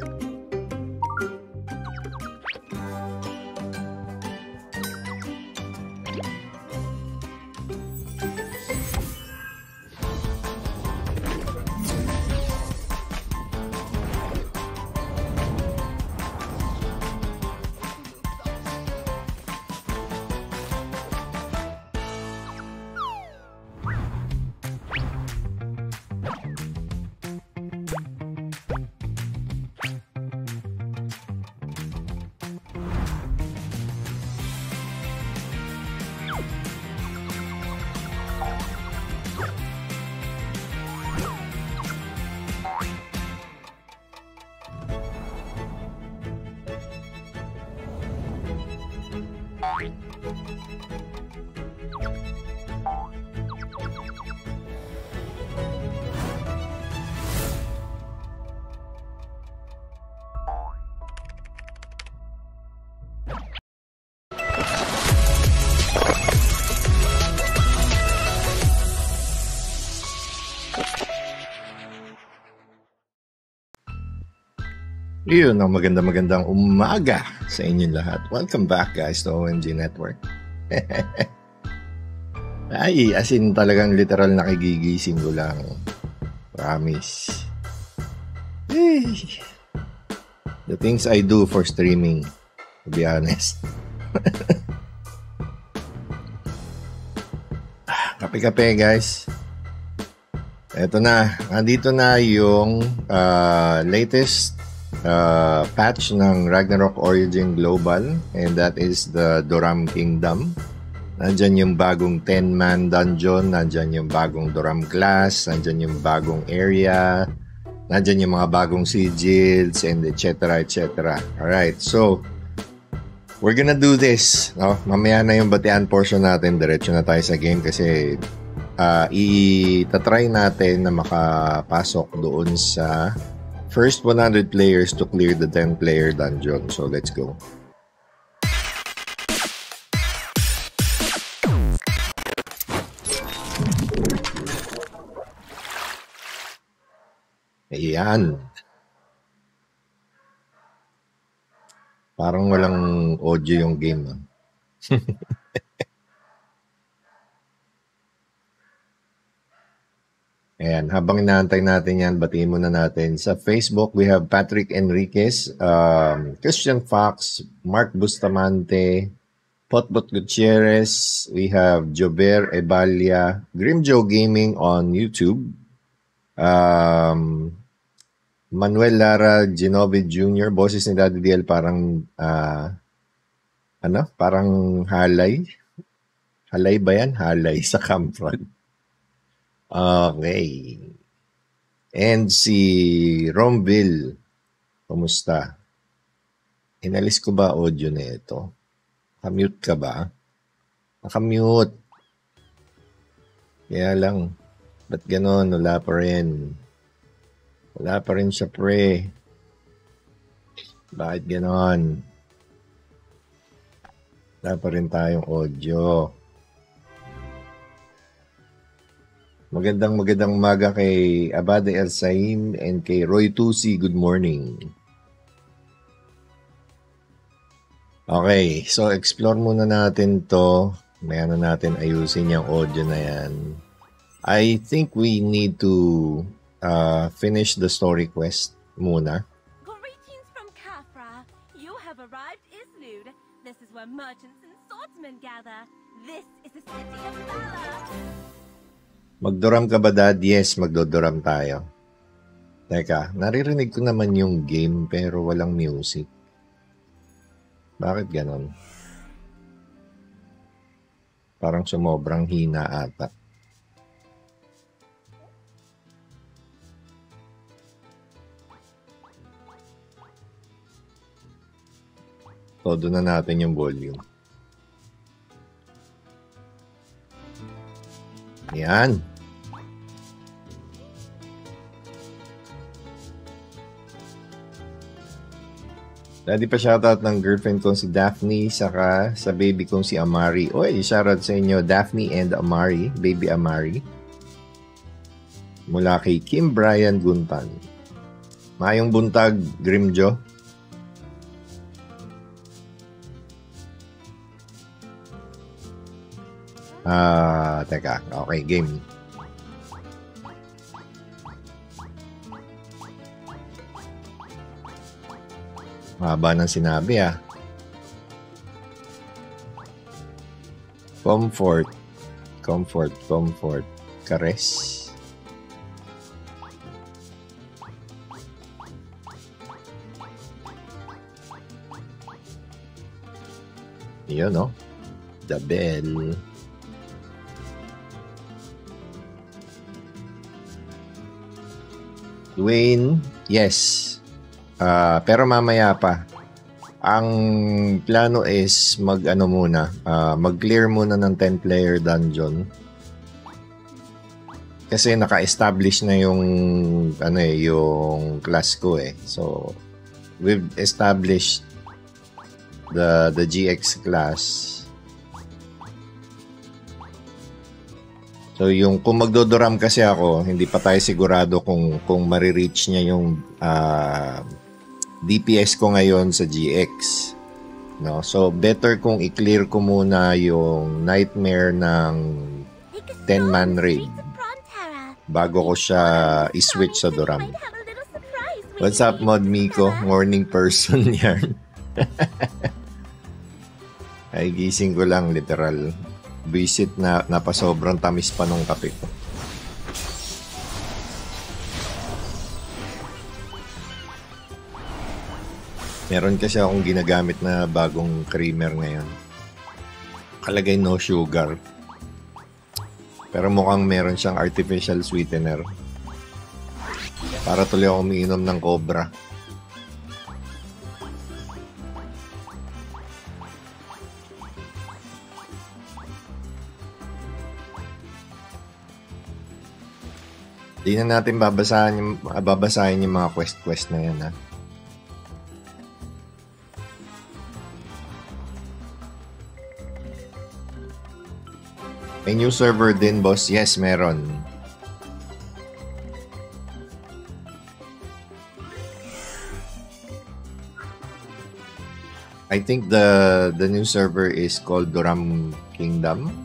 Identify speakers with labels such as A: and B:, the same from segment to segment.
A: Bye. Yun ang maganda magandang umaga sa inyong lahat. Welcome back guys to OMG Network. Ay, as in talagang literal nakigigising ko lang. Promise. Hey. The things I do for streaming, to be honest. Kape-kape guys. Ito na, nandito na yung uh, latest uh, patch ng Ragnarok Origin Global and that is the Doram Kingdom. Nandyan yung bagong 10-man dungeon, nandyan yung bagong Doram class, nandyan yung bagong area, nandyan yung mga bagong sigils, and etc. etc. Alright, so we're gonna do this. No? Mamaya na yung batian portion natin, diretso na tayo sa game kasi uh, i-try natin na makapasok doon sa First 100 players to clear the 10 player dungeon. So let's go. Ayan. Parang walang audio yung game. Ah. Ayan, habang inaantay natin yan, batiin muna natin. Sa Facebook, we have Patrick Enriquez, um, Christian Fox, Mark Bustamante, Potbot Gutierrez, we have Jober Ebalia, Grimjo Gaming on YouTube, um, Manuel Lara Genovi Jr., boses ni Daddy DL parang, uh, ano, parang halay. Halay ba yan? Halay sa Camfront. Okay. And si Romville, kumusta? Inalis ko ba audio na ito? Nakamute ka ba? Nakamute. Kaya lang, ba't ganon? Wala pa rin. Wala pa rin siya pre. Bakit ganon? Wala pa rin tayong audio. Magandang magandang umaga kay Abade El Saim and kay Roy Tusi. Good morning. Okay, so explore muna natin to. May ano natin ayusin yung audio na yan. I think we need to uh, finish the story quest muna.
B: Greetings from Kafra. You have arrived Islud. This is where merchants and swordsmen gather. This is the city of Valor.
A: Magdoram ka ba, Dad? Yes, magdodoram tayo. Teka, naririnig ko naman yung game pero walang music. Bakit ganon? Parang sumobrang hina ata. Todo na natin yung volume. Yan. Dati pa shoutout ng girlfriend kong si Daphne saka sa baby kong si Amari. Oy, shoutout sa inyo Daphne and Amari, baby Amari. Mula kay Kim Brian Guntan. Mayong buntag, Grimjo. Ah, teka. Okay, game. Haba ng sinabi ah. Comfort. Comfort, comfort. Kares. Yun, no? The bell. Dwayne, yes. Ah, pero mamaya pa. Ang plano is mag ano muna, ah, mag-clear muna ng 10 player dungeon. Kasi naka-establish na yung ano eh, yung class ko eh. So we've established the the GX class. So yung kung magdodoram kasi ako, hindi pa tayo sigurado kung kung mari-reach niya yung ah, DPS ko ngayon sa GX. No? So better kung i-clear ko muna yung nightmare ng 10-man raid bago ko siya i-switch sa Doram. What's up, Mod Miko? Morning person yan. Ay, gising ko lang, literal. Visit na napasobrang tamis pa nung kape ko. Meron kasi akong ginagamit na bagong creamer ngayon. Kalagay no sugar. Pero mukhang meron siyang artificial sweetener. Para tuloy ako umiinom ng cobra. Di na natin babasahin yung, babasahin yung mga quest-quest na yan ha. May new server din, boss. Yes, meron. I think the the new server is called Doram Kingdom.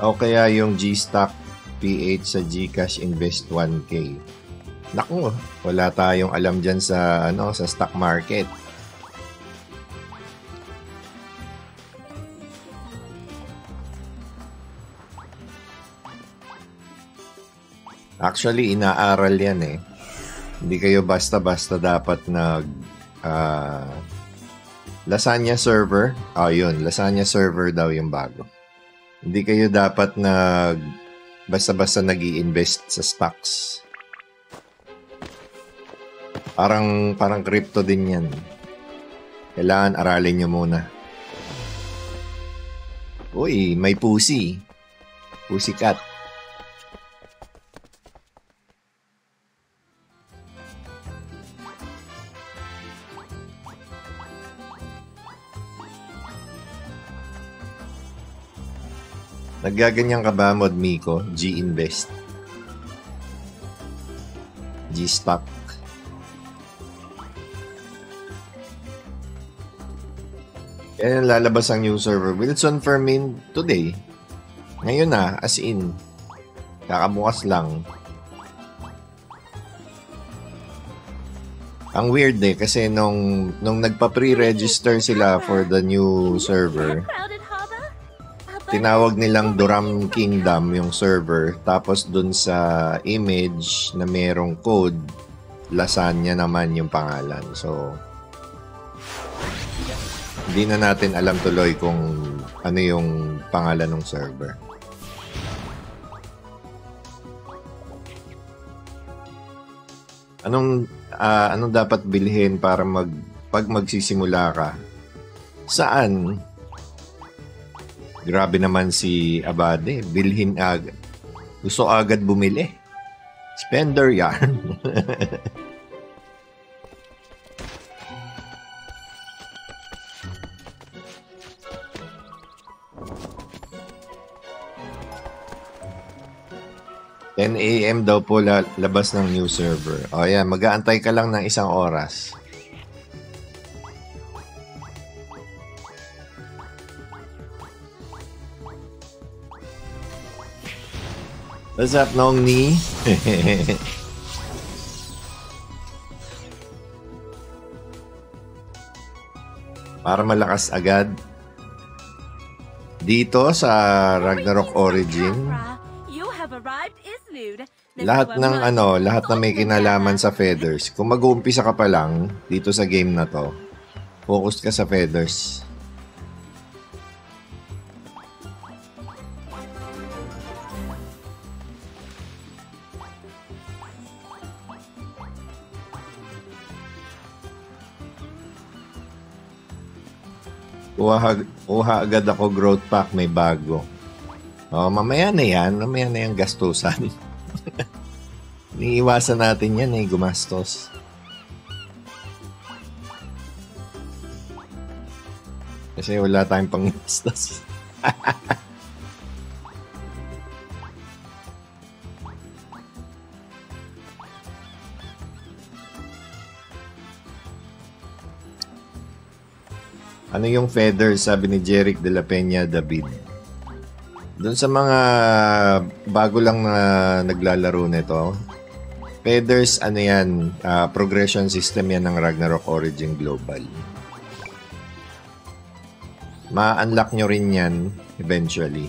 A: O kaya yung G-Stock PH sa GCash Invest 1K. Naku, wala tayong alam dyan sa, ano, sa stock market. Actually, inaaral yan eh. Hindi kayo basta-basta dapat nag uh, lasagna server. Oh, yun. Lasagna server daw yung bago. Hindi kayo dapat nag basta-basta nag invest sa stocks. Parang parang crypto din 'yan. Kailangan aralin niyo muna. Uy, may pusi. Pusi cat. Naggaganyan ka ba, Mod Miko? G-Invest? G-Stock? Kaya lalabas ang new server. Wilson Fermin today. Ngayon na, as in. Kakabukas lang. Ang weird eh, kasi nung, nung nagpa-pre-register sila for the new server, tinawag nilang Duram Kingdom yung server. Tapos dun sa image na merong code, lasagna naman yung pangalan. So, hindi na natin alam tuloy kung ano yung pangalan ng server. Anong uh, anong dapat bilhin para mag pag magsisimula ka? Saan? Grabe naman si Abade, bilhin agad. Gusto agad bumili. Spender. 10 a.m. daw po labas ng new server. O yan, mag-aantay ka lang ng isang oras. What's up, Nong Ni? Para malakas agad. Dito sa Ragnarok Origin, lahat ng ano, lahat na may kinalaman sa feathers. Kung mag-uumpisa ka pa lang dito sa game na to, focus ka sa feathers. Kuha, kuha agad ako growth pack, may bago. Oh, mamaya na yan. Mamaya na yung gastusan. Iniiwasan natin yan eh, gumastos. Kasi wala tayong panggastos. ano yung feather, sabi ni Jeric de la Peña David? Doon sa mga bago lang na naglalaro nito, Feathers, ano yan, uh, progression system yan ng Ragnarok Origin Global. Ma-unlock nyo rin yan eventually.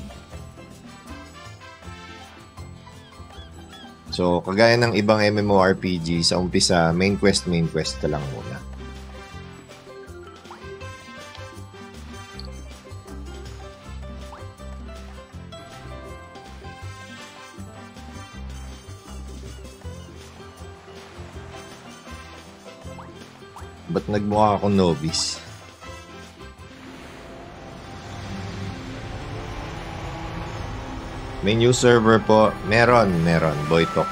A: So, kagaya ng ibang MMORPG, sa umpisa, main quest, main quest ka lang muna. Ba't nagmukha akong novice? May new server po. Meron, meron. Boytok.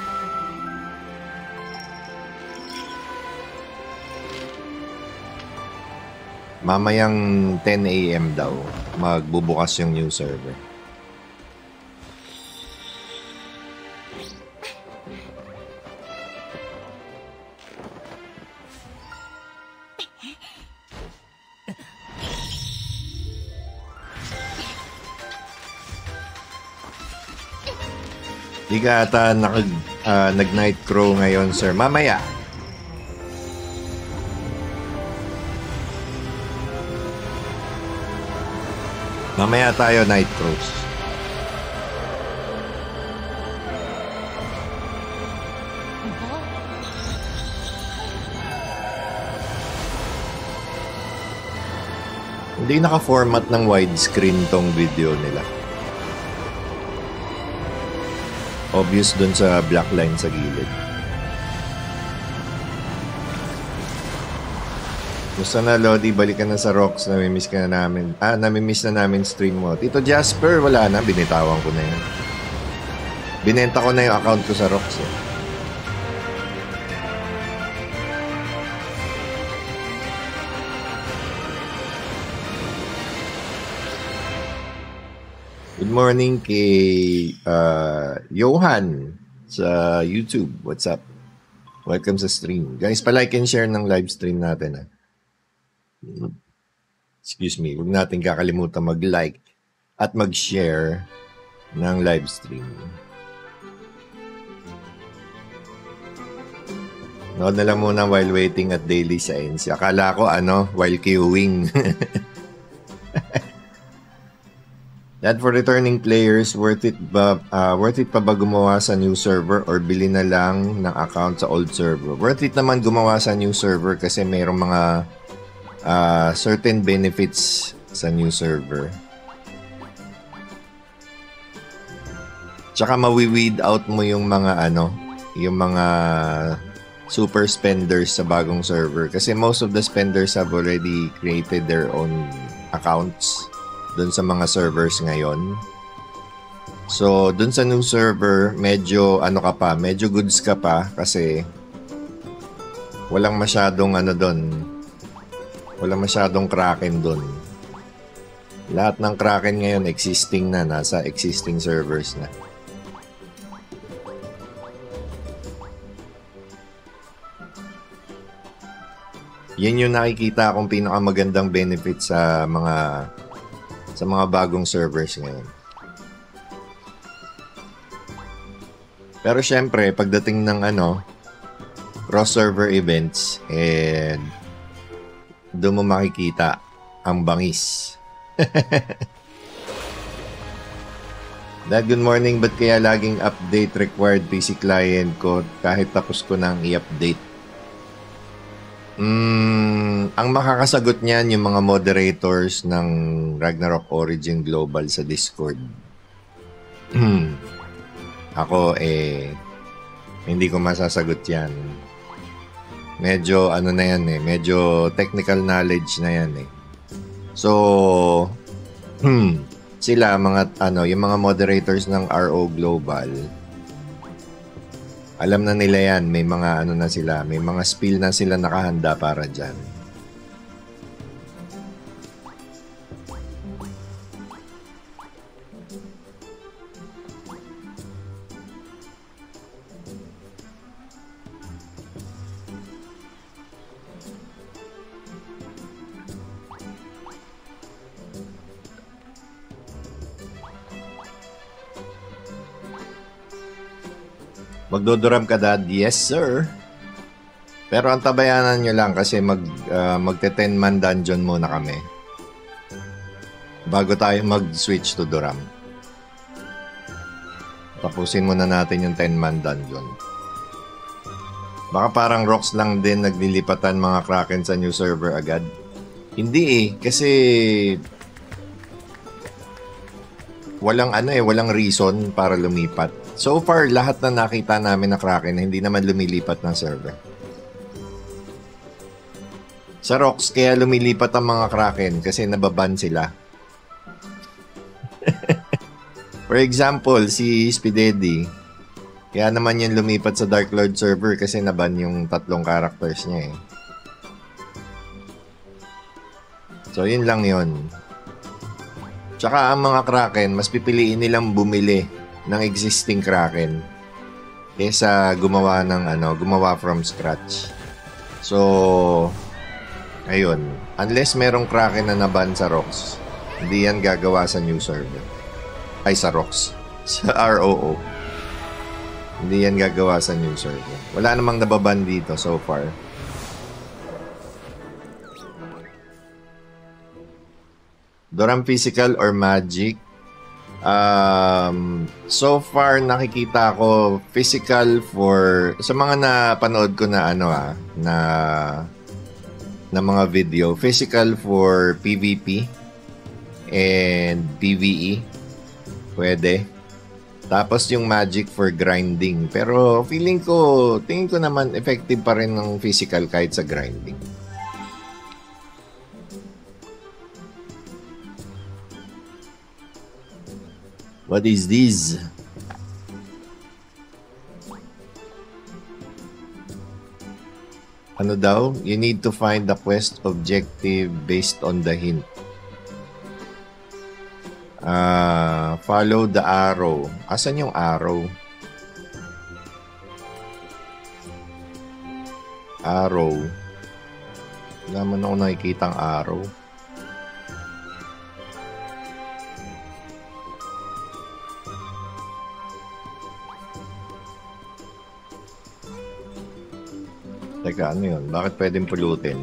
A: Mamayang 10 a.m. daw, magbubukas yung new server. Di ka ata nag, uh, nag-night crow ngayon, sir. Mamaya. Mamaya tayo night crows. Hindi naka-format ng widescreen tong video nila. Obvious dun sa black line sa gilid. Gusto na, Lodi, balikan na sa Rocks. Namimiss ka na namin. Ah, namimiss na namin stream mo. Tito Jasper, wala na. Binitawan ko na yan. Binenta ko na yung account ko sa Rocks. Eh. Morning kay uh, Johan sa YouTube. What's up? Welcome sa stream. Guys, pa-like and share ng live stream natin. Ha? Ah. Excuse me. Huwag natin kakalimutan mag-like at mag-share ng live stream. Nood na lang muna while waiting at daily science. Akala ko ano, while queuing. That for returning players, worth it ba uh, worth it pa ba gumawa sa new server or bili na lang ng account sa old server? Worth it naman gumawa sa new server kasi mayroong mga uh, certain benefits sa new server. Tsaka mawi-weed out mo yung mga ano, yung mga super spenders sa bagong server kasi most of the spenders have already created their own accounts dun sa mga servers ngayon. So, dun sa new server, medyo ano ka pa, medyo goods ka pa kasi walang masyadong ano dun, walang masyadong kraken dun. Lahat ng kraken ngayon existing na, nasa existing servers na. Yan yung nakikita akong pinakamagandang benefit sa mga sa mga bagong servers ngayon. Pero syempre, pagdating ng ano, cross-server events, eh, doon mo makikita ang bangis. Dad, good morning. Ba't kaya laging update required PC client ko kahit tapos ko nang i-update? Mm, ang makakasagot niyan yung mga moderators ng Ragnarok Origin Global sa Discord. Ako eh hindi ko masasagot 'yan. Medyo ano na 'yan eh, medyo technical knowledge na 'yan eh. So hmm, sila mga ano, yung mga moderators ng RO Global alam na nila yan. May mga ano na sila. May mga spill na sila nakahanda para dyan. Magdodoram ka dad? Yes, sir. Pero ang tabayanan nyo lang kasi mag, uh, magte 10 man dungeon muna kami. Bago tayo mag-switch to Doram. Tapusin muna natin yung 10 man dungeon. Baka parang rocks lang din naglilipatan mga Kraken sa new server agad. Hindi eh, kasi walang ano eh, walang reason para lumipat. So far, lahat na nakita namin na Kraken hindi naman lumilipat ng server. Sa Rocks, kaya lumilipat ang mga Kraken kasi nababan sila. For example, si Spidedi, kaya naman yan lumipat sa Dark Lord server kasi naban yung tatlong characters niya eh. So, yun lang yun. Tsaka ang mga Kraken, mas pipiliin nilang bumili ng existing Kraken kaysa gumawa ng ano, gumawa from scratch. So, ayun. Unless merong Kraken na naban sa Rocks, hindi yan gagawa sa new server. Ay, sa Rocks. Sa ROO. Hindi yan gagawa sa new server. Wala namang nababan dito so far. Doram physical or magic? Um, so far nakikita ko physical for sa mga napanood ko na ano ah na na mga video, physical for PVP and PVE. Pwede. Tapos yung magic for grinding. Pero feeling ko, tingin ko naman effective pa rin ng physical kahit sa grinding. What is this? Ano daw? You need to find the quest objective based on the hint. Uh, follow the arrow. Asan yung arrow? Arrow. Wala man ako nakikita ang arrow. Teka, ano yun? Bakit pwedeng pulutin?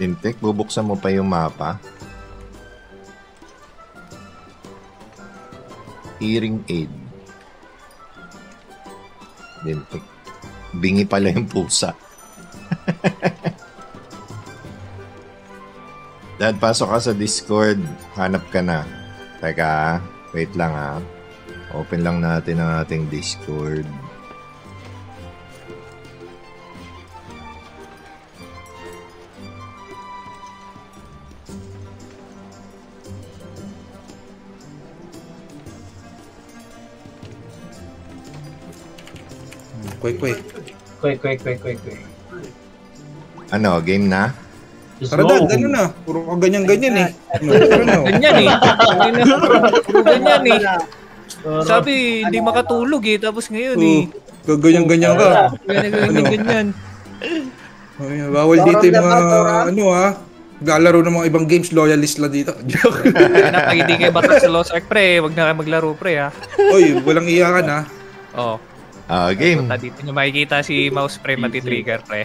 A: Tintek, bubuksan mo pa yung mapa. Hearing aid. Tintek. Bingi pala yung pusa. Dad, pasok ka sa Discord. Hanap ka na. Teka, wait lang ha. Open lang natin ang ating Discord.
C: Quick, quick.
D: Quick, quick, quick, quick, quick.
A: Ano, game na?
C: Tara
D: go.
C: dad, ano na? Puro ka ganyan-ganyan eh. Ano, ano?
E: Ganyan eh. Puro ganyan eh. Sabi, hindi makatulog eh. Tapos ngayon eh.
C: Oo, ganyan-ganyan ka.
E: Ganyan, ganyan, ganyan.
C: Ay, bawal dito yung mga, ano ah, Naglalaro ng mga ibang games, loyalist lang dito. Joke.
E: Kaya pag hindi kayo batok sa Lost Ark, pre, wag na kayo maglaro, pre, ha.
C: Oy, walang iyakan ha.
E: Oo.
A: Ah, game.
E: Punta dito nyo makikita si mouse, pre, matitrigger, pre.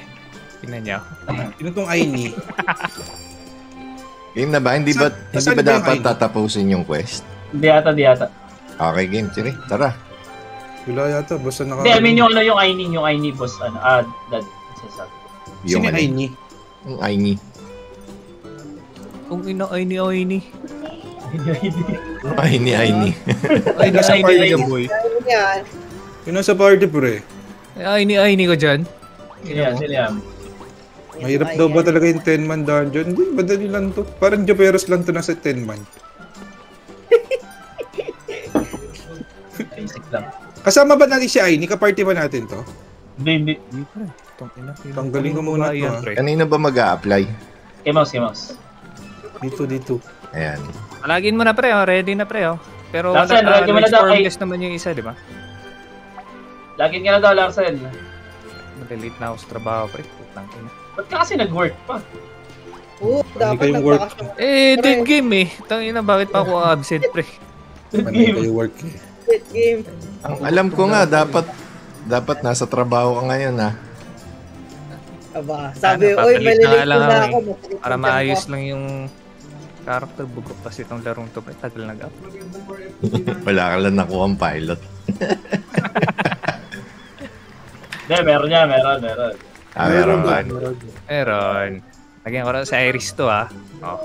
E: Tingnan nyo.
C: Sino tong Aini?
A: Game na ba? Hindi ba,
C: Saan-
A: hindi
C: saan
A: ba
C: ba yung
A: dapat
C: ID?
A: tatapusin yung quest?
D: Di ata, di ata.
A: Okay, game. Sige, tara.
C: Wala yata, basta naka...
D: Hindi, I mean yung ano, yung need, yung need boss, ano, ah, dad. sasabi.
C: Sino yung
A: ano,
C: Aini?
A: Yung Aini.
E: Kung ina, ay ni, ay ni.
A: Yung Aini, Aini.
E: Ay ni,
D: Ay,
E: ay
D: ay,
E: ni,
D: ay.
E: boy.
C: Yung nasa party pre.
E: Ay ni, ay ni ko dyan.
D: Yan, sino yan?
C: Mahirap daw ba talaga yung 10-man dungeon? Hindi, madali lang to. Parang Joperos lang to nasa 10-man.
D: Basic lang.
C: Kasama ba natin si Aini? Kaparty ba natin to?
D: Hindi, hindi.
E: Hindi, ina.
C: Tanggalin ko muna to,
E: Yan,
C: ah.
A: Kanina ba mag apply
D: Kay mouse, kay mouse.
C: Dito, dito.
A: Ayan.
E: Palagin mo na, pre, oh. Ready na, pre, oh. Pero wala
D: Laksan,
E: uh,
D: ready mo na daw,
E: formless naman yung isa, di ba?
D: Lagin ka na daw, Larsen.
E: Malilate na ako sa trabaho, pre. Putang ina.
D: Ba't ka kasi nag-work pa?
F: Oo, dapat
C: kayong work.
F: nagbakasyon.
E: Eh, dead game eh. Tangina, bakit pa ako absent, pre?
C: Panay kayo work eh.
F: Quit game.
A: Ang alam ko nga, dapat dapat nasa trabaho ka ngayon ah.
F: Aba, sabi,
E: Ano,
F: oy,
E: na
F: malilate
E: lang
F: na
E: ako eh. Para maayos lang yung character bugok kasi itong larong to, pre. Tagal nag-up.
A: Wala ka lang nakuha ang pilot.
D: Hindi, meron niya, meron, meron.
A: Ah, meron ba?
E: Meron. Lagyan ko rin sa Iris to, ah. Oh.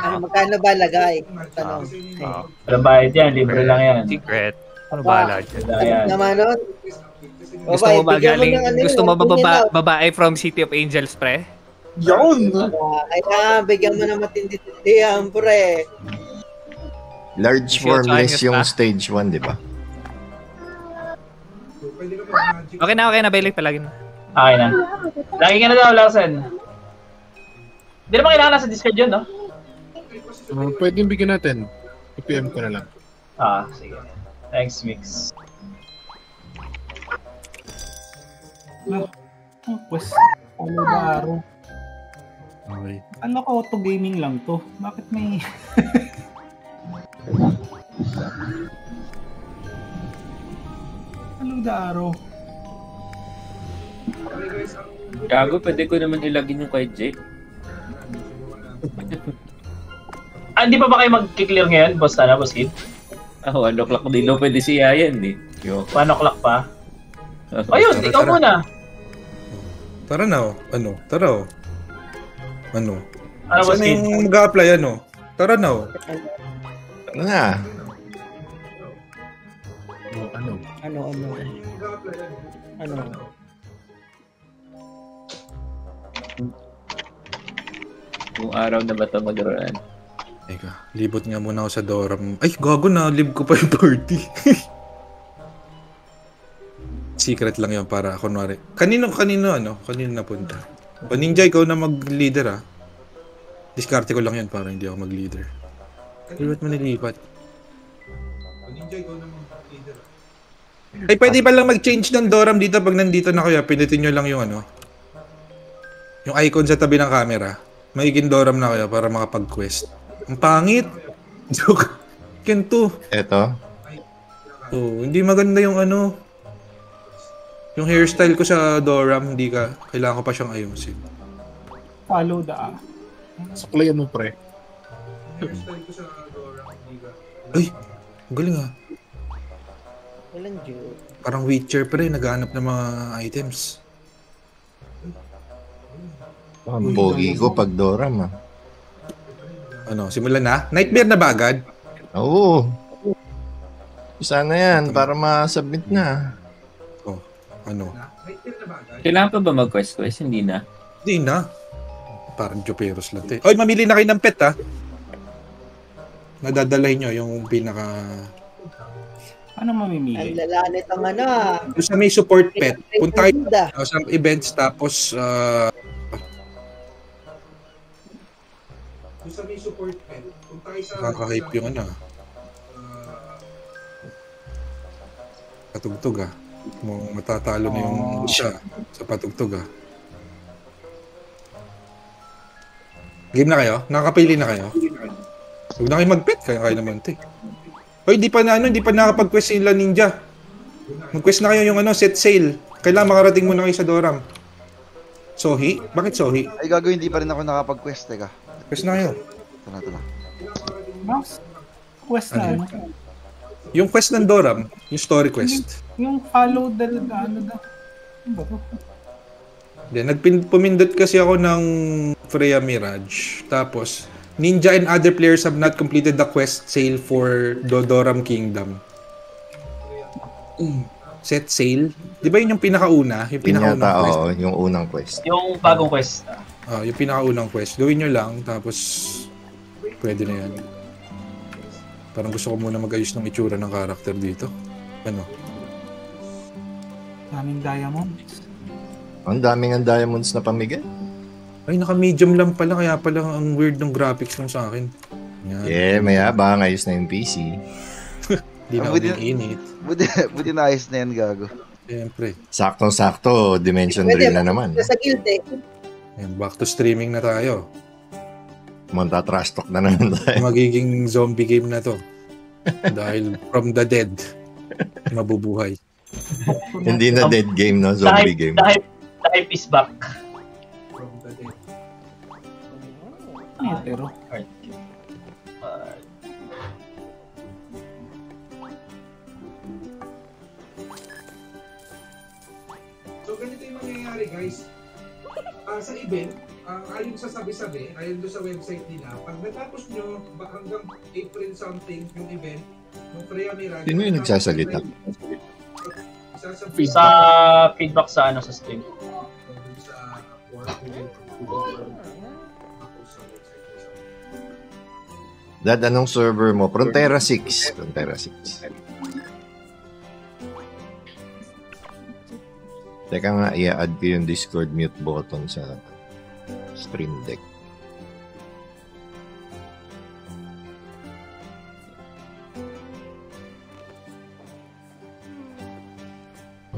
F: Ano, magkano ba lagay? Tanong.
E: oh.
D: Walang bayad yan, libre lang yan.
E: Secret. Ano
F: Aba.
E: bahala dyan?
D: Wala yan.
F: Naman nun.
E: Gusto mo ba
F: bigyan
E: galing,
F: ng ano
E: gusto
F: yun,
E: mo ba
F: tingin
E: baba,
F: daw.
E: babae from City of Angels, pre?
F: Ah, Kailangan bigyan mo ng matindi-tindihan, pre.
A: Large formless yung
E: na.
A: stage 1, di ba?
E: Okay na, okay na, Bailik, palagin mo.
D: Okay na. Lagi ka na daw, Larsen. Hindi naman kailangan nasa Discord yun, no?
G: Uh, pwedeng bigyan natin. I-PM ko na lang.
D: Ah, sige. Thanks, Mix.
H: Oh, pues, follow the arrow.
G: Okay.
H: Ano ko, auto gaming lang to. Bakit may... follow the arrow.
I: Gago, pwede ko naman ilagin yung kay Jake.
D: Ah, hindi pa ba kayo mag-clear ngayon, boss na, boss kid?
I: Ah, 1 o'clock din no, pwede si Yayan eh. Yo.
D: 1 o'clock pa? Ayun,
C: Tara,
D: ikaw
C: tara.
D: muna.
C: Tara na oh. Ano? Tara oh. Ano?
D: Ano, boss
C: Saan
D: kid?
C: yung mag-a-apply ano? Tara na oh.
A: Ano na?
G: Oh, ano?
F: Ano, ano? Ano?
I: Kung araw na ba ito mag-run?
C: Teka, libot nga muna ako sa dorm. Ay, gago na. Live ko pa yung party. Secret lang yun para kunwari. Kanino, kanino ano? Kanino napunta? O Ninja, ikaw na mag-leader ah. Diskarte ko lang yan para hindi ako mag-leader. Ay, ba't mo nilipat? Ninja, ikaw na mag-leader Ay, pwede pa lang mag-change ng Doram dito pag nandito na kayo. Pinitin nyo lang yung ano. Yung icon sa tabi ng camera. Magiging Doram na kayo para makapag-quest. Ang pangit. Joke. Kento.
A: Eto.
C: Oh, hindi maganda yung ano. Yung hairstyle ko sa Doram, hindi ka. Kailangan ko pa siyang ayusin.
H: follow the...
J: Suklayan mo, pre.
C: Ay, ang galing ah.
F: Walang Diyo.
C: Parang Witcher pre, naghahanap ng mga items.
A: Ang pogi ko pag Doram ah.
C: Ano, simulan na? Nightmare na ba agad?
A: Oo. Sana yan, para ma-submit na.
C: Oh, ano?
I: Kailangan pa ba mag-quest-quest? Hindi na.
C: Hindi na. Parang Joperos lang eh. Oy, mamili na kayo ng pet ha. Nadadalhin nyo yung pinaka...
H: Ano
F: Ang
H: mamimili?
F: lalanit ang ano ah.
C: Kung sa may support pet, punta kayo uh, sa events tapos... Uh, kung sa may support pet, punta kayo sa... Nakaka-hype yung ano. Uh, patugtog ah. Mo matatalo na yung siya sa patugtog ah. Game na kayo? Nakakapili na kayo? Huwag na kayo mag-pet. Kaya kayo naman ito eh. Hoy, di pa na ano, di pa nakapag-quest sila ninja. Mag-quest na kayo yung ano, set sail. Kailangan makarating muna kayo sa Doram. Sohi? Bakit Sohi?
K: Ay, gago, hindi pa rin ako nakapag-quest, teka.
C: Quest na kayo.
K: Ito na, ito na.
H: Quest na
C: Ano?
H: ano?
C: Yung quest ng Doram, yung story quest.
H: Yung follow the... the ano the... Ano ba?
C: Then, nagpin pumindot kasi ako ng Freya Mirage. Tapos, Ninja and other players have not completed the quest sale for Dodoram Kingdom. Mm. Set sale? Di ba yun yung pinakauna? Yung
A: Yun
C: pinakaunang
A: yata,
C: quest?
A: oo, yung unang quest.
D: Yung bagong quest.
C: Ah, yung pinakaunang quest. Gawin nyo lang, tapos pwede na yan. Parang gusto ko muna mag-ayos ng itsura ng karakter dito. Ano?
H: Daming diamonds.
A: Ang daming ang diamonds na pamigay.
C: Ay, naka-medium lang pala, kaya pala ang weird ng graphics nung sa akin. Yan.
A: Yeah, maya ba ayos na yung PC.
C: Di na uling init.
K: Buti, buti na ayos na yan, gago.
C: Siyempre.
A: Saktong-sakto, Dimension
F: Pwede,
A: 3 na naman.
F: Sa guild eh.
C: Yan, back to streaming na tayo.
A: Monta trash talk na naman tayo.
C: Magiging zombie game na to. Dahil from the dead, mabubuhay.
A: Hindi na dead game, no?
D: The
A: Zombie game.
D: the hype, the hype is back.
H: Ay, pero...
D: Uh,
C: So ganito yung mangyayari guys. Ah, sa event, ah, ayon sa sabi-sabi, ayon doon sa website nila, pag natapos nyo ba hanggang April something yung event, yung Freya Mirage,
A: Sino yung nagsasalita?
C: Isasabi
D: sa feedback sa ano sa stream.
C: sa
A: Dad, anong server mo? Frontera 6. Frontera 6. Teka nga, i-add ko yung Discord mute button sa Stream Deck.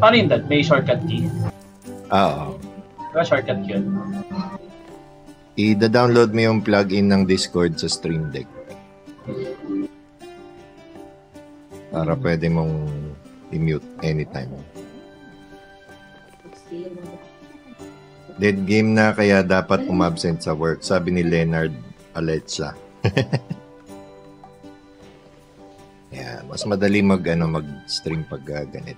D: Paano yun dad? May shortcut key.
A: Ah, Oo.
D: Diba shortcut key yun?
A: I-download mo yung plugin ng Discord sa Stream Deck. Para pwede mong i-mute anytime. Dead game na kaya dapat umabsent sa work, sabi ni Leonard Aletsa. yeah, mas madali mag ano mag-stream pag uh, ganit.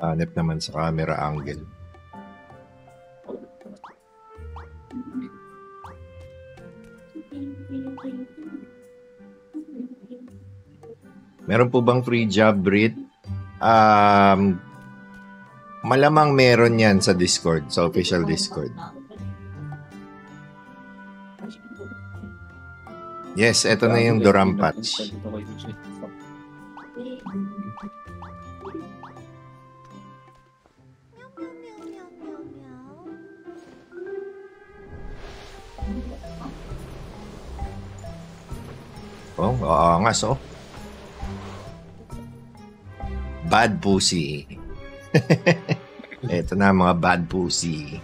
A: Hanep naman sa camera angle. Meron po bang free job, Brit? Um, malamang meron yan sa Discord, sa official Discord. Yes, eto na yung Doram patch. Oh, aangas oh. Bad pussy. Ito na mga bad pussy.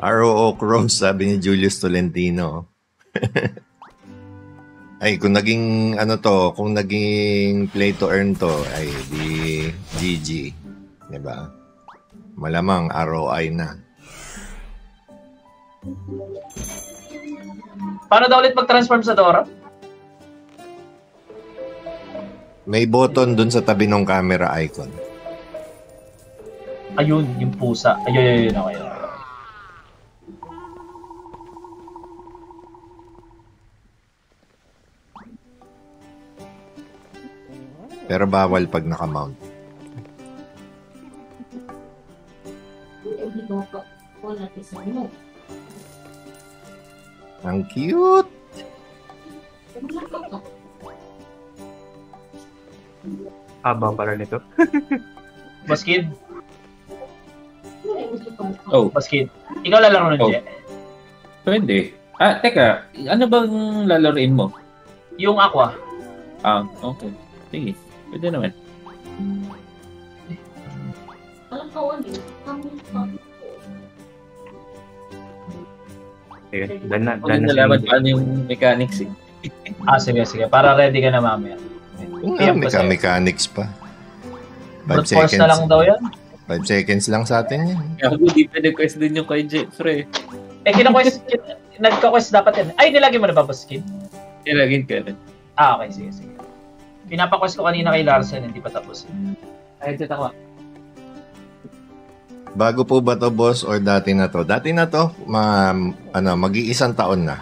A: ROO Cross, sabi ni Julius Tolentino. ay, kung naging, ano to, kung naging play to earn to, ay, di GG. Diba? Malamang ROI na.
D: Paano daw ulit mag-transform sa Dora?
A: May button dun sa tabi ng camera icon.
D: Ayun, yung pusa. Ayun, ayun, ayun. Okay.
A: Pero bawal pag nakamount. Ang cute!
L: Haba pala nito.
D: Baskid?
I: Oh.
D: Baskid. Ikaw lalaro nun,
I: Oh.
D: Je.
I: Pwede. Ah, teka. Ano bang lalaroin mo?
D: Yung Aqua.
I: Ah, okay. Sige. Pwede naman.
L: Ayun, dan na, dan na
I: nalaman paano yung mechanics eh.
D: Ah, sige, sige. Para ready ka na mamaya.
A: Yung
D: PM
A: nga,
D: sa'yo.
A: mechanics pa. 5
D: Brute force
A: seconds.
D: na lang daw yan.
A: 5 seconds lang sa atin yan.
I: Kaya ako di pwede quest din yung kay Jeffrey.
D: Eh, kina-quest, kin- nagka-quest dapat yan. Ay, nilagay mo na ba, Baskid?
I: Ilagin ka rin.
D: Ah, okay, sige, sige. Pinapa-quest ko kanina kay Larsen, hindi pa tapos.
I: Ay, dito ako.
A: Bago po ba to boss or dati na to? Dati na to, ma, ano, mag-iisang taon na.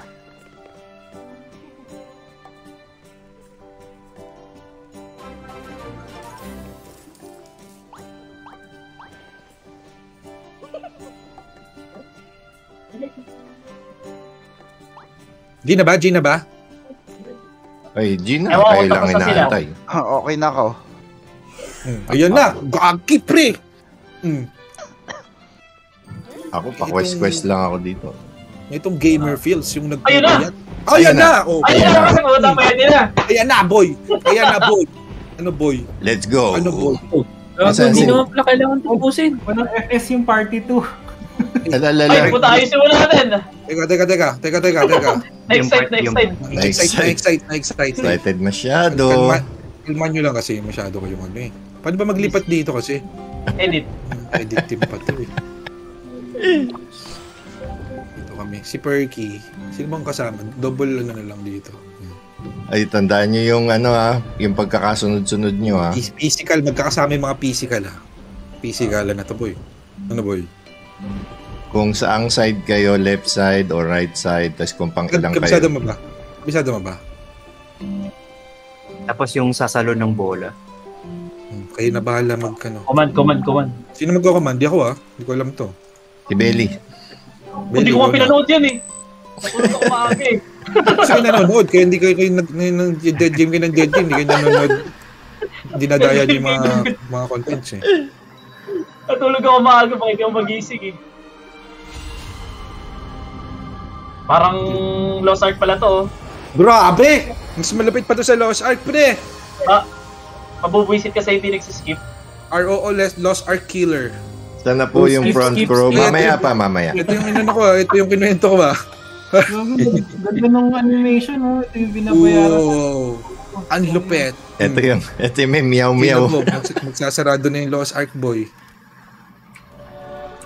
C: G na ba? G na ba?
A: Ay, Gina,
D: Ewan ko,
A: kayo lang
D: tapos na sila.
A: inaantay.
K: Ah, okay na ako.
C: Hmm. Ayan na. Gagi, pre. Hmm.
A: Ako, pa-quest-quest lang ako dito.
C: Itong gamer feels yung nag
D: Ayun na!
C: Ayan, Ayan na! Oh,
D: Ay,
A: Ayan na.
D: kasi pa yan na.
C: Ayan na, boy! Ayan na, boy! Ano, boy?
A: Let's go!
C: Ano, boy?
I: Ah,
A: Asan
I: hindi naman pala kailangan tapusin.
H: Walang FS yung party 2.
A: Alalala.
D: Ay, puta, ayusin muna natin.
C: Teka, teka, teka. Teka, teka, teka.
D: Next site, next site.
C: Na-excite, na-excite, na-excite.
A: Excited masyado.
C: Kalma- Kalman nyo lang kasi masyado kayong ano eh. Paano ba maglipat dito kasi?
D: Edit.
C: Edit team pa to eh. Dito kami. Si Perky. Sino bang kasama? Double ano na lang dito.
A: Ay, tandaan nyo yung ano ha, yung pagkakasunod-sunod nyo ha.
C: Phys- Physical, magkakasama yung mga physical ha. Physical na to boy. Ano boy?
A: Kung saang side kayo, left side or right side, tapos kung pang ilang
C: Kabisado
A: kayo.
C: mo ba? Kabisado mo ba?
L: Tapos yung sasalo ng bola.
C: Hmm, Kayo na bahala mag ano.
D: Command, command, command.
C: Sino magko-command? Di ako ah. Hindi ko alam to.
A: Si Belly.
D: Hindi ko
C: ikaw
D: nga
C: na.
D: pinanood yan eh. Natulog ako maaga eh.
C: Kasi kayo nanonood. Kaya hindi kayo, kayo nag, nag, dead game kayo ng dead game. Hindi kayo nanonood. Dinadaya niyo yung mga, mga contents eh.
D: Natulog ako maaga, bakit ako magising eh. Parang Lost Ark pala to. oh.
C: Grabe! Mas malapit pa to sa Lost Ark, pre!
D: Ah, mabubuisit ka sa hindi nagsiskip.
C: ROO Lost Ark Killer.
A: Sana po yung
I: Skip,
A: front
I: skip,
A: row.
C: skip.
A: Mamaya pa, mamaya.
C: Ito yung inano ko. Ito yung kinuwento ko ah.
H: Ganda ng animation, oh. Ito yung binabayaran.
C: Wow! Ang lupet.
A: Ito yung, ito yung may meow
C: Meow.
A: meow.
C: Mags- magsasarado na yung Lost Ark boy.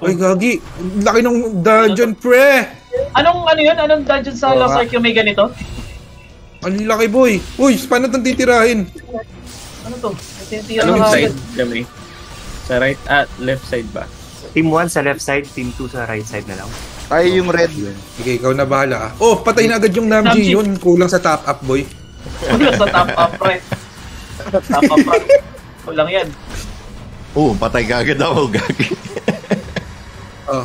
C: Ay, gagi. Laki ng dungeon, pre!
D: Anong ano yun? Anong dungeon sa Lost. Ark yung may ganito?
C: Ang laki, boy. Uy, paano itong titirahin?
D: Ano to? Tinitira
I: Anong side kami? Sa right, ah, left side ba?
L: Team 1 sa left side, team 2 sa right side na lang.
K: Tayo yung red.
C: Sige, ikaw na bahala ah. Oh, patay na agad yung Namji.
D: Namji.
C: Yun, kulang sa top up, boy.
D: Wala sa top up right. Top up right. Kulang yan.
A: Oo, patay ka agad ako, gagi.
C: Oh.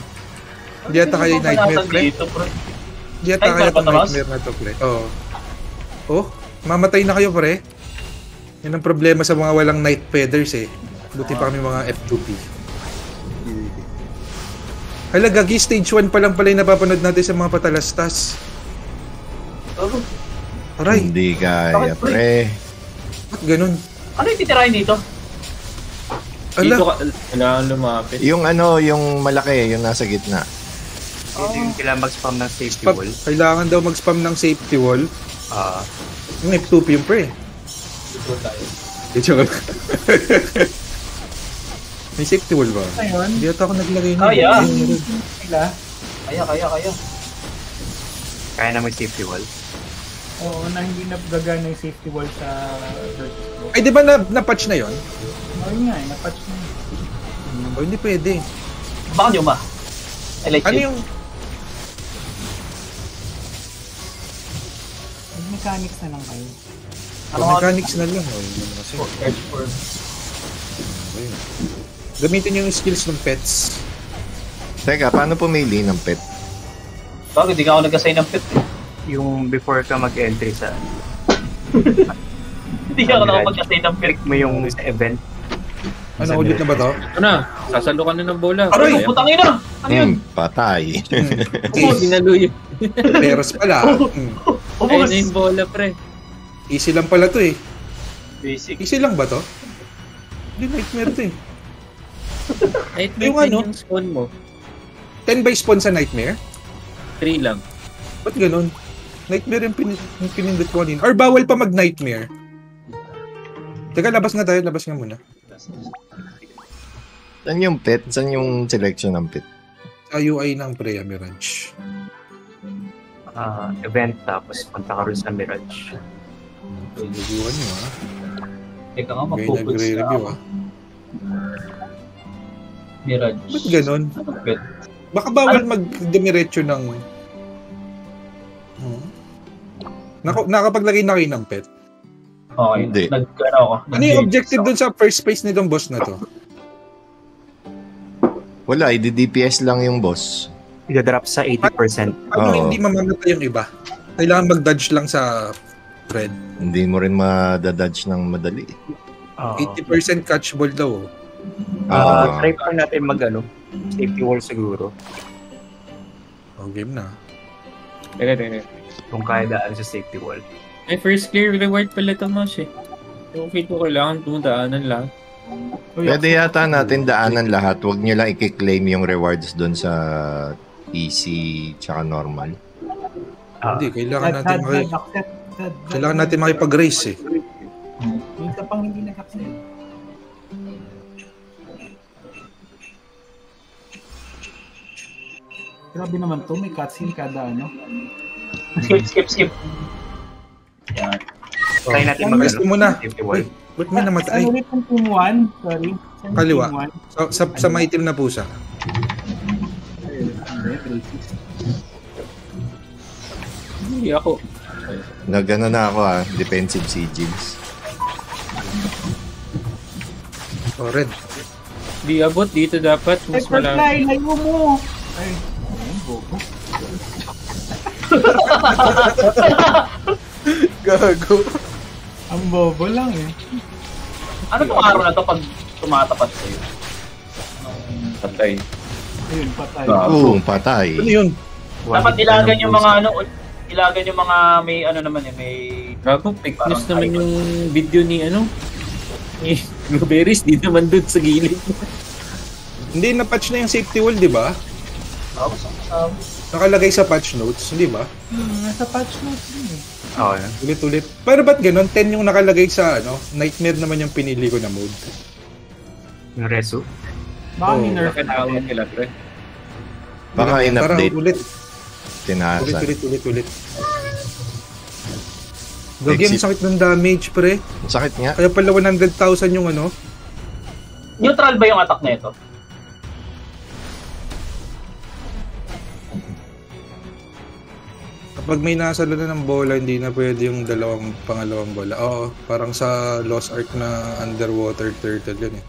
C: Hindi ata kayo yung nightmare,
D: ba
C: pre.
D: dito, pre?
C: Hindi ata
D: Ay,
C: kayo itong
D: patapos?
C: nightmare na to, pre. Oh. Oh, mamatay na kayo, pre. Yan ang problema sa mga walang night feathers eh. Buti pa kami mga F2P. Hala, gagi, stage 1 pa lang pala yung napapanood natin sa mga patalastas.
D: Oh,
C: Aray,
A: Hindi kaya,
D: Bakit, pre?
A: pre.
C: ba't ganun?
D: Ano yung titirahin dito?
I: Dito
C: Ala,
I: ka, kailangan lumapit.
A: Yung ano, yung malaki, yung nasa gitna.
L: Dito yung kailangan mag-spam ng safety
C: spam,
L: wall.
C: kailangan daw mag-spam ng safety wall.
L: Ah,
C: Yung F2P yung pre. Di joke. May safety wall ba?
H: Ayun.
C: Hindi ata ako naglagay na.
D: Kaya.
H: Sila.
D: Kaya, kaya, kaya.
L: kaya na may safety wall.
H: Oo, na hindi na gagana yung safety wall sa Virtus Pro.
C: Ay, di ba na, na-patch na yon?
H: Oo nga eh, napatch na yun.
C: O, hindi pwede.
D: Baka nyo ma. I like
C: Ano
D: you.
C: yung...
H: Mag-mechanics na lang kayo.
D: Ano
C: mechanics na lang. O, yun na kasi.
D: Edge for...
C: Gamitin yung skills ng pets.
A: Teka, paano pumili ng pet?
D: Bago, hindi ka ako nag-assign ng pit.
L: Yung before ka mag-entry sa...
D: Hindi ka ako nakapag-assign ng.
L: Click mo yung sa event.
C: Ano, ulit na ba to?
I: Ito na, sasalo ka na ng bola.
D: Aray,
I: Kaya.
D: putang ina! Ano yun?
A: Hmm, patay.
I: Oo, sinalo yun.
C: Peros pala. Hmm.
I: Ayun na yung bola, pre.
C: Easy lang pala to eh.
D: Basic.
C: Easy lang ba to? Hindi, nightmare to eh.
I: Kahit
C: Yung ano?
I: yung spawn mo,
C: 10 by spawn sa nightmare?
I: 3 lang.
C: Ba't ganun? Nightmare yung, pin yung pinindot ko kanina. Or bawal pa mag-nightmare? Teka, labas nga tayo. Labas nga muna.
A: Saan yung pet? Saan yung selection ng pet?
C: Sa UI ng Preya Mirage.
L: Ah, event tapos punta ka rin sa Mirage.
C: Reviewan nyo ah.
D: Teka nga, mag-focus
C: nagre-review
D: sa
C: ah.
D: Mirage.
C: Ba't ganun?
D: Ano pit?
C: Baka bawal mag-demiretso ng... Hmm? Nako, nakapaglagay na kayo ng pet.
D: Okay,
A: Hindi.
D: nag, ano ako.
C: Ano yung objective dun sa first phase nitong boss na to?
A: Wala, i-DPS lang yung boss.
L: Ida-drop sa 80%.
C: Paano
A: Oo.
C: hindi mamamatay yung iba? Kailangan mag-dodge lang sa thread.
A: Hindi mo rin madadodge ng madali.
L: Ah,
C: 80% catchable daw.
L: Ah,
A: Ah.
L: try pa natin mag ano, safety wall siguro.
C: Oh, game na.
I: Teka, teka.
L: Kung kaya daan sa safety wall.
I: Ay, first clear reward pala ito, Mosh eh. Yung feel ko kailangan dumudaanan lang.
A: Pwede yata natin daanan lahat. Huwag nyo lang i-claim yung rewards doon sa easy tsaka normal.
L: Ah,
C: Hindi, kailangan natin maki... Kailangan natin makipag-race eh.
H: Isa pang hindi nag-accept. Grabe naman to, may cutscene kada ano.
D: Skip, skip, skip.
L: Yan. Try natin mag
C: Gusto mo na. Uy, ba't may namatay?
H: Ano ulit yung team 1? Sorry. Saan
C: Kaliwa.
H: one?
C: Sa, sa, sa maitim na pusa.
I: Hindi ako.
A: Nagano na ako ah, defensive sigils.
C: Oh, red.
I: Di abot, dito dapat. Mas
H: Hyperfly,
I: malaki.
H: layo mo! Ay, bobo.
C: Gago.
H: Ang bobo lang eh.
D: Ano tong araw na to pag tumatapat sa'yo?
I: Patay.
H: Ayun, patay.
A: Oo, patay.
C: Ano yun?
D: Dapat ilagan yung mga ano, ilagan yung mga may ano naman eh, may
I: Gago, fake news
D: Parang
I: naman yung video ni ano. Ni Blueberries, di naman dun sa gilid.
C: Hindi na-patch na yung safety wall, di ba?
D: Ako sa kasama.
C: Nakalagay sa patch notes, di ba?
H: Hmm, nasa patch notes yun eh.
L: Oo, yan.
C: Ulit-ulit. Pero ba't ganun? 10 yung nakalagay sa ano? Nightmare naman yung pinili ko na mode.
L: Yung resu.
H: Baka
C: Oh,
H: ni-nerf
I: Nakatawag nila, pre.
A: Baka
C: Parang
A: in-update,
C: ulit, ulit,
A: tinasan.
C: ulit, ulit, ulit. Gagi, ang sakit ng damage, pre.
A: Ang sakit nga.
C: Kaya pala 100,000 yung ano.
D: Neutral ba yung attack na ito?
C: Kapag may nasa na ng bola, hindi na pwede yung dalawang pangalawang bola. Oo, parang sa Lost Ark na underwater turtle yun eh.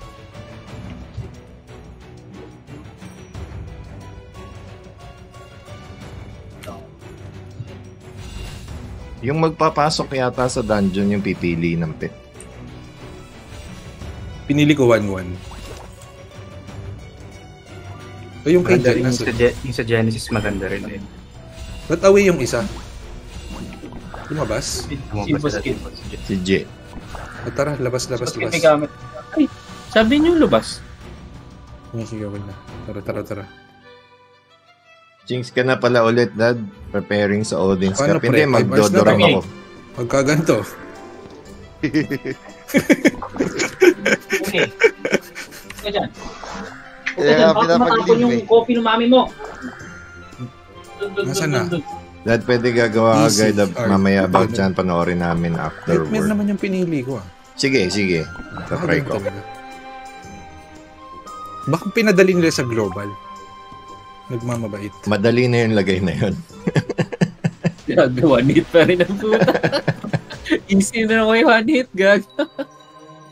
A: Yung magpapasok yata sa dungeon yung pipili ng pet.
C: Pinili ko 1-1. So yung kay
L: Maganda yung sa,
C: nasa-
L: Ge- yung sa Genesis maganda rin eh.
C: Ba't away yung isa? Lumabas?
I: Na
D: skin.
A: Si J.
C: O tara, labas, labas, labas.
D: may gamit.
I: Sabi niyo lumabas.
C: Sige, sige, okay na. Tara, tara, tara.
A: Jinx ka na pala ulit, Dad. Preparing sa Odin's
C: Paano,
A: Cup. Hindi, magdodorang ako.
C: Pagka ganito,
D: Okay. Ika dyan.
K: Kaya
D: dyan, baka matapon yung
K: eh.
D: coffee ng mami mo.
C: Nasaan na?
A: Dad, pwede gagawa ka guide up mamaya about dyan. Panoorin namin
C: nightmare
A: afterward.
C: naman yung pinili ko ah.
A: Sige, sige. Tatry ko.
C: Baka pinadali nila sa global. Nagmamabait.
A: Madali na yung lagay na yun.
I: Grabe, one hit pa rin ang puta. Easy na naman yung one hit, gag.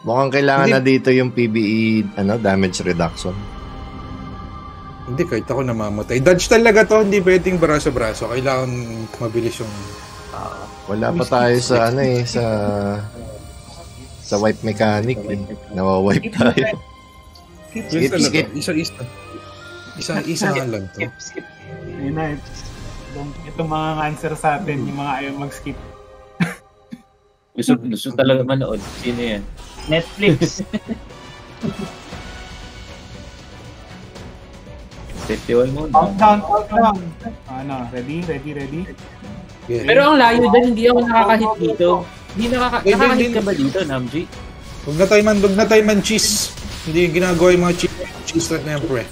A: Mukhang kailangan na dito yung PBE ano damage reduction.
C: Hindi, kahit ako namamatay. Dodge talaga to, hindi pwedeng braso-braso. Kailangan mabilis yung...
A: Wala pa tayo sa ano eh, sa sa wipe mechanic eh. Nawa-wipe tayo. Skip,
C: talaga.
A: skip.
C: Isa-isa. Isa-isa nga lang to.
D: Skip, skip.
H: Ayun na, itong, itong mga answer sa atin, yung mga ayaw mag-skip.
I: Gusto, gusto talaga manood. Sino yan?
D: Netflix.
I: 51 mo.
H: Countdown, countdown. Ano, ready, ready, ready?
C: Yeah.
I: Pero ang layo dyan, hindi ako nakakahit dito. Hindi nakaka
C: Hindi,
I: nakakahit ka ba dito, Namji?
C: Huwag na tayo man, huwag na tayo man cheese. Hindi yung ginagawa yung mga cheese, cheese na yan, pre.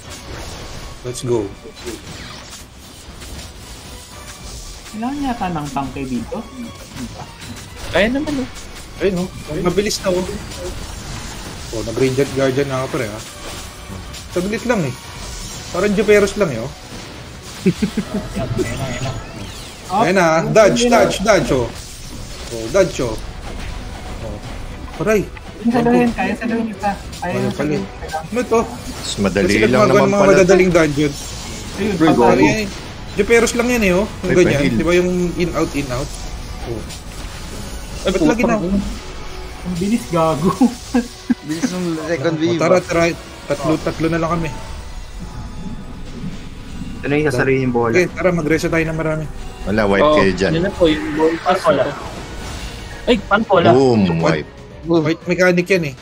C: Let's go.
H: Kailangan yata ng tangke dito.
I: Kaya naman, oh.
C: Ayun, no? Mabilis na, oh. Oh, nag-Radiant Guardian na ako, pre, ha? Saglit lang, eh. Parang Juperos lang, eh, oh. Ayun na, dodge, dodge, dodge, oh. Oh, dodge, oh. Oh. Aray.
H: Saluhin, kaya saluhin isa. Kaya
C: Ano pala?
H: saluhin.
C: Ano to?
A: Mas madali lang naman
C: ng mga
A: pala.
C: madadaling dungeon.
H: Ayun,
A: Bro,
H: pag-
A: go.
C: Ano yan, eh. Juperos lang yan, eh, oh. Yung
A: Ay,
C: ganyan.
A: pahil.
C: Di ba yung in-out, in-out? Oh.
I: Ay,
C: Ba't lagi na?
H: Ang bilis gago.
K: Bilis ng second
C: Oh,
K: wave.
C: tara, tara. Tatlo, tatlo na lang kami.
L: Ito na yung bola.
C: Okay, tara, mag-reset tayo ng marami.
A: Wala, wipe
I: Oh,
A: kayo dyan.
I: Yun na po, yung ball pass to. Ay,
D: Panpola.
A: Boom, wipe.
C: Wait, mechanic yan, eh.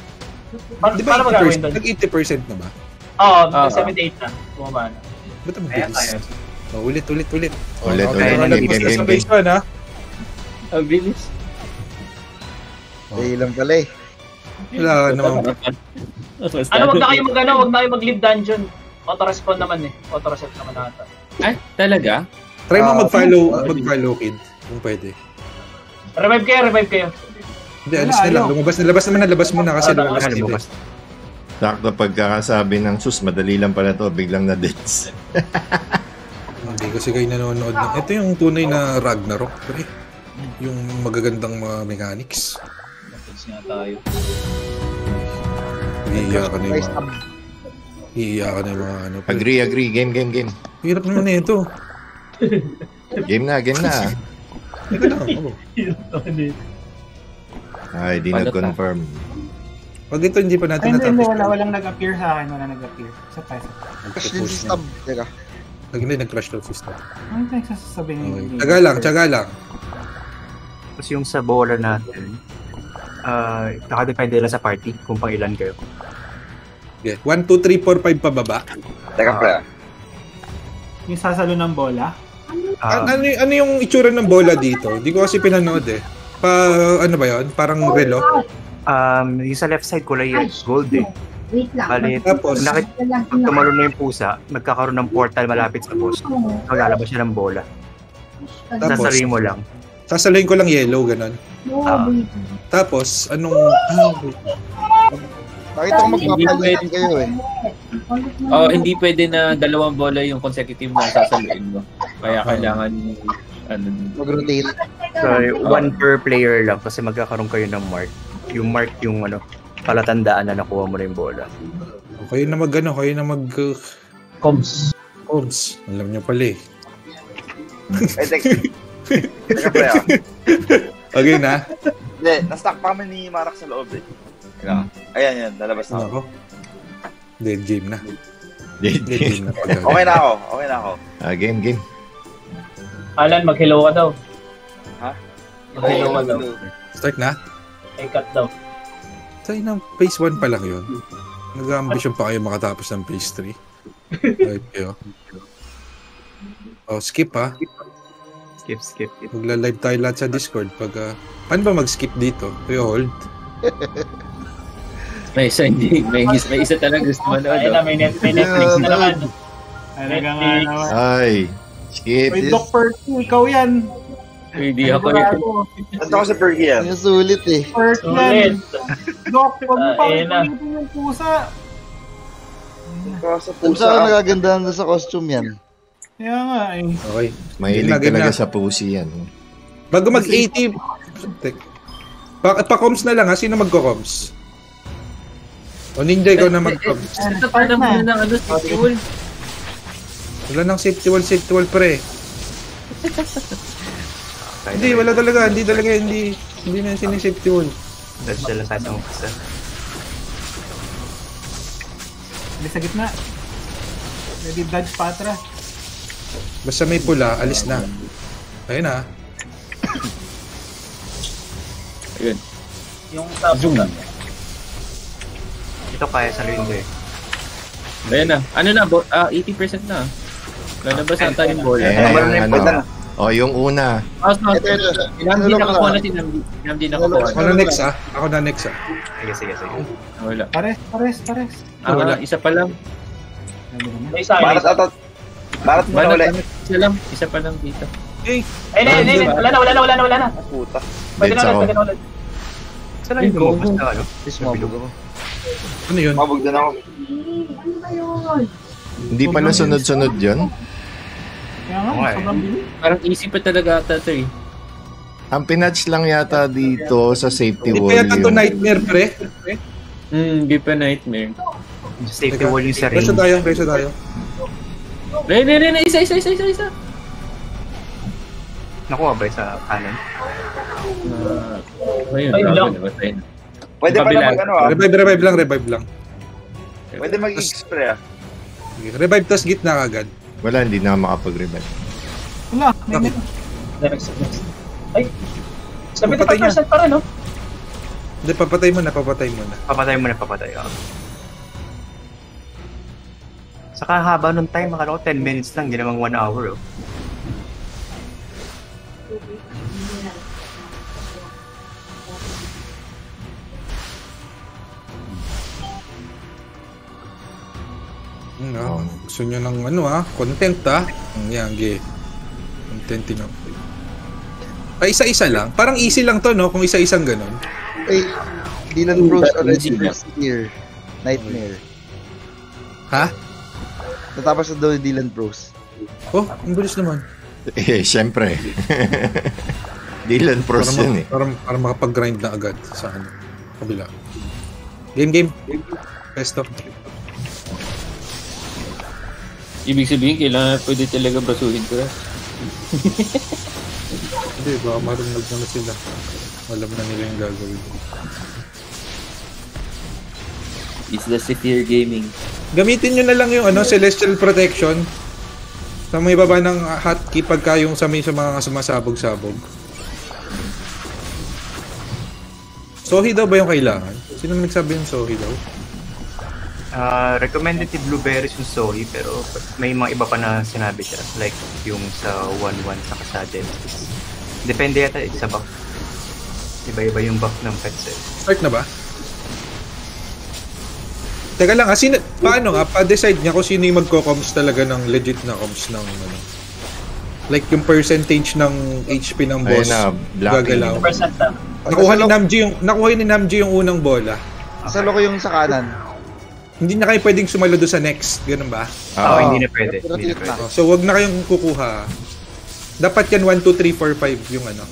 D: Pa-
C: Di ba
D: paano magagawin
C: 80%?
D: doon?
C: Nag-80% na ba?
D: Oo,
I: Ah,
D: 78 na. Bumaba na.
C: Ba't ang bilis? Oh, ulit, ulit, ulit.
A: Ulit,
C: Oh,
A: ulit.
C: okay,
A: game,
C: sa
A: game.
C: base one, ha?
I: Ang bilis.
K: Eh, ilang pala eh.
C: Wala naman.
D: Ano, wag na kayo mag ano, wag na kayo mag-leave dungeon. Auto-respawn naman eh. Auto-reset naman ata.
I: Ay, talaga?
C: Try mo
K: Ah,
C: mag-follow, mag-follow, kid. Kung pwede.
D: Revive kayo, revive kayo.
C: Hindi, alis na lang. Lumabas na, labas naman na, labas muna kasi
D: Ah,
C: lumabas
I: Ano
C: dito.
I: bukas?
A: Sakto pagkakasabi ng sus, madali lang pala to, biglang na deaths.
C: Hindi kasi kayo nanonood ng... Ito yung tunay na Ragnarok, pre. Yung magagandang mga mechanics.
D: Tapos nga tayo.
C: Iiyak ka na yung mga... Iiyak ka na mga ano. pre.
A: Agree, agree. Game, game, game.
C: Hirap naman na ito.
A: Game na, game na.
C: Ito lang. Oh.
A: Ay, di nag-confirm.
C: Pag ito hindi pa
H: Ay,
C: natin
H: hindi, hindi,
C: natapos.
H: wala, walang nag-appear sa akin, wala nag-appear. Isa pa.
K: Crash din si Stab. Teka.
C: Pag hindi, nag-crash daw system.
H: Ano tayo sasasabi niyo?
C: Okay. Tsaga lang, tsaga lang.
L: Tapos yung sa bola natin, ah nakadepende lang sa party kung pang ilan kayo.
C: Okay. 1, 2, 3, 4, 5 pababa.
K: Teka, pre.
H: Yung sasalo ng bola?
L: Ah,
C: An- ano, ano yung itsura ng bola dito? Hindi ko kasi pinanood eh. Pa, ano ba yon? Parang relo?
L: um, yung sa left side kulay gold eh.
M: Wait lang.
L: Bali,
C: Tapos,
L: nakit pag tumalon na yung pusa, magkakaroon ng portal malapit sa boss. Maglalabas siya ng bola.
C: Tapos?
L: Sasaluhin mo lang.
C: sasaluhin ko lang yellow, ganun.
L: Ah.
C: Tapos, anong... Ah, wait.
K: Nakita ko magpapalitan kayo eh.
I: Oh, hindi pwede na dalawang bola yung consecutive na sasaluin mo. Kaya kailangan ano,
K: Mag-rotate.
L: So, one per player lang kasi magkakaroon kayo ng mark. Yung mark yung ano, palatandaan na nakuha mo na yung bola.
C: Oh, kayo na mag, ano, kayo na mag... Uh,
D: Coms.
C: Combs. Alam niyo pala eh.
K: Teka. Teka, pre ah.
C: Okay na?
N: Hindi, na-stuck pa kami ni Marak sa loob eh. Kailangan. Ayan, yan. Lalabas na ako.
C: Dead game na.
A: Dead
C: Dead game na. pag-
N: Okay na ako. Okay na ako.
A: Ah, game, game.
D: Alan, mag-hello ka daw. Mag-hello daw.
C: Start na?
D: Ay, cut daw.
C: Tayo ng phase 1 pa lang yun. Nag-ambition pa kayo makatapos ng phase 3. Right kayo. Oh, skip ha.
L: Skip, skip.
C: Magla-live tayo lahat sa Discord pag... ah, paano ba mag-skip dito? Kuya hold?
I: May isa hindi, may isa, may isa talaga gusto manood.
D: Ayun na, may, net, may Netflix na naman.
H: Talaga nga naman.
A: Ay, skip.
H: Wait, Doc Perky, ikaw yan.
I: Hindi ako yun.
N: Nandito ako sa Perky yan.
K: Yung sulit eh.
H: Perky yan. Doc, huwag mo
D: Ah,
H: pa
D: ayun na.
H: ulitin yung pusa.
N: Sa pusa.
K: saan nagagandahan sa costume yan.
H: Kaya nga eh.
C: Okay.
A: Mahilig talaga
C: na.
A: sa pussy yan.
C: Bago mag-80... Tek. Pa, pa-coms na lang ha. Sino magko-coms? O Ninja, ikaw na mag-coms.
I: Ito pa na muna ng ano, safety wall.
C: Wala nang safety wall, safety wall pre. Hindi, wala talaga. Hindi talaga, hindi. Hindi na sinin safety wall.
L: Dodge sila sa isang pusa.
H: Hindi sa gitna. Ready dodge patra.
C: Basta may pula, alis na. Ayun na.
I: Ayun.
D: Yung sa
I: Zoom na.
L: Ito kaya sa ko eh.
I: Ayun na. Ano na, bo- ah, 80% na. Lalabas na tayo yung bola.
A: Eh,
N: Naman na
A: yung
N: yung
A: ano. O, yung una.
I: Ah, so,
K: Ito, ito.
I: Namdi
K: Ano lang
I: nakakuha
K: na?
I: na si Namdi. Namdi nakakuha
C: Ako na next ah. Ako na next ah.
L: Sige, sige, sige.
I: Wala.
H: Pares, pares, pares.
I: Ah,
C: Wala.
I: isa pa lang.
D: May isa.
N: Barat atat. Barat mo na
I: Wala,
N: ulit.
I: isa lang. Isa pa lang dito.
C: Eh,
D: na, na, ayun na. Wala na, wala na, wala na, wala na.
N: Puta.
D: Pwede na
A: Dead
D: ulit, pwede na ulit.
L: Saan lang yung na ano?
K: Please, mabog ako.
C: Ano yun?
N: Mabog din ako.
A: Hindi pala sunod-sunod yun.
H: Kaya nga,
L: eh.
H: sobrang bilis.
I: Parang easy pa talaga ata ito eh.
A: Ang pinatch lang yata dito sa safety
C: Hindi
A: wall
C: pa yata to
A: yung...
C: nightmare pre.
I: Hmm, di pa nightmare.
L: Safety wall yung sa
C: Reso
L: ring.
C: tayo, reso tayo.
I: Re, re, re, isa, isa, isa, isa, isa.
L: Nakuha ba yung sa kanan?
I: Ayun,
D: Ayun
I: ayun
D: lang.
N: Pwede pa
I: Kabila.
N: na mag ano ah.
C: Revive, revive lang, revive lang.
N: Pwede mag-spray ah.
C: Revive tas gitna agad.
A: Wala, hindi na makapag-revive.
H: Wala, may
C: Ako.
D: Next, next. Ay,
C: Papatay niya.
D: 75% pa rin, no?
C: Hindi, papatay mo na, papatay mo na.
L: Papatay mo na, papatay. Oh. Saka haba nung time, akala ko 10 minutes lang, hindi namang 1 hour. Oh.
C: Hmm, ah, gusto nyo ng ano ah, content ah. Hmm, Yan, ge. Contenting ako. Ay, isa-isa lang. Parang easy lang to, no? Kung isa-isang ganun.
K: Hey, Dylan Bros already is here. Nightmare.
C: Ha?
K: Natapos na daw Dylan Bros.
C: Oh, ang bilis naman.
A: Eh, syempre. Dylan Pros
C: para,
A: yun
C: ma-
A: eh.
C: para, para makapag-grind na agad sa ano, kabila. Game, game. Pesto.
I: Ibig sabihin, kailangan pwede talaga basuhin ko.
C: Hindi, baka marunod na sila. Alam na nila yung gagawin.
I: Is the Sephir Gaming.
C: Gamitin nyo na lang yung ano, Celestial Protection. Sa may baba ng hotkey pagka yung sa may sa mga sumasabog-sabog. Sohi daw ba yung kailangan? Sino nagsabi yung Sohi daw?
L: Ah, recommended ni Blueberries yung Zoe, pero may mga iba pa na sinabi siya. Like yung sa 1-1 saka sa Genesis. Depende yata eh, sa buff. Iba-iba yung buff ng pets eh.
C: Start na ba? Teka lang, ah, sino, paano nga, pa-decide niya kung sino yung magko-comms talaga ng legit na comms ng ano. Like yung percentage ng HP ng boss
A: Ayun na,
C: gagalaw.
D: 50% na.
C: Nakuha ni Namji yung nakuha ni Namji yung unang bola.
K: Sa loko yung sa kanan.
C: Hindi na kayo pwedeng sumalo doon sa next, ganun ba?
L: Oo,
A: Ah,
L: hindi na pwede. Hindi na pwede.
K: na.
C: Oh, so wag na kayong kukuha. Dapat yan 1 2 3 4 5 yung ano.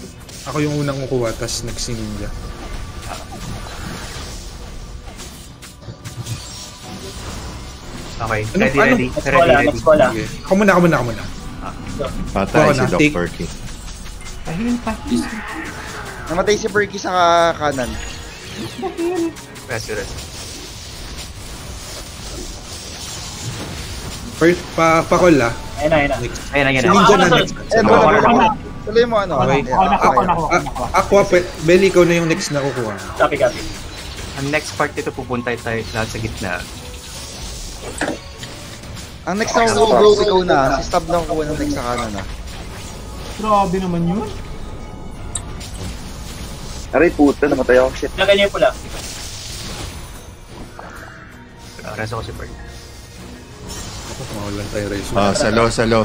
C: Ako yung unang kukuha tas next si Ninja.
L: Okay,
C: Ano-
L: ready,
C: ano?
L: ready,
D: Next
L: ready, ready.
D: next bola.
C: Sige. Ako muna, ako muna, ako muna.
A: patay
C: Ako
A: si
C: take.
A: Perky.
H: Tahil, tahil.
K: Namatay si Perky sa kanan.
L: Rest, rest.
C: First pa pa call ah.
D: Ayun na, ayun na.
C: Next.
L: Ayun na,
C: Si
L: ayun na.
C: Ninja
D: Ako
C: na
D: na,
C: next.
L: Ako
K: wala
L: na,
K: na.
L: ako na.
K: Tuloy mo ano.
C: Okay.
K: Yeah,
H: Ako, nako,
K: okay.
H: nako,
C: Ah,
H: nako.
C: Aqua, pe- Belly, ikaw na yung next na kukuha.
D: Copy, copy.
L: Ang next part nito pupunta tayo lahat sa gitna.
K: Ang next na kukuha bro, ikaw na. Si Stab na kukuha ng next sa kanan ah.
H: Grabe naman yun.
N: Aray, puta, namatay ako. Shit.
D: Lagay niyo yung pula.
L: Reso ko si Bird.
C: Ako, mawalan tayo reso.
A: Oh, salo, salo.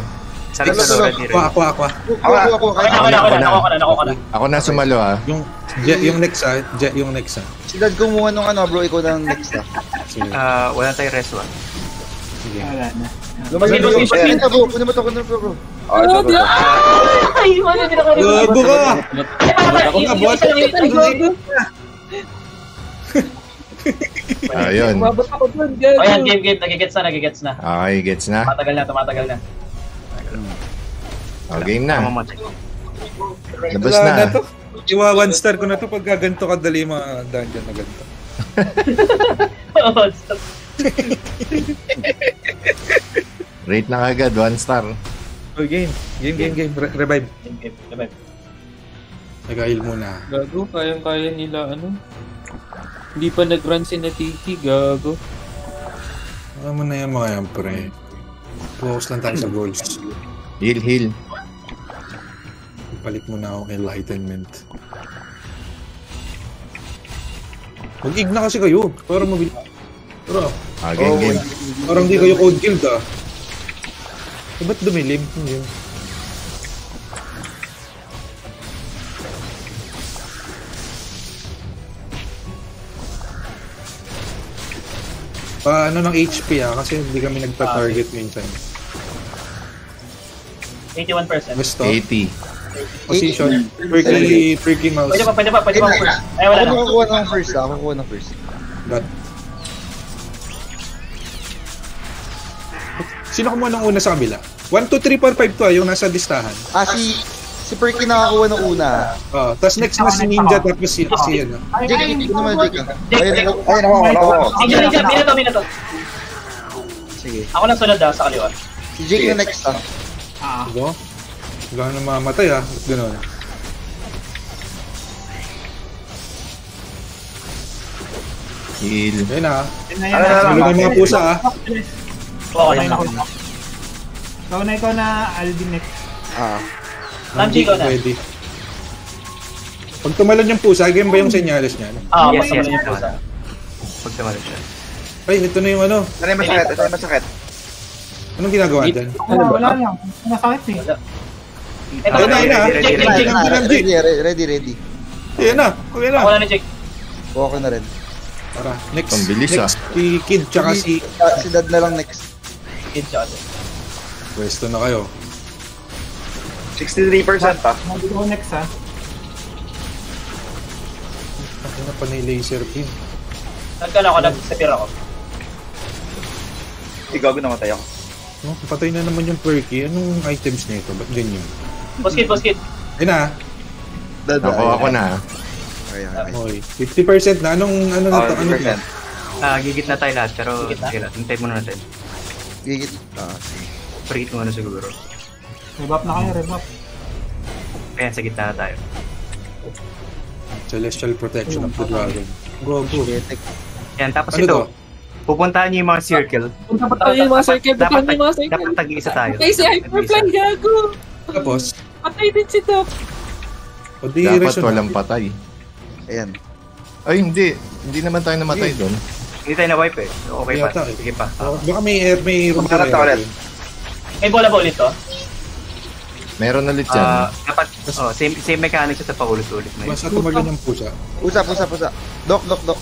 K: Salo,
L: sa
K: salo.
L: rin.
C: aqua, aqua.
K: Kuha, kuha, kuha.
D: Okay na, okay na, okay na. Nakuha ko na, nakuha ko na.
A: Ako na sumalo ah.
C: Yung, Jet, yung next ah. Jet, yung next ah.
K: Si Dad kumuha nung ano bro, ikaw na ng next ah.
C: Sige.
L: Ah, wala tayong reso ah.
C: sige.
H: Wala na.
D: Sige, sige.
K: Ito bro, kunin mo to, kunin mo to.
N: Ah, ito, ito.
D: Ay, wala din ako rin.
C: Gago ka!
D: Ako
C: nga, bot.
A: Ayun.
I: Umabot ako dun,
D: O yan,
I: gago.
D: game, game. Nagigets na, nagigets na.
A: Okay, gets na.
D: Tumatagal na, tumatagal na.
A: Oh, game na. Labas
C: Wala
A: na.
C: to. Iwa one star ko na to pag gaganto kadali yung mga dungeon na ganito.
A: Rate na kagad, one star.
C: Oh, game. Game, game, game. Re- revive.
D: Game, game, game.
C: Nag-heal muna.
I: Gago, kayang-kaya nila, ano? Hindi pa nag-run si Natiki, gago.
C: Ano mo na yan mga yan, pre. Focus lang tayo sa goals.
A: Heal, heal.
C: Palit mo na ako enlightenment. Mag-ig na kasi kayo. Para mabili. Pero,
A: Ah, game, game.
C: parang di kayo code guild ah. Eh, ba't dumilim? Yun. Pa, ano ng HP ah, kasi hindi kami nagpa-target minsan.
D: 81%.
C: Gusto?
A: 80.
C: Position. Perky, perky mouse.
D: Pwede pa, pwede pa, pwede pa. Ay, wala
K: Ako
D: na.
K: kukuha ng first ah, ako kukuha ng first.
C: Got. Sino kumuha ng una sa kabila? 1, 2, 3, 4, 5 to ah, yung nasa listahan.
K: Ah, si... Si Perky nakakuha ng una.
C: Oh, tapos next na si Ninja tapos si, si ano.
H: Ay,
K: Jake, ano naman Jake ah. Ayun, ayun.
N: Ay, nakuha ko, nakuha ko.
D: Sige, sige, minato, minato.
K: Sige.
D: Ako lang sunod ah, sa kaliwa.
K: Si Jake na next ah.
H: Ah,
C: Diba? Gano'n na mamatay ah. Gano'n.
A: Heal.
C: Ayun ah.
H: na
N: Ano,
H: na.
C: na mga pusa ah.
D: Oo,
H: Okay na
D: na.
H: ako. Ikaw na ikaw na Alvin next.
K: Ah.
D: Tamchi ko na.
C: Pwede. Pag tumalon yung pusa, game ba yung senyales niyan?
D: Ah,
L: Yes,
D: yes,
L: yes,
D: yes.
L: yes. Pag tumalo siya.
C: Ay, ito na yung ano.
N: Ano yung masakit? Ano yung masakit?
C: Anong ginagawa dyan?
H: Wala, wala lang. Masakit eh.
D: Ito,
C: Ayun na, ayun na.
D: Jake, Jake, Jake, Jake.
K: Ah, ready, ready, ready.
C: Ayun na. Okay na.
D: Ako na ni Jake.
K: Ko na rin.
C: Tara, next.
A: Ang bilis,
C: next, si Kid tsaka si...
K: Ah, si Dad na lang next.
D: Kid shot.
C: Pwesto na kayo.
N: 63% pa.
H: Nandito ko next ha.
C: Ano na pa na laser beam.
D: Nagkala ako, nag-sapir ako.
N: Si Gago namatay ako.
C: No, patay na naman yung perky. Anong items nito? Ba't ganyan?
D: Boss kid.
C: Ayun na.
K: Dad,
A: Ako,
K: ah,
A: ako na.
K: Okay, okay.
C: Okay. 50% na. Anong, ano na
N: Oh?
C: Ano?
N: 50%.
L: Ah, gigit na tayo lahat, pero
D: Gigit na?
L: sige lang, hintay muna natin.
K: Gigit. Ah,
L: Pre-hit mo ano siguro.
H: Rebuff na kayo, rebuff.
L: Ayan, sa gitna na tayo.
C: Celestial Protection of the Dragon. Go, go.
L: Yan, tapos
C: Ano
L: ito,
C: to?
L: pupuntahan niyo yung mga circle.
I: Punta pa tayo yung mga circle,
L: Dapat,
I: yung mga circle.
L: dapat tag-isa tayo.
I: Patay si Hyperfly, gago.
C: Tapos,
I: Patay din si Doc.
C: o di
A: Dapat
C: reason-
A: walang patay.
K: Ayan.
A: Ay, hindi. Hindi naman tayo namatay doon.
L: Hindi tayo na-wipe eh. Okay pa,
C: eh.
L: sige pa.
C: Oh, baka may air, may room
N: Kumakarap na ulit.
D: May bola ba ulit to?
A: Meron ulit yan.
L: Ah, dapat, oh, same, same mechanics sa paulit-ulit. May.
C: Basta tumalon yung pusa.
K: Pusa, pusa, pusa. Dok, dok, dok.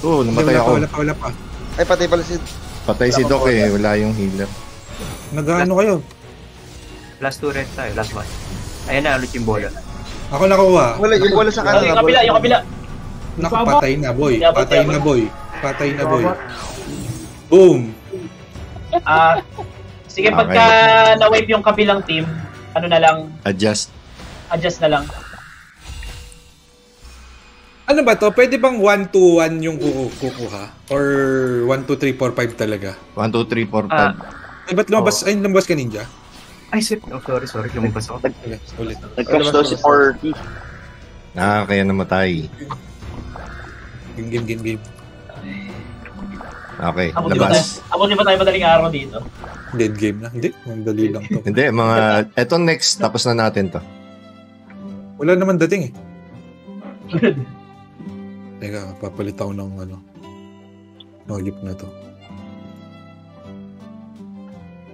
A: Oo,
C: Hindi,
A: namatay
C: wala pa,
A: ako.
C: wala pa, wala pa.
K: Ay, patay pala si...
A: Patay si Doc eh. Wala yung healer.
C: Nag-ano kayo?
L: Last two red tayo, last one. Ayan na, ulit yung bola.
C: Ako nakuha.
K: Wala, yung bola sa kanan.
D: Yung kabila, yung kabila.
C: Naku, patay na boy. Patay na boy. Patay na boy. Boom!
D: Ah, sige,
A: Okay.
D: pagka na-wipe yung kabilang team, ano na lang,
A: Adjust.
D: adjust na lang.
C: Ano ba to? Pwede bang 1 to 1 yung kuku- kukuha? Or 1, 2, 3, 4, 5 talaga?
A: 1, 2, 3, 4, 5.
L: Ah,
C: Ay, ba't lumabas? Ay, lumabas ka ninja?
L: Ay, shit. Oh, sorry, sorry. Lumabas ako.
C: Ulit, ulit.
N: Nag-crash daw si 40.
A: Ah, kaya namatay.
C: Game, game, game, game.
A: Okay,
D: tayo,
A: labas.
D: abutin ba tayo madaling araw dito?
C: Dead game na. Hindi, mandali lang to.
A: Hindi, mga... Eto next, tapos na natin to.
C: Wala naman dating eh. Teka, papalit ako ng ano. Noyip na to.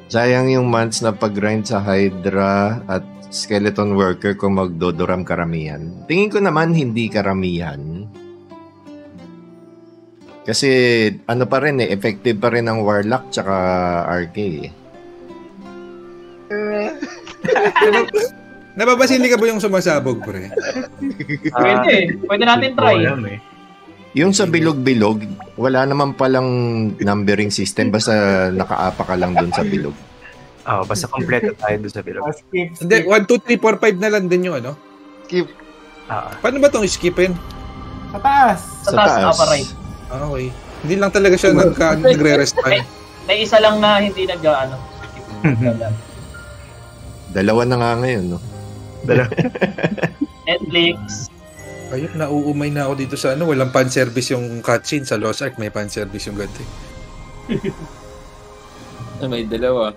A: Sayang yung months na pag-grind sa Hydra at Skeleton Worker kung magdodoram karamihan. Tingin ko naman hindi karamihan. Kasi ano pa rin eh, effective pa rin ang Warlock tsaka RK eh.
C: Nababasili ka ba yung sumasabog, pre?
D: Pwede eh. Pwede natin try.
L: eh.
A: Yung sa bilog-bilog, wala naman palang numbering system basta nakaapa ka lang dun sa bilog.
L: Oo, basta kompleto tayo doon sa bilog.
H: Ah, skip,
C: Hindi,
H: skip.
C: 1, 2, 3, 4, 5 na lang din yung ano.
K: Skip.
L: Ah,
C: Paano ba itong skipin?
H: Sa taas.
D: Sa
A: Sa
D: taas,
A: taas.
D: upper right.
C: Ah, okay. Hindi lang talaga siya nagka, nagre-respond.
D: May isa lang na hindi nag, ano,
A: Dalawa na nga ngayon, no?
D: Netflix.
C: Ayun, nauumay na ako dito sa ano. Walang fan service yung cutscene. Sa Lost Ark, may fan service yung ganti.
I: Ah, may dalawa.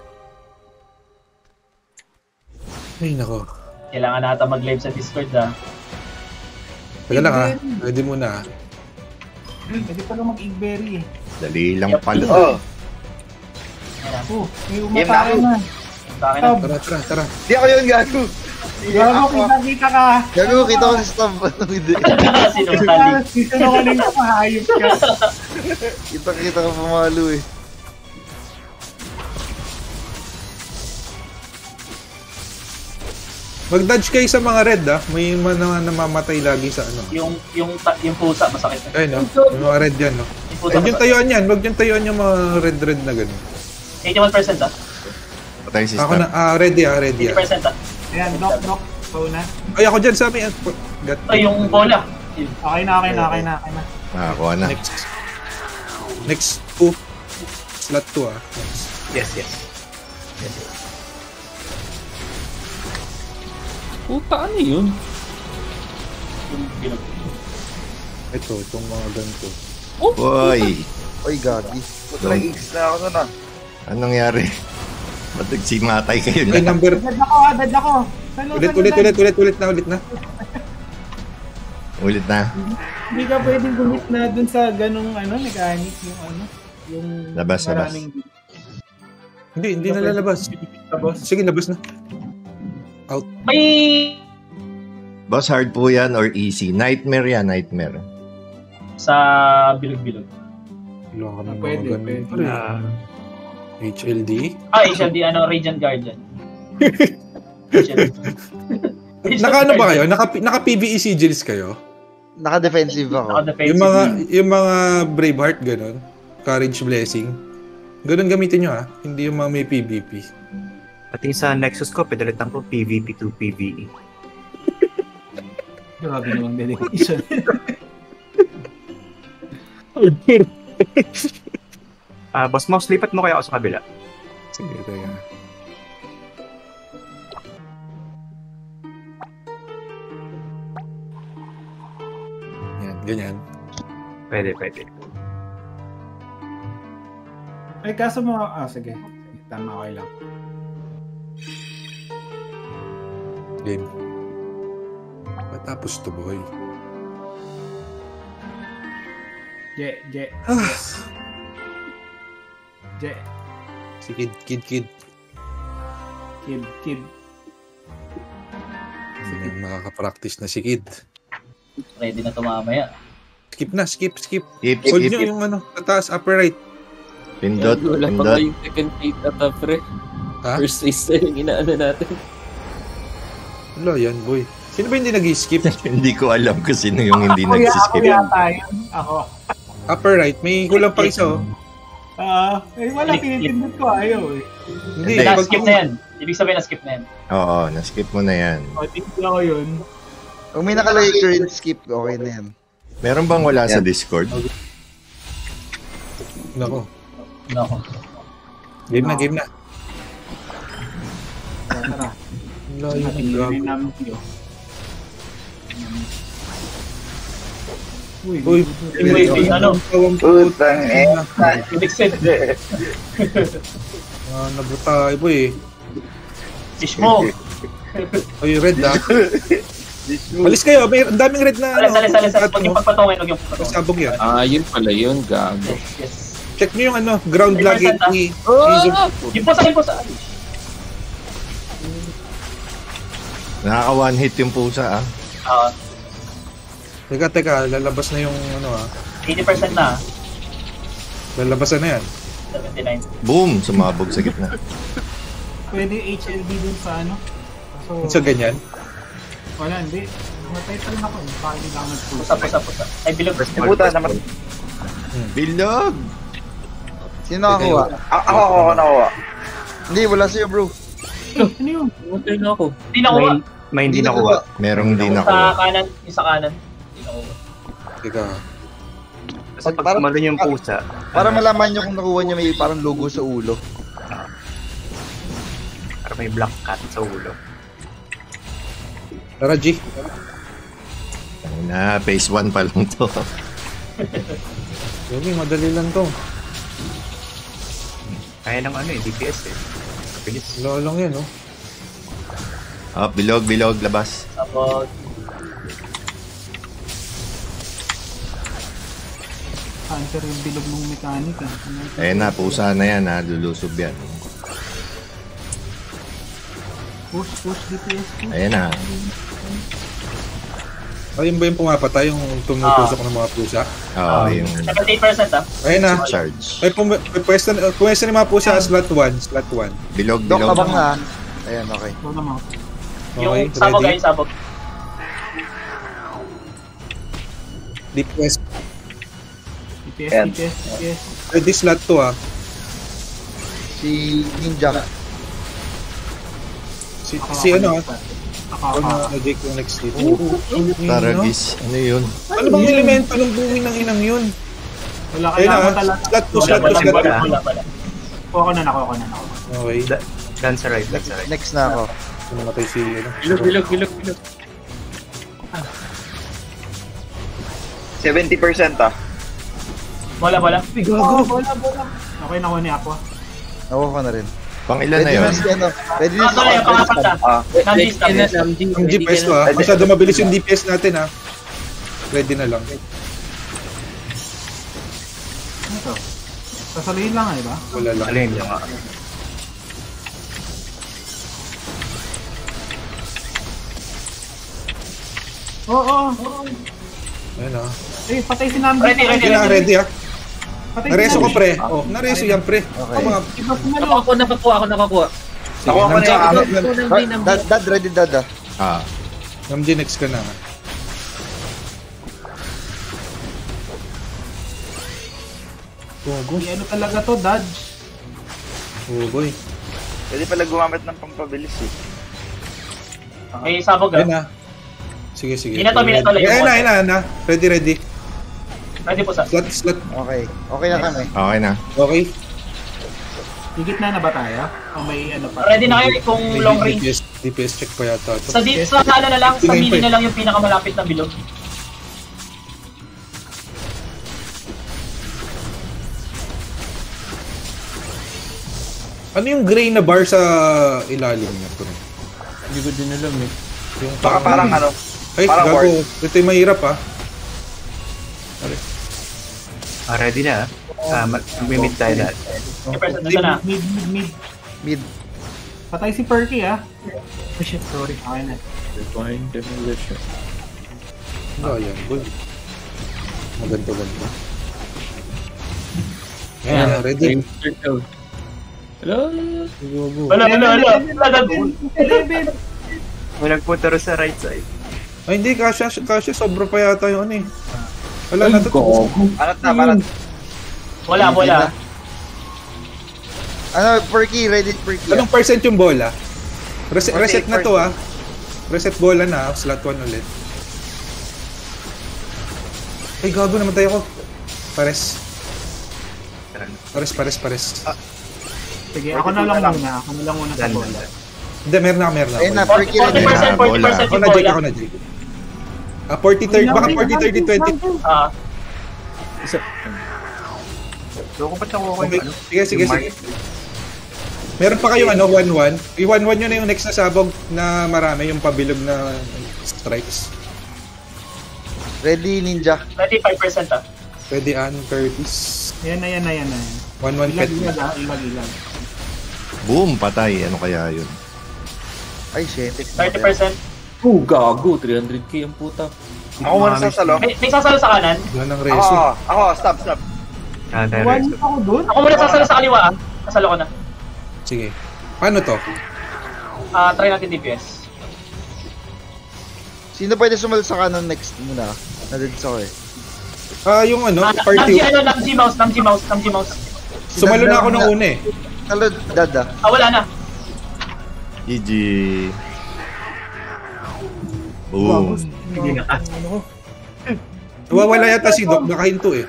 C: Ay, nako.
D: Kailangan nata mag-live sa Discord ah.
C: Taga lang ah. Pwede muna ah.
H: Pwede pa lang mag-igberry eh.
A: Dali lang pala.
N: Oh,
H: Oh, may
N: Game na
H: umatake
N: ako.
H: na.
D: Sa akin na.
C: Tara, tara, tara.
K: Di ako yun, gago.
H: Gago, kita-kita ka.
K: Gago, kita ko si Stab. Hindi.
D: Sinungaling.
H: Sinungaling ka, mahayop ka.
K: Kita-kita ka pumalo eh.
C: Mag-dodge kayo sa mga red ah. May mga namamatay lagi sa ano.
D: Yung, yung, ta- yung pusa, masakit.
C: Ayun no. Yung mga red yan no.
D: Yung
C: yung tayuan yan. Huwag yung tayuan yung mga red-red na gano'n.
D: 81% ah.
A: Patay si
C: Ako na, ah, ready ah, ready ah.
D: 80% ah.
H: Ayan, knock, knock. Ikaw na.
C: Ay, ako dyan sa amin. Got
D: Ito yung bola.
H: Okay na, okay na, okay na, okay na.
A: Nakakuha na.
C: Next. Next two. Slot 2 ah. Next.
L: yes, yes.
I: Puta, ano yun?
C: Ito, itong mga ganito.
A: Hoy!
K: Oy, gagi.
N: puto na exist na ako nun ah.
A: Anong nangyari? Ba't nagsimatay kayo
C: Ay,
A: na?
C: number.
H: Dead ako, ah, dead ako. Salo,
C: Ulit, ulit, ulit, ulit, ulit na, ulit na.
A: Ulit na.
H: Hindi ka pwedeng gumit na dun sa ganong ano, mechanic, yung ano, yung
A: Labas, labas.
C: Hindi, hindi na lalabas.
H: Tapos,
C: Sige, labas na.
D: May
A: Boss, hard po yan or easy? Nightmare yan, nightmare.
D: sa bilog-bilog.
C: Wala ka ng mga
H: Pwede, pwede.
C: Pre.
L: Ah,
C: HLD.
D: Ah, HLD, ano, Radiant Guardian.
C: Naka ano ba kayo? Naka, naka PVE sigils kayo?
K: Naka-defensive ako.
D: Naka-defensive.
C: Yung mga yung mga Braveheart ganun. Courage Blessing. Ganun gamitin nyo ha. Hindi yung mga may PvP.
L: Pati sa Nexus ko, pinalitan ko PvP to PvE.
H: grabe namang dedication.
L: Ah, Boss Mouse, lipat mo kaya ako sa kabila.
C: Sige, teka. Yan, ganyan.
L: Pwede, pwede.
H: Ay, kaso mo, ah, sige. Sige, Tama, okay lang.
C: Game. Matapos to boy.
H: Je, je,
C: Ah,
H: je,
C: si kid, kid, kid.
H: kid, kid.
C: Sige, makaka-practice na si kid.
D: Ready na to mamaya.
C: Skip na, skip, skip.
A: Skip,
C: Hold
A: skip,
C: nyo yung ano, tataas, upper right.
A: Pindot,
I: Wala pa
A: pindot.
I: second fate at uh, pre.
C: Ha?
I: First phase na yung inaano natin.
C: Wala yan, boy. Sino ba hindi nag-skip?
A: Hindi ko alam kung sino yung hindi
H: Ako, ya- ako yata yun. Ako.
C: upper right, may kulang pa isa oh.
H: Ah, eh, wala, tinitindot ko, ayaw eh.
C: Hindi, pag
D: Na-skip na yan. Ibig sabihin na-skip na yan.
A: Oo, na-skip mo na yan.
H: O, tingin ako yun.
K: Kung may nakalagay current skip, okay na yan.
A: Meron bang wala sa Discord?
C: Nako.
D: No.
C: Game na, game na.
H: Tara.
C: Layo
H: Natin
C: ng gago.
H: Uy,
C: Uy,
D: Wait, wait, ano?
N: Putang eh.
D: Exit.
C: Ah, nabutay po eh.
D: Fish mo.
C: Ay, red ah. Alis kayo, may ang daming red na
D: Alis, alis, alis. Huwag yung pagpatungin, huwag yung pagpatungin.
C: Sabog yan.
I: Ah, yun pala yun, gago.
D: Yes.
C: Check nyo yung ano, ground lagi
D: percent, ah.
C: i-
I: Oh!
D: Yung po sa, yung po sa.
A: Nakaka one hit yung pusa ah.
D: Ah,
C: Teka, teka, lalabas na yung ano ah.
D: 80% na.
C: Lalabasan na yan.
D: 79.
A: Boom! Sumabog sa gitna.
H: Pwede HLD dun sa ano. Kaso,
C: So, ganyan.
H: wala, hindi. Matay pa rin ako. eh. Baka hindi lang nag
D: Pusa, pusa, pusa. Ay, bilog.
N: Puta naman.
A: Bilog!
K: Sino nakakuha?
N: A- Ako, ako, ako nakuha.
K: Hindi, wala sa'yo bro.
H: Ano yun?
I: Matay na ako.
D: Hindi nakuha.
L: May, may hindi nakuha.
A: Merong din ako.
D: Sa kanan, yung sa kanan. Hindi nakuha.
C: Teka.
L: Kasi pag tumalon yung pusa,
K: Para malaman nyo kung nakuha nyo may parang logo sa ulo.
L: para may black cat sa ulo.
C: Tara, G.
A: Ayun Na, phase 1 pa lang to.
C: Yogi, madali lang to.
L: Kaya ng ano eh, DPS eh.
C: Wala lang yan, oh.
A: Ah, bilog, bilog, labas.
D: Tapos,
H: Cancer yung bilog ng mechanic. Ito?
A: Ayun na, pusa na yan ha. Lulusob yan.
H: Push, push, DPS. Push.
A: Ayan na.
C: Ayun ba yung pumapatay, yung tumutusok ng mga pusa?
A: Oo, yung
D: 78% ah.
C: Ayun na.
A: charge.
C: Ay, pum- pwesto, pwesto ni mga pusa, slot 1, slot 1.
A: Bilog,
K: Dok,
A: bilog.
K: abang na. Ayan, okay.
H: Naman.
D: Yung
C: Okay,
D: sabog
C: ready?
D: ay sabog.
C: DPS.
H: DPS,
N: Ayan.
H: DPS, DPS.
C: Ready slot 2 ah.
K: Si Ninja.
C: Si, si ano ah.
H: Ako,
C: na yung next dito.
A: Taragis. Ano yun?
C: Ano bang elemento ng buhay ng inang yun?
H: Wala kailangan talaga.
C: slot 2,
D: Wala,
C: slot 2,
D: wala,
C: slot
D: wala, wala, wala.
H: Kuha ko na, nakuha ko na, nakuha ko.
C: 2. Okay.
L: Da- Dance right, dance right.
K: Next na ako.
C: Namatay si ano.
I: Bilog, bilog, bilog, bilog.
N: 70% ah.
D: Wala, wala.
H: Oh, bola, bola. Okay, nakuha ni Aqua.
K: Nakuha ko na rin.
A: Pang ilan na
K: Pwede
A: yun?
K: ano. Pwede
D: Ah,
K: na
D: pangapat na.
N: Ah,
D: Nandis na.
I: Samdi.
C: Ang
I: Ready
C: DPS
I: na.
C: ah. Masyado mabilis yung DPS natin ah. Ready na lang.
H: Ano to? Sasalihin lang, eh, ba?
C: Wala lang.
L: Alin yung nga.
H: Oo, oo, oo.
C: Ayun ah.
H: Eh, patay si Namdi.
D: Ready, ready,
C: Ready ready ah.
H: Patay
C: Nareso ko
H: Namdi.
C: pre. Oh, nareso yan pre.
K: Okay.
C: Ako mga
H: Malo.
I: Ako, nakakuha ako, nakakuha.
N: Nakuha ko na yung.
K: Dad, dad, ready dad ah.
A: Ah,
C: next ka na. Gogo.
H: Ano talaga to, Dodge.
C: Oh boy.
N: Pwede pala gumamit ng pampabilis eh.
D: May sabog ah.
C: na. Sige, sige.
D: Minato, minato lang yung
C: Ayun na,
D: ball.
C: ayun na, ayun na. Ready, ready.
D: Ready po sa.
C: Slot, slot.
K: Okay. Okay na kami.
A: okay na.
C: Okay.
H: Higit na na ba tayo? O may ano pa?
D: Ready na kayo kung
C: May
D: long range.
C: DPS, DPS check pa yata. ito.
D: Sa, di, sa ano na lang, sa mini
C: eh.
D: na lang yung pinakamalapit na bilog.
C: Ano yung gray na bar sa ilalim niya? Pre?
I: Hindi ko din alam eh.
C: Yung
N: Baka parang ano.
C: Ay,
N: parang
C: gago. Ito yung mahirap ah.
L: Ah, ready na ah. Ah, mag- mag-meet tayo
D: person nandun na.
H: Mid, mid, mid.
K: Mid.
H: Patay si Perky, ah. Oh shit, sorry. Okay na.
I: Define demolition.
C: Ano yan? Good. Maganda ganda. Ayan, ready.
I: Hello?
D: Wala, wala, wala. Wala,
H: Eleven.
L: May nagpunta rin sa right side.
C: Ay, hindi. Kasha, kasha. Sobra pa yata yung ano eh. Wala na to.
N: Anat na, anat.
D: wala. wala.
K: Ano, Perky, ready Perky. ah.
C: Anong percent yung bola? Reset, reset na to ah. Reset bola na. Slot 1 ulit. Ay, gago. Namatay ako. Pares. Pares, pares, pares.
H: Sige, ako na lang muna. Ako na lang muna sa bola.
C: Hindi, meron na, meron na.
K: Ayun na,
C: ako.
K: per kill.
D: 40%, 40%
C: Ako
D: yung
C: na, Jake,
D: bola.
C: ako na, Jake. Ah, 40, 30, baka 40, 30, 20.
D: Ah,
I: Isa.
L: So, kung ba't nakuha ko
C: Okay.
L: yung ano?
C: Sige, sige, sige. Meron pa kayong ano, 1-1. I-1-1 nyo na yung next na sabog na marami, yung pabilog na strikes.
K: Ready, ninja.
D: 25% ah.
C: Pwede an, Curtis.
H: Yan na, yan na, yan na.
C: 1-1
H: Ilag,
C: pet.
H: ilag, ah, ilag, ilag.
A: Boom, patay. Ano kaya yun?
K: Ay, shit.
D: 30%.
I: Oh, gago. 300k ang puta.
N: Ako muna sasalo.
D: May, may sasalo sa kanan.
C: Wala ng
N: Ako,
C: reso.
N: ako, stop, stop.
L: Ah,
H: One ako doon.
D: Ako muna sasalo sa kaliwa ah. Kasalo ko na.
C: Sige. Paano to?
D: Ah, try natin DPS.
K: Sino pwede sumal sa kanan next muna? Nadits ako eh.
C: Ah, yung ano,
D: Ah,
C: party.
D: Namji, ano, Namji mouse, Namji mouse, Namji mouse.
C: Sumalo na ako nung una eh.
K: Talo, dada.
D: Ah, wala na.
A: GG. Boom.
L: Hindi na kasi.
C: Nawawala yata si Doc, nakahinto eh.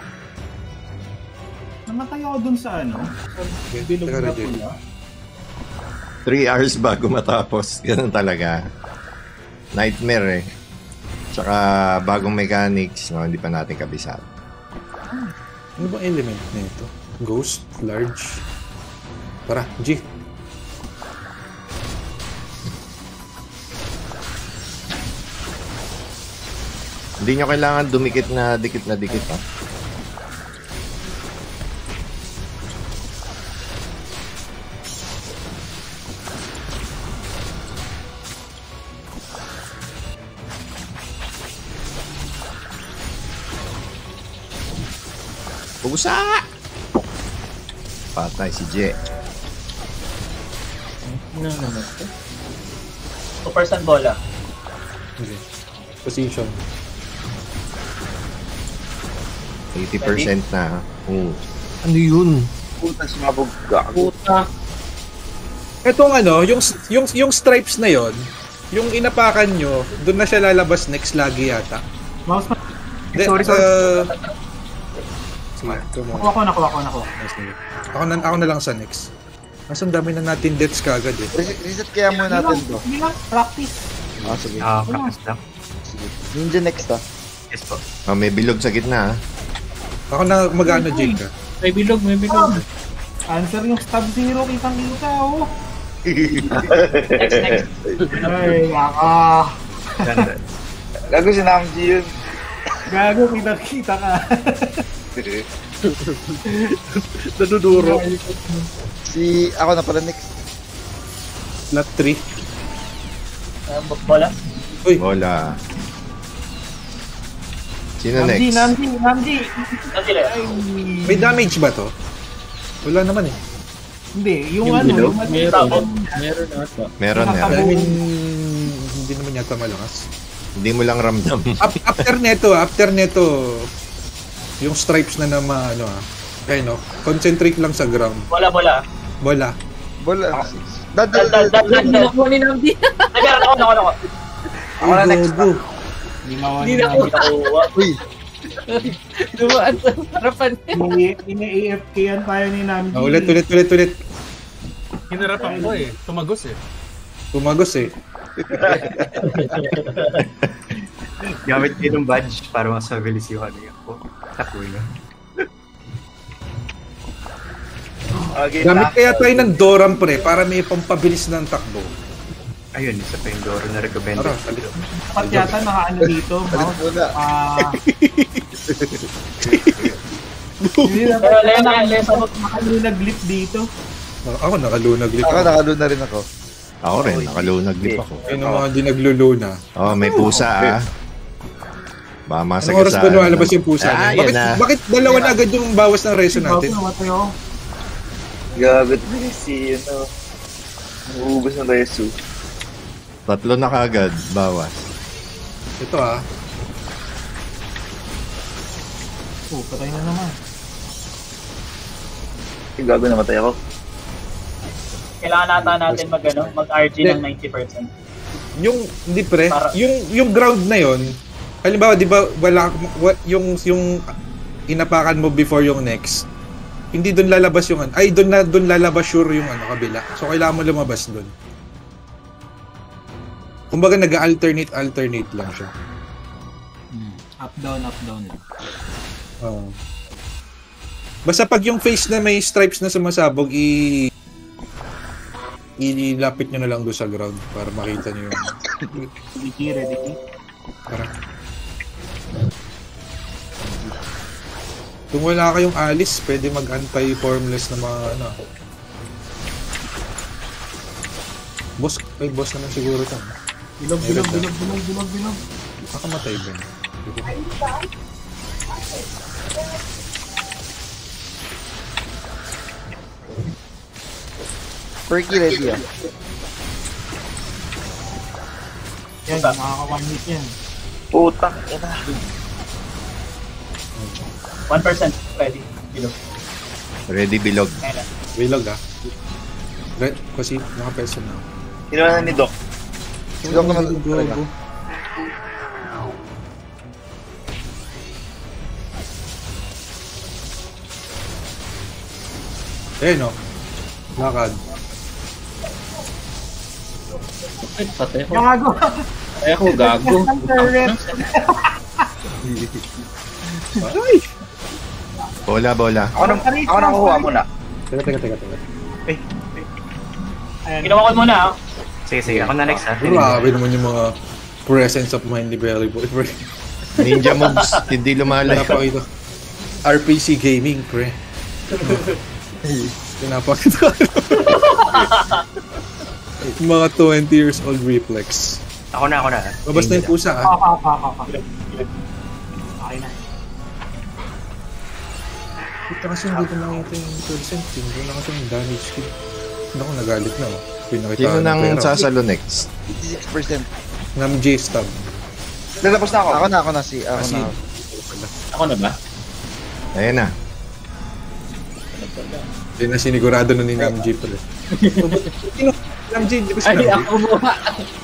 H: Namatay ako doon sa ano. Sa bilog na pula.
A: 3 hours bago matapos. Ganun talaga. Nightmare eh. Tsaka bagong mechanics, no? Hindi pa natin kabisado.
C: Ano bang element na ito? Ghost? Large? Tara, G.
A: Hindi nyo kailangan dumikit na dikit na dikit, ha? Pusa! Patay si Je.
I: No, no, no.
D: 2% bola.
C: Okay. Position.
A: 80% na. Oh. Ano yun?
N: Puta, sumabog gago.
I: Puta.
C: Etong ano, yung yung yung stripes na yon, yung inapakan nyo, doon na siya lalabas next lagi yata.
H: Mouse pa.
L: Sorry, sorry.
C: Sige, come on.
H: Nakuha ko, nakuha ko, nakuha.
C: Ako na, ako na lang sa next. Mas ang dami na natin deaths kagad eh.
K: Reset, reset kaya muna natin to.
H: Hindi lang, practice.
K: Ah, sige.
L: Ah, practice lang.
K: sige. Ninja next ah.
L: Yes po.
A: Oh, may bilog sa gitna, ha?
C: Ako na mag-ano, Jake ah.
I: May bilog, may bilog.
H: Answer yung stab zero, kitang kita, oh.
D: Next, next.
H: Ay.
L: Ganda.
N: Gago si Namji yun.
H: Gago, kita kita ka.
J: Naduduro.
K: Si, ako na pala next.
C: Not 3.
D: Ah, bola.
C: Uy,
A: Wala. Sino
H: Namji,
A: next?
H: Namji, Namji.
D: Namji lang.
H: Ay,
C: may damage ba to? Wala naman eh.
H: Hindi, yung,
I: Yung
H: ano, yung
I: Meron. Meron ata.
A: Meron,
C: I
A: meron.
C: mean, hindi naman yata malakas.
A: Hindi mo lang ramdam.
C: Up, after neto, after neto, yung stripes na naman, ano ah. Kaya no, concentrate lang sa ground.
D: Bola, bola.
C: Bola.
K: Bola.
D: Dal,
K: Dada,
D: dal,
K: dada.
D: dal, dal,
I: Hindi
D: dal.
I: nakuha ni Namdi.
D: Ay, meron ako, ako, ako.
N: Ako na.
H: Nakuha.
K: Uy,
I: Dumaan sa harapan niya.
H: Ini- Ini-AFK yan tayo ni Namji.
C: Ah, ulit, ulit, ulit, ulit.
J: Hinarapan ko eh. Tumagos eh.
C: Tumagos eh.
L: Gamit din ng badge para mas mabilis yung ano yun. Oh, Takbo na.
N: Okay,
C: Gamit kaya tayo ng Doran pre para may pampabilis ng takbo.
L: Ayun, isa pa yung Doro na recommended.
C: Tara, talit.
H: Dapat yata nakaano dito, mouse. Ah. Hindi na
D: Pero Leo na, Leo sa
H: nakalunaglip dito.
C: Ah, Ako nakalunag lip
K: Ako
C: ako.
K: nakalo na rin ako.
A: Ako rin, nakalunag lip ako.
C: Ayun ang mga di nagluluna.
A: Oh, may pusa, ah. Baka
C: Anong
A: masagasaan.
C: oras ba lumalabas yung pusa?
A: Ah,
C: bakit,
A: na.
C: bakit dalawa na agad yung bawas ng reso natin?
N: Na si, ano, Uubos ng resu.
A: Tatlo na kagad, bawas.
C: Ito ah.
H: Oh, patay na naman.
N: Yung gago namatay ako.
D: Kailangan nata natin mag, ano, mag-RG ng 90%.
C: Yung hindi pre,
D: Para-
C: yung yung ground na yon. Halimbawa, 'di ba wala wa- yung yung inapakan mo before yung next. Hindi doon lalabas yung ano. Ay, doon na doon lalabas sure yung ano kabila. So kailangan mo lumabas doon. Kumbaga nag-alternate alternate lang siya.
H: Hmm. Up down, up down lang.
C: Oo. Basta pag yung face na may stripes na sumasabog, i ilapit nyo na lang doon sa ground para makita nyo yung
H: Ready ready
C: para kung wala kayong alis, pwede mag anti-formless na mga ano. Boss, ay boss naman siguro to.
H: Bilog, bilog, bilog, bilog, bilog, bilog.
C: Nakamatay ba? yun?
K: Perky ready ah.
H: Yan, makaka-one hit yan.
N: Putang ina.
D: 1% ready. Bilog.
A: Ready bilog.
C: Bilog ah. Red, kasi nakapeso na. ako.
N: Kinuha na ni Doc.
K: Siguro ko na
C: Gogo. Eh no. Lakad.
I: Ay, patay ako.
H: Gago!
I: Ay, ako gago.
C: Ay!
A: Bola, bola.
N: Ako nang ako nang kuha muna.
C: Teka, teka, teka, teka.
H: Ayan.
D: Kinuha ko muna ah.
L: Sige, sige. Ako na next ha.
C: Grabe naman yung mga presence of mind ni Belly Boy. pre.
A: Ninja moves, hindi lumalayo.
C: Pinapakita. RPC Gaming, pre. Pinapakita. mga 20 years old reflex.
L: Ako na, ako na.
C: Mabas na yung pusa,
H: ah,
C: ah,
H: ah, ah. Okay na.
C: Ito kasi hindi ko nakita yung percent. Hindi ko na kasi yung damage ko. Hindi ako nagalit na, oh. Pinakita
A: Sino
C: ng
A: nang sasalo next?
K: 56%.
C: Nam J stab.
N: Lalabas na ako.
K: Ako na, ako na si, ako
C: Kasi,
K: na.
I: Ako na ba?
A: Ayan na.
C: Hindi na sinigurado na ni Nam J pala. Sino? Nam J, di ba si
I: Ay,
C: Nam J?
I: ako mo.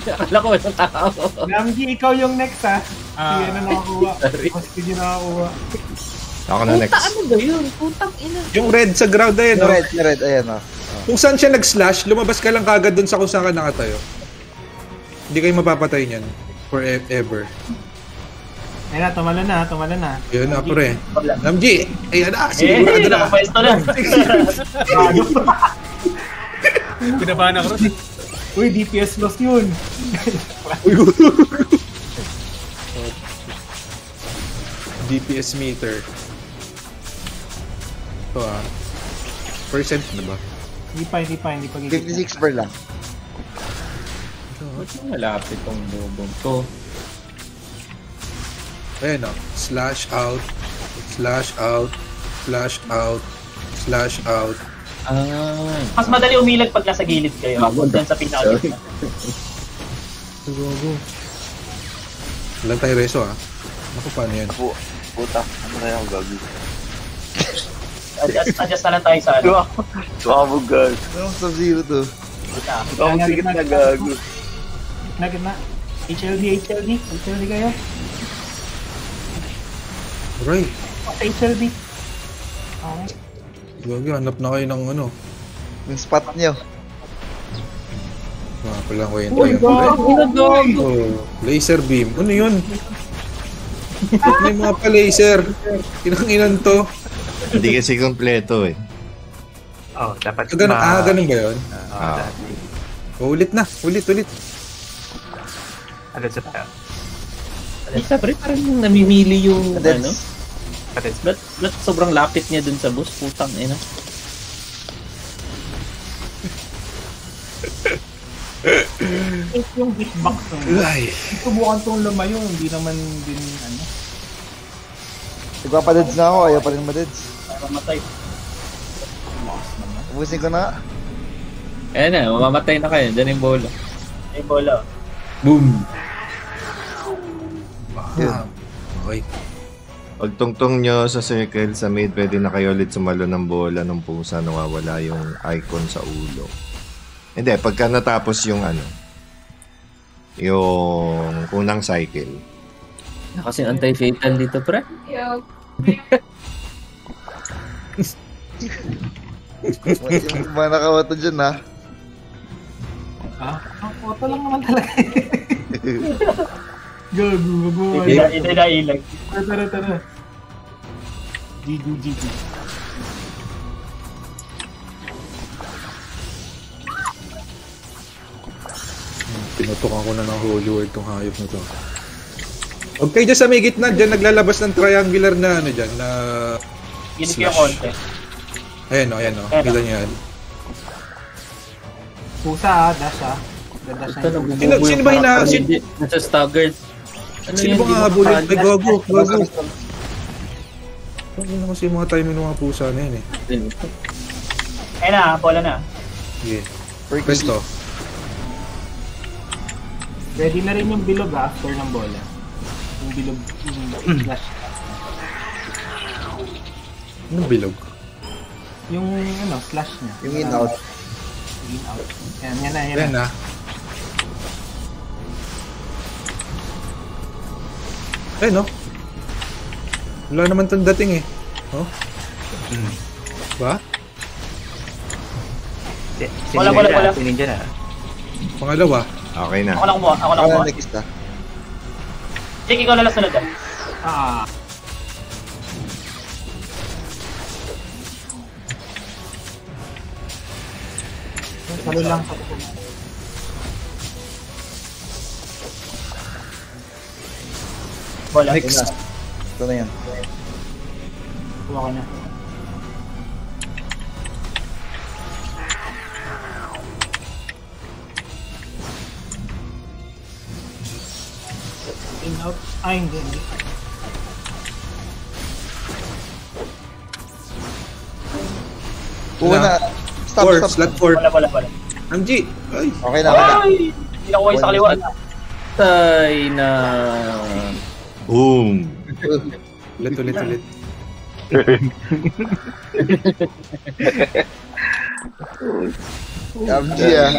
I: Akala ko walang tao.
H: Namji, ikaw yung next ha.
I: Ah.
H: Hindi na nakakuha.
I: Sorry.
H: Mas hindi nakakuha.
A: Ako na next.
B: ano ba yun? Putang ina.
C: Yung red sa ground na yun,
K: Yung
C: no?
K: red, yung red, ayan ah.
C: Kung saan siya nag-slash, lumabas ka lang kagad dun sa kung saan ka nakatayo. Hindi kayo mapapatay niyan. Forever.
H: Ayun na, tumalo na, tumalo na.
C: Yun na, pre. Nam J, ayan na,
D: Eh,
C: sigurado na.
D: nakapwesto na.
H: Kinabahan ako rin. Uy, DPS loss yun.
C: DPS meter. Ito ah. Percent na ba?
H: Hindi pa, hindi pa, hindi pa.
K: 56 per lang.
I: Ba't yung malapit tong bubong to?
C: Ayan o. Slash out. Slash out. Slash out. Slash out.
I: Ah.
D: Mas madali umilag pag nasa gilid kayo. Huwag dyan sa pinaka.
C: Gogo. Walang tayo reso ah. Ako paano yan?
N: Pu puta. Ano kaya ako gagawin?
D: Adjust, adjust na lang tayo sa ano.
N: Sumabog guys.
K: Anong sub-zero to?
N: Sumabog sigit na gago.
H: Na, gitna. HLD, HLD. HLD kayo.
C: Right.
H: Sa HLD. Okay.
C: Gogo, hanap na kayo ng ano.
K: Yung spot nyo.
C: Mga kwento
H: Uy,
C: yun.
H: gago!
C: Oh, laser beam. Ano yun? May mga pa-laser? Inang inan to.
A: Hindi kasi kompleto eh.
L: Oh, dapat
C: Ah, ganun, ah, ganun ba yun?
A: Ah.
C: Oh, ulit na. Ulit, ulit.
L: Agad sa pa.
I: Ay, sabi parang namimili yung
K: That's-
I: ano.
L: Agad
I: Ba't, ba't sobrang lapit niya dun sa boss? Putang ina.
H: Ito yung hitbox nun.
C: Ay.
H: Subukan tong lumayo, hindi naman din ano.
K: Nagpapadeds na ako, ayaw pa rin madeds.
D: Para matay.
K: Ubusin ko na.
I: Ayan na, mamamatay na kayo. Diyan yung bola.
D: Ay, bola.
C: Boom. Ah, okay.
A: Pagtungtong nyo sa circle sa mid, pwede na kayo ulit sumalo ng bola ng pusa, nawawala yung icon sa ulo. Hindi, pagka natapos yung ano, yung unang cycle.
I: Kasi anti-fatal dito, pre.
K: Yung mga nakawato dyan ha.
H: Ha? Ang photo lang naman talaga. Gago, wag mo.
D: Hindi na, ilag.
H: Tara, tara, tara. GG, GG.
C: Tinutukan ko na ng holy word tong hayop na to. Huwag kayo dyan sa may gitna, dyan naglalabas ng triangular na ano dyan, na...
D: Ginip yung konti.
C: Ayan o, ayan o.
D: Ayan,
C: Kita niyo yan.
H: Pusa ah, dash ah. Na
I: Ito,
H: yun.
C: Sino, sino ba hina...
I: Nasa staggered. Ano
C: sino ba nga
I: mo
C: habulin? Ay, gago, gago. Ano na kasi yung mga timing ng mga pusa na yun eh.
D: Ayun na, bola na.
C: Sige. Pwesto.
H: Ready na rin yung bilog ah, after ng bola. Yung bilog, yung flash.
C: Anong bilog?
H: Yung ano, flash niya.
K: Yung in-out.
H: In out. Yan, yan na, yan,
C: Ayan
H: na.
C: na. Ayun no? Wala naman tong dating eh. Oh? Ba?
L: Si,
D: Wala,
L: Ninja
D: wala,
L: na,
D: wala.
L: Si Ninja na.
C: Pangalawa.
A: Okay na.
D: Ako na kumuha, ako na
K: Ako
D: kumuha.
K: na next ah.
D: Sige, ikaw na lang sunod ah.
H: Salo lang sa
D: Bola.
K: Next. Ito na yan.
H: Kuha ko na. In out. Ay, hindi. hindi.
K: Una. Stop,
C: Four,
K: stop.
C: slot 4.
D: Bola, bola, bola.
C: MG! Ay!
K: Okay na, okay na.
D: Ay! Hindi na kuha sa kaliwa.
I: Tay na...
A: Boom!
C: Ulit, ulit, ulit.
K: MG ah.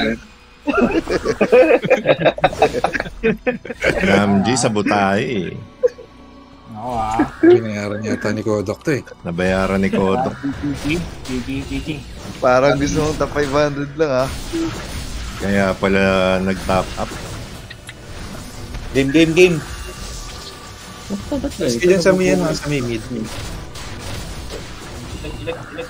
A: MG sa butahe.
H: Ako ah.
C: Binayaran yata ni Kodok to eh.
A: Nabayaran ni.
H: GG, GG, GG.
K: Parang gusto mong top 500 lang ah.
A: Kaya pala nag-top up.
C: Game, game, game. Sige dyan sa may, ano, sa may mid.
D: Ilag, ilag, ilag.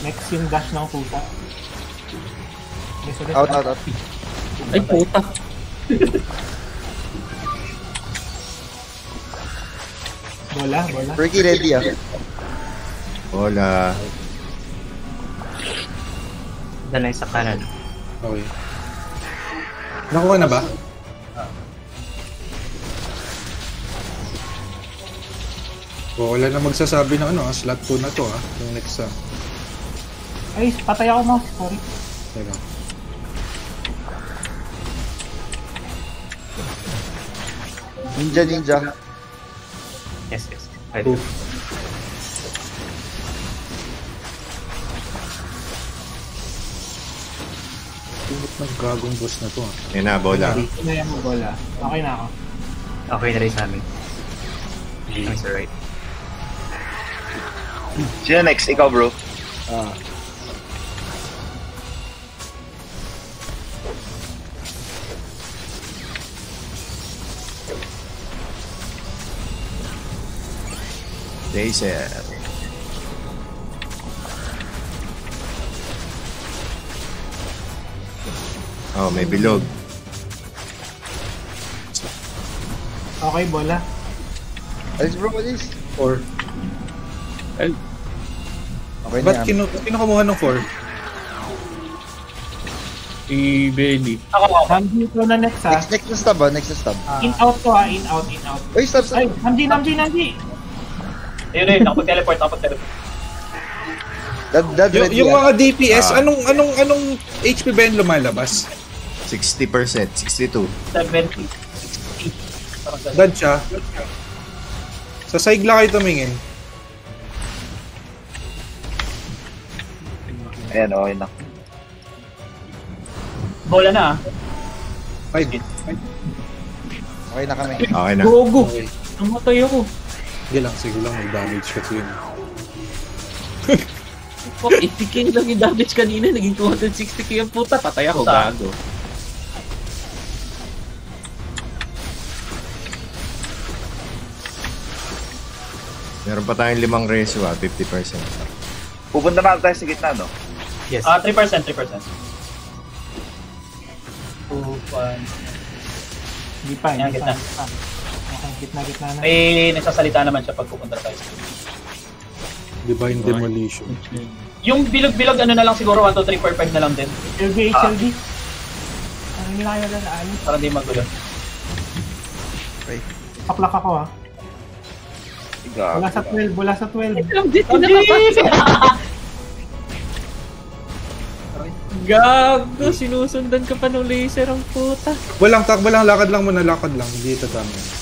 H: Next yung dash ng puta.
K: Out, out, out.
I: Ay, puta.
H: Bola, bola.
K: Perky ready ah.
L: Na yung sa kanan.
C: Okay. Nakuha na ba? O, wala na magsasabi ng ano, ah, slot 2 na to ah. Yung next ah.
H: Ay, patay ako mouse. Sorry.
C: Teka.
K: Ninja, ninja.
L: Yes, yes. Ready.
C: Tingit ng gagong boss na to ah.
A: Yan na, bola.
H: Kinaya mo bola. Okay na ako.
L: Okay na rin sa amin. Thanks, alright.
N: Sino next? Ikaw, bro.
K: Ah.
A: Laser. Oh, may bilog.
H: Okay, bola.
K: Alis bro, alis.
C: Or,
K: Okay na
C: ba't
K: yan.
C: kinu kinukumuha ng 4?
I: Si Benny.
D: Ako, ako.
H: Hamji ito na next ha.
K: Next, next na stab ah, next na stab.
H: Ah, in out to ha, in out, in out.
K: Uy, stop, stop.
H: Ay, Hamji, Hamji, Hamji!
D: Ayun na yun, nakapag-teleport, nakapag-teleport.
K: Dad, dad,
C: Yung,
K: ready
C: yung mga DPS,
A: Ah.
C: anong anong anong HP ba yung lumalabas?
A: 60%, 62.
D: 70. 60. Parang ganun.
C: Dad siya. Sa side lang kayo tumingin.
N: Ayan, okay na.
D: Bola na ah.
C: 5.
K: Okay na kami.
A: Okay na.
I: Gogo.
C: Okay.
I: Namatay ako.
C: Hindi lang, sige lang, mag-damage kasi yun.
I: Fuck, 80k lang yung damage kanina, naging 260k ang puta. Patay ako,
D: Puta.
I: gago.
A: Meron pa tayong limang ratio ah, 50%.
N: Pupunta na tayo sa gitna, no?
L: Yes.
D: Ah, 3%, 3%. 2, 1.
H: Hindi pa, hindi pa. Okay, gitna, gitna na.
D: May nagsasalita naman siya pag pupunta tayo sa
C: Divine Demolition.
D: Yung bilog-bilog ano na lang siguro 1, 2, 3, 4, 5 na lang din.
H: HLD, HLD. Ano nila kayo lalaan?
D: Para hindi magulo.
H: Paklak ako ah. Wala sa 12, wala sa 12.
I: Gago, sinusundan ka pa ng laser ang puta.
C: Walang takbo lang, lakad lang muna, lakad lang. Hindi ito tama.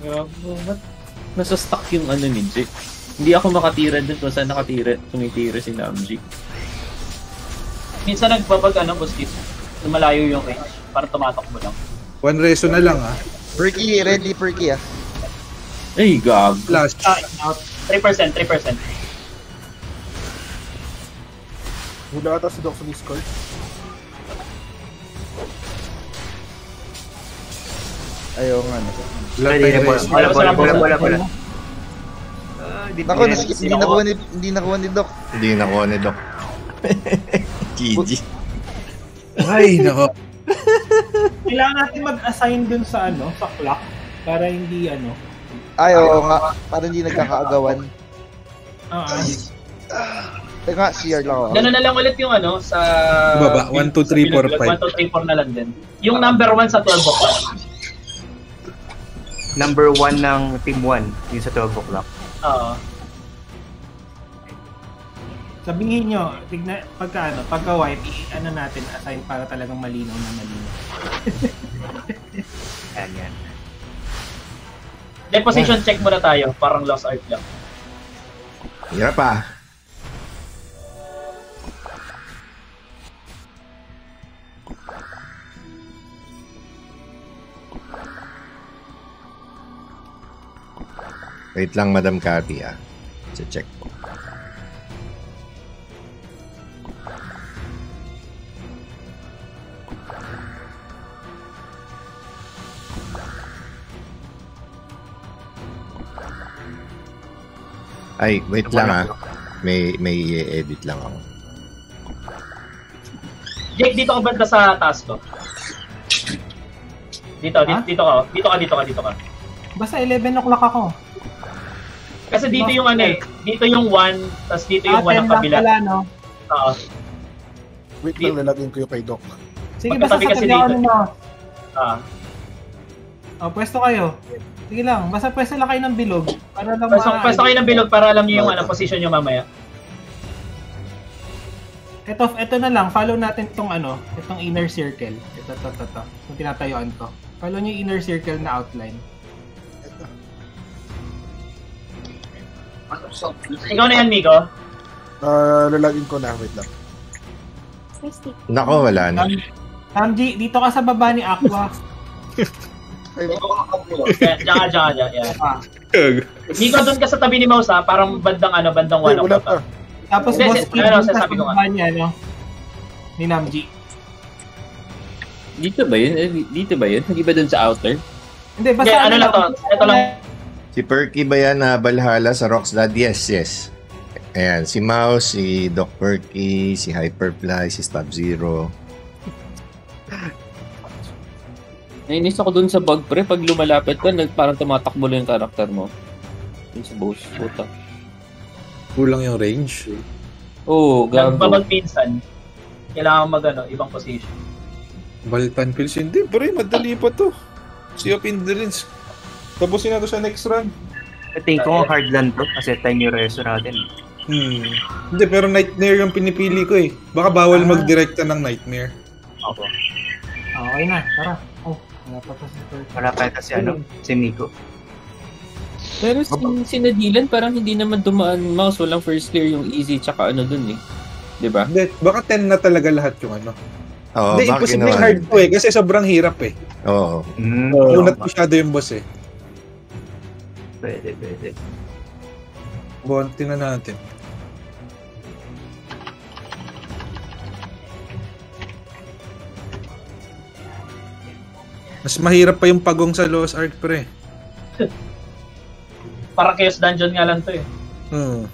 I: Gago, ba't nasa stuck yung ano ni Jake? Hindi ako makatira dun kung saan nakatira, tumitira si Namji.
D: Minsan nagbabag ano, boss kit. Lumalayo yung range. Para tumatakbo lang.
C: One reso na lang ah.
K: Perky, ready Perky ah.
I: Ay, gago.
C: Flash.
D: 3%, 3%.
J: Wala ata si Doc sa Discord.
K: Ayaw nga na.
C: Wala
L: Ready
C: tayong
L: na po. Wala, wala, wala, wala, wala.
K: Nako, naskip, hindi nakuha ni, hindi nakuha ni Doc.
A: Hindi nakuha ni Doc. GG.
C: Ay, nako.
H: Kailangan natin mag-assign dun sa ano, sa clock. Para hindi ano.
K: Ay, oo nga. Para hindi nagkakaagawan.
H: Ah, ah.
K: Teka CR lang ako.
D: Ganun na lang ulit yung ano sa...
C: Baba, 1, 2, 3, 4,
D: 1, 2, 3, 4 na lang din. Yung number 1 sa 12 o'clock.
L: Number 1 ng Team 1, yung sa 12 o'clock.
D: Oo.
H: Sabihin nyo, tigna, pagka ano, pagka wipe, i- ano natin, assign para talagang malinaw na malinaw.
L: Yan, yan.
D: Then position check muna tayo. Parang lost art lang.
A: Hirap ah. Wait lang, Madam Cathy ah. Check ko. Ay, wait lang ah. May may i-edit lang ako.
D: Jake, dito ka banda sa taas ko. Dito, dito, dito ka. Dito ka, dito ka, dito ka.
H: Basta 11 o'clock ako.
D: Kasi dito yung ano eh. Dito yung 1, tapos dito yung 1
H: Ah,
D: ng
H: 10 lang
D: kabila.
H: pala, no?
D: Oo.
J: Wait lang, lalagyan ko yung kay Doc.
H: Sige, basta sa
D: kasi
H: tabi ako
D: dito.
H: no.
D: Ah.
H: Oh, pwesto kayo. Sige lang, basta pwesto lang kayo ng bilog. Para lang
D: Pwesto,
H: ma-
D: pwesto kayo ng bilog para alam niyo yung ano, position niyo mamaya.
H: Ito, ito na lang, follow natin itong ano, itong inner circle. Ito, ito, ito, ito. Kung tinatayuan ko. Follow niyo yung inner circle na outline.
D: Ikaw na yan, Miko.
J: Ah, lalagyan ko na. Wait lang.
A: Nako, wala na.
H: Samji, dito ka sa baba ni Aqua.
D: Yan, Diyan ka, diyan ka, diyan. Yan.
H: Ah.
D: Miko, doon ka sa tabi ni Mouse ha. Parang bandang ano, bandang 1
J: Wala
D: o'clock.
J: pa.
H: Tapos
D: Hindi,
H: boss
D: si-
H: kid
D: ano, sasabi ko nga.
H: niya, no? Ni Namji.
I: Dito ba yun? Eh, Dito ba yun? Hindi ba dun sa outer?
H: Hindi,
D: Hindi,
H: basta
D: ano lang to. Ito lang.
A: Si Perky ba yan na Valhalla sa Rocksdad? Yes, yes. Ayan, si Mouse, si Doc Perky, si Hyperfly, si Stab Zero.
I: Nainis ako dun sa bug pre, pag lumalapit ka, parang tumatakbo lang yung karakter mo. Yung sa boss, puta.
C: Kulang yung range.
I: Oo, oh, gago.
D: Nagbabag pinsan. Kailangan mag ano, ibang position.
C: Baltan pills. Hindi, pre, madali pa to. Sea of Endurance. Tapusin na to sa next run.
L: I think ko hard land to kasi 10 yung reso natin.
C: Hmm. Hindi, pero Nightmare yung pinipili ko eh. Baka bawal
H: Ah.
C: magdirekta ng Nightmare.
L: Opo.
H: Okay na, tara. Oh, wala pa pa si.
L: Wala pa ito si ano, si Miko.
I: Pero si, si Nadilan parang hindi naman dumaan mouse, walang first clear yung easy tsaka ano dun eh. 'Di ba?
C: Hindi, baka 10 na talaga lahat yung ano.
A: Oo,
C: Hindi,
A: baka
C: imposible hard to eh. Kasi sobrang hirap eh.
A: Oo.
L: Mm,
C: Unat masyado yung boss eh.
L: Pwede, pwede.
C: Bonti na natin. Mas mahirap pa yung pagong sa Lost Ark, pre.
D: Parang Chaos Dungeon nga lang to eh.
C: Hmm.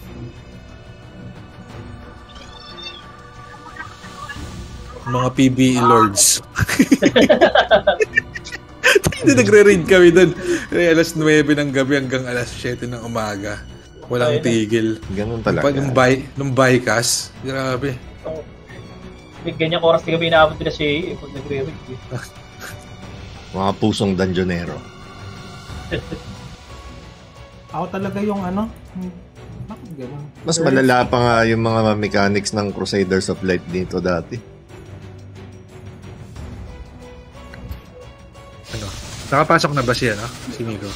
C: Mga PBE lords. Hindi nagre-raid kami doon. Eh, alas 9 ng gabi hanggang alas 7 ng umaga. Walang tigil.
A: Ganun
C: Pag
A: talaga.
C: nung buy, nung bycast, grabe.
D: May ganyang oras di kami inaabot nila siya eh, pag nagre-read eh.
A: Mga pusong dungeonero.
H: Ako talaga yung ano, bakit ganun?
A: Mas malala pa nga yung mga mechanics ng Crusaders of Light dito dati.
C: Nakapasok na ba siya, no? Si Miko.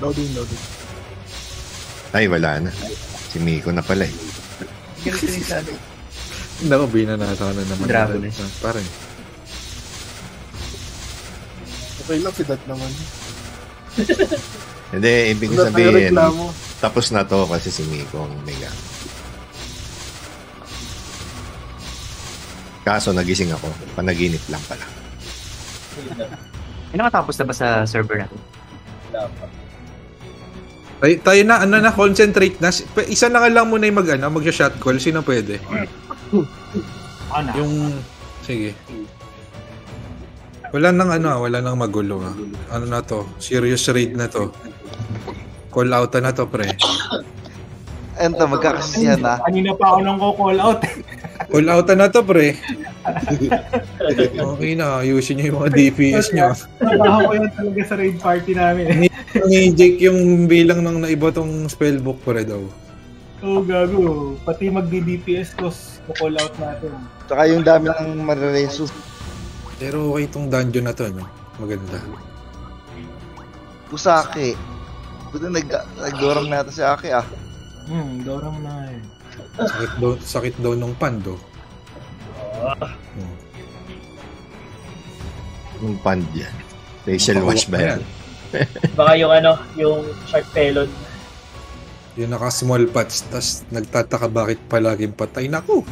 J: Loading, loading.
A: Ay, wala na. Si Miko na pala eh.
K: Ganito yung sabi.
C: Naku, binanata na naman.
L: Dragon eh.
C: Parang,
J: Okay lang, pidat naman.
A: Hindi, ibig sabihin, tapos na to kasi si Miko ang mega. Kaso nagising ako, panaginip lang pala.
L: May nakatapos na ba sa server natin?
C: tayo, tayo na, ano na, concentrate na. Isa na nga lang muna yung mag, ano, mag-shot call. Sino pwede?
H: Ako na.
C: Yung, sige. Wala nang ano, ah, wala nang magulo. ah. Ano na to? Serious raid na to. Call out na to, pre.
K: Ento, magkakasiyan na.
H: Kanina pa ako nang call out.
C: Call out na to, pre. okay na, ayusin nyo yung mga DPS nyo.
H: Trabaho ko yan talaga sa raid party namin.
C: Ni Jake yung bilang ng naiba tong spellbook, pre daw.
H: Oo, gago. Pati magdi-DPS ko, call out natin.
K: Tsaka yung dami ng marireso.
C: Pero okay itong dungeon na to, no? Maganda.
K: Pusake. Buti nag nagdorang natin si Aki ah.
H: Hmm, Doram na eh.
C: Sakit daw, sakit daw nung pando. Hmm.
A: Yung pand yan. Facial wash ba yan?
D: Baka yung ano, yung shark pelon.
C: Yung naka-small pots, tas nagtataka bakit palaging patay. Naku!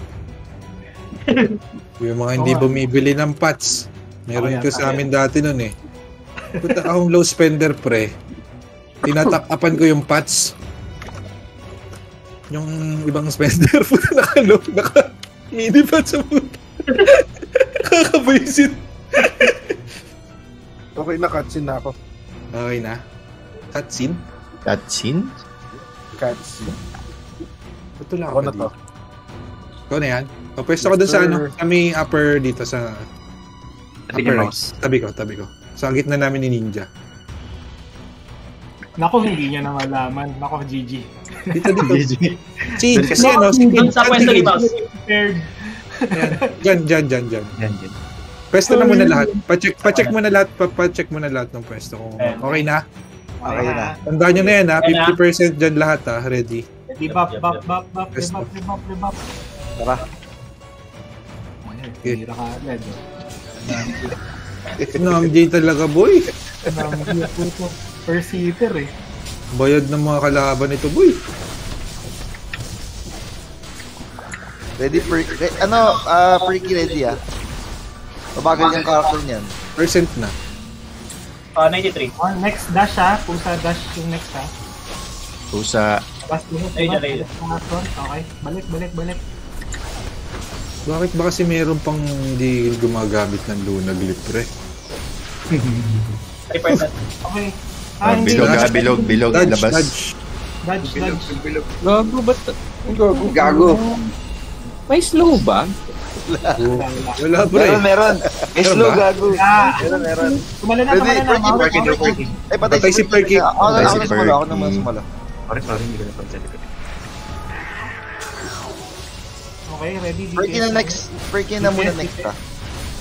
C: yung mga hindi bumibili ng pots. Meron ko sa amin dati nun eh. Puta akong low spender pre. Tinatakapan ko yung pots. Yung ibang spender, puta naka-low, naka mini pots sa puta. Kakabaisit.
J: Okay na, cutscene na ako.
C: Okay na. Cutscene?
A: Cutscene?
J: Cutscene.
C: Ito lang
J: Ako na to.
C: Ikaw na yan. O, pwesto ko dun sa ano, sa may upper dito sa...
L: Tabi ni
C: upper right. Tabi ko, tabi ko. Sa gitna namin ni Ninja.
H: Nako, hindi niya na malaman. Nako, GG.
C: Dito, dito. si, si ano, si
D: Doon sa pwesto ni Mouse.
H: Prepared.
C: Diyan, diyan, diyan, diyan.
L: Yan, yan.
C: Pwesto na muna lahat. Pa-check, pa-check muna lahat, pa- pa-check muna lahat ng pwesto kung okay na.
K: Okay na.
C: Tandaan nyo na yan ha,
D: Okay na.
C: 50% dyan lahat ha, ready.
H: Dibap, bap, bap, bap,
C: Yes,
H: dibap, dibap, dibap.
K: Tara.
C: Okay.
H: tira ka agad. oh.
C: Namj talaga boy.
H: Namagyan po ito. First hitter eh.
C: Bayad ng mga kalaban nito boy.
K: Ready for... Re- ano, ah, freaky ready ah. Mabagal yung character niyan.
C: Percent na.
D: Ah, 93.
H: Oh, next dash ha. Pusa dash yung next ha.
A: Pusa,
H: bunot,
D: Ayun,
H: bunot,
D: ayun.
H: Okay. Balik, balik, balik.
C: Bakit ba kasi meron pang hindi gumagamit ng lunag libre?
D: 3%.
H: Okay.
A: Ah,
H: Ah, hindi.
A: bilog ah, bilog, bilog,
C: Dodge,
A: labas.
C: dodge.
H: Dodge, dodge.
I: Gago, ba't? Ang gago.
K: Gago.
I: May slow ba?
C: Oh, Wala pre.
K: Meron, meron. May slow gago.
H: Ah,
K: Meron, meron.
H: tumala na, tumala na. mouse.
K: freaky. Ay, patay,
C: Patay si Perky.
A: Patay
K: ako
A: si
K: sumala, ako na
A: Perky.
K: sumala.
L: Sorry, sorry, hindi ko na pansin.
H: Okay, ready.
K: Freaky na next. Freaky na muna next ah.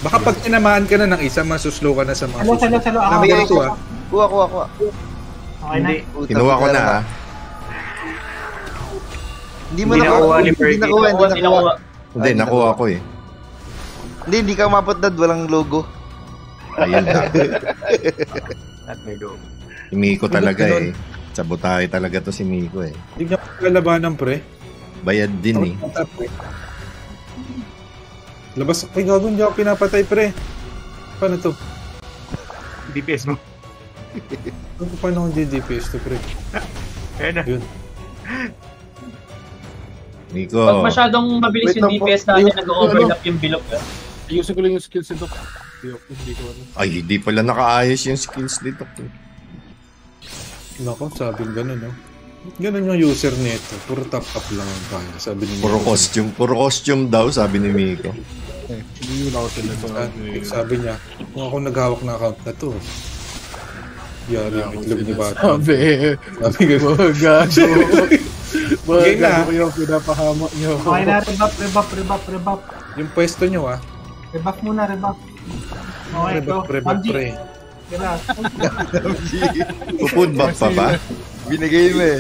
C: Baka pag tinamaan ka na ng isa, masuslow ka na sa mga
H: Salo, salo, salo.
C: Ito
H: ako.
C: ah.
K: Kuha, kuha, kuha.
H: Okay na.
K: Puta,
A: Kinuha ko na ah.
K: Hindi mo
L: Hindi
K: nakuha. Hindi nakuha, hindi
D: Hindi
K: nakuha.
A: Hindi, nakuha ko eh.
K: Hindi, hindi ka umabot dad. Walang logo.
A: Ayun na.
L: At may go.
A: Si Miko talaga eh. Sabotahe talaga to si Miko eh.
C: Hindi niya lalabanan, pre.
A: Bayad din eh.
C: Labas, ay gago, hindi ako pinapatay, pre. Paano to?
L: DPS mo.
C: Ano paano kung di DPS to, pre?
L: Kaya na.
C: Yun.
A: Miko.
D: Pag masyadong mabilis
J: Wait
D: yung. DPS natin, nag-overlap yung bilog. eh.
J: Ayusin ko lang yung skills nito. Hindi ko, ano.
A: Ay, hindi pala nakaayos yung skills dito.
C: Nako, sabi gano'n, no? Ganun yung user nito. Puro top up lang ang kaya. Sabi ni
A: Puro costume. Puro costume daw, sabi ni Miko.
J: Eh, hindi yun ako sila to.
C: Sabi, sabi niya, kung ako naghawak na account na to, yari ang itlog ni Bata.
J: Sabi,
C: Sabi ko,
J: mga gago. Mga gago ko yung pinapahama nyo.
H: Okay na, rebuff, rebuff, rebuff, rebuff.
C: yung pwesto nyo, ah.
H: Rebuff muna, rebuff. Okay, go.
C: Rebuff, rebuff,
H: PUBG.
C: pre.
H: Tira.
A: Food back pa ba?
K: Binigay mo eh.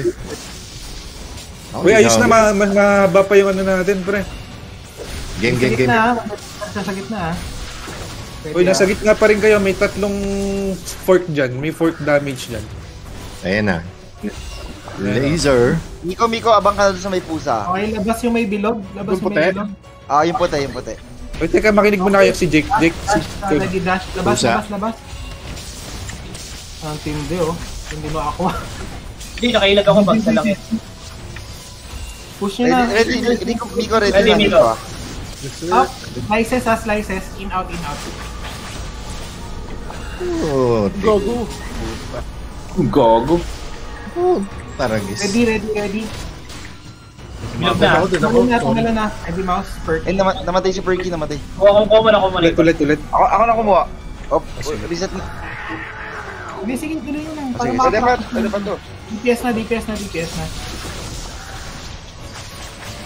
C: Uy, ayos na, ma mas mahaba pa yung ano natin, pre.
A: Game,
H: Sa
A: game, game.
H: gitna, ah. Sa gitna, ah. Pwede,
C: Uy, nasa
H: ah.
C: gitna pa rin kayo. May tatlong fork dyan. May fork damage dyan.
A: Ayan na. Laser.
K: Miko, Miko, abang ka na doon sa may pusa.
H: Okay, labas yung may bilog. Labas
J: Yung
H: yung may bilog.
K: Ah, yung puti, yung puti.
C: Uy, teka, makinig muna kayo si Jake. Jake, si...
H: Dash, ah, lagi dash. Labas,
A: Pusa.
H: labas, labas. Ang tindi, oh. Hindi mo ako.
D: Hindi, nakailag ako sa lang.
H: Push nyo na.
K: Ready, ready, Miko, Miko, ready
D: Ready,
K: na
D: Miko.
K: Miko. ah.
H: Up. Slices, ah, slices. In, out, in, out.
A: Oh,
J: Gago.
I: Gago.
A: oh, taragis.
H: Ready, ready, ready.
D: Bilog na.
J: Ako din ako.
H: Tumalon na, na. Ready, mouse. Perk.
K: Eh, nama- namatay si Perky, namatay.
D: Kuha ko common ako muna.
C: Ulit, ulit, ulit.
N: Ako, ako na kumuha.
K: Oh, reset mo.
H: Hindi, sige, tuloy nyo lang.
K: Ah,
H: Para
K: sige,
H: makatrack.
N: pwede pa to.
H: DPS na, DPS na, DPS na.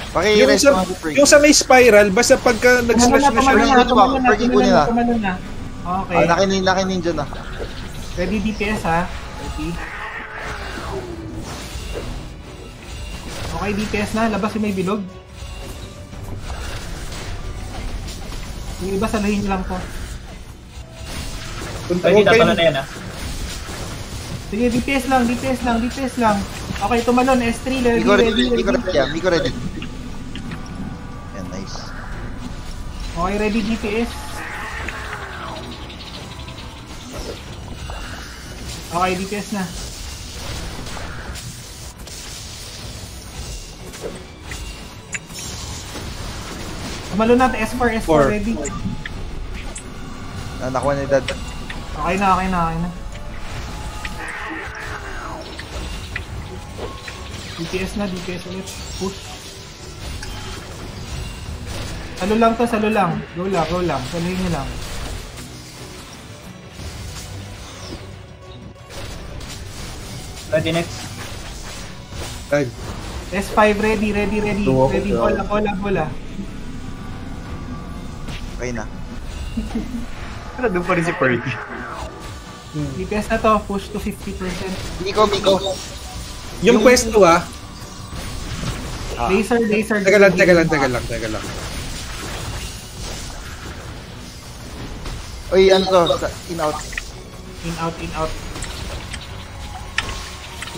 C: Yung
K: Paki-rest
C: sa,
K: mo
C: yung sa may spiral, basta pagka nag-slash
H: na,
C: na siya,
H: tumalon na,
K: Perky,
H: tumalon na,
K: kunin
H: na,
K: na.
H: tumalon na. Okay.
K: Ah, laki nin, laki ninja na.
H: Ready DPS ha. Ready. Okay, DPS na. Labas yung may bilog. Yung iba saluhin nyo lang to.
C: punta
D: Pwede
C: kayo.
D: tatalo na yan ah.
H: Sige, DPS lang, DPS lang, DPS lang. Okay, tumalon. S3, ready,
K: Miko
H: ready,
K: ready, Miko
H: ready.
K: ready, yeah, Miko ready. Yan, nice.
H: Okay, ready DPS. Okay, DPS na. Tumalon natin. S4, S4,
C: Four.
H: ready.
K: Ah, nakuha ni Dad.
H: Okay na, okay na, okay na. DPS na, DPS ulit. Push. Salo lang to, salo lang. Go lang, go lang. Saluhin nyo lang.
D: Ready next.
C: Ay,
H: S5 ready, ready, ready.
I: Tuwa ko,
H: Ready,
I: tuwa
H: bola, bola, bola.
K: Okay na.
L: Pero doon pa rin si Perky.
H: DPS na to, push to 50%.
K: Miko, Miko.
C: Yung pwesto ah.
H: Laser, laser.
C: Teka lang, teka lang, teka lang, teka lang.
K: Uy, ano to? Sa- In out.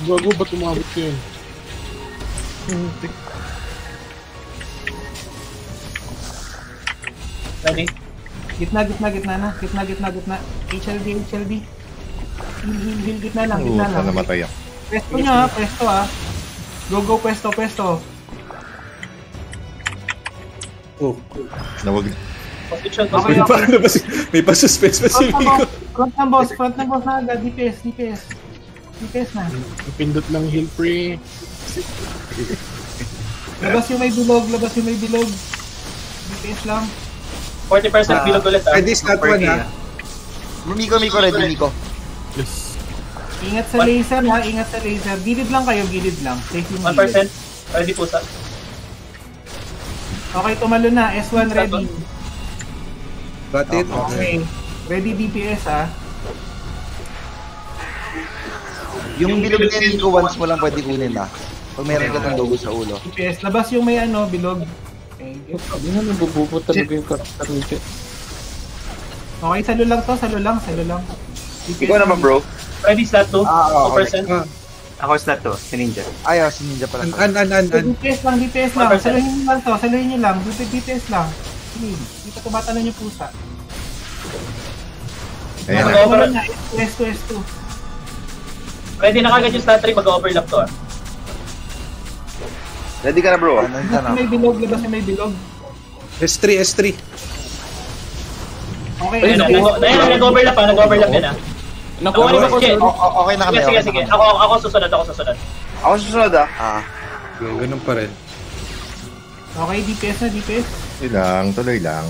J: Gago, ba't umabot ko yun?
D: Ready?
H: Gitna, gitna, gitna na. Gitna, gitna, gitna. HLD, HLD. Heal, heal, heal. Gitna lang,
A: Oh,
H: gitna lang.
A: namatay ako.
H: Pwesto nyo ha, pwesto ha. Go, go, pwesto, pwesto.
C: Oh,
A: Nawag.
D: Position,
H: Okay,
C: ano si, may pa suspense pa si
H: boss, front ng boss, front ng boss na agad. DPS, DPS. DPS na.
J: Napindot lang heal free.
H: Labas yung may bilog, labas yung may bilog. DPS lang.
D: 40% bilog ulit ah.
C: Ready, start one
L: Perky,
C: ah.
L: ah.
K: Miko, Miko ready, Miko.
J: Yes.
H: Ingat sa laser ha, ingat sa laser. Gilid lang kayo, gilid lang. Safe yung
D: 1%.
H: gilid.
D: Ready po sa.
H: Okay, tumalo na. S1 ready.
C: Got it?
H: Okay. Ready DPS ha.
K: Yung bilog ni Miko, once mo lang pwede kunin na. Pag meron ka ng logo sa ulo.
H: DPS. Labas yung may ano, bilog. Okay.
I: Hindi na nabububo talaga yung karakter ni Jet.
H: Okay, salo lang to, salo lang, salo lang.
N: Ikaw naman bro.
D: Ready slot 2.
K: Ah, oo,
D: 2%.
C: Ah,
L: Ako slot to, si Ninja.
K: Ayaw, si Ninja pala.
C: An, an, an, an.
H: DPS lang, DPS lang. Saluhin nyo lang to, saluhin nyo lang. DPS, DPS lang. Sige, hindi pa tumatalo yung pusa.
A: Ayan na.
H: Mag-over na, S2, S2, S2.
D: Pwede na kagad yung stat trick, mag-overlap to. ah.
N: Ready ka na bro.
K: Ano?
H: May bilog, labas na may bilog.
C: S3, S3.
H: Okay,
D: Ayun,
H: S2,
D: nag- ayun, nag-overlap pa, nag-overlap yan ah.
I: Naku,
D: Okay,
I: ako,
D: sige.
K: O- o- okay na kami.
D: Sige, sige. Ako, ako susunod, ako susunod.
N: Ako susunod ah.
K: Ah,
C: ganun pa rin.
H: Okay, DPS na, DPS.
A: Tuloy lang, tuloy lang.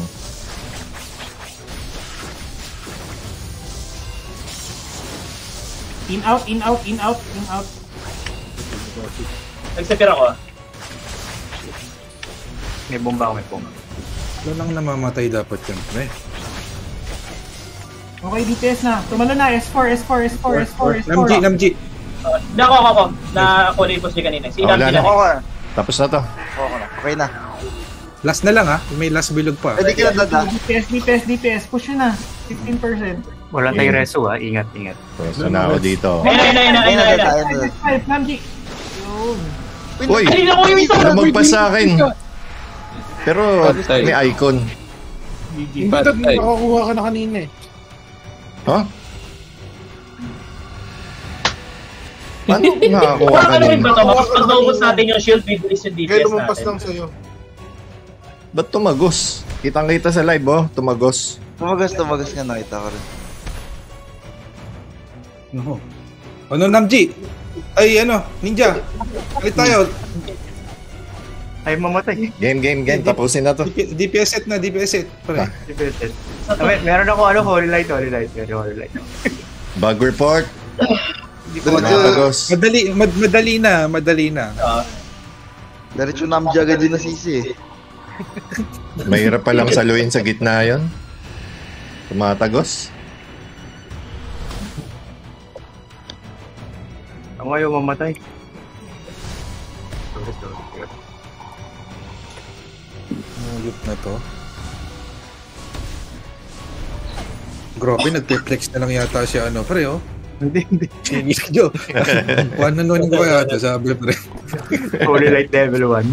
H: In out, in out, in out, in out.
D: Nagsapir ako ah.
L: May bomba ako, may bomba.
C: Wala lang namamatay dapat yan, pre.
H: Okay, DPS na. Tumalo na, S4, S4, S4, S4, S4.
C: Namji, Namji.
D: Uh, Hindi ako, ako, ako. Nakakuha na yung post niya kanina. Si
A: Oh, wala
D: Inam
A: na. Tapos na to.
N: Na.
K: okay na.
C: Last na lang ha. May last bilog pa.
K: Pwede ka na dada.
H: DPS, DPS, DPS. Push yun na. 15%.
L: Wala tayong reso ah, ingat, ingat.
A: Pwesto na ako dito.
D: Ayun. Ayun
K: na, ayun na.
H: S5, Namji. Yun.
A: Uy!
D: Kanina yung isa.
A: Lumagpas sa akin. Pero may icon.
J: Hindi nakakuha ka na kanina eh.
A: Ha? Paano nakakuha ka
D: Parang ano rin
A: nun?
D: ba ito? Mas pag naubos natin yung shield, bibilis yung
J: Kaya
D: DPS
J: lumampas
D: natin.
J: lang sa'yo.
A: Ba't tumagos? Kitang kita sa live oh, tumagos.
K: Tumagas, tumagas nga nakita ko rin.
C: Ano? Ano, Namji? Ay, ano, Ninja. Ulit tayo.
L: Ay, mamatay.
A: Game, game, game. Tapusin na to.
C: DP- DPS set na, DPS set. Pre.
L: Defeated. Ah, may, meron ako ano, holy light, holy light, meron holy light.
A: Bug report.
L: Hindi ko.
C: Madali, mad, madali na, madali na.
D: Ah,
K: Diretso namja agad din na sisi eh.
A: Mahirap palang saluin sa gitna yon. Tumatagos.
L: Ako ayaw mamatay.
C: Mulot na to. Grabe, nagpe-flex na lang yata siya ano, pre, oh.
L: Hindi, hindi.
C: Ko. One on one ko kaya ito, sabi, pre.
L: Holy light level 1.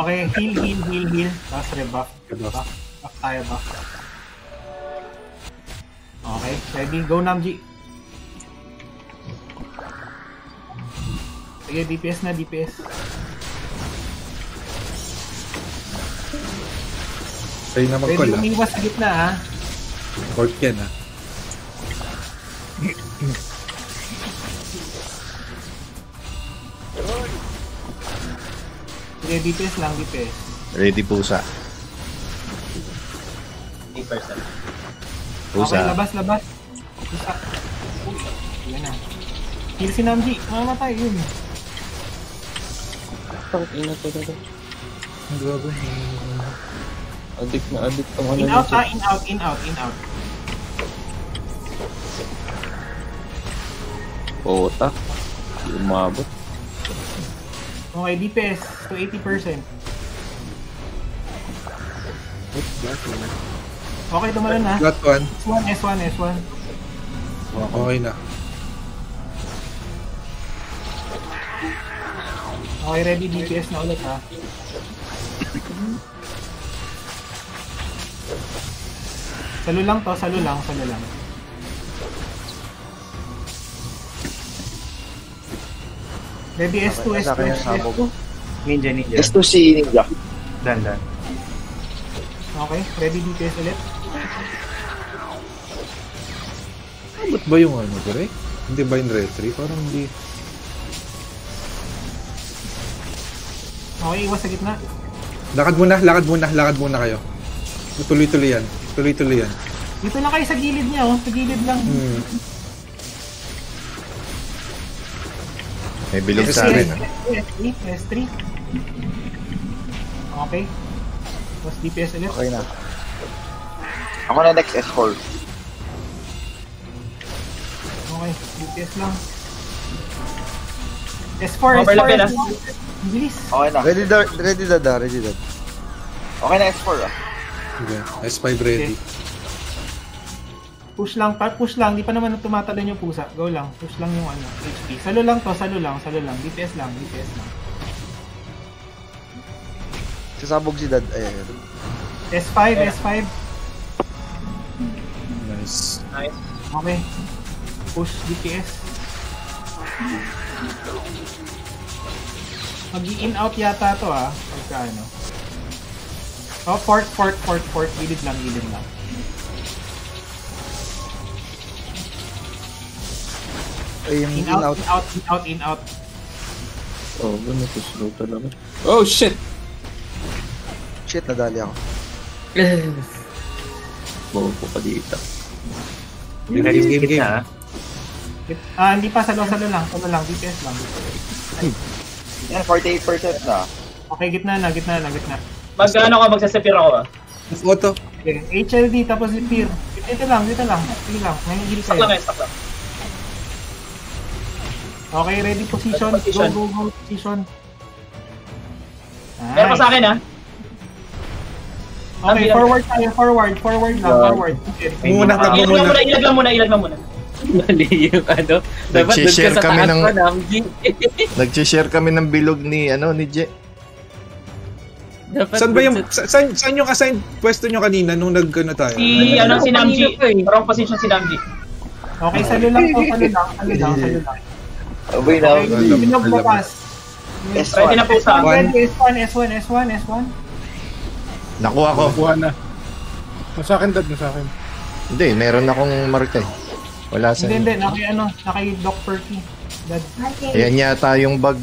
H: Okay, heal, heal, heal, heal. Tapos rebuff. Rebuff. Buff tayo, buff. Okay, ready? Go, Namji. Sige, DPS na, DPS.
C: Kayo na mag-call, ah.
H: umiwas sa gitna, ha?
C: Court yan, ah.
H: Sige, DPS lang, DPS.
A: Ready pusa.
D: 8%.
A: Pusa.
H: Okay, labas, labas. Pusa. Yan na. Heal si Namji. Mamamatay, yun.
I: Tang ina to to.
C: Grabe.
I: Addict na addict ang ano
H: In out, ha? In out, in out, in out.
I: Puta. Hindi umabot.
H: Okay, DPS to 80%. Okay, tumalon na.
C: Flat one.
H: S1, S1, S1.
C: Okay na.
H: Okay, ready DPS na ulit ha. Salo lang to, salo lang, salo lang. Ready S2, S2,
K: Sa akin yung
H: S2,
K: sabog.
H: S2.
L: Ninja, ninja.
N: Gusto si Ninja.
L: Dan, dan.
H: Okay, ready DPS ulit.
C: Abot ba yung ano, pre? Hindi ba yung retry? Parang hindi.
H: Okay, iwas sa gitna.
C: Lakad muna, lakad muna, lakad muna kayo. Tuloy-tuloy yan. Tuloy-tuloy yan.
H: Dito lang kayo sa gilid niya oh, sa gilid lang.
C: Hmm.
A: May bilog sa akin. ah.
H: S3, S3. Okay. Tapos DPS ulit.
K: Okay na.
N: Ako na next S4.
H: Okay, DPS lang. S4,
D: Overlap
H: S4,
D: yan, ah.
H: S4. Ang Bilis.
N: Okay na.
K: Ready da, ready dada, ready dada.
N: Okay na S4 ah.
C: Okay. S5 ready.
H: Push lang, pa push lang. Di pa naman tumatalon yung pusa. Go lang. Push lang yung ano, HP. Salo lang to, salo lang, salo lang. DPS lang, DPS lang.
K: Sasabog si Dad. Ayan.
H: S5, S5.
C: Nice.
D: Nice.
H: Okay. Push DPS. Mag-in out yata to ah. Pagka ano. Oh, fort, fort, fort, fort. Gilid lang, gilid lang.
K: Ay, yung
H: In
K: in
H: out,
K: out.
H: in out, in out, in out.
I: Oh, ano to slow talaga. Oh shit!
K: Shit, nadali ako.
I: Bobo ka dito.
L: Yung game, game, game.
H: Ah, hindi pa, salo, salo lang. Salo lang, DPS lang.
N: Yan, 48% na.
H: Okay, gitna na, gitna na, gitna.
D: Mag ano ka, magsasepir ako ah.
C: Auto.
H: Okay, HLD tapos Peer. Dito lang, dito lang. Sige lang, may heal
D: Stock lang stock lang.
H: Okay, ready position. Go, go, go, position.
D: Meron pa sa akin ah.
H: Okay, forward tayo, forward, forward lang, forward.
C: Muna,
D: Ilag lang muna, ilag lang muna, ilag lang muna.
I: Mali yung ano. Dapat doon ka sa
A: kami ng-
I: pa Namji.
A: Nag-share kami ng bilog ni, ano, ni Je.
I: Dapat
C: Saan ba yung,
I: sa-
C: sa- saan, saan yung assign pwesto nyo kanina nung nag-ano tayo?
D: Si, ano, si Namji. Wrong position si Namji.
H: Okay, salo lang to, salo lang, salo lang, salo lang.
N: Abay na.
H: Okay, bukas.
D: Ready na po sa akin.
H: Ready, S1, S1, S1, S1.
A: Nakuha ko.
J: Nakuha na. Nasa akin, Dad. Nasa akin.
A: Hindi, meron akong mark eh. Wala sa
H: Hindi, hindi, naki ano, naki Doc Perky. Dad.
A: Ayan yata yung bug.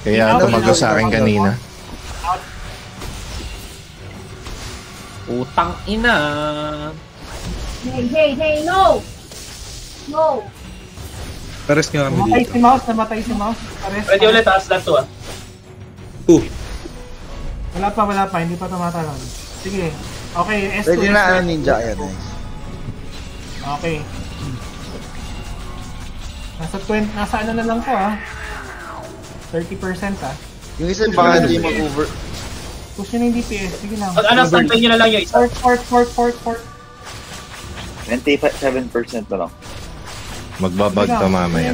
A: Kaya tumago sa akin kanina.
I: Utang ina.
M: Hey, hey, hey, no! No!
C: Pares nyo kami
H: Namatay
C: dito.
H: si Mouse, namatay si Mouse. Pares.
D: Ready ulit ah, slot 2 ah.
C: Two.
H: Wala pa, wala pa, hindi pa tumatalon. Sige. Okay, S2.
K: Ready na,
H: S2.
K: ano, ninja. Ayan, nice.
H: Okay. Nasa 20, nasa ano na lang to ah. 30% ah.
K: Yung isa, baka hindi mag-over.
H: Push nyo na yung DPS, sige lang.
D: Pag ano, standby nyo na lang yung isa.
H: Fort, fort, fort, fort, fort.
N: 27% na lang.
A: Magbabag
H: nyo
A: mamaya.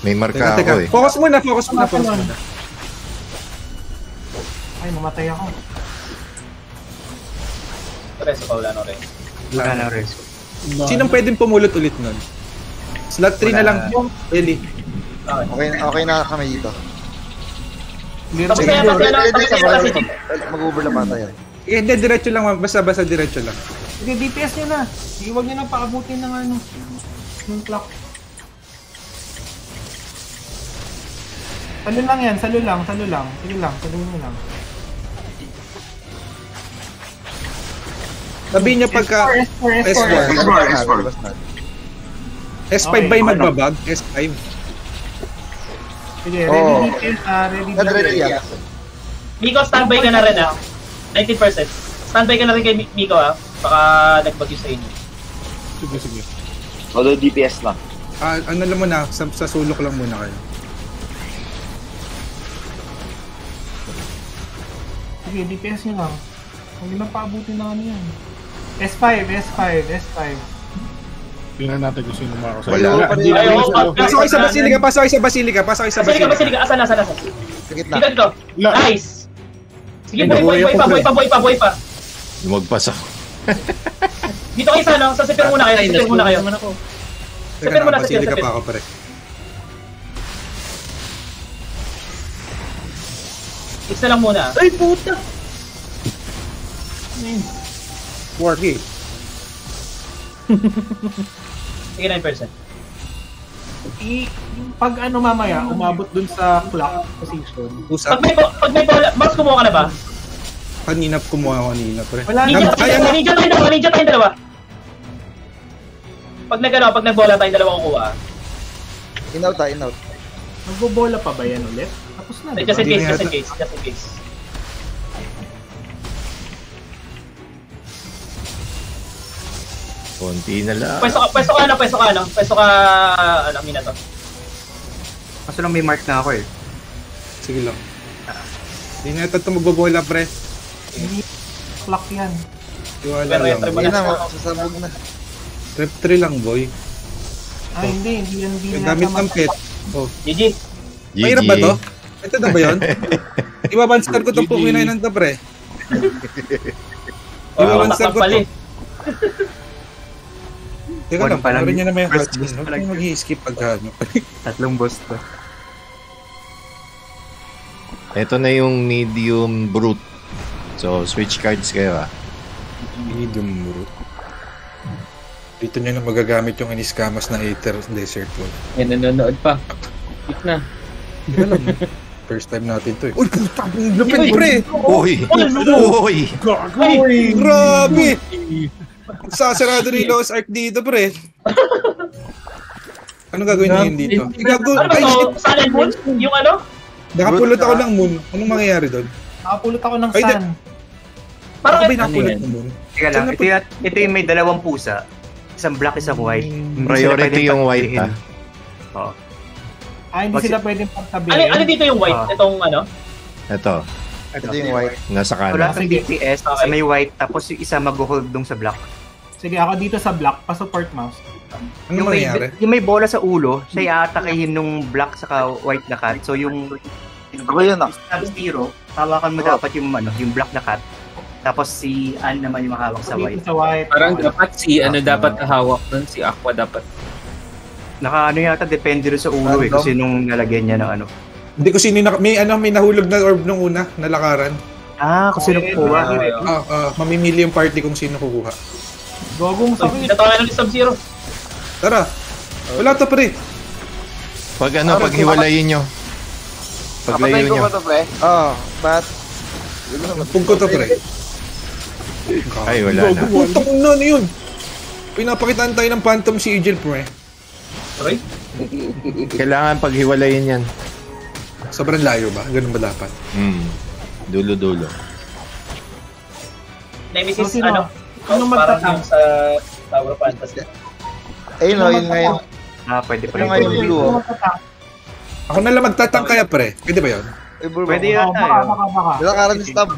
A: May marka
C: Teka, teka.
A: ako eh.
C: Focus muna, focus muna, focus muna.
H: Ay, namatay ako.
D: Reso pa, wala na rin.
L: Wala na reso.
C: Sinong pwedeng pumulot ulit nun? Slot 3 na lang. Really?
K: Okay, okay na kami dito.
D: Tapos na yan, tapos na
K: ready
D: tapos na
K: ba?
D: yan,
K: Mag-over na pa tayo.
C: Eh, hindi, diretso lang. ma'am. Basta, basta diretso lang.
H: Sige, DPS nyo na. Sige, huwag nyo na paabutin ng ano. Ng clock. Salo lang yan, salo lang, salo lang. Sige lang, salo nyo lang.
C: Sabihin niya pagka
H: S4, S4, S4.
C: S4.
K: Labas na.
C: S5
H: Okay.
C: ba yung magbabag? S5.
H: Sige, ready
K: Oo.
H: DPS, ah, ready
K: Dad, ready yan.
D: Miko, standby ka na rin ah. 19%. Standby ka na rin kay Mi- Miko ah. Baka nagbagyo sa inyo.
J: Sige, sige.
N: Although DPS lang.
C: Ah, ano lang muna, sa, sa sulok lang muna kayo.
H: Sige, DPS nyo lang. Huwag nyo na paabutin ng ano yan. S5, S5, S5.
J: Tingnan natin kung sino makakasama.
A: Wala.
J: Hindi
D: Ay,
J: na
C: Pasok kayo sa Basilica, pasok kayo sa Basilica, pasok kayo sa
D: Basilica,
C: Basilica.
D: Basilica. Asan na, asan na, asan?
K: Sa gitna.
D: Dito, dito. Nice! Sige, buhay, buhay, buhay pa, buhay pa, buhay pa, buhay pa.
A: Lumagpas ako.
D: Dito kayo sa ano, sa sepir muna kayo, sa sepir muna kayo. Sepir muna,
C: Basilica
D: sepir.
C: pa ako pare.
D: Na lang muna.
I: Ay, puta!
C: Worky.
D: Sige, 9%.
H: I, pag ano mamaya, umabot dun sa clock position.
C: Usap.
D: Pag may, bo- pag may bola, Max, kumuha ka na ba?
C: Kanina kumuha ako kanina pre.
H: Wala
D: Ninja,
C: ay, ano?
D: ninja tayong dalawa, ninja tayong dalawa. Pag nag ano, pag nagbola tayong dalawa kukuha.
K: In-out ah, in-out.
H: Magbobola pa ba yan ulit? Tapos na,
D: Eh,
H: di
D: Just in case,
C: Hindi
D: just in case, just in case.
A: Konti na lang.
D: Pwesto ka, pwesto ka ano, pwesto ka ano, pwesto ka, ano, mina to.
L: Kaso lang may mark na ako eh.
C: Sige lang. Hindi na ito ito magbobola pre.
H: Hindi clock yan.
C: Tiwala
D: Pero
C: lang.
D: ito.
K: Ayun na, sasabog na.
C: Rep 3 lang, boy.
H: Ah, hindi, hindi yan, hindi
C: Yung
H: na
C: gamit ng pet. Oh.
D: GG.
C: Mahirap ba to? Ito na ba yun? Ibabanskar ko itong
H: GG.
C: pukinay ng to, pre.
D: Oh,
C: Ibabanskar ko to. Teka lang,
L: pa lang.
C: niya yung
L: First
C: hot
L: boost
C: Huwag kayong mag-skip pag ano.
L: Tatlong boss to.
A: Ito na yung medium brute. So, switch cards kayo ah.
C: Medium root. Dito nyo na magagamit yung aniskamas na Aether Desert Wolf.
I: Yan, nanonood pa. Hit na.
C: First time natin to eh. Uy, puta! Lupit, pre!
A: Uy! Uy!
C: Uy! Grabe! Sasarado ni Lost Ark dito, pre. Ano gagawin niya dito? Igago,
D: Ano
C: ay, shit!
D: Silent Moon? Yung ano?
C: Nakapulot ako ng moon. Anong mangyayari doon?
H: Nakapulot ako ng
C: Ay,
H: sun.
D: Parang
C: Ako nakapulot
I: yan?
C: ng moon?
L: Teka lang, ito, yung, ito yung may dalawang pusa. Isang black, isang white. Hindi sila
A: Priority yung white
L: pagpiliin.
A: ah.
L: Oo.
H: Ah, hindi sila pwedeng pagtabi.
D: Ano, ano dito yung white? Itong ano?
A: Ito,
K: Ito yung white.
A: nasa
L: Wala
A: kanan.
L: kang DPS sa
D: Okay.
L: may white, tapos yung isa mag-hold dong sa black.
H: Sige, ako dito sa black, pa-support mouse.
C: Ano
L: yung, may, yung may bola sa ulo, siya aatakihin nung black saka white na cat. So yung
N: Ako yun ah.
L: stab zero, hawakan mo dapat yung ano, yung black na cat. Tapos si Ann naman yung mahawak sa white.
H: sa white.
I: Parang
H: Okay.
I: dapat si ano dapat hawak nun, si Aqua dapat.
L: Naka ano yata, depende rin sa ulo eh, kasi nung nalagyan niya ng ano.
C: Hindi ko sino na, may ano, may nahulog na orb nung una, na lakaran.
L: Ah, kasi nung kuha.
C: Ah, ah, mamimili yung party kung sino kukuha.
H: Gogong sakit.
D: Natawa ng Sub-Zero.
C: Tara! Wala to, pre.
A: Pag ano, pag hiwalayin nyo. Paglayo
N: ko
A: nyo.
N: ba ito, pre?
K: Oh, but...
C: Pug ko to, pre.
A: Ay, wala na.
C: Putak na, ano yun? Pinapakitaan tayo ng Phantom Sigil, pre.
D: Sorry?
A: Kailangan paghiwalayin yan.
C: Sobrang layo ba? Ganun ba dapat?
A: Hmm. Dulo-dulo.
D: Nemesis,
H: So, sino?
D: Ano? Yung sa Tower of Fantasy.
K: Ayun o, yun ngayon.
L: Ah, pwede
K: Yun
L: pala.
K: ngayon
L: yung
K: blue oh.
C: Ako na lang magtatang kaya, pre. Pwede ba yun?
K: Ay, bro,
L: Pwede yata
H: baka,
L: yun.
H: baka, baka.
K: Wala ka rin stab.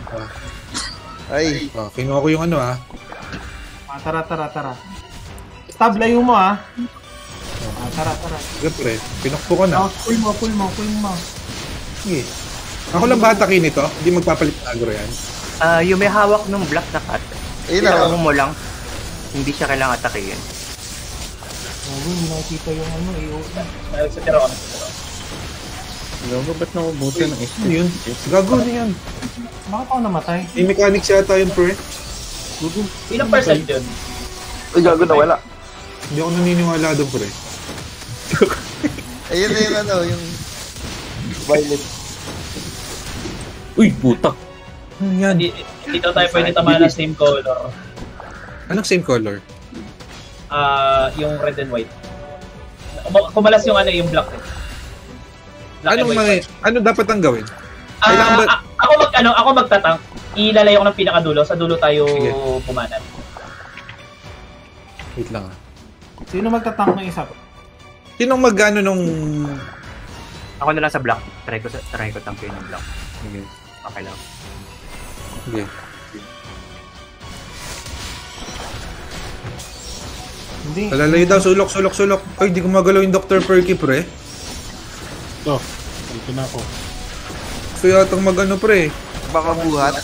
K: Ay,
C: Oh, kinuha ko yung ano, ah.
H: Ah, tara, tara, tara. Stab, layo mo ah. Ah, tara, tara.
C: Sige, pre. Pinakpo ko na.
H: Oh, pull mo, pull mo, pull mo.
C: Sige. Ako lang ba atakin ito? Hindi magpapalit ng agro yan.
L: Ah, yung may hawak ng black na cat.
K: Na.
L: Kailangan mo lang. Hindi siya kailangan atakihin.
H: Oh, hindi nakikita yung ano, AO.
D: Meron sa Tiro.
I: Gago, ba't nakubuto ng
C: Ano yun? Gago na yan.
H: Bakit ako namatay?
C: May mechanics yata yun, pre.
D: Ilang percent yun?
N: Uy, gago na wala.
C: Hindi ako naniniwala doon, pre.
K: Ayun na yung ano, yung... Violet.
I: Uy, puta.
C: Ano yan?
D: Hindi, dito tayo pwede tamaan ng same color.
C: Anong same color?
D: Ah, yung red and white. Kum- Kumalas yung ano yung black. eh. Black
C: Anong mga, ano dapat ang gawin?
D: Ah,
C: kailangan ba-
D: a- ako mag ano, ako magtatang. Ilalayo ko ng pinakadulo, sa dulo tayo
C: Sige.
D: pumanan.
C: Wait lang ah.
H: Sino magtatang ng isa?
C: Sinong mag-ano nung...
L: Ako na lang sa black. Try ko, sa, try ko tangkin yung black.
C: Sige.
L: Okay lang.
C: Sige.
H: Hindi.
C: Alalayo daw, sulok, sulok, sulok. Ay, di ko magalaw yung Dr. Perky, pre.
J: Ito. Dito na ako.
C: Gusto yatang mag-ano, pre.
K: Baka buhat.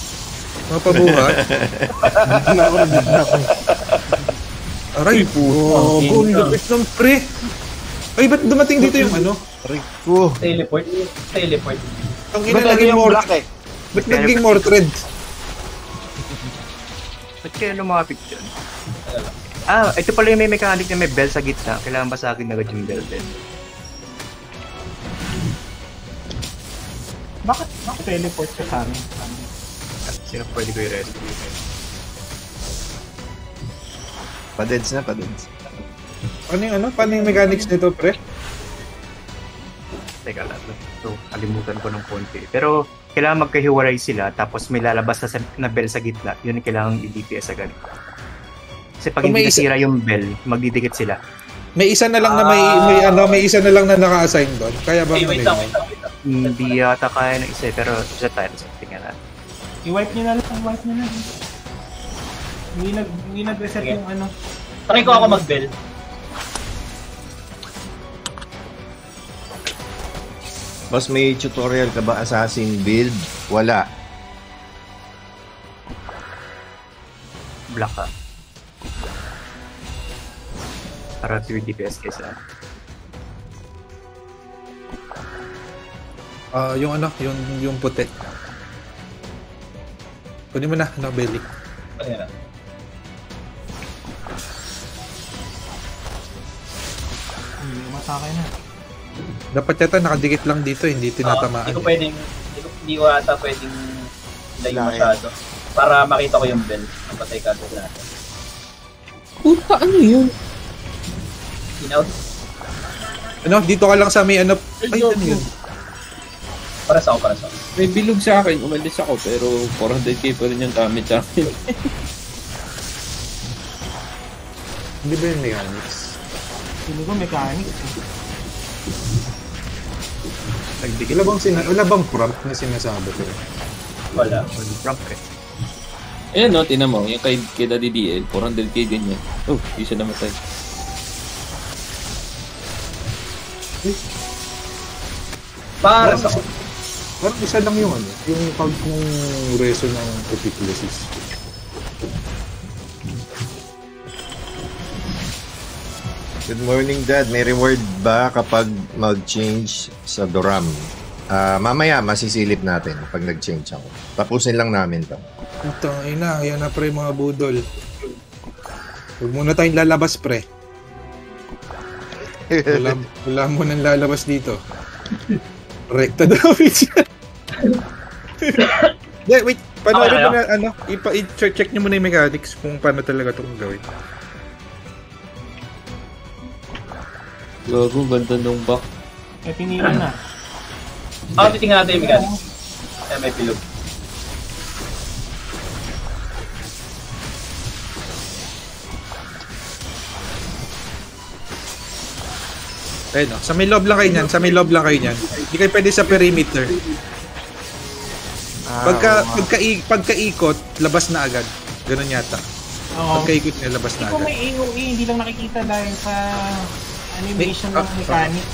C: Mapabuhat.
J: Dito na ako, nandito na ako.
C: Aray, po. Oh,
I: Ang
C: lupit ng pre. Ay, ba't dumating dito yung ano?
K: Rico.
D: Teleport. Teleport.
C: Ang ina
N: lagi
C: naging more...
N: black eh?
C: Ba't naging more thread?
L: Ba't kaya lumapit dyan? Ah, ito pala yung may mechanic na may bell sa gitna. Kailangan basagin agad yung bell din.
H: Bakit, bakit teleport ka sa amin?
L: Sino pwede ko i-rescue?
A: Padeds na, padeds.
C: Ano yung ano? Paano yung mechanics nito, pre?
L: Teka lang. So, kalimutan ko ng konti. Pero, kailangan magkahiwalay sila tapos may lalabas na, sa- na bell sa gitna. Yun yung kailangan i-DPS agad. Kasi pag
C: may
L: hindi
C: isa-
L: nasira yung bell, magdidikit sila.
C: May isa na lang na may, may ano, may isa na lang na naka-assign doon. Kaya ba
D: Okay, wait
C: yun?
D: lang, wait lang, wait lang.
L: Hindi yata kaya ng isa eh, pero isa tayo sa tingnan natin.
H: I-wipe nyo na lang, i-wipe nyo na lang. Hindi nag hindi nag-reset
D: Sige.
H: yung ano.
D: Try ko ako mag-bell.
A: Boss, may tutorial ka ba assassin build? Wala.
L: Black ka. Para 3 DPS kaysa.
C: Ah, yung ano, yung yung puti. Kunin mo na, ano, belly.
D: Ayan na.
H: Hindi umatake na.
C: Dapat yata nakadikit lang dito, hindi
D: Oo,
C: tinatamaan.
D: Hindi ko
C: eh.
D: pwedeng, hindi ko, hindi ko ata pwedeng layo masyado. Para makita ko yung bell. Ang patay ka doon natin.
I: Puta, ano yun?
D: In-out.
C: Ano, dito ka lang sa may ano, ay, ano yun?
D: Para sa ako, para sa ako.
I: May bilog sa akin, umalis ako, pero 400k pa rin yung damage sa akin.
C: Hindi ba yung mechanics?
H: Hindi ko mechanics.
C: Nagdikit. Wala bang, sina- wala bang prompt na sinasabi ko?
D: Wala.
L: Prompt eh.
I: Ayan no, tinan mo, yung kay, kay Daddy DL, 400k din yan. Oh, di siya namatay.
D: Para sa ako.
C: Parang isa lang yung ano, yung pag ng reso ng epiclesis.
A: Good morning, Dad. May reward ba kapag mag-change sa Doram? Ah, mamaya masisilip natin pag nag-change ako. Tapusin lang namin to.
C: Ito, ina, yan na pre mga budol. Huwag muna tayong lalabas pre. Wala, wala mo nang lalabas dito. Rekta damage. Hindi, wait. Panoorin
D: Okay,
C: mo na, ano, ipa, i-check nyo muna yung mechanics kung paano talaga itong gawin.
I: Gago, ganda nung back.
H: Eh, pinila na.
D: Ako titingnan natin yung mechanics. Ayan, may pilog.
C: Ayun, no? sa may loob lang kayo niyan, sa may loob lang kayo niyan. Hindi kayo pwede sa perimeter. Pagka, pagka, pagkaikot, labas na agad. Ganun yata.
H: Oo.
C: Pagkaikot niya, labas na
H: Hindi ko
C: agad.
H: may AOE, hindi lang nakikita dahil sa animation ng
C: ah,
H: mechanics.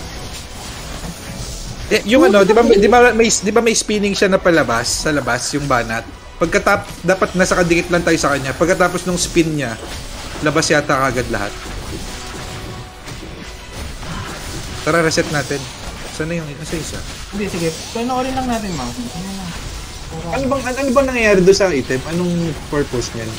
C: Eh, yung ano, 'di ba di ba may 'di ba may spinning siya na palabas sa labas yung banat. Pagkatap dapat nasa kadikit lang tayo sa kanya. Pagkatapos ng spin niya, labas yata kagad lahat. Tara reset natin. Sana yung isa isa.
H: Hindi, sige. Panoorin lang natin, Mang. Ano
C: bang ano, bang nangyayari doon sa item? Anong purpose niyan?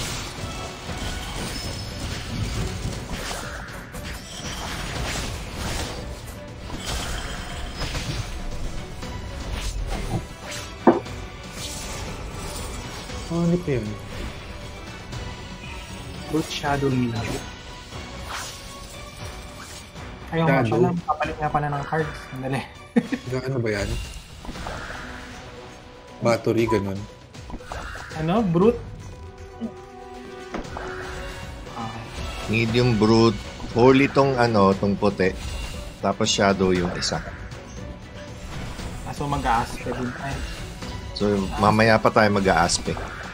C: Ano pa yun?
L: Root Shadow Minago.
H: Ayaw nga pala, kapalit nga pala ng cards. Sandali.
C: Ano ba yan? Battery, ganun.
H: Ano? Brute?
A: Medium brute. Holy tong ano, tong puti. Tapos shadow yung isa.
H: Ah, so mag-a-aspe din. Ay,
A: So mamaya pa tayo mag-a-aspect.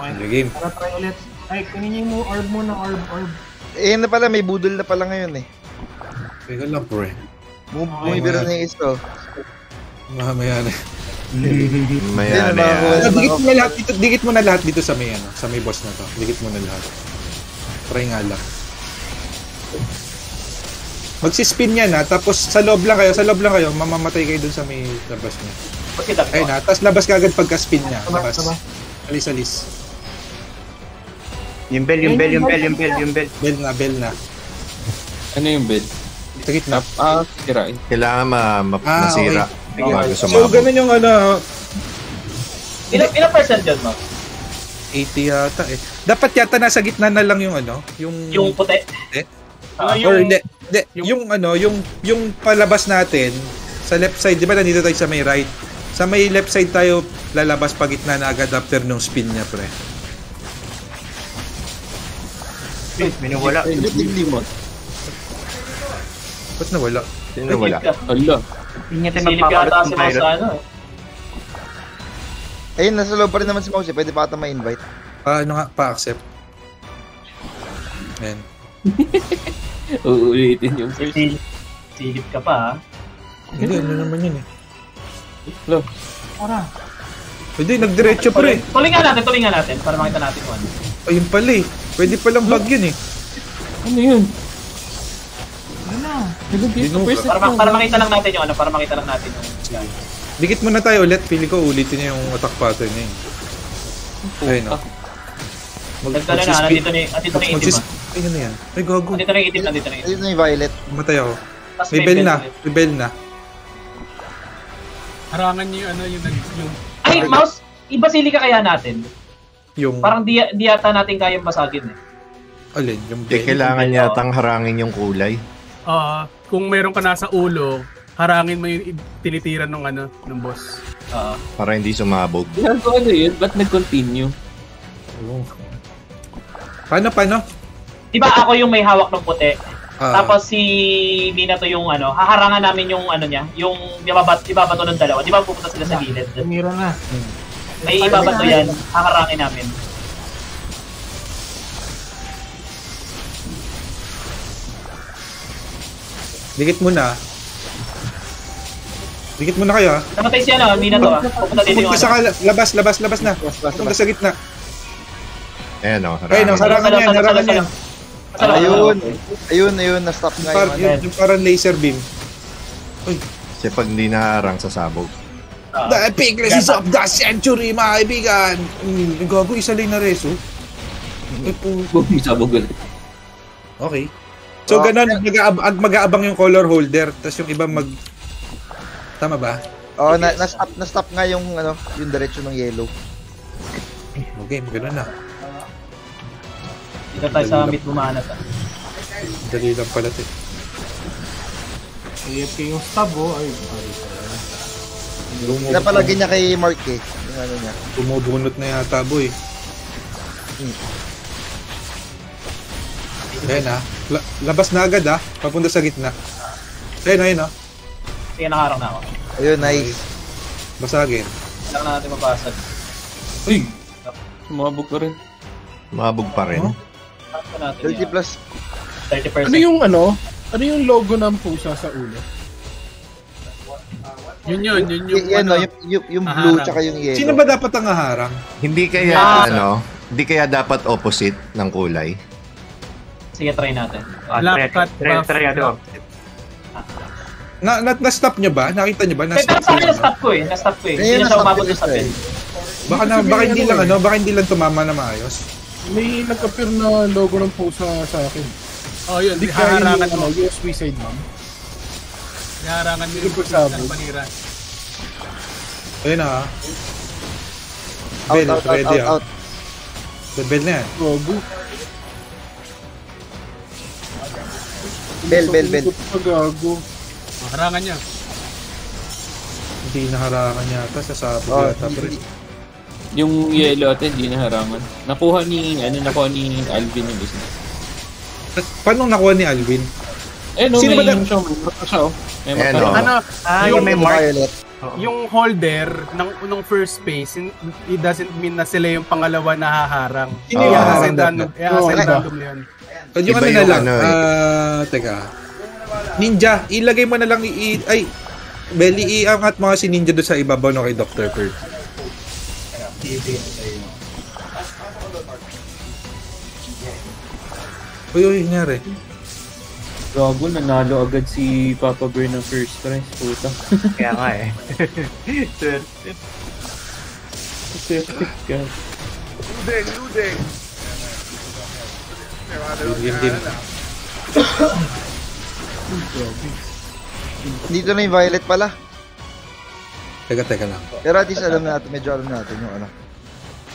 H: Okay.
C: Sige, game.
H: Tara, try ulit. Ay, kunin niyo yung orb mo ng orb, orb.
K: Eh, na pala, may budol na pala ngayon eh.
C: Teka lang, pre.
K: Bumibira na yung iso.
C: Mamaya na.
A: Maya na yan.
C: Dikit mo na lahat dito, dikit mo na lahat dito sa may ano, sa may boss na to. Dikit mo na lahat. Try nga lang. Magsispin yan ha, tapos sa loob lang kayo, sa loob lang kayo, mamamatay kayo dun sa may labas niya. Ayun ha, tapos labas ka agad pagka spin niya. Labas. Alis, alis.
L: Yung bell, yung bell, yung bell, yung bell, yung bell.
C: Bell na, bell na.
I: Ano yung bed?
C: Sa gitna.
I: Ah, sirain.
A: Kailangan ma, ma
C: Ah,
A: masira
C: okay.
A: bago
C: So,
A: sumabog.
C: ganun yung ano,
D: Ilang, ilang percent yun, no?
C: 80 yata eh. Dapat yata nasa gitna na lang yung ano, yung...
D: Yung puti.
C: Eh?
D: Ah,
C: Or hindi, hindi, yung, ano, yung yung palabas natin sa left side, 'di ba nandito tayo sa may right? Sa may left side tayo lalabas pa gitna na agad after nung spin niya, pre.
L: Eh, may nawala.
I: Limot.
C: Ba't nawala?
A: Sino wala?
I: Ala.
L: Hindi natin
D: Silip yata
L: magpapalot
D: si
L: ng
D: Mang
L: pirate.
D: sa ano eh.
K: Ayun, nasa loob pa rin naman si Mouse. eh. Pwede pa ata ma-invite.
C: Ano nga, pa-accept. Ayan.
I: Uulitin yung first.
D: Sil- Silip ka pa, ha?
C: Hindi, ano naman yun eh.
I: Lo.
H: Tara.
C: Pwede, nagdiretso pre.
D: Tulingan natin, tulingan natin para makita natin kung ano.
C: Ayun pala eh. Pwede palang bug yun eh.
I: Ano yun?
H: Ano na?
C: Dino
I: First
D: Para, ma- para makita lang natin yung ano, para makita lang natin yung
C: Dikit muna tayo ulit. Pili ko ulitin niya yung attack pattern niya eh. Ayun oh. Mag-
D: Nagtala na, nandito na, nandito na yung itim,
C: magsis- Ay, ano yan? Ay, gago.
D: Nandito na yung itim, nandito na yung itim.
K: Ayun na yung violet.
C: Matay ako. May bell na. May bell na.
J: Harangan niyo yung ano, yung, nag- yung
D: Ay, mouse, ibasili ka kaya natin?
C: Yung...
D: Parang di, di yata natin kayang basagin eh.
C: Alin? Yung
A: Di kailangan yatang harangin yung kulay.
J: Ah, kung meron ka nasa ulo, harangin mo yung tinitiran ng ano, ng boss.
D: Oo.
A: Para hindi sumabog.
I: Ginagawa ano yun? Ba't nag-continue?
C: Paano, paano?
D: Di ba ako yung may hawak ng puti?
C: Ah.
D: Tapos si Mina to yung ano, haharangan namin yung ano niya, yung ibabat, ibabato ng dalawa. Di ba pupunta sila sa gilid?
H: Tumira na.
D: May ibabato yan, haharangin namin.
C: Dikit muna. Dikit muna kayo ah.
D: Namatay si ano, Mina to ah. Pupunta din yung
C: Pupunta sa
D: ano.
C: labas, labas, labas na. Pupunta sa gitna.
A: Ayan o,
C: Ayun, oh, harangan
D: Salo,
C: yan,
D: salo,
C: harangan
D: salo,
C: yan.
D: salo.
K: Ayun. Ayun, ayun. Na-stop nga
C: Par,
K: yung ano.
C: yung, parang laser beam.
A: Kasi pag hindi naharang, sasabog.
C: The epicness of the century, mga kaibigan! Mm, gago, isa lang na reso. Po.
I: Bumisabog ulit.
C: Okay. So,
K: Oh.
C: ganun, mag-aab- mag-aabang yung color holder, tapos yung iba mag... Tama ba?
K: Oo, na, na-stop, na-stop nga yung, ano, yung direction ng yellow.
C: Okay, ganun na.
D: Dito tayo sa mid bumanat ah.
C: Dali lang pala ito.
H: AFK yung stab oh. Ay, ay, ay.
K: Napalagay niya kay Mark eh. Yung ano niya.
C: Bumubunot na yata, boy. Ayan ah. La- labas na agad ah. Papunta sa gitna. Ayan, ayun ah.
D: Sige, nakaharang na ako.
K: Ayun, nice.
C: Basagin.
D: Kailangan na natin mapasag.
C: Uy!
I: Sumabog ka rin.
A: Mabog pa rin.
D: Pa natin
K: 30
D: yan.
K: plus.
D: 30%.
J: Ano yung ano? Ano yung logo ng pusa sa ulo? Yun yun, yun yung
K: Y-
J: ano.
K: no, yung, yung, yung blue
J: Aharang.
K: tsaka yung yellow.
C: Sino ba dapat ang haharang?
A: Hindi kaya,
D: Ah.
A: ano, hindi kaya dapat opposite ng kulay?
D: Sige, try natin.
L: Ah,
J: Black
L: try,
J: cat
L: try,
J: buff.
L: try natin. oh.
C: Na, na, na-stop nyo ba? Nakita nyo ba? Na-stop ba?
D: na-stop ko eh. Na-stop ko eh. Hindi na siya umabot
K: ko
D: sa
K: rin.
D: pin.
C: Baka, na, baka hindi lang ano, baka hindi lang tumama na maayos.
J: May nag-appear na logo ng pusa sa akin. Oh, yun.
O: Di
J: Di
O: kaya
J: harangan
O: yung,
J: mo.
O: ano, USB side, ma'am.
J: Harangan mo
O: Hindi
J: yung ng panira.
C: Ayun na ah.
K: Out,
C: Bell,
K: out, out,
C: ready
K: out,
C: ah.
K: out.
C: The bell na yan.
O: Gogo.
K: Bell, bell, bell.
O: Gago.
J: Harangan niya.
C: Hindi naharangan yata sa sabog
K: Oh,
C: yata. pre.
K: hindi.
I: Yung yellow ate, hindi naharangan. Nakuha ni, ano, nakuha ni Alvin yung business.
C: Paano nakuha ni Alvin?
I: Eh, no,
C: Sino
I: may
C: ba
I: yung siya, may marka siya, oh. May marka.
A: oh.
J: Ano?
L: Ah,
J: yung,
L: yung may mark.
K: Violet.
J: yung holder ng nung first space, it doesn't mean na sila yung pangalawa na haharang.
C: Sino
A: yung
J: Kaya
A: haharang
J: assign
C: dapat?
J: random, kaya
O: Oo,
J: assign
K: iba.
J: random na yun.
C: Yung
A: Iba
C: ano na
A: yung
C: lang.
A: ano eh.
C: Ah, teka. Ninja, ilagay mo na lang i, i- ay Belly, iangat mo nga si Ninja doon sa ibabaw no kay Dr. Perk. Uy, uy, nangyari.
I: Gago, nanalo agad si Papa Bear ng first prize. Puta.
L: Kaya nga eh. Sir,
I: God.
N: Ludeng, ludeng.
C: Game din.
K: Dito na yung violet pala.
C: Teka, teka lang.
K: Pero at least alam natin, medyo alam natin yung ano.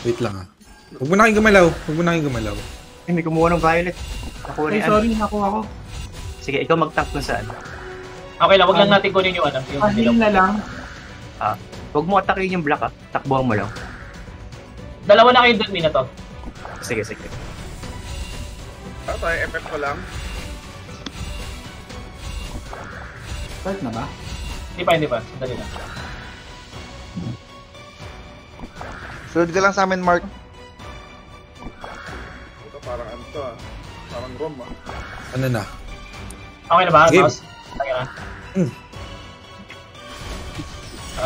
C: Wait lang ah. Huwag mo na kayong gumalaw. Huwag mo na kayong gumalaw.
L: eh, may kumuha ng violet. Nakuha
H: Ay,
L: ni
H: sorry, nakuha ko.
L: Sige, ikaw mag-tank dun saan.
D: Okay lang, wag lang natin kunin yung ano. Yung
H: Ah, heal na lang.
L: Ah, huwag mo atakin yung black ah. Takbuhan mo lang.
D: Dalawa na kayo doon, Mina to.
L: Sige, sige.
N: Ano tayo, FF ko lang.
H: Start na ba?
D: Hindi pa, hindi pa. Sandali lang.
K: Sunod ka lang sa amin, Mark.
N: Ito parang ano to ah. Parang rom ah.
C: Ano na?
D: Okay na ba,
C: Game.
D: mouse? Okay na.
C: Hmm.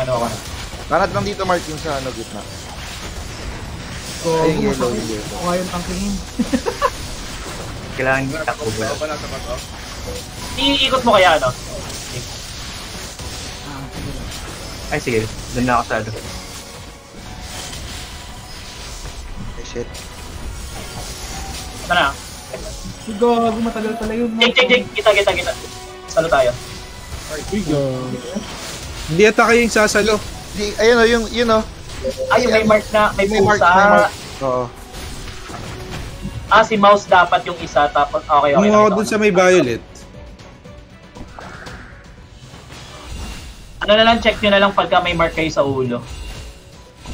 D: Ano ako na.
K: Kanat lang dito, Mark, yung sa ano, gitna.
H: So,
K: Ay, yung yellow, yung yellow.
H: Kung ayaw tangkihin.
L: Kailangan takbo mo
N: Ako pa nasa bato.
D: Iikot mo kaya, ano?
L: Ay, sige. Doon na ako sa ano.
K: Eh, shit.
D: Ito na.
H: Sigo, matagal pala yun.
D: Jake, Jake, Jake. Kita, kita, kita. Salo tayo.
C: Hindi ata kayo yung sasalo.
K: Di, ayun o, yung, yun o.
D: Ay, may mark na, may
K: May mark,
D: pusa.
K: may mark. Oo.
D: Ah, si mouse dapat yung isa, tapos, okay, okay.
C: Kumuha ako dun sa may violet.
D: Ano na lang, check nyo na lang pagka may mark kayo sa ulo.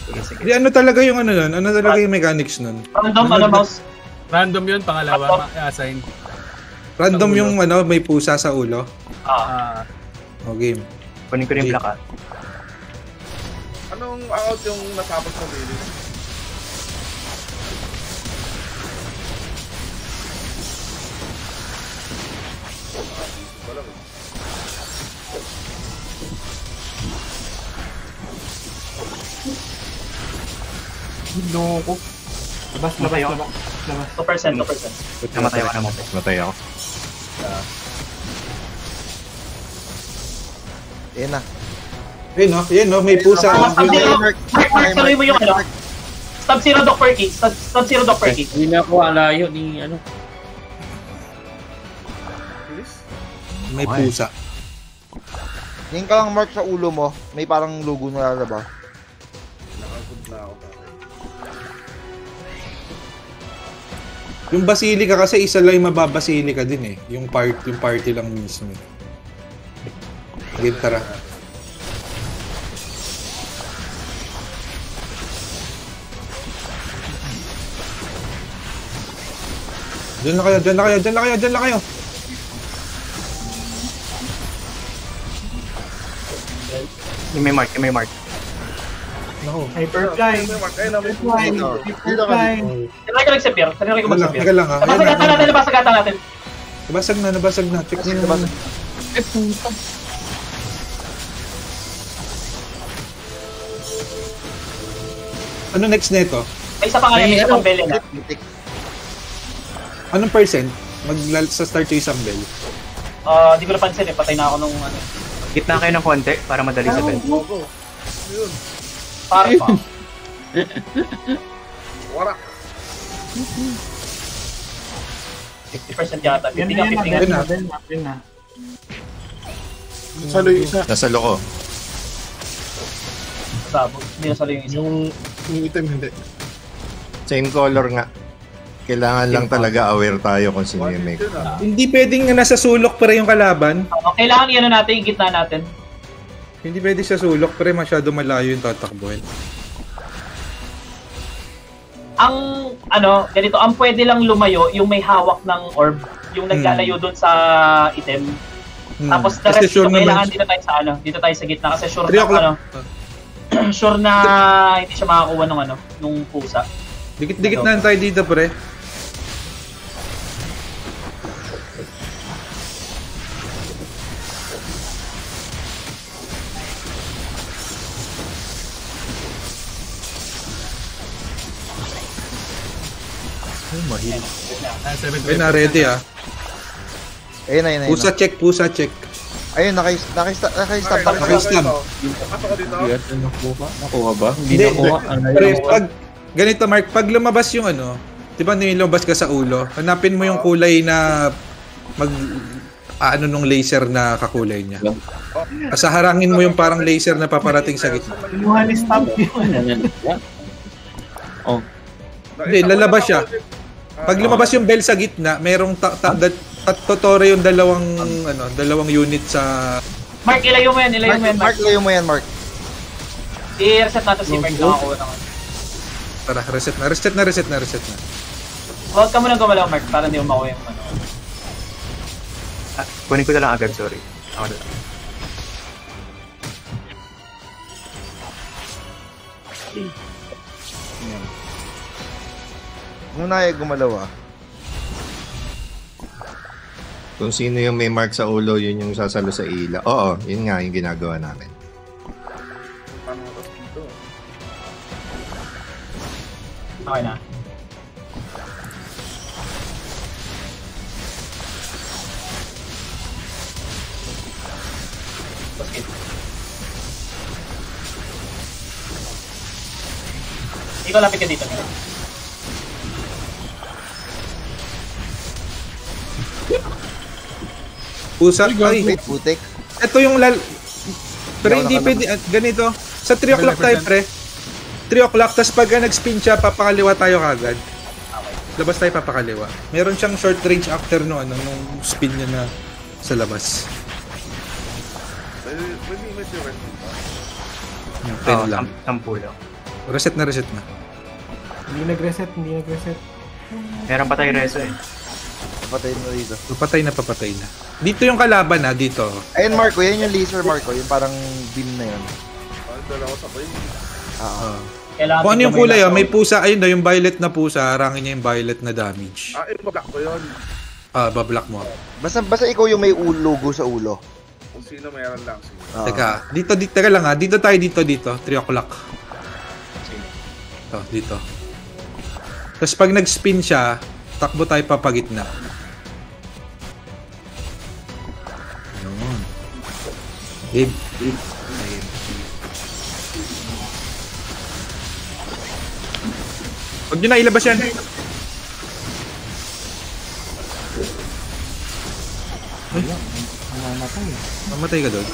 L: Sige, sige.
C: Di, ano talaga yung ano nun? Ano talaga yung mechanics nun?
D: Random, ano, mouse?
J: Random yun, pangalawa, ma-assign.
C: Random yung ano, may pusa sa ulo.
D: Ah.
J: Ah,
C: O game.
L: Kunin ko rin yung black ah.
N: Anong out yung natapos mo really? Wala ko.
H: Labas, labas,
L: Matayo.
H: labas. Labas.
D: 2%, 2%.
L: Namatay ako, namatay.
A: Matay ako.
K: Ayun na.
C: Ayun no, yun no, may pusa.
K: Mark,
D: Mark, Mark, tuloy mo yung ano. Stab zero, Doc Perky. Stab, stab zero, Doc Perky.
I: Hindi na ako alayo ni ano.
C: May pusa.
K: Ngayon ka lang, Mark, sa ulo mo. May parang logo na lalabas.
N: Nakagod na ako.
C: Yung basilika kasi isa lang yung mababasilika din eh. Yung part, yung party lang mismo. Game tara. Diyan na kayo, diyan na kayo, diyan na kayo, diyan na kayo.
L: Yung may mark, yung may mark.
C: Nako.
H: Hyperfly.
N: Na,
H: Hyperfly.
K: Dito. Dito ka
H: Hyperfly.
D: Ko mag-sepir. Tinry ko
C: Teka lang, ah. Na,
D: Nabasagatan natin,
C: na.
D: nabasagatan natin.
C: Nabasag na, nabasag na. Check nyo naman.
I: Eh, puta.
C: Ano next neto?
D: May isa pa nga yan, may isa pang bell na.
C: Anong percent? Mag sa start yung isang bell.
D: Ah, di ko napansin eh. Patay na ako nung ano.
L: Gitna kayo ng konti para madali sa.
N: Logo. Yun.
D: Para pa.
N: Warak.
D: 50% yata. 50
H: Yan
D: ka,
H: na, yan
D: 50
H: na,
D: ka.
H: yan na, yan na, yan na.
J: salo yung isa.
A: Nasa loko.
D: Sabog. Hindi yung isa.
J: Yung, yung item hindi.
A: Same color nga. Kailangan lang talaga aware tayo kung sino yung make.
N: Yun.
C: Hindi pwedeng nasa sulok pa rin yung kalaban.
D: Ah, kailangan yan na natin, yung gitna natin.
C: Hindi pwede sa sulok pero masyado malayo yung tatakbuhin.
D: Ang, ano, ganito, ang pwede lang lumayo, yung may hawak ng orb, yung naglalayo doon sa item.
C: Hmm.
D: Tapos the
C: Kasi
D: rest,
C: sure
D: dito, kailangan
C: naman,
D: dito tayo sa ano, dito tayo sa gitna kasi sure
C: 3
D: na ano, sure na hindi siya makakuha ng ano, nung pusa.
C: Dikit-dikit na tayo dito pre. Ay, mahil.
J: Ah, 7
C: Ay, na ready ah.
K: Ayun na, ayun na. ayun
C: Pusa check, pusa check.
K: Ayun, nakis, nakis, nakis-stab
N: Okay,
K: back.
C: Okay, stab.
N: Pasok ko dito.
I: Hindi ata nakuha. Nakuha ba? Hindi nakuha.
C: Pre,
I: ako.
C: pag ganito Mark, pag lumabas yung ano, 'di ba nilabas ka sa ulo, hanapin mo yung kulay na mag ano nung laser na kakulay niya. Asa harangin mo yung parang laser na paparating sa gitna.
H: Ni Stab yun.
I: Yan? Oh,
C: Hindi, lalabas siya. Pag lumabas yung bell sa gitna, merong ta- ta- da- totore yung dalawang ano, dalawang unit sa
D: Mark, ilayo mo yan, ilayo
K: Mark,
D: mo yan,
K: Mark,
D: Mark.
K: layo mo yan, Mark.
D: I-reset natin si Mark nakakuha ng ano.
C: Tara, reset na, reset na, reset na, reset na.
D: Huwag ka muna gumalaw, Mark, para hindi mo makuha yung ano.
L: Ah, kunin ko na lang agad, sorry. Ako na lang.
K: Muna ay gumalaw ah.
A: Kung sino yung may mark sa ulo, yun yung sasalo sa ila. Oo, yun nga yung ginagawa namin.
N: Paano ako dito?
D: Okay na. Basket. Ikaw lapit ka dito.
C: Pusa, ay.
K: Wait, putik.
C: Ito yung lal... Pero
K: Hindi
C: pwede, ah, ganito. Sa 3 o'clock tayo, pre. 3 o'clock, tapos pag nag-spin siya, papakaliwa tayo kagad. Labas tayo papakaliwa. Meron siyang short range after no, ano, nung spin niya na sa labas.
N: Medyo rest dito.
C: Yung 10
L: Oo,
C: lang.
L: sam- sampu lang.
C: Reset na reset na.
H: Hindi nag-reset, hindi nag-reset.
L: Meron pa tayo reso eh.
K: Patayin mo dito.
C: Papatay na papatay na. Dito yung kalaban na, dito.
K: Ayun, Marco. Yan yung laser, Marco. Yung parang beam na yun.
N: Parang dalawa sabay.
K: Ah.
D: Kailangan
C: Kung ano yung kulay, oh, may pusa, ayun daw, yung violet na pusa, harangin niya yung violet na damage.
N: Ah, yung bablock ko yun.
C: Ah, bablock mo.
K: Basta, basta ikaw yung may logo sa ulo.
N: Kung sino meron lang. Sige.
K: Ah.
C: Teka, dito, dito, teka lang ha. Dito tayo, dito, dito. 3 o'clock. Ito, dito. Tapos pag nag-spin siya, takbo tayo papagitna. Game. Huwag nyo na ilabas yan. Ay,
H: Mamamatay.
C: mamatay ka doon.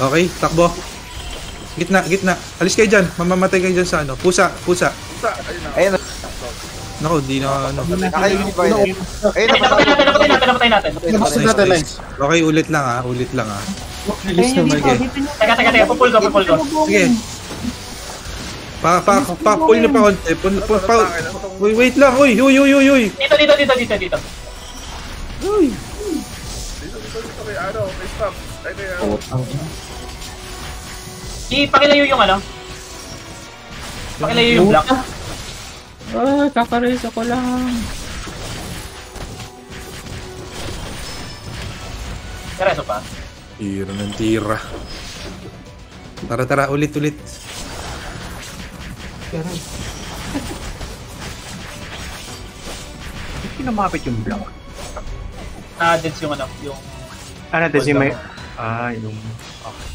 C: Okay, takbo. Gitna, gitna. Alis kayo dyan. Mamamatay kayo dyan sa ano. Pusa, pusa.
N: Pusa, ayun na.
C: Naku, di na ano.
K: Naka-unify na. Ayun,
D: Ay, napatay natin, napatay natin, napatay natin.
C: Nice, nice. Okay, ulit lang ha. Ulit lang ha.
H: Release
C: naman. Sige.
D: Teka, teka, teka, pupul ko, pupul ko.
C: Sige. Pa, pa, pa, pull nyo pa konti. Pull, pull, pa, wait, wait lang. Uy, uy, uy, uy, uy.
D: Dito, dito, dito, dito, dito.
C: Uy.
N: Dito, dito, dito kay ano, kay stop. Ay, kay ano.
D: Ipakilayo yung ano. Pakilayo yung block.
I: Ah, kakares ako lang.
D: Kareso pa.
C: Tira ng tira. Tara, tara. Ulit, ulit.
L: Hindi kinamapit yung block.
D: Na-deads yung ano, yung...
L: Ano, tas yung may... Ah, yung... Okay.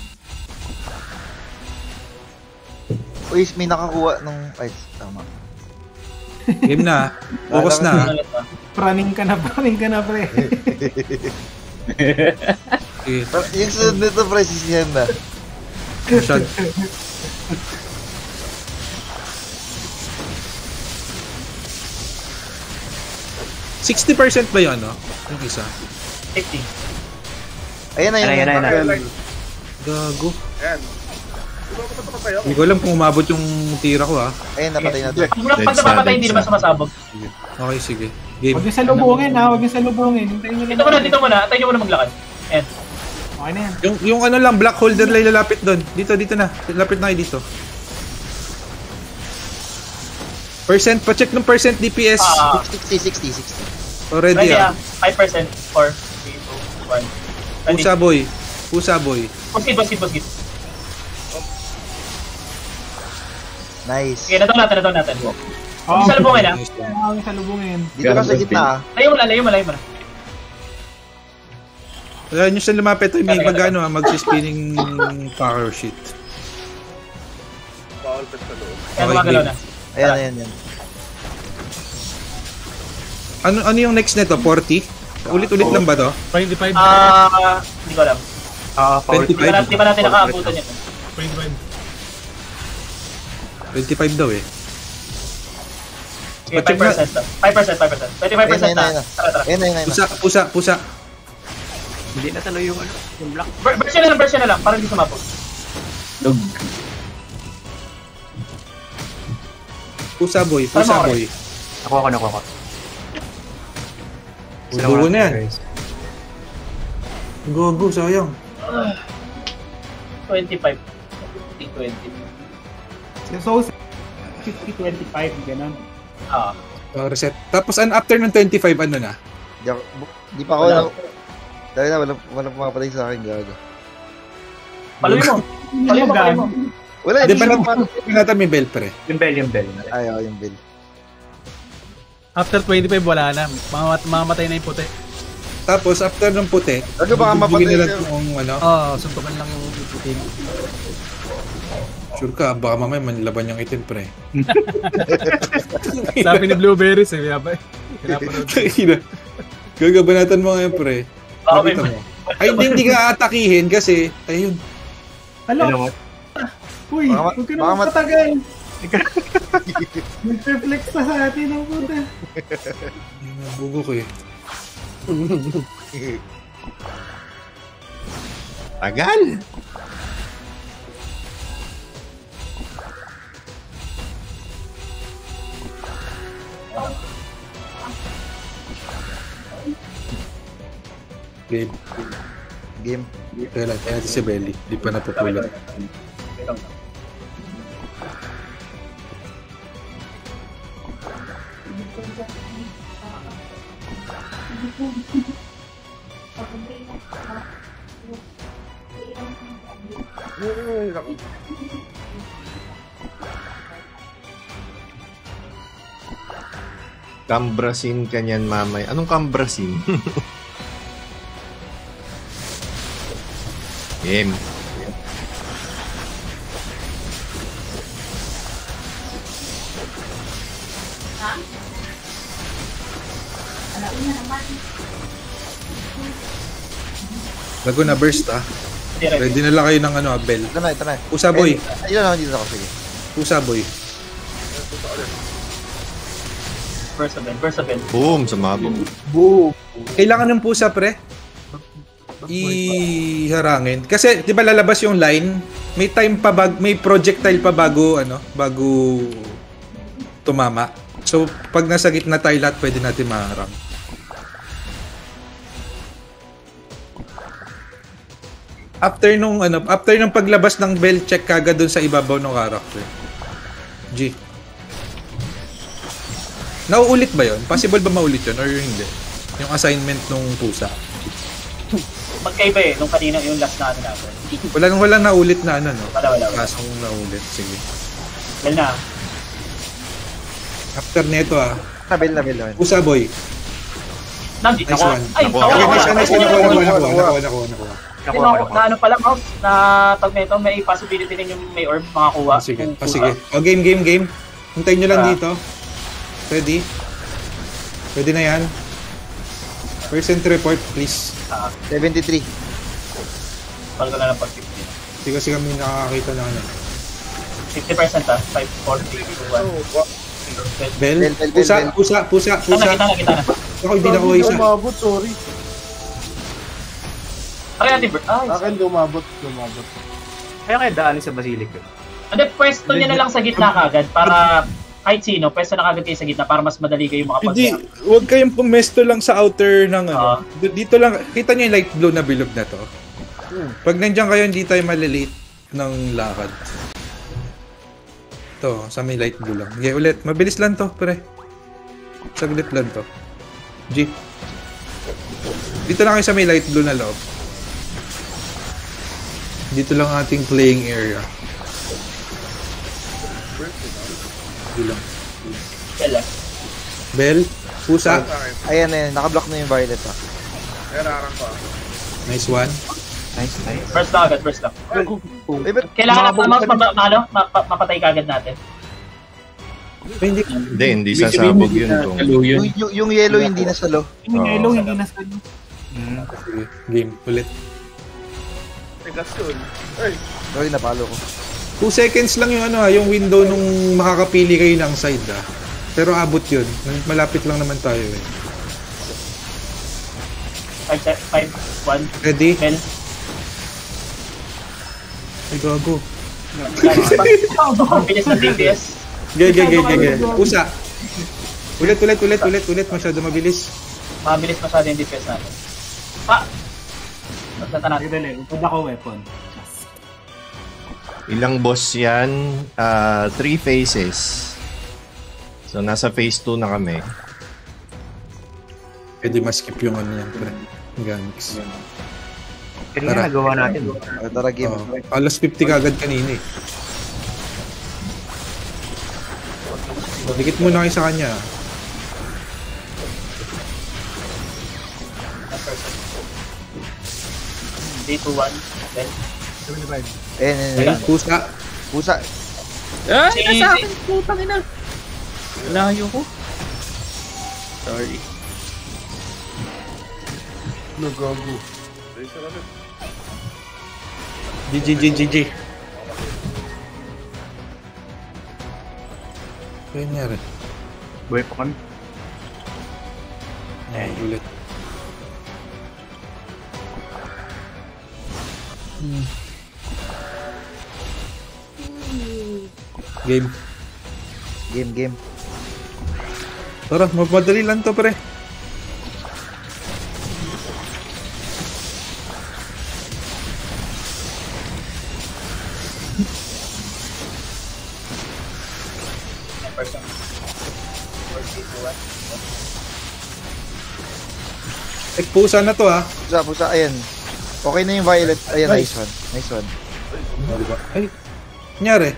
K: Uy, may nakakuha nung... Ay, tama.
C: Game na. Focus na.
H: Praning ka na, praning ka na, pre.
C: Okay.
K: Yung sunod nito, pre, sisihan na.
C: Masyad. Sixty percent ba yun, no? Yung isa.
D: 50.
K: Ayun na, yun.
L: Ayan, ayan, ayan.
K: Ayun.
C: Gago.
N: Ayan.
C: Hindi ko alam kung umabot yung tira ko, ha.
K: Ayun, napatay na to.
D: Pag pag napapatay, hindi naman sumasabog.
C: Okay, sige. Game.
H: Huwag niyo salubungin, ha? Huwag niyo salubungin.
D: Dito muna, dito muna. Antayin niyo muna maglakad. End.
H: Okay na yan.
C: Yung, yung ano lang, black holder lang lalapit doon. Dito, dito na. Lapit na kayo dito. Percent, pa-check ng percent DPS.
D: Ah,
K: 60, 60, 60.
C: Already,
D: ready
C: ah.
D: ah. 5%. 4, 3, 2, 1. Ready.
C: Pusa boy. Pusa boy.
D: Puskit, puskit, puskit.
K: Nice.
D: Okay, nataw natin, nataw natin.
H: Oh,
D: Huwag salubungin ah.
H: Huwag niyo salubungin.
K: Dito ka sa gitna, ah.
D: Layo mo na, layo mo, layo mo na.
C: Kaya nyo siya lumapit. Ay, may magano ha, mag-spinning power sheet.
N: Bawal pet sa loob.
D: Gumagalaw
C: game.
D: na.
K: Ayan, ayan, ayan.
C: Ano ano yung next nito? 40? Ulit-ulit lang ba to?
H: 25.
D: Ah, hindi ko alam.
L: Ah, power
C: 25.
D: Di ba natin, di ba natin nakaabutan yun?
H: 25.
C: 25 daw eh.
D: Okay,
C: Pacheck na.
D: 5% lang. 5%, 5%. 25%
K: Ayun na, ayun.
D: Tara, tara.
K: Ayun na, ayun na.
C: Pusa, pusa, pusa.
L: Hindi na talo yung ano, yung block.
D: Ver- Version na lang, version na lang. Para hindi sumabog.
I: Lug.
C: Pusa boy, pusa boy.
L: Nakuha ko, nakuha ko.
C: Dugo na yan. Gogo, sayang.
D: 25. 20.
H: So, 50-25, ganun.
D: Ah.
C: So, reset. Tapos an after ng 25, ano na?
K: Di, ako, di pa ako
D: Wala.
K: na... Dahil na, walang, walang pumapatay sa akin, gago.
D: Paluin mo. Paluin mo, paluin mo.
K: Wala,
C: Di
K: hindi
C: ba
K: pa
C: natin, di ba natin may bell pre?
L: Yung bell, yung bell.
K: Ay, oo, yung bill.
J: After 25, wala na. Mamat mamamatay na yung puti.
C: Tapos after ng puti,
K: Ano baka
C: bugbugin
K: mapatay
C: nila
K: siya?
C: yung ano.
J: Oo, oh, suntukan lang yung puti.
C: Sure ka, baka mamaya manlaban yung itim pre.
J: Sabi ni Blueberries eh. Kaya ba? Pinapanood.
C: Ina. Gagabanatan mo ngayon pre. Nakita mo. Ay, hindi, hindi ka atakihin kasi, ayun.
H: Hello? Uy, huwag ka naman patagal. Nag-reflex pa sa atin ang puta.
C: Bugo ko eh.
A: Tagal!
C: Game.
K: Game.
C: Kaya lang, kaya si Belly. Di pa napupulat.
A: Kambrasin ka niyan, mamay. Anong kambrasin? Game.
C: Bago na burst ah. Ready na lang kayo ng ano, ah, bell.
K: Ito na, ito na.
C: Pusa boy.
K: Ayun na, dito ako, sige.
C: Pusa boy.
D: Versabel, Versabel.
A: Boom, sumabog.
C: Boom. Kailangan ng pusa pre. Iharangin. Kasi 'di ba lalabas yung line, may time pa bag, may projectile pa bago ano, bago tumama. So pag nasa gitna tayo lahat, pwede natin maharang. After nung ano, after nung paglabas ng bell check kagad dun sa ibabaw ng character. G. Nauulit ba yon? Possible ba maulit yon or hindi? Yung assignment nung pusa.
D: Magkaiba eh, nung kanina yung last na ano natin.
C: Wala nang wala naulit na ano no.
D: Wala, wala, wala.
C: Kasong naulit. Sige.
D: Well na.
C: After neto ah.
K: Nabil, nabil, nabil.
C: Pusa boy.
D: Nandito
C: Nice
D: ako.
C: one.
D: Ay,
C: Nakuha.
D: nakuha,
C: Okay, nice one, nice one. Nakuha, nakuha, nakuha, nakuha, nakuha, nakuha.
D: Kasi na, na ano pala, Mouse, na tag nito, may possibility din yung may orb makakuha.
C: Sige.
D: Kung
C: Ah,
D: pusa.
C: sige. O game, game, game. Hintayin nyo lang
D: Ah.
C: dito. Ready? Pwede na yan. Percent report, please.
D: Ah,
K: 73.
D: pal ko na lang pag 50.
C: Hindi kasi kami nakakakita na ano.
D: 50% ah, 5, 4, 3, 2, 1.
C: Bell?
K: Bell, bell,
C: Pusa,
K: bell, bell.
C: pusa, pusa,
D: Kita
C: pusa.
D: na, kita na, kita na.
C: Ako hindi na kuha isa.
H: Lumabot, sorry.
D: Ay, Ate Bert. Ay,
H: Akin lumabot, lumabot.
L: Kaya kaya daanin sa Basilic.
D: Hindi, pwesto niya na lang sa gitna kagad para kahit sino, pwesto na kagad kayo sa gitna para mas madali kayo makapag
C: Hindi, huwag kayong pumesto lang sa outer ng ano. D- Dito lang, kita nyo yung light blue na bilog na to. Pag nandiyan kayo, hindi tayo malilate ng lakad. To, sa may light blue lang. Okay, ulit. Mabilis lang to, pre. Saglit lang to. G. Dito lang kayo sa may light blue na loob. Dito lang ating playing area. Dito lang.
D: Kaya
C: Bell, pusa.
K: Ayan, ayan. Nakablock na yung violet, ah.
N: Kailangan ko.
C: Nice one.
L: Nice, nice.
D: First lang agad, first lang.
K: Eh, ba't
D: Kailangan na
K: umabot
D: ma,
K: ka
D: ma, ma, ano, ma- pa- mapatay kagad natin.
C: Hindi.
A: Hindi, hindi sasabog yun kung...
K: Yung, yung, yung yellow hindi na salo.
H: Yung
A: Oo.
H: yellow, hindi na sa
C: Sige, game. Ulit.
N: Tigas yun. Ay,
K: Sorry, napalo ko.
C: 2 seconds lang yung ano ah, yung window nung makakapili kayo ng side ah. Pero abot yun. Malapit lang naman tayo eh.
D: 5, 1,
C: Ready?
D: Bell.
C: Ay, gago.
D: Bilis ng DPS.
C: Gaya, gaya, gaya, gaya, gaya. Pusa. Ulit, ulit, ulit, ulit, ulit. Masyado mabilis.
D: Mabilis masyado yung DPS natin. Pa! Magtata natin.
H: Dali, upod ako weapon.
A: Ilang boss yan? Uh, three phases. So, nasa phase 2 na kami.
C: Pwede ma-skip yung ano yan, pre. Mechanics.
L: Kaya nga nagawa natin.
K: Tara, tara game.
C: Oh, alas 50 kagad kanina eh. Dikit muna kayo sa kanya.
D: Day 2-1, then
K: 75. Ayan, ayan,
C: ayan.
K: Pusa.
I: Pusa.
D: Ay,
I: nasa akin. Putang ina. Layo ko. Sorry.
J: Nagago.
C: GG, GG, GG. Ano nangyari?
L: Buhay pa kami.
C: Ay, ulit. Hmm. Game.
K: Game, game.
C: Tara, mapadali lang to, pre. Eh, pusa na to, ha?
K: Pusa, pusa. Ayan. Okay na yung violet. Ayan, nice one. Nice one.
C: Ay, nangyari?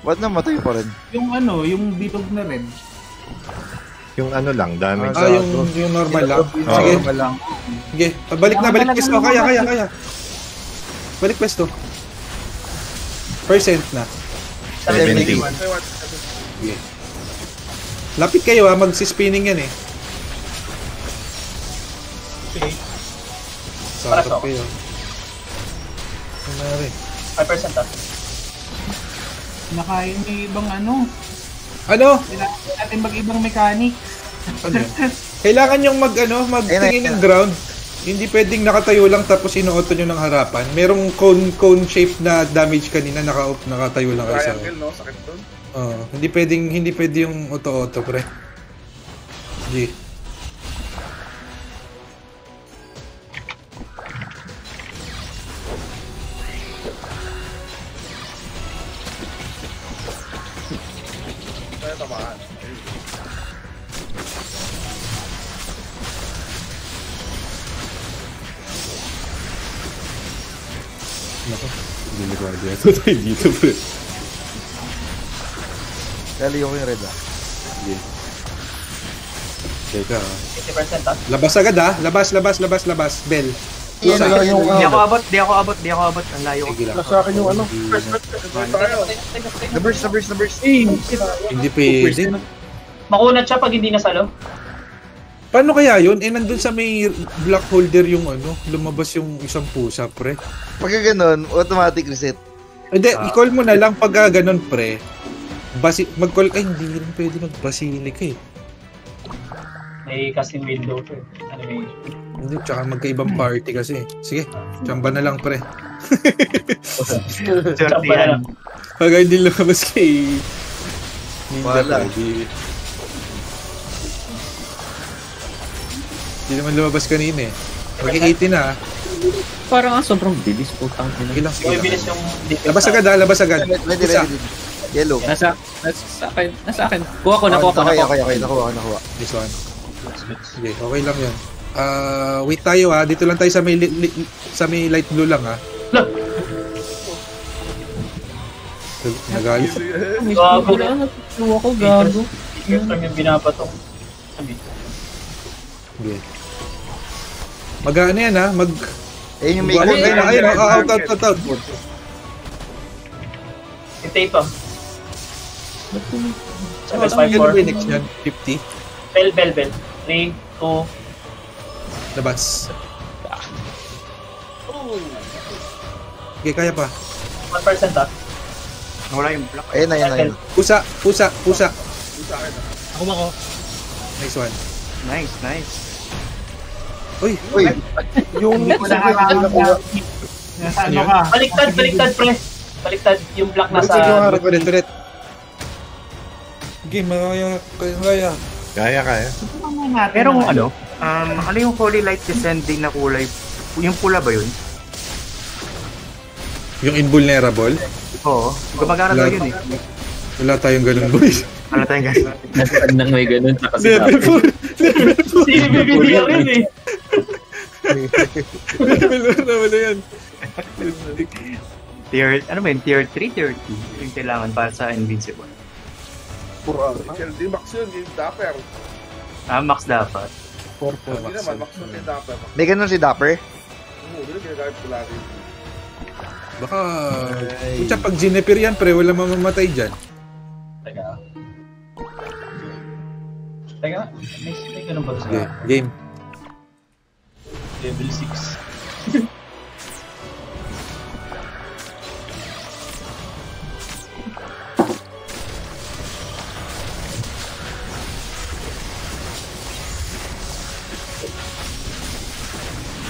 K: Ba't namatay pa rin?
H: Yung ano, yung bitog na red.
A: Yung ano lang, damage.
C: Ah, yung, yung normal lang.
A: Oo.
C: Sige.
H: Normal lang.
C: Sige, Ah, balik na, balik pwesto. Kaya, kaya, kaya. Balik pwesto. Percent na.
A: 70.
C: Sige. Lapit kayo ha, magsispinning yan eh.
H: Okay.
D: Para
C: Sakot
D: sa-
C: kayo. Kunwari.
D: 5% ah.
H: Nakain yung ibang ano.
C: Ano?
H: Kailangan natin mag-ibang mechanic.
C: Ano? Kailangan yung mag, ano, magtingin ng ground. Hindi pwedeng nakatayo lang tapos inuoto nyo ng harapan. Merong cone, cone shape na damage kanina, naka, nakatayo lang kayo sa...
N: Triangle, no? Sakit doon.
C: Oo. hindi pwedeng, hindi pwede yung auto-auto, pre. G. Hindi. Ito tayo dito, pre.
K: Dali yung red ah.
C: Sige. Teka, ah.
D: 50% ah.
C: Labas agad ah. Labas, labas, labas, labas. Bell.
K: Yan yung
L: Di ako abot, di ako abot, di ako abot. Ang layo ko.
C: Sige lang.
J: Akin yung ano.
N: tayo.
K: The burst, the burst, the burst.
C: Hindi pwede.
D: Makunat siya pag hindi nasalo.
C: Paano kaya yun? Eh, nandun sa may block holder yung ano, lumabas yung isang pusa, pre.
K: Pagka ganun, automatic reset.
C: Hindi, i-call mo na lang pag ah, ganun, pre. Basi mag-call, ay hindi rin pwede mag-basilic eh.
D: May casting window to eh. Animation.
C: Hindi, tsaka magkaibang party kasi. Sige, tsamba na lang, pre.
L: Swerte yan.
C: Pag hindi lumabas kay Ninja,
K: Wala.
C: Hindi naman lumabas kanina eh. Mag-80 na ah.
I: Parang ah, sobrang bilis po tang ina.
C: Lang, lang.
D: bilis yung defense.
C: Labas agad ah, labas agad.
K: Ready, ready, ready. Yellow.
I: Nasa, nasa sa akin, nasa akin. Kuha ko, nakuha ko,
K: Okay,
I: nakuha
K: okay,
I: ko.
K: okay. Nakuha ko, nakuha.
C: This one. Sige, okay lang yun. Ah, wait tayo ha. Dito lang tayo sa may li- li- sa may light blue lang ha.
D: Lah!
C: Nagalit.
D: Gago.
I: Kuha ko, gago.
D: First time yung binapatong. Sabi.
C: Sige. Mag ano yan ha? Mag...
K: Ayun yung may
C: Ayun, ayun, ayun, out, out, out, out. Ano ba
D: 5-4.
C: yung next yan? 50?
D: Bell, bell, bell. 3, 2,
C: Labas. Okay, kaya pa.
D: 1% ah.
L: Nawala yung block.
K: Ayun na, ayun na, ayun.
C: Pusa, pusa, pusa.
J: Ako ba ko?
C: Nice one.
L: Nice, nice.
C: Uy,
K: Uy,
J: Yung
H: Hindi ko na. Nasa ano ka?
D: Baliktad, baliktad, pre. Baliktad yung block nasa...
C: ulit, ulit, ulit. Game, kaya, kaya, kaya.
A: Kaya.
H: Ano
L: Pero
H: na-
L: ano, um, ano yung Holy Light Descending na kulay? Yung pula ba yun?
C: Yung invulnerable,
L: Oo. Gumagana daw yun eh.
C: wala tayong ganun boys.
L: Ano tayong gas?
I: Nasaan nang may ganun sa kasi
C: Level 4. Level 4.
D: Si BBD rin eh.
C: Level 4 na wala yan.
L: Tier, ano ba yun? Tier 3, tier 2? Yung kailangan para sa Invincible.
N: Puro Hindi max yun, yung dapper.
L: Ah, max dapat.
N: Hindi naman, max yun yung dapper.
K: May ganun si Dapper?
N: Oo, ganun ginagamit ko lagi.
C: Baka, pucha pag Gineper yan, pre, wala mamamatay dyan.
D: Teka. Teka, may, may ganun ba sa
C: Okay, game.
D: level 6?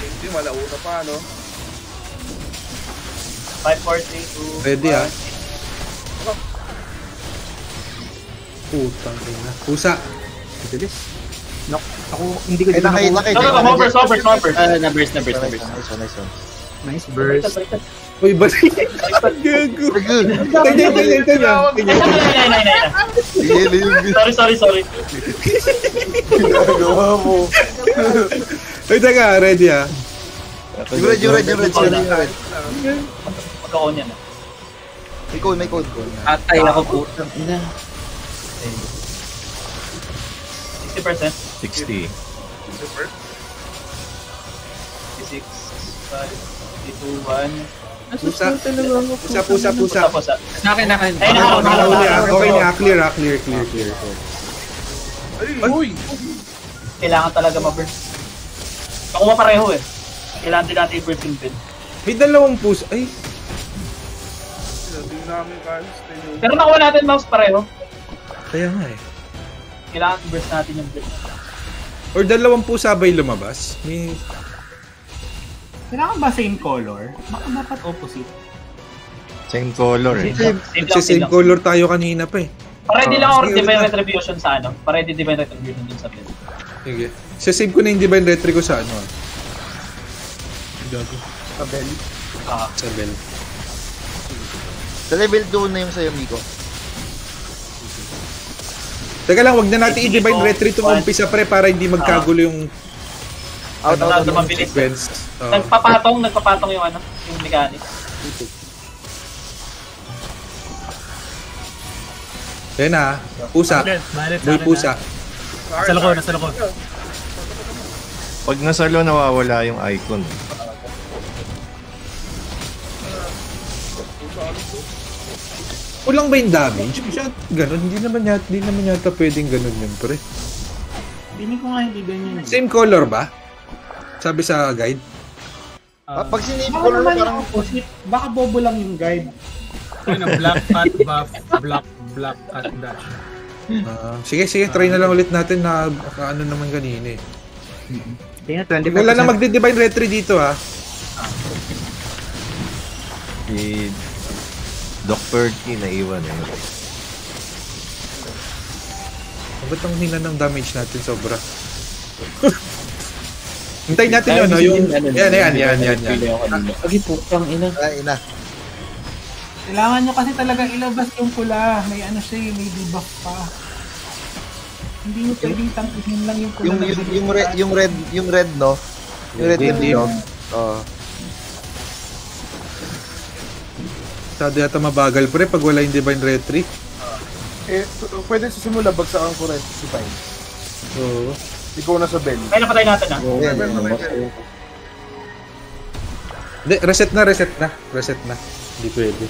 N: Hindi, malauna pa, no?
D: 5, 4, 3, 2,
C: Ready ah. Putang ina. Pusa.
L: Bilis.
J: No, ako hindi ko
K: Ay, nakay, nakay.
D: No, no, no, hovers, hovers, hovers.
I: Ah, numbers, numbers, numbers.
K: Nice one, nice one.
L: Nice burst.
C: Uy, balik. Gago.
D: Ay.
K: Yan yung
D: Sorry, sorry, sorry.
N: Ginagawa mo.
C: Uy, teka, ready ah.
K: Yung red, red, red, red, red.
D: Magka-on yan. ah.
K: May code, may code.
I: Atay ako putang ina.
D: 60%.
A: 60.
N: Super.
D: 56, 5, 2, 1.
C: Pusa. Pusa, pusa, pusa.
D: Pusa.
I: Sa akin, akin.
D: Ay, naka- naka-
C: Nakahuli ah. Okay na, ah. clear ah, clear, clear, clear.
N: Ay, uy!
D: Kailangan talaga ma-burst. Nakuha pareho eh. Kailangan din natin i-burst yung pin.
C: May dalawang pusa. Ay.
D: Pero nakuha natin mouse pareho.
C: kaya nga eh.
D: Kailangan i-burst natin yung pin.
C: Or dalawang pusa ba'y lumabas? May...
H: Kailangan ba same color? Baka dapat opposite.
A: Same color eh.
D: Same, same lang, same
C: same
D: lang.
C: color tayo kanina pa eh.
D: Paredy lang
C: Ah,
D: ako
C: sige,
D: Divine. Retribution sa ano. Paredy Divine Retribution dun sa pin.
C: Sige. Sa-save ko na yung Divine Retry ko sa ano ah. Gago.
J: Abel.
D: Ah,
C: Sa bell.
K: Sa level 2 na yung sa'yo, Miko.
C: Teka lang, wag na natin i-divine retreat yung umpisa pre para hindi magkagulo yung
K: Out,
C: ano,
K: out, out.
D: Masyado mabilis.
C: sequence. Oo.
D: Nagpapatong, nagpapatong yung ano, yung mechanics.
C: Yan na, pusa. Boy pusa.
J: Nasa lako, nasa lako.
A: Pag nasalo, nawawala yung icon.
C: Kulang ba yung damage? Siya, ganun. Hindi naman yata, hindi naman yata pwedeng ganun yun, pre.
H: Piling ko nga hindi ganyan.
C: Same color ba? Sabi sa guide.
K: Ah, Pag sinave color,
H: naman
K: parang
H: yung opposite. Baka bobo lang yung guide.
J: Ano, black cat buff, black, black cat dash.
C: Ah, sige, sige, try na lang ulit natin na baka ano naman kanina eh.
L: Tingnan, 25%.
C: Wala na magdi-divine retry dito ah.
A: Si Doc Perky na iwan eh.
C: Ba't ang hina ng damage natin sobra? Hintayin natin yun, no? Yung,
I: ano,
C: yan, yan,
I: hindi
C: yan,
I: ko
C: yan, yan.
I: Agi putang ina.
K: Ay, ina.
H: Kailangan nyo kasi talaga ilabas yung pula. May ano siya eh, may debuff pa. Hindi nyo pwedeng tangkihin lang yung pula.
K: Yung, yung, yung, red, yung red, yung red, no? Yung red yung dog. Oo.
C: Masyado yata mabagal pre pag wala yung divine retry.
N: Eh, pwede sa simula, bagsakan ko rin si Pine.
C: Oo.
N: Ikaw na sa bell.
D: Ay, napatay natin ah.
I: Oo, ano,
K: yan,
I: mas-
C: Hindi, reset na, reset na. Reset na. Hindi pwede.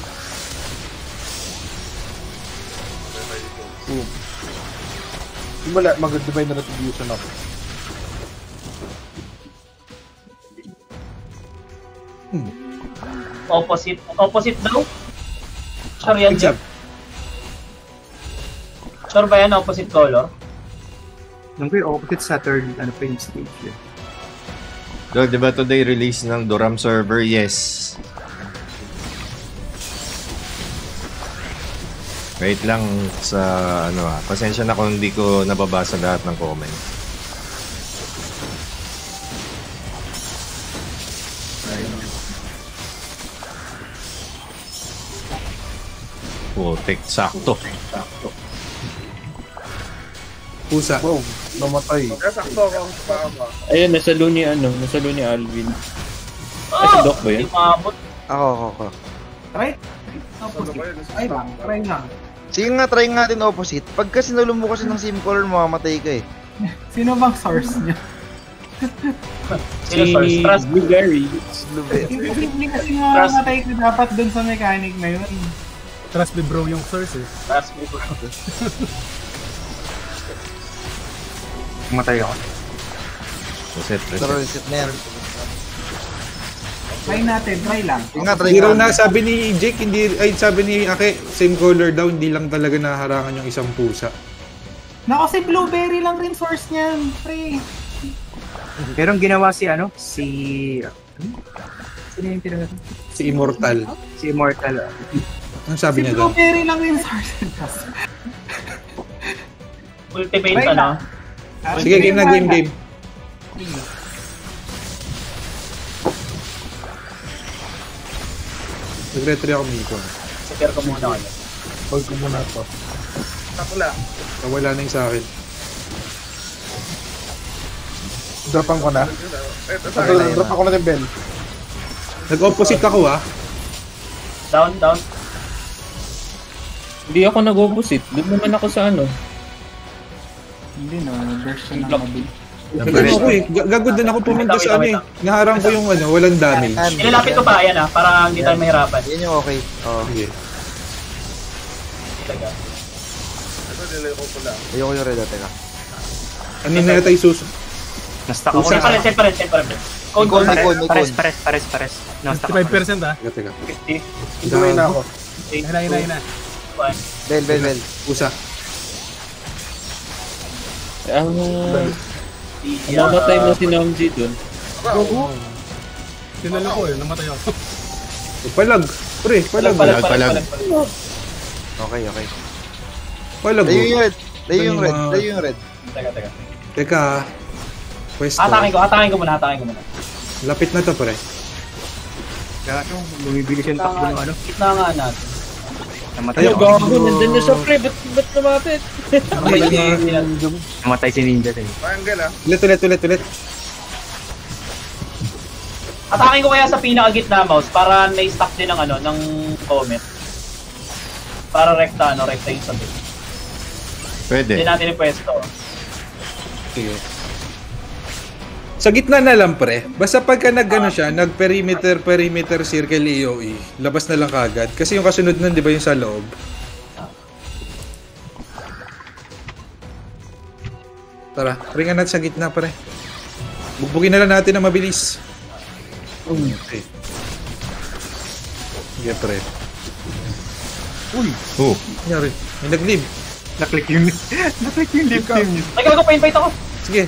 N: Simula, mag-divine retribution ako.
D: Opposite. Opposite daw? Sure yan.
C: Job.
D: Sure ba yan? Opposite color?
L: Nung ko yung opposite sa third, ano pa yung stage yun.
A: Do, di ba today release ng Doram server? Yes. Wait lang sa ano ah. Pasensya na kung hindi ko nababasa lahat ng comment. Putik, sakto.
C: Pusa.
O: Wow, namatay.
N: Nasakto ako sa mo.
I: Ayun, nasa ni ano, nasa ni Alvin. Ay, si Doc ba yun?
K: Ako, ako, ako.
H: Try? Opposite. Ay try lang.
K: Sige nga, try nga natin opposite. Pagka sinulong mo kasi ng sim color, mamamatay ka eh.
H: Sino bang source niya?
D: Source? Trust
I: Blueberry.
H: Hindi kasi mamamatay ka dapat dun sa mechanic na yun.
J: Trust me bro yung source eh.
D: Trust me, bro.
L: Matay ako.
A: Reset,
K: Pero
A: reset.
K: reset na yan.
H: Try natin, try lang.
K: Nga, try nga.
C: na, sabi ni Jake, hindi, ay sabi ni Ake, same color daw, hindi lang talaga naharangan yung isang pusa.
H: Na kasi blueberry lang rin source niyan, pre.
L: Pero ang ginawa si ano, si... Sino yung pinag
C: Si Immortal.
L: Si Immortal.
C: Ang sabi
H: Si
C: niya daw?
H: blueberry lang rin source
D: Ultimate
H: Try
D: ano?
H: lang.
C: Sige, game na, game, game. Nag-retry ako Miko.
D: Super ko muna kayo.
O: Hold ko muna to.
N: Takla.
C: Nawala na yung sa akin.
O: Dropan ko na.
N: Ito sa
O: Drop,
N: akin.
O: drop ako na ng bell.
C: Nag-opposite ako ah.
D: Down, down.
I: Hindi ako nag-opposite. Doon naman ako sa ano.
H: Hindi no, version ng mabilis.
C: Nag-ano ako eh. Ga- Gagod din ako pumunta sa ano eh. Naharang ko yung ano, walang damage.
D: Nilalapit ko pa, ayan ah, para hindi tayo mahirapan.
K: Yan yung okay. Oo.
C: Sige.
D: Talaga.
N: Ito nilay ko pula.
K: Ayoko yung red ah, teka.
C: Ano na yata yung suso?
L: Na-stuck ako.
D: Same pa rin, same pa rin, same pa rin. Code, code.
K: may
L: Pares, pares, pares, pares. Na-stuck ako.
J: 55% ah.
C: Teka, teka.
D: 50.
O: Ituloy na ako.
J: Ayun na, ayun
K: Bell, bell, bell.
C: Pusa.
I: Ah,
D: Yeah.
I: mamatay mo si Namji doon.
J: Sinalo ko eh, namatay ako.
C: Palag. Pre, palag.
D: Palag, palag.
K: Okay, okay.
C: Palag.
K: Layo
C: oh.
K: yung red. Layo yung red. Layo yung red.
D: Teka, teka.
C: Teka. Pwesto.
D: Hatakin ko, hatakin ko muna, hatakin ko muna.
C: Lapit na to pre.
L: Bumibilis yung takbo ng ano.
D: Gitna nga natin.
L: Namatay
I: Ay,
L: ako.
I: gago, nandun na siya pre. Ba't, ba't lumapit?
L: Namatay si Ninja din.
N: Triangle ah.
C: Ulit, ulit, ulit, ulit.
D: Hatakin ko kaya sa pinakagitna mouse para na-stack din ng ano, ng comment. Para rekta, ano, rekta yung sabi.
A: Pwede.
D: Hindi natin ipwesto.
C: Sige. Sa gitna na lang pre. Basta pagka nag ano siya, nag perimeter perimeter circle EOE, labas na lang kagad. Kasi yung kasunod nun, di ba yung sa loob? Tara, ringan natin sa gitna pre. Bugbugin na lang natin na mabilis. Okay. Sige pre.
A: Uy. Oh.
C: Nangyari. May nag-leave.
L: Naklik yung... Naklik yung lift team.
D: Ay, gago, pa-invite ako.
C: Sige.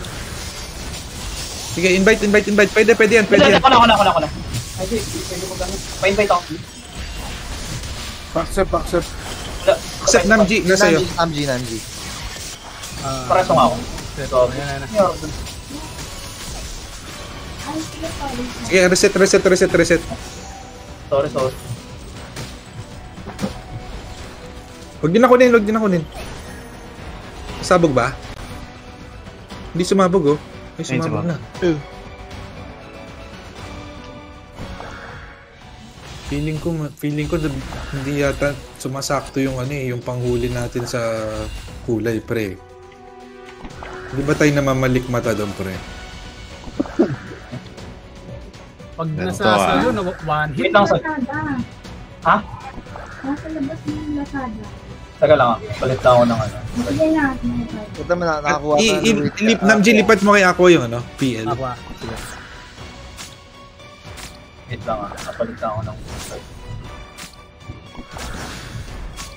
C: Sige, invite, invite, invite. Pwede, pwede yan, pwede
D: Pwede,
C: yan.
D: ako na, ako na, ako na, ako na. Di, pwede mo gano'n. Pa-invite ako.
O: Accept, accept.
C: Accept Namji, nasa iyo.
K: Namji, Namji.
D: Pareso nga ako. So,
C: Sige, reset, reset, reset, reset.
D: sorry, sorry.
C: Huwag din ako din, huwag din ako din. Sabog ba? Hindi sumabog oh. Ay, sumabog na.
L: sumabog.
C: Feeling ko, feeling ko na- hindi yata sumasakto yung ano eh, yung panghuli natin sa kulay pre. Hindi ba tayo namamalik mata doon pre?
J: Pag nasa
A: ah.
J: salo, na one hit.
D: Lang, sir. Ha?
M: Nasa labas mo yung Lazada.
D: Taga lang. Palit lang ako ng ano.
M: Bigay natin.
K: Ito mo na, nakakuha ka
C: i,
K: ng
C: lip, Namji, lipat mo kay ako yung ano, PL.
J: Ako ah. Sige.
D: Wait lang ah. Napalit lang ako ng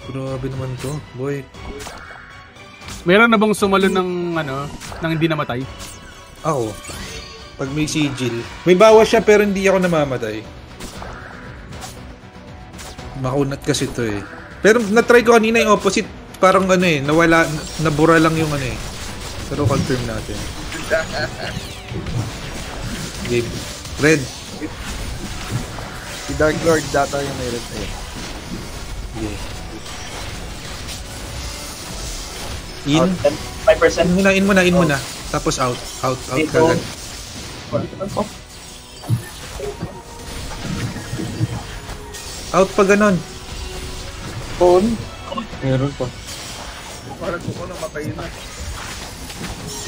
C: Grabe naman to, boy.
J: Meron na bang sumalo ng ano, nang hindi namatay?
C: Ako, pag may sigil, may bawas siya pero hindi ako namamatay. Makunat kasi to eh. Pero na-try ko kanina yung opposite, parang ano eh, nawala, nabura lang yung ano eh. Pero confirm natin. Game. Red.
K: Si Dark Lord data yung may red tayo.
C: Okay. In.
D: 5%.
C: In muna, in muna, in muna. Tapos out, out, out
D: Dito.
C: kagad. Out pa ganon.
O: Phone?
I: Meron pa.
O: Parang ko namatay na.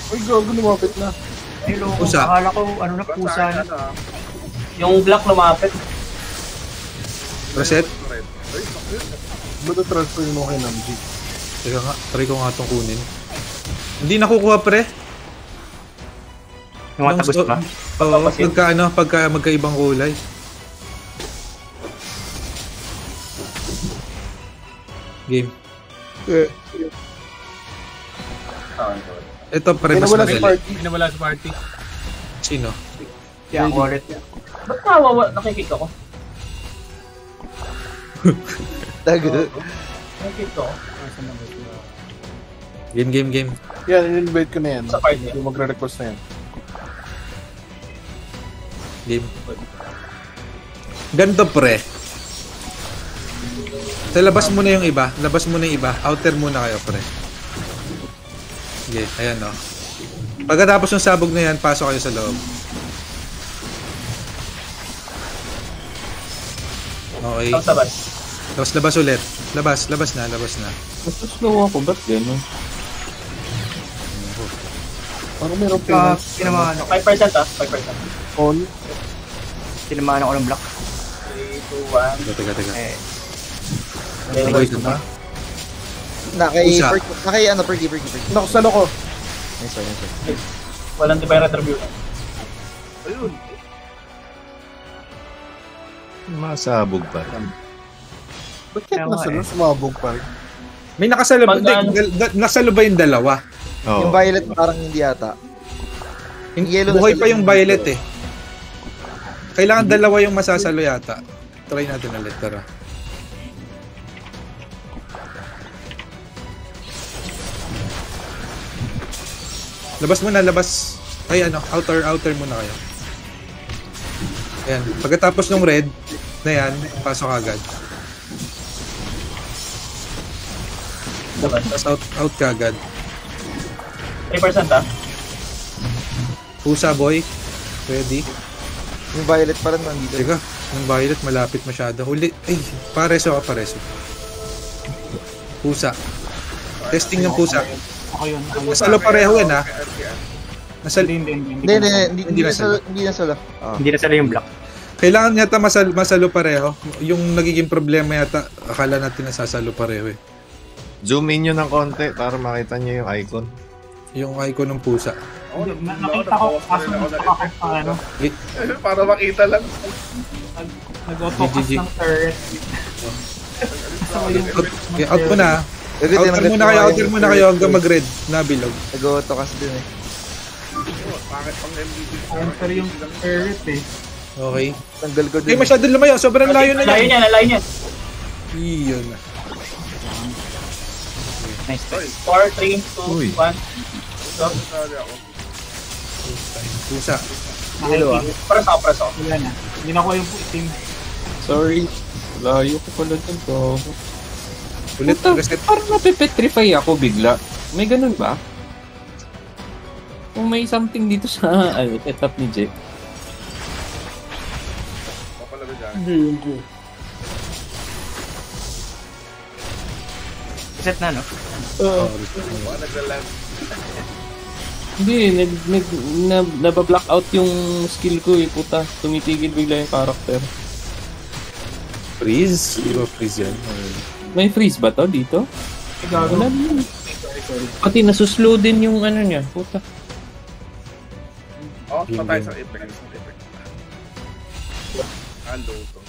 O: Uy, gago, lumapit na.
D: Ay, loko.
C: Pusa.
D: Akala ko, ano na, pusa na. Yung black lumapit.
C: Reset.
O: Ba't transfer mo kay Namji?
C: Teka nga, try ko nga itong kunin. Hindi nakukuha pre.
L: Yung matagos ba?
C: Oo, pagka ano, pagka magkaibang kulay. Game.
O: Eh,
C: Ito pre, mas
J: Pinawala si party. Pinawala si party.
C: Sino?
D: Yeah, wallet. Ba't nawawa? Nakikik ako.
K: Tago.
D: Nakikik ako.
C: Game, game, game.
O: yan, in-invite ko na yan.
D: Sa party.
O: Yung magre-request na yan.
C: Game. Ganito pre. Sa labas muna yung iba. Labas muna yung iba. Outer muna kayo pre. Sige, ayan o. Pagkatapos ng sabog na yan, pasok kayo sa loob. Okay.
D: Labas.
C: Tapos labas ulit. Labas, labas na, labas na.
I: Mas slow ako, ba't gano'n?
O: Parang meron payment.
L: tinamaan ako.
D: 5% ah, 5%.
O: Phone?
L: Tinamaan ako ng block.
D: 3, 2, 1.
C: Teka, teka, teka.
L: Eh,
C: Nabuhay ka ba?
K: Na kay, per, na kay ano, pergi, pergi, pergi.
O: Nakusalo ko.
K: Nice one, nice one.
D: Walang divine retribution.
O: Ayun.
A: Masabog pa.
O: Ba't kaya nasalo? Sumabog pa rin.
C: May nakasalo ba? Hindi, dal- dal- nasalo ba yung dalawa?
K: Yung violet parang hindi yata.
C: Yung
K: yellow
C: buhay
K: nasalo
C: pa yung
K: yung
C: violet eh. Kailangan dalawa yung masasalo yata. Try natin ulit, tara. Labas muna, labas. Ay ano, outer, outer muna kayo. Ayan, pagkatapos ng red, na yan, pasok agad. Tapos out, out ka agad.
D: 3% ah.
C: Pusa boy, ready?
K: Yung violet pa rin nandito.
C: Teka, yung violet malapit masyado. Huli, ay, pareso ka pareso. Pusa. Testing ng pusa.
H: Ako yun. Ako yun.
C: Nasalo pareho yan ha. Nasal
H: Hindi, hindi, hindi.
K: Hindi, hindi, hindi,
C: Hindi
K: hindi,
C: nasalo.
K: nasalo, hindi nasalo. Ah.
L: hindi na sila yung block.
C: Kailangan yata masal masalo pareho. Yung nagiging problema yata, akala natin nasasalo pareho eh.
A: Zoom in nyo ng konti para makita nyo yung icon.
C: Yung icon ng pusa.
H: Na- Nakita ko, kaso ko sa ano,
C: Eh,
O: Para makita lang.
H: nag-autocast ng turret. Ko
C: eh, out mo na.
K: Agad,
C: Outer muna
K: mo
C: kayo, outer muna kayo hanggang mag-red na bilog.
K: Nag-auto kasi dun eh.
O: Bakit pang MVP?
H: counter yung turret eh.
C: Okay.
K: Tanggal ko
C: Hindi
K: dun.
C: masyadong lumayo, sobrang layo na
D: Layo
C: yan.
D: niya, layo niya.
C: Iyon na.
L: Nice.
D: 4, 3, 2,
A: Uy.
D: 1. Stop.
O: Sorry ako.
C: Pusa.
D: Press ako, press ako.
H: Wala na. Hindi na ko yung itim.
I: Sorry. Layo ko pala ko.
C: Ulit,
I: Puta,
C: reset.
I: parang napipetrify ako bigla. May ganun ba? Kung may something dito sa ano, setup ni Jake.
O: Papalaga dyan.
L: Set na, no?
I: Uh,
O: Baka naglalag.
I: hindi, nag, nag, na, nabablock out yung skill ko eh, puta. Tumitigil bigla yung character.
C: Freeze? Di ba freeze yan?
I: May freeze ba to dito?
H: Gago.
I: Wala naman. Pati nasuslow din yung ano niya, puta.
O: Oh, patay sa effect. Halo to.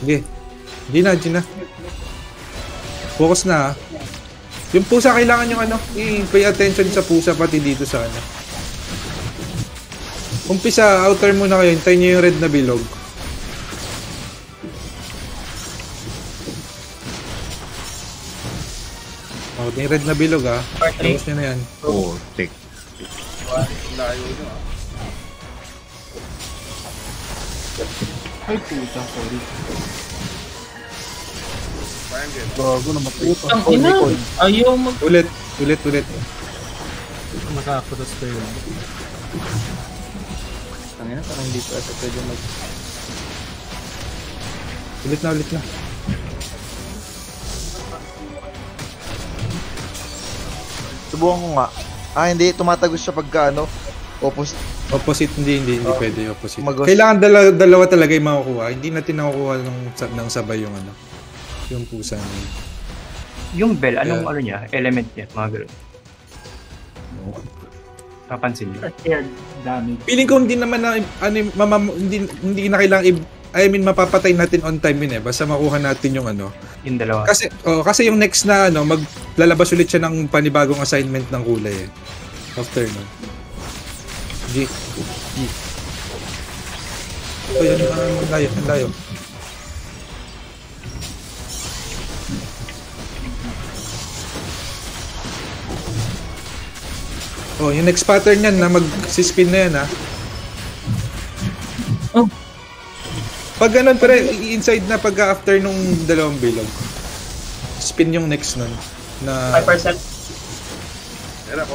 C: Sige. Hindi na, hindi na. Focus na ha. Yung pusa, kailangan yung ano, i-pay attention sa pusa pati dito sa ano. Umpisa, outer muna kayo, hintayin nyo yung red na bilog. Oh, yung red na bilog
D: three.
C: Tapos nyo na yan.
A: Oh, tick.
O: Layo nyo ah.
H: Ay puta, sorry.
J: Bago na maputo.
I: Ang ina. Ayaw mag...
C: Ulit, ulit, ulit.
J: Makakaros ko yun.
I: Ang ina, parang hindi pa ata pwede mag...
C: Ulit na, ulit na.
K: Subukan ko nga. Ah, hindi. Tumatagos siya pagka ano. Opposite.
C: Opposite, hindi, hindi, hindi
K: Oh.
C: pwede opposite.
K: Magos-
C: Kailangan dalawa, dalawa talaga yung makukuha. Hindi natin nakukuha ng, ng sabay yung ano. Yung pusa na yun.
L: Yung bell, anong
C: Yeah.
L: ano niya? Element niya, mga ganun. Papansin niyo.
H: Shared damage.
C: Feeling ko hindi naman na, ano, mamam, hindi, hindi na kailangan, i- I mean, mapapatay natin on time yun eh. Basta makuha natin yung ano.
L: Yung dalawa.
C: Kasi, oh, kasi yung next na, ano, maglalabas ulit siya ng panibagong assignment ng kulay eh. After nun. G. G. Oh, ah, ang layo, ang layo. Oh, yung next pattern yan na mag-spin na yan ha.
I: Oh.
C: Pag ganun, pero i-inside na pag after nung dalawang bilog. Spin yung next nun. Na...
D: 5%.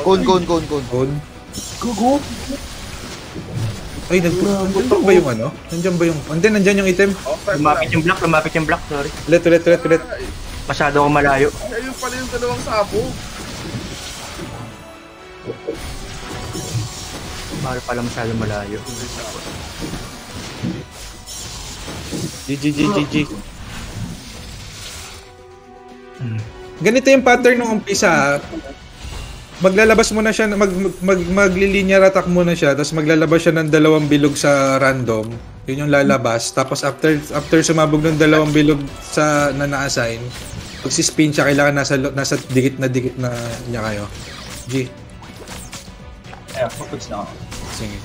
K: Cone, cone, cone, cone.
C: Cone.
H: Gugu.
C: Ay, nag nandiyan ba yung ano? Nandiyan ba yung... Nandiyan, nandiyan yung item.
L: Lumapit yung block, lumapit yung block, sorry.
C: Ulit, ulit, ulit, ulit.
L: Masyado akong malayo.
O: Ayun pala yung dalawang sabog.
L: Mahal pala masyado malayo.
C: GG, GG, GG. Ganito yung pattern ng umpisa. Maglalabas muna siya, mag, mag, mag, maglilinear attack muna siya, tapos maglalabas siya ng dalawang bilog sa random. Yun yung lalabas. Tapos after after sumabog ng dalawang bilog sa na na-assign, pag si spin siya, kailangan nasa, nasa dikit na dikit na niya kayo. G.
D: Ayan, puputs na ako.
C: Sige.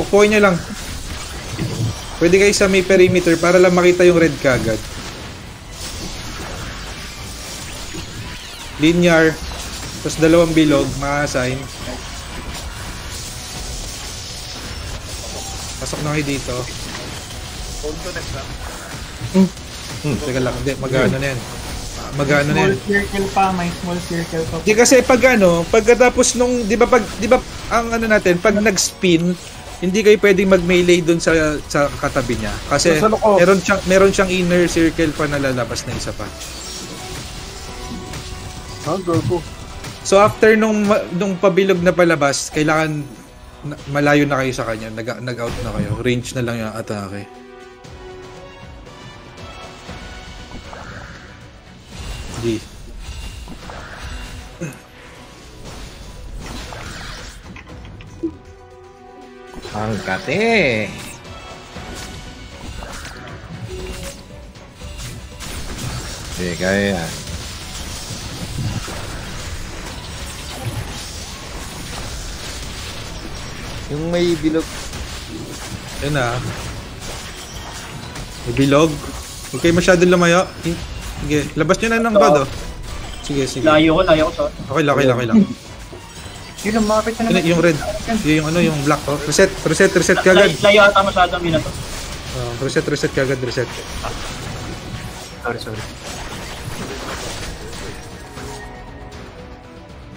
C: Pukpoy niya lang. Pwede kayo sa may perimeter para lang makita yung red kagad. Linear. Tapos dalawang bilog, ma-assign. Pasok na kayo dito.
O: Punto next na.
C: Hmm, teka lang, hindi, mag-ano na yan. Mag-ano na yan.
H: Small circle pa, may small circle pa.
C: Di kasi pag ano, pagkatapos nung, di ba pag, di ba ang ano natin, pag nag-spin, hindi kayo pwedeng mag-melee doon sa sa katabi niya. Kasi
H: loob.
C: meron siyang meron siyang inner circle pa na lalabas na isa pa.
J: Ah, gago.
C: So after nung nung pabilog na palabas, kailangan malayo na kayo sa kanya, nag nag-out na kayo. Range na lang yung atake. Di.
A: Ang kate. Sige, kaya.
K: Yung may bilog.
C: Yan na. May bilog. Huwag kayo masyadong lumayo. Sige, labas nyo na ng bado. Sige, sige.
D: Layo ko, layo ko.
C: Okay lang, okay lang, okay lang.
L: Yun, lumapit na naman.
C: yung red. Yun, yung ano, yung black. Oh. Reset, reset, reset kagad.
D: Lay- Layo ata masyado ang minato.
C: Oh, reset, reset kagad, reset.
L: Sorry, sorry.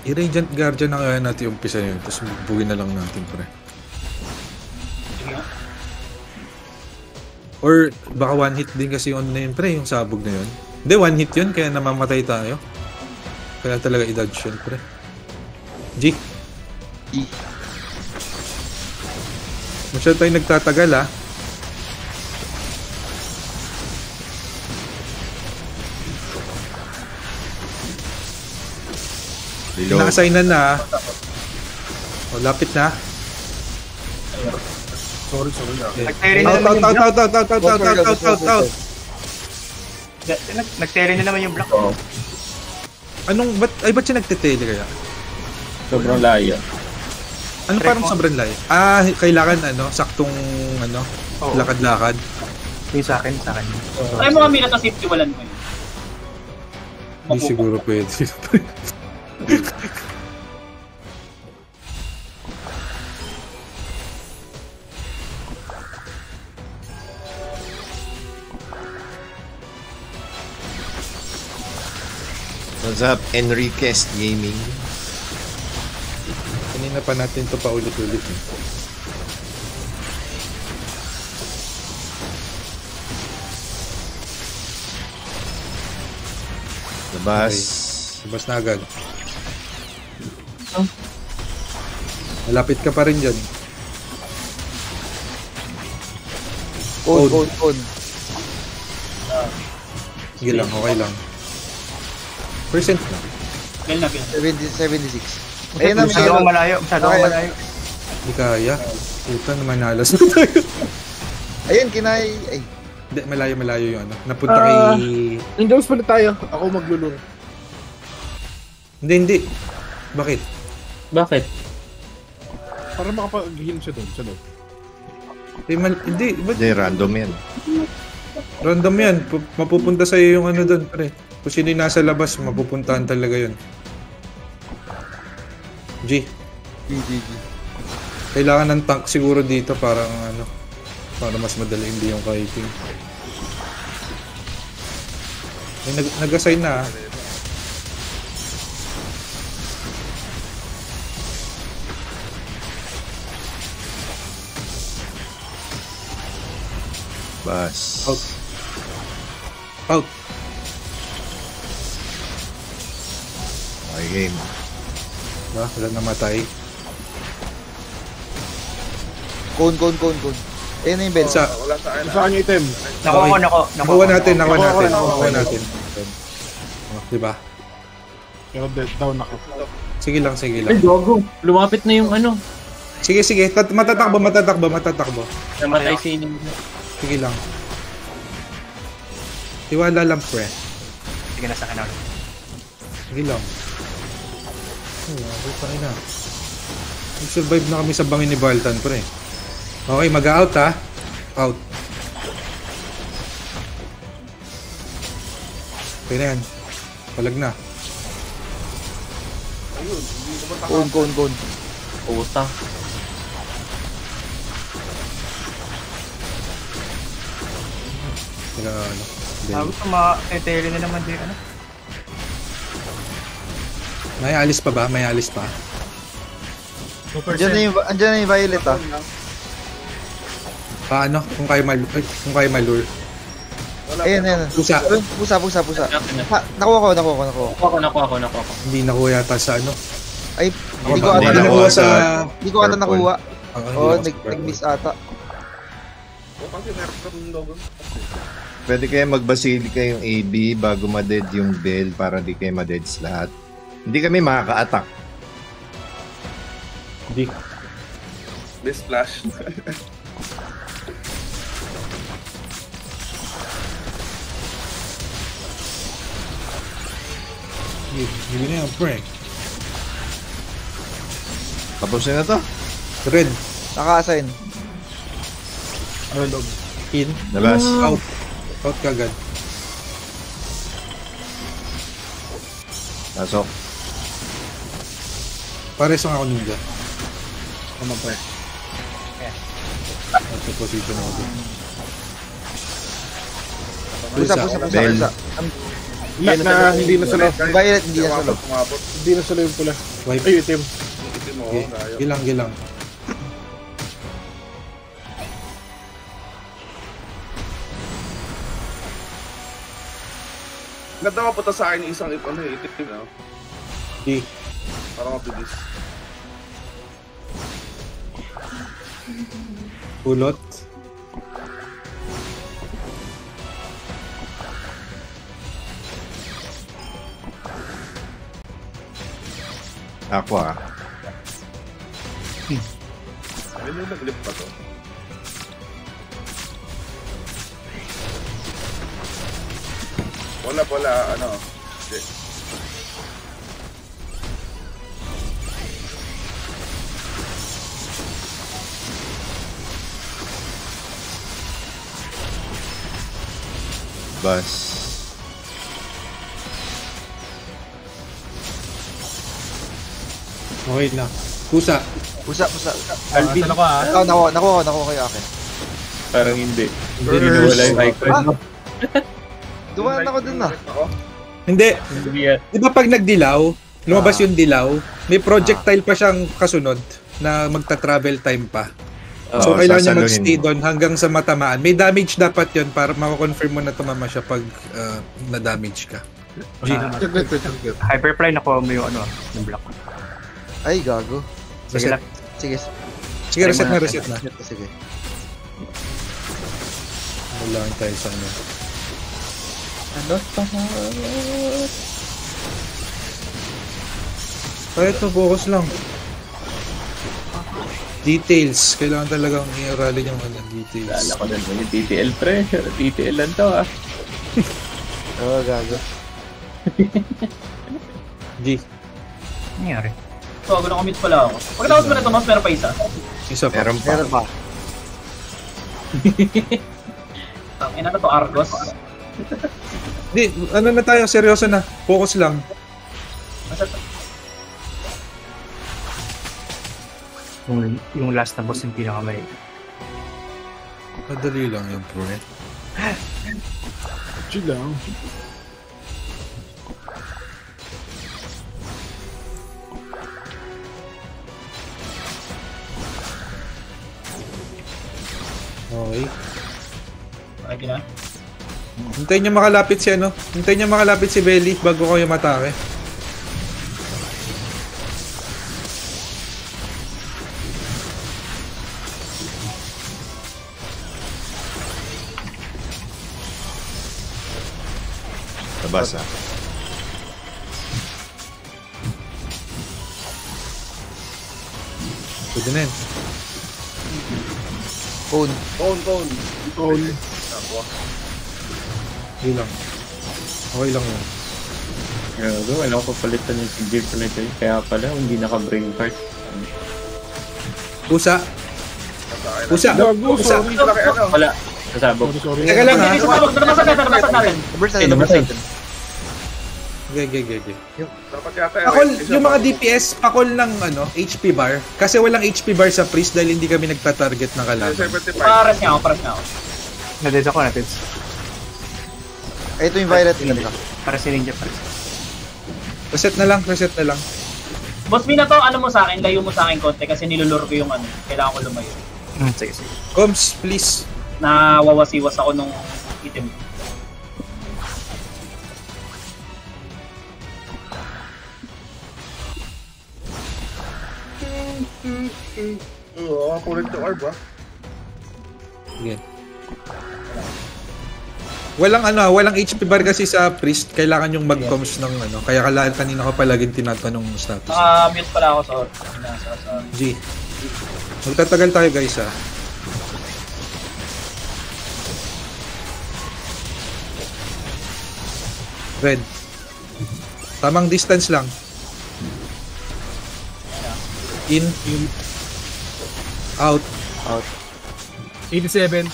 C: I-Radiant Guardian na kaya natin umpisa yun. Tapos bugin na lang natin, pre. Or baka one hit din kasi yung ano na yun, pre, yung sabog na yun. Hindi, one hit yun, kaya namamatay tayo. Kaya talaga i-dodge yun, pre. G.
K: E.
C: Masyado tayo nagtatagal, ah.
A: Bilog.
C: Na-assignan na, ah. O, lapit na.
J: Sorry, sorry.
L: Na
C: Out, out, out, out, out, out, out, out, out, out, out, out.
L: Nag- Nag-terry na naman yung block.
C: Anong, ba't, ay, ba't siya nagtitele kaya?
I: Sobrang layo.
C: Ano
L: Try
C: parang
L: mo.
C: sobrang layo? Ah, kailangan ano, saktong ano,
L: Oo.
C: lakad-lakad.
L: Yung sa akin, sa akin.
D: Ay, mga minato safety walan mo yun.
C: Hindi siguro pwede.
A: What's up, Enriquez Gaming?
C: Kanina pa natin to paulit-ulit. Eh.
A: Labas.
C: Okay. Labas na agad. Malapit ka pa rin dyan.
K: Code, code, code.
C: Sige lang, okay lang. Percent na.
D: Bil na.
K: 70, 76. Ayun na,
L: Masyado akong malayo, masyado akong malayo.
C: Hindi kaya. Puta naman nalas na tayo.
K: Ayun, kinay... Ay,
C: Hindi, malayo-malayo yung ano. Napunta
O: Ah.
C: kay...
O: Angels pala tayo. Ako maglulur.
C: Hindi, hindi. Bakit?
I: Bakit?
O: Para makapag-heal siya doon. Siya doon.
C: Hindi, mal- hindi. Ba't
A: Hindi, random yan.
C: random yan? Pu- mapupunta sa'yo yung ano doon, pre. Kung sino yung nasa labas, mapupuntahan talaga yun. G.
K: G, G, G.
C: Kailangan ng tank siguro dito parang ano, para mas madali hindi yung kiting. May nag- nag-assign na ah.
A: Bas.
C: Out. Out.
A: Okay, game.
C: Ba? Wala namatay.
K: Cone, cone, cone, cone. Ayun na yung bed.
C: Sa,
O: Wala sa akin. Sa kanya item.
L: Nakuha ko, nakuha.
C: nakuha natin, nakuha natin.
O: nakuha
C: natin. Oh, diba?
O: Pero dead down ako.
C: Sige lang, sige
I: Ay,
C: lang.
I: gogo. Lumapit na yung ano.
C: Sige, sige. Tat- matatakbo, matatakbo, matatakbo.
I: Namatay si Ining.
C: Sige lang. Tiwala lang, pre.
L: Sige na sa akin ako.
C: Sige lang. Okay pa na. Nag-survive na kami sa bangin ni Baltan, pre. Okay, mag-out ha. Out. Okay na yan. Palag na.
K: Cone, cone, cone.
I: Puta.
C: Teka, ano.
L: Sabi ko, ma-tele na naman din, ano?
C: May alis pa ba? May alis pa?
K: Andyan na yung, andyan na yung violet ah.
C: Paano? Kung kayo mal ay, kung kayo malure.
K: Ayun, ayun.
C: Pusa.
K: Pusa, pusa, pusa. Ha, nakuha ko, nakuha ko, nakuha ko.
I: Nakuha ko, nakuha ko, nakuha ko.
C: Hindi nakuha yata sa ano.
K: Ay, hindi ko ata nakuha sa... Hindi ko ata nakuha.
C: Ah,
K: Oo, nag-miss ata.
A: Pwede kayo magbasilika yung AB bago ma-dead yung Bell para di kayo ma-deads lahat. Hindi kami makaka-attack.
C: Hindi.
O: May splash.
C: Sige na yan, pre.
A: Tapos na to.
C: Red.
K: Naka-assign.
C: Arlog. In.
A: Labas.
C: Out. Out ka agad.
A: Pasok.
C: Pares ang ako ninja.
O: Tama pre.
C: Out sa position ako din.
K: Pusa, pusa, pusa,
A: Bell.
K: pusa.
O: Na, na, hindi na sila.
K: Violet, hindi na.
O: Umabot. Hindi na sila yung pula. Ay, itim. Itim mo.
C: Okay.
O: tayo.
C: Gilang, gilang.
O: Ganda mapunta sa akin isang ano, eh, itim, no?
C: Di.
O: Para mabilis.
C: Pulot.
A: Ako ah.
O: Ano yung naglip pa to? Wala, wala, ano. Hindi.
A: Bas.
C: Okay na. Pusa.
K: Pusa, pusa.
I: Alvin.
J: Saan ako ah?
K: Ah, nakuha, nakuha, nakuha kayo akin.
I: Parang hindi. Hindi rin wala yung icon.
K: Ah! Dumaan ako dun ah.
O: Ako?
C: Hindi. Di ba pag nagdilaw, lumabas yung dilaw, may projectile pa siyang kasunod na magta-travel time pa. So,
A: Oo,
C: kailangan niya mag-stay doon hanggang sa matamaan. May damage dapat yon para makakonfirm mo na tumama siya pag ah, na-damage ka. G.
L: Hyperfly na ko mo yung ano, yung block.
K: Ay, gago.
L: Sige lang.
K: Sige.
C: Sige, reset
K: mo
C: na, reset na.
K: Sige.
C: Wala lang tayo sa ano.
I: Ano pa?
C: Kahit to, focus lang. Details. Kailangan talagang i-aralin yung ano, details.
I: Lala ko na yung TTL pre. TTL lang to ah.
K: Oo, gago.
C: G.
L: Nangyari.
D: So, gano'n commit pala ako. Pagkatapos mo na ito, mas meron pa isa.
C: Isa pa.
A: Meron pa.
K: Meron pa.
D: Ang ina na to, Argos.
C: Di, ano na tayo, seryoso na. Focus lang.
D: Asa
L: Yung, yung last na boss yung pinakamay.
C: Madali lang yung pro.
J: Chill lang.
C: Okay.
D: Okay na.
C: Hintayin niyo makalapit si ano. Hintayin niyo makalapit si Belly bago kayo matake.
A: Labas ah.
C: Pwede na yun.
K: Phone.
O: Phone, phone.
J: Phone.
C: Okay lang. Okay lang yun.
I: Gago, wala ko papalitan yung CJ pala ito. Kaya pala, hindi naka-brain card.
C: Pusa. Pusa.
J: Gago,
C: Pusa.
O: ano?
I: Wala. Sasabog.
J: Sorry.
C: Teka lang ha.
D: Hindi. Nabasag natin, nabasag natin.
I: Eh,
K: natin,
C: okay, okay, okay.
O: Dapat yata
C: Pakol, yung mga
O: pa.
C: DPS, pakol ng ano, HP bar. Kasi walang HP bar sa priest dahil hindi kami nagta-target ng kalaban.
O: 75.
D: Pares nga ako, pares nga ako.
L: Nadeds ako, nadeds.
K: Ay, ito yung violet.
L: Para si Ninja, para si
C: Reset na lang, reset na lang.
D: Boss Mina to, ano mo sa akin, layo mo sa akin konti kasi nilulure ko yung ano, kailangan ko lumayo.
L: Hmm, sige, sige.
C: Coms, please.
D: Nawawasiwas ako nung item.
O: Oo, kulit to orb ah.
C: Sige. Walang ano, walang HP bar kasi sa priest. Kailangan yung mag-coms ng ano. Kaya kala kanina ko palaging tinatanong status.
D: Naka-mute pala ako sa sa sa
C: G. Magtatagal tayo guys ah. Red. Tamang distance lang. In. In. Out.
K: Out.
J: 87.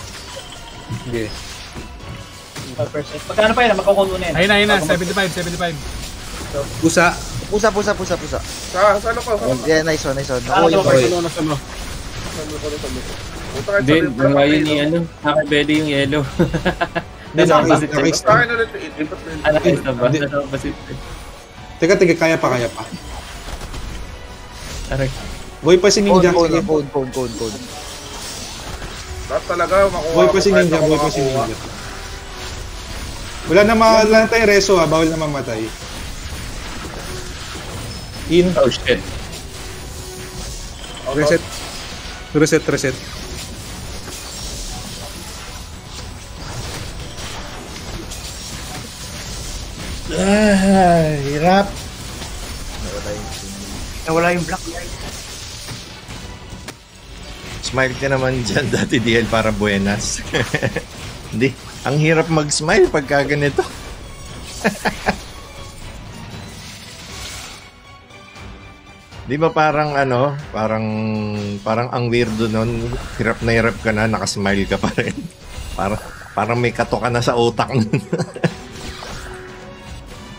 C: Okay.
D: 5%. Magkano pa yan? Magkukulo na yan.
J: Ayun na, ayun na.
D: Bago mag-
J: 75, 75.
C: Pusa.
K: Pusa, pusa, pusa, pusa.
O: Sa, sa ano ko? Sa ano
K: Yeah, nice one, nice one. Nakuha yung point.
J: Ano, nasa mo?
O: Sa ano ko? Sa ano
I: Hindi,
O: lang
I: namayo
O: kayo,
I: ni
O: no?
I: ano. Nakabeli yung yellow.
C: Hindi,
I: nakita ba?
C: Hindi.
I: Nasa opposite side.
C: Teka, teka, kaya pa, kaya pa.
I: Aray.
C: Boy pa si Ninja.
K: phone,
C: Sige.
K: phone, phone, phone, phone.
O: Lahat talaga makuha
C: Boy
O: ko
C: pa si Ninja, boy pa si. Ninja. Wala na ma- wala na tayong reso ha, bawal na mamatay. In,
I: Oh shit.
C: reset. Reset, reset.
A: Ah, hirap.
L: Nawala yung block.
A: Smile ka naman dyan, dati DL para buenas. Hindi. Ang hirap mag-smile pagka ganito. Di ba parang ano, parang parang ang weirdo nun, hirap na hirap ka na, nakasmile ka pa rin. Para, parang may kato ka na sa utak nun.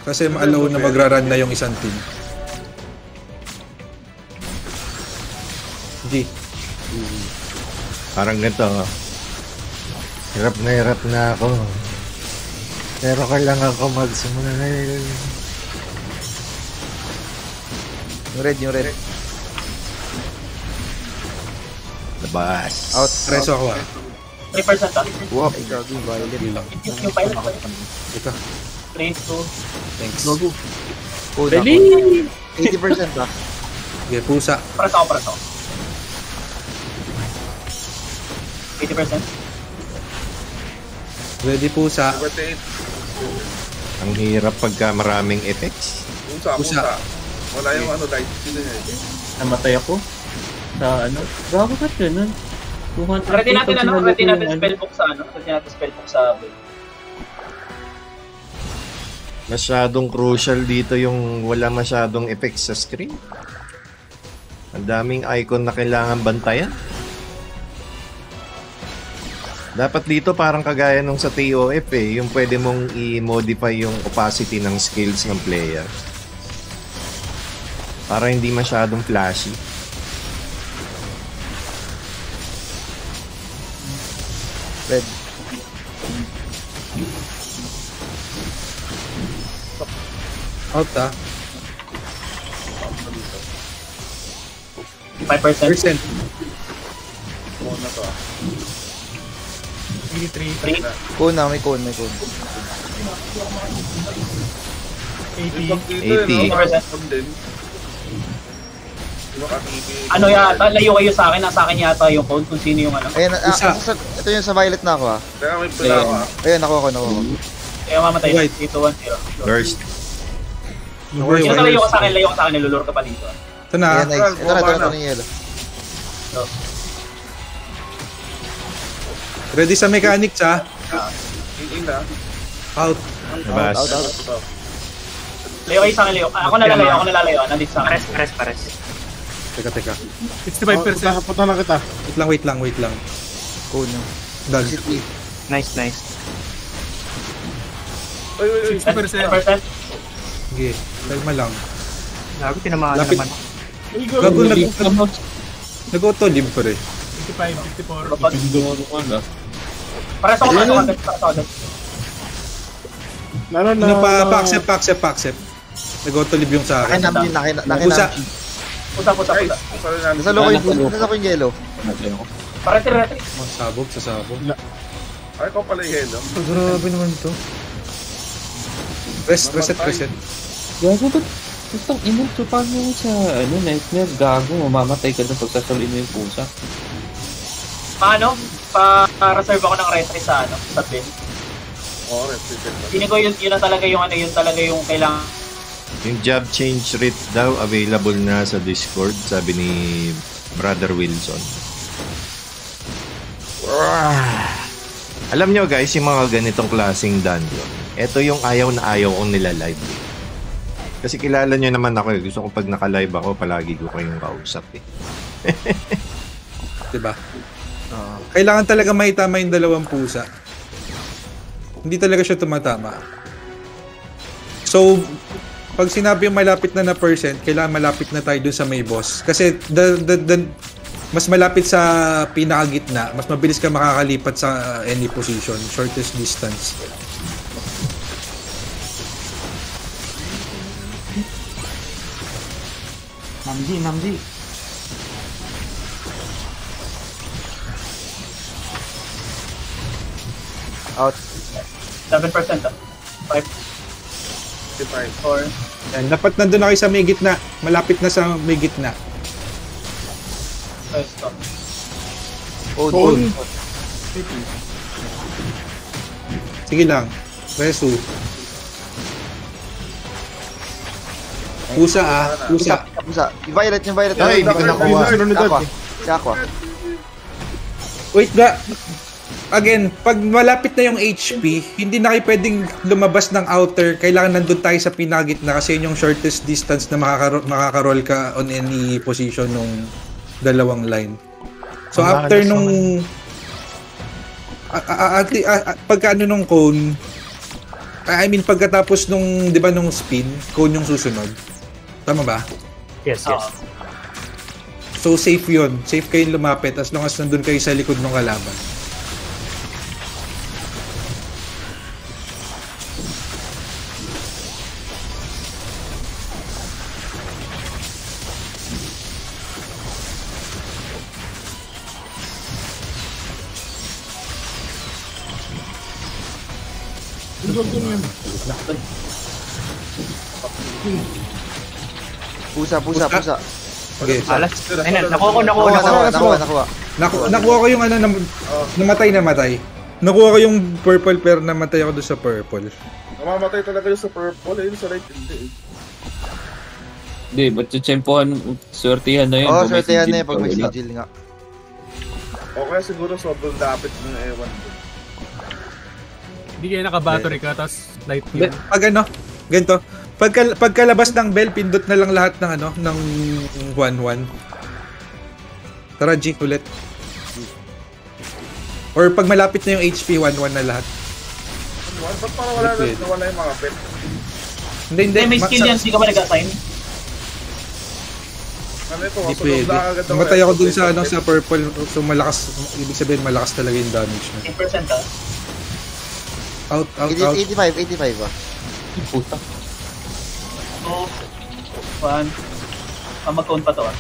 C: Kasi ma-allow na magra-run na yung isang team. G.
A: parang ganito. oh. Hirap na hirap na ako. Pero kailangan ko mag-smile.
K: Yung red, yung red.
A: Labas.
K: Out.
C: Preso ako ah.
D: 3% ah.
K: Wow, ay gago yung violet.
D: Yung ako.
C: Ito.
D: 3 to...
C: Thanks.
K: Gago. Oh,
I: Dali!
K: 80% ba?
C: Sige, pusa.
D: Paras ako, paras ako. 80%?
C: Ready pusa.
A: Ang hirap pagka maraming effects.
O: Pusa,
C: Pusa.
O: pusa. Wala yung ano, light skin niya eh.
I: Namatay ako. Sa ano? Grabe ba't ganun? 200
D: Ready natin ano, ready natin
I: yung
D: spellbook sa ano, ready natin spellbook sa
A: Masyadong crucial dito yung wala masyadong effects sa screen. Ang daming icon na kailangan bantayan. Dapat dito parang kagaya nung sa TOF eh, yung pwede mong i-modify yung opacity ng skills ng player. Para hindi masyadong flashy.
K: Red.
C: Out ah.
D: 5%.
C: Percent.
O: Mo na to ah.
J: 83,
D: 3.
K: Cone na, may cone, may cone.
J: 80.
O: Pag dito eh,
A: 80.
O: no? Parang din. Di ba ka-TV?
D: Ano yata, layo kayo sa akin, nasa akin yata yung code kung sino yung ano.
K: Ayan, ah,
C: Isa.
K: sa, ito yung sa violet na ako ah.
O: Kaya may pula ako ah.
K: Ayan, nakuha ko, nakuha ko.
D: Kaya mamatay na. 3, 2, 1, 0.
A: Burst.
D: Sa
C: okay.
D: layo ka sa akin, layo ka sa akin, nilulur ka pa dito.
C: Ito na.
K: Ayan. Ito na, ito na, ito na yung yellow.
C: Ready sa mechanics
O: na.
C: Out.
K: Out, out.
O: Ito.
D: Layo kayo sa akin, layo. Ako nalalayo, ako nalalayo. Nandito sa akin.
L: Pares, pares, pares.
C: Teka, teka.
J: 65%.
O: Punta na kita.
C: Wait lang, wait lang, wait lang.
K: Cone na.
C: Dag.
L: Nice, nice.
O: Uy, uy, uy.
J: 60%.
D: 10%.
C: Sige, kalma lang.
L: Gago, tinamaan na
C: Lapit.
L: naman.
C: Gago, nag nag-auto live pa rin.
J: 55, 54.
D: Kapag-
I: Ano?
D: Pares ako, pares ako, pares ako.
C: Ano pa, pa-accept, pa-accept, pa-accept. Nag-auto live yung sa akin.
K: Nakinam din, nakinam, nakinam.
D: Puta, puta, puta.
O: sorry na.
K: Nasa loko yung, nasa loko yung yellow.
D: Pares, pares.
C: Oh, sabog sa sabog.
O: Ay, ko pala yung hello.
C: Oh, grabe naman to. Rest, reset, reset.
I: Gago ba't? Putang ina, so paano yung sa ano, nightmare? Gago, mamamatay ka na pag sasalin mo yung pusa.
D: Paano? Pa-reserve ako ng retry sa ano, sa bin.
O: Oo, restricted na.
D: Feeling ko yun, yun na talaga yung ano, yun talaga yung kailangan.
A: Yung job change rate daw available na sa Discord, sabi ni Brother Wilson. Alam nyo guys, yung mga ganitong klaseng dungeon, ito yung ayaw na ayaw kong nila live. Kasi kilala nyo naman ako eh. Gusto ko pag naka-live ako, palagi ko kayong kausap eh.
C: Diba? Kailangan talaga mahitama yung dalawang pusa. Hindi talaga siya tumatama. So, pag sinabi yung malapit na na percent, kailangan malapit na tayo dun sa may boss. Kasi the, the, the, mas malapit sa pinakagitna, mas mabilis ka makakalipat sa uh, any position, shortest distance.
H: Namji, Namji.
K: Out.
D: 7% ah. 5,
O: 55.
D: 4,
C: Yan, dapat nandun na kayo sa may gitna. Malapit na sa may gitna.
D: First stop.
C: Sige lang. Resu. Pusa ah. Pusa.
K: Pusa. Yung violet, yung violet.
A: Ay, hindi ko nakuha.
K: Aqua. Si Aqua.
C: Wait ga. Again, pag malapit na yung HP, hindi na kayo pwedeng lumabas ng outer. Kailangan nandun tayo sa pinagitna kasi yun yung shortest distance na makakaro- makakaroll ka on any position nung dalawang line. So
A: Ang
C: after nung a- a- at a- pagka ano nung cone I mean pagkatapos nung 'di ba nung spin, cone yung susunod. Tama ba?
L: Yes, yes.
C: So safe 'yun. Safe kayong lumapit as long as nandun kayo sa likod ng kalaban.
K: Pusa, pusa, pusa.
C: Okay.
D: Alas. Ayun, nakuha ko, nakuha,
K: Nakuha,
D: nakuha.
K: nakuha, nakuha, nakuha.
C: Naku nakuha ko yung ano, nam namatay namatay. Nakuha ko yung purple pero namatay ako doon sa purple.
O: Namamatay talaga yung sa purple, ayun sa right, hindi eh.
I: Hindi, ba't yung tsempohan, swertihan na yun.
K: Oo,
I: may
K: swerte yan
I: sigil
K: eh, pag may
I: ka, wala.
K: sigil nga.
O: O kaya siguro sobrang lapit ng ewan ko.
J: Hindi kayo naka-battery ka, tapos light yun.
C: Pag ano, ganito. Pagka, pagkalabas ng bell, pindot na lang lahat ng ano, ng 1-1. Tara, G, ulit. Or pag malapit na yung HP, 1-1 na lahat.
O: Ano, ba't parang wala na, nawala yung mga pet?
C: Hindi, hindi.
D: May
C: Ma-
D: skill yan, hindi ka ba nag-assign?
O: Ano ito,
C: Hindi pwede. Namatay
O: eh.
C: ako dun sa ano sa purple. So malakas, ibig sabihin malakas talaga yung damage na.
D: 10% ka?
C: Out, out,
K: 80
C: out.
K: 85, 85 ah.
I: Puta.
D: So, one. Ah, mag-count pa to ah.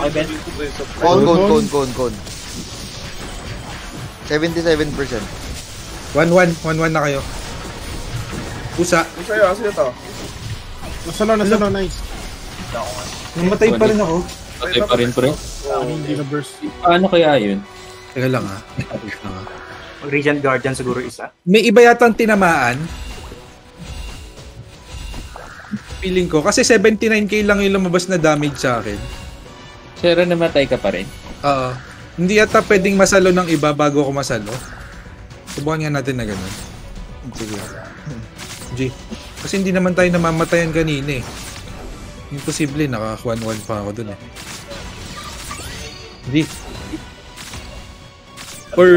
D: Okay, Ben?
K: Cone, cone, cone, cone, cone. 77%.
C: 1-1, 1-1 na kayo. Pusa.
O: Yung sa'yo, sa'yo to.
H: Nasalo, nasalo, nice.
C: Namatay pa rin ako.
I: Patay pa rin, pre.
H: Hindi na burst.
I: Paano kaya yun?
C: Teka lang ah. Teka lang ah.
L: Regent Guardian siguro isa.
C: May iba yatang tinamaan. Feeling ko. Kasi 79k lang yung lumabas na damage sa akin.
I: Pero namatay ka pa rin.
C: Oo. Hindi yata pwedeng masalo ng iba bago ako masalo. Subukan nga natin na ganun. Sige. G. Kasi hindi naman tayo namamatayan kanina eh. Imposible, naka 1-1 pa ako dun eh. G. Or,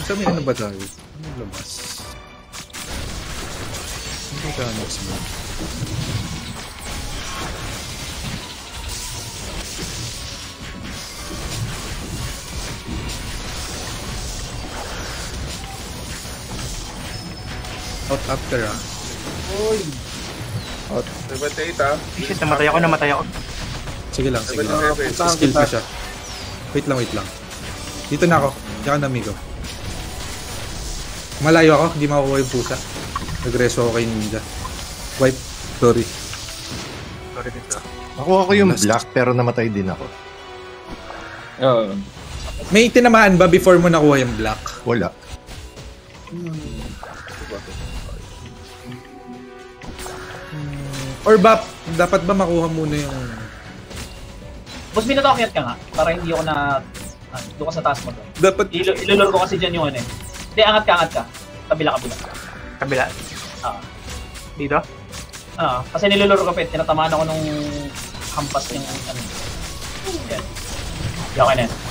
C: sa may ano ba tayo? Ano labas? Ano ba tayo next month? After ah.
O: Uy.
C: Out.
O: 78 ah.
L: Shit, namatay ako, namatay ako.
C: Sige lang, sige lang.
O: 77.
C: Skill pa siya. Wait lang, wait lang. Dito na ako. Diyan ka na, amigo. Malayo ako, hindi makukuha yung pusa. Nagreso ako kay Ninja. Wipe. Sorry.
L: Sorry dito.
A: Nakuha ko yung black pero namatay din ako.
I: Oo.
C: May tinamaan ba before mo nakuha yung black?
A: Wala.
C: Or ba, dapat ba makuha muna yung...
D: Boss, binatakyat ka nga. Para hindi ako na... Ah, doon ka sa taas mo doon.
C: Dapat...
D: Ilo ilulor ko kasi dyan yung ano eh. Hindi, angat ka, angat ka. Kabila, kabila.
L: Kabila.
D: Ah.
L: Dito?
D: Ah, kasi nilulor ko pet, tinatamaan ako nung hampas yung ano. Yan. Okay na yan.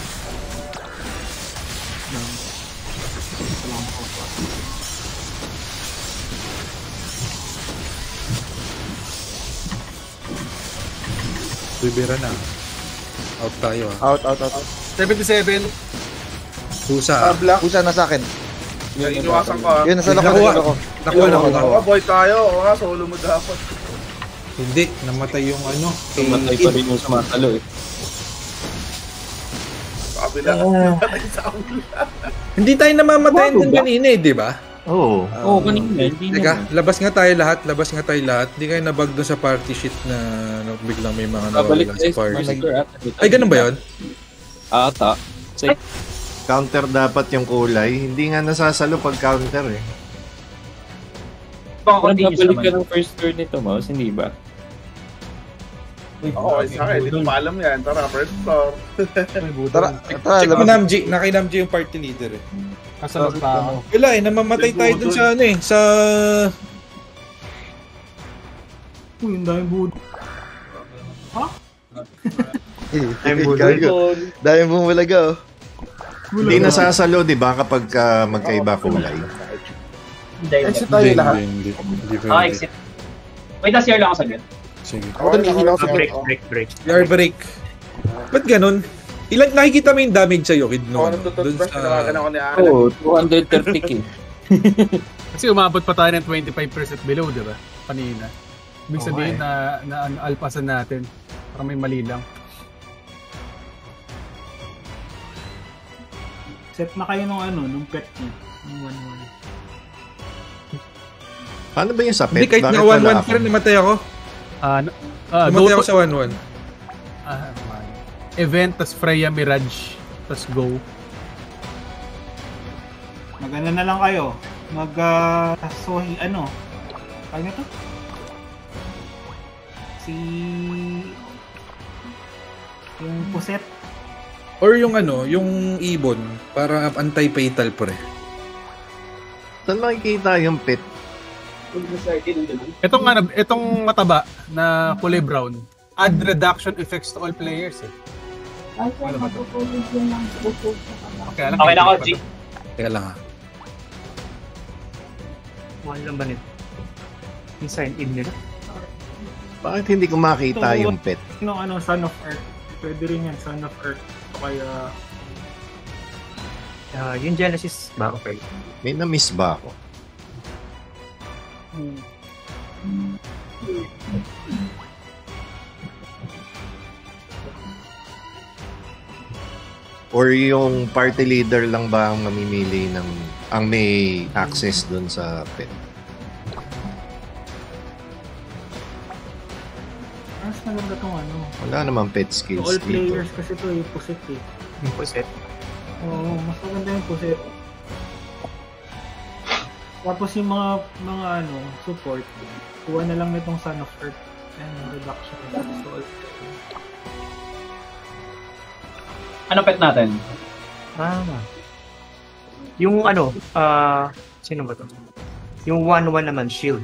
C: Bibira na. Out tayo ah.
K: Out, out, out.
J: 77.
C: Pusa
O: Ah, black.
K: Pusa nasa akin.
O: Iniwasan ko ah.
K: Yun, nasa lako,
C: Nakuha.
K: nasa lako.
C: Nakuha, nakuha.
O: Oh, boy tayo. O nga, solo mo dapat.
C: Hindi, namatay yung ano.
I: Namatay pa rin yung sumasalo eh.
O: Sa kabila.
C: Ah.
O: Sa kabila.
C: Hindi tayo dun
I: ba?
C: kanina eh, di ba?
A: Oo.
I: Oo, kanina. Hindi
C: Teka,
I: naman.
C: labas nga tayo lahat, labas nga tayo lahat. Hindi kayo nabag doon sa party sheet na no, biglang may mga
I: Babalik
C: nawawalan
I: tayo
C: sa party.
I: at
C: Ay, ganun ba yun?
I: Ata. Say,
A: Counter dapat yung kulay. Hindi nga nasasalo pag counter eh.
I: Parang babalik ka ng first turn nito, Mouse, hindi ba?
O: Oo, sa akin. Hindi ko pa alam yan. Tara, first floor.
K: Tara, tara,
C: Check mo. Namji, na kay Namji yung party leader eh.
J: Kasalog pa ako.
C: Wala eh, namamatay tayo dun sa ano eh, sa...
H: Uy, ang daming budo.
K: Dahil bumulaga. Dahil bumulaga, oh.
A: Hindi nasasalo, di ba, kapag ah, magkaiba kulay.
H: Exit tayo lahat.
D: Ah, exit. Wait, last year lang ako saglit.
C: Sige.
H: Ako din
L: Break, break, break.
C: Yard break. Ba't ganun? Ilan, nakikita mo yung damage sa'yo, kid, no?
O: Ako
C: ano?
O: nang
C: Dun
O: tututbrush.
C: sa...
O: Tinawagan ako ni Alan.
I: Oo, 230k.
J: Kasi umabot pa tayo ng 25% below, di ba? Kanina. Ibig sabihin na, na ano, alpasan natin. Parang may mali lang.
H: Set na kayo nung ano, nung pet niya. Nung 1-1.
A: Paano ba yung sa
C: Hindi,
A: pet?
C: kahit
A: Bakit
C: na
A: wala
C: 1-1
A: ako?
C: pa rin, namatay ako.
J: Ah, n- ah,
C: Namatay ako sa 1-1.
J: Ah, man. Event, tas Freya Mirage, tas go.
H: Maganda na lang kayo. Mag, uh, sohi, ano? Kaya to? Si... Yung puset.
C: Or yung ano, yung ibon, para anti-fatal pre.
A: Saan makikita yung pet?
J: Itong ano, itong mataba na kulay brown, add reduction effects to all players eh.
M: Busog sa kanya.
J: Okay, alam
D: Okay na ako,
J: ko,
D: G.
C: Teka lang ha.
L: Mahal lang ba nito? Yung sign in nila?
A: Bakit hindi ko makita
H: Ito,
A: yung pet?
H: No, ano, Son of Earth. Pwede rin yan, Son of Earth. O kaya...
L: Ah, yung Genesis ba ako pwede?
A: May na-miss ba ako? Or yung party leader lang ba ang mamimili ng ang may access dun sa pet?
H: Mas maganda tong ano.
A: Wala naman pet skills
H: all
A: dito.
H: players kasi to yung puset eh.
L: Yung puset?
H: Oo, mas maganda yung puset. Tapos yung mga mga ano, support, kuha na lang nitong Son of Earth. Yung reduction to all
D: Ano pet natin?
L: Ah. Yung ano, ah, sino ba to? Yung 1-1 naman, shield.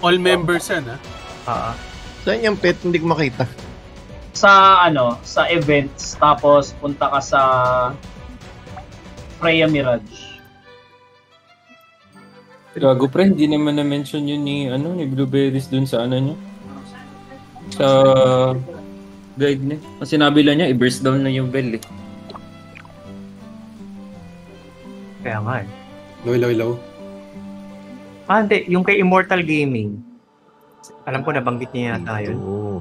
J: All members yan ah.
L: Ah.
A: Saan yung pet? Hindi ko makita.
D: Sa ano, sa events, tapos punta ka sa Freya Mirage.
I: Gago pre, hindi naman na-mention yun ni, ano, ni Blueberries dun sa ano nyo. Sa guide niya. Ang sinabi lang niya, i-burst down na yung bell eh.
L: Kaya nga eh.
C: Low, low, low.
L: Ah, hindi. Yung kay Immortal Gaming. Alam ko, nabanggit niya yata yun.
A: Oo.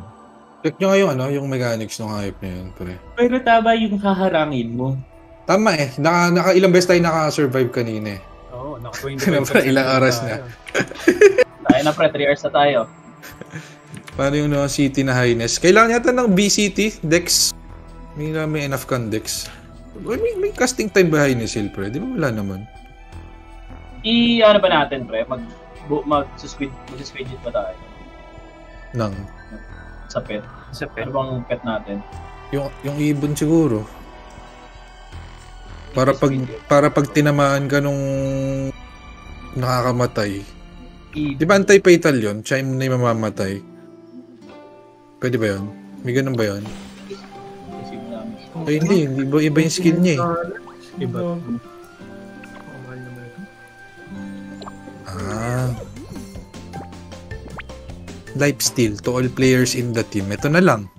C: Check nyo nga yung ano, yung mechanics ng hype na yun, pre.
I: Pero tama yung haharangin mo.
C: Tama eh. Naka, naka ilang beses tayo naka-survive kanina eh.
J: Oo, naka
C: Kaya pala ilang oras na.
D: Tayo na pre, 3 hours na tayo.
C: Paano yung no, city na highness? Kailangan yata ng BCT, Dex. May, may enough kang Dex. May, may, casting time ba highness hill, pre? Di ba wala naman?
D: I ano ba natin pre? Mag bu, mag squid mag squid ba tayo
C: Nang.
D: sa pet?
L: Sa
D: pet. Ano bang pet natin?
C: Yung, yung ibon siguro. Para pag para pag tinamaan ka nung nakakamatay. Di ba anti-fatal yun? Siya yung mamamatay. Pwede ba yun? May ganun ba yun? Ay, hindi. Hindi ba iba yung skill niya eh.
J: Iba.
C: Ah. Life steal to all players in the team. Ito na lang.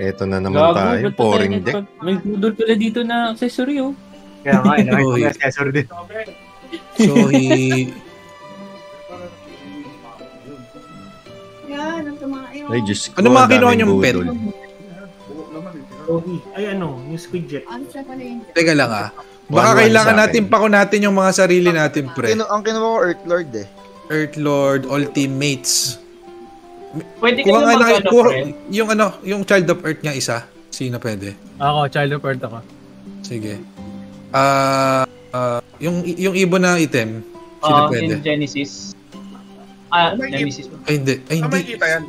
A: Eto na naman
I: Gago,
A: tayo. Pouring deck.
I: na- May budol pala dito na accessory oh.
L: Kaya nga, eh, nakita ko accessory din.
C: So, he...
M: Yan, ang tumayo.
A: Ay, Diyos ko.
C: Ano mga kinuha niyong pet?
H: Ay ano, yung squid jet.
C: Teka lang ah. Baka
A: One-one
C: kailangan
A: akin.
C: natin pako natin yung mga sarili natin, pre.
K: Kinu- ang kinuha ko Earth Lord eh.
C: Earth Lord, all teammates.
D: Pwede ka
C: Kuha nga
D: na mag
C: lang,
D: ano
C: kuha, yung ano, yung Child of Earth niya isa. Sino pwede?
J: Ako, Child of Earth ako.
C: Sige. Ah, ah, yung yung ibon na item, sino
D: Ah,
C: pwede?
D: in Genesis. Ah, Genesis.
C: Ay, hindi. Ay, hindi.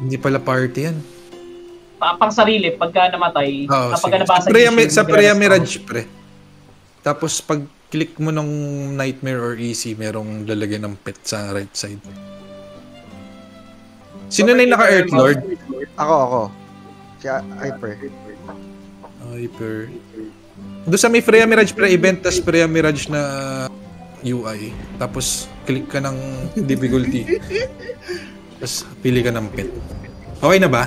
C: Hindi pala party yan.
D: Pa pang sarili pagka namatay,
C: Oh,
D: kapag
C: sige.
D: nabasa
C: Sa Preya, sa Preya. Mirage, pre. Tapos, pag click mo ng Nightmare or Easy, merong lalagyan ng pet sa right side. Sino na yung naka-Earth Lord?
K: Ako, ako. Si Hyper.
C: Hyper. Doon sa may Freya Mirage pre-event, tas Freya Mirage na UI. Tapos, click ka ng difficulty. Tapos, pili ka ng pet. Okay na ba?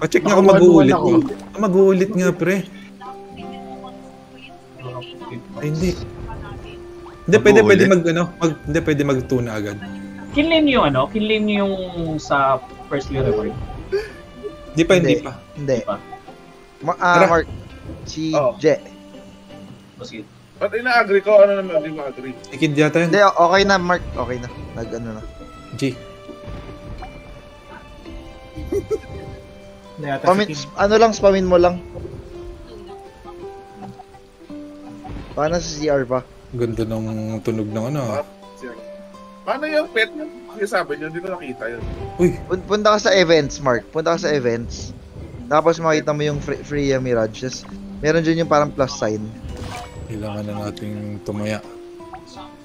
C: Pa-check nga kung mag-uulit. Ah, Mag-uulit nga, pre. Ay, hindi. Hindi, pwede, pwede mag, ano, mag, hindi, pwede mag-tuna agad.
D: Kinlane nyo yung ano? Kinlane nyo yung sa first year reward.
C: Hindi pa, hindi pa.
K: Hindi. Ma ah. Mark. Si
D: Oh.
K: Je.
D: Proceed.
O: Ba't ina-agree ko? Ano naman hindi ma-agree?
C: Tikid yata
K: Hindi, okay na, Mark. Okay na. Nag, ano na.
C: G.
H: Kim.
K: ano lang, spamin mo lang. Paano sa CR pa?
C: Ganda ng tunog ng ano. ah.
O: Paano yung pet? Kasi sabi niyo, hindi ko nakita yun.
K: Pun- Punta ka sa events, Mark. Punta ka sa events. Tapos makita mo yung free, free Mirage. Tapos, meron dyan yung parang plus sign.
C: Kailangan na nating tumaya.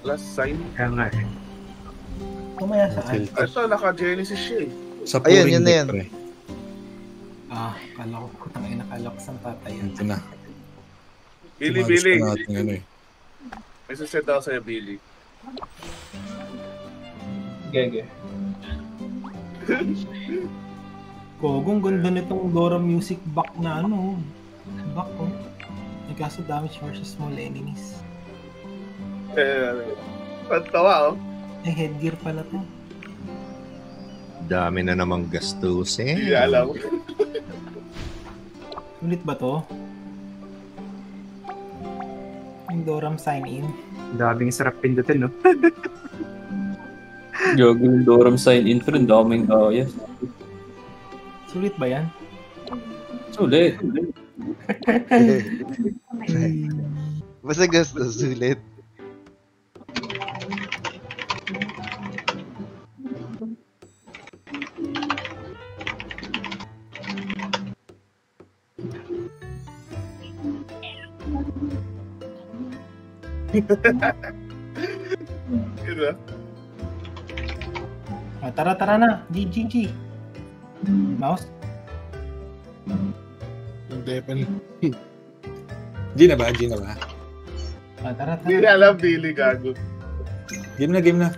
O: Plus sign.
L: Kaya nga eh.
H: Tumaya saan?
O: Ito, naka-Genesis siya eh.
C: Sa
K: Ayun, yun na yun.
C: pre.
H: Ah, kala ko. Tangin na kala ko saan tatayan.
C: Ito na.
O: Billy,
C: Tumagas
O: Billy.
C: pa natin ano eh.
O: May suset ako sa'yo, Billy.
D: Gege.
H: Kogong ganda nitong Dora Music back na ano. Back ko. Nagkaso damage versus small enemies.
O: Eh, pantawa oh.
H: Eh, headgear pala to.
A: Dami na namang gastusin.
O: Hindi alam.
H: Ulit ba to? Yung Doram sign in.
L: Daming sarap pindutin, no?
I: Gago yung Doram sign in pero ang daming daya.
H: Sulit ba yan?
I: Sulit.
K: Basta gusto, sulit.
O: Yun ah.
H: Ah, tara, tara na. G, G, G. Mouse?
J: Hindi pa
C: G na ba? G na ba?
H: Ah, tara,
O: Hindi
H: tara.
O: alam, Billy, gago.
C: Game na, game na.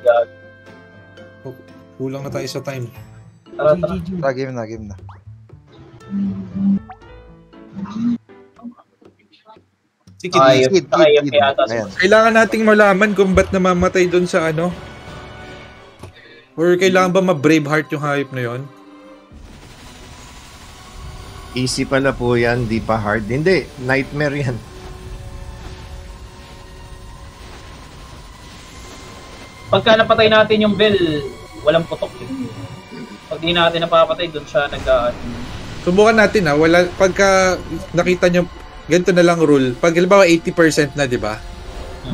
C: Oh, kulang na tayo sa time.
D: Tara, tara.
K: Ah, game na, game na.
C: Sige,
D: Ay,
K: Kid, kid,
D: ay,
K: kid.
D: yata.
K: Ayan.
C: Kailangan nating malaman kung ba't namamatay doon sa ano. Or kailangan ba ma-braveheart yung hype na yon?
A: Easy pala po yan, di pa hard. Hindi, nightmare yan.
D: Pagka napatay natin yung bell, walang putok. eh. Pag di natin napapatay, doon siya nag uh,
C: Subukan natin ha, wala pagka nakita nyo ganito na lang rule. Pag halimbawa 80% na, 'di ba?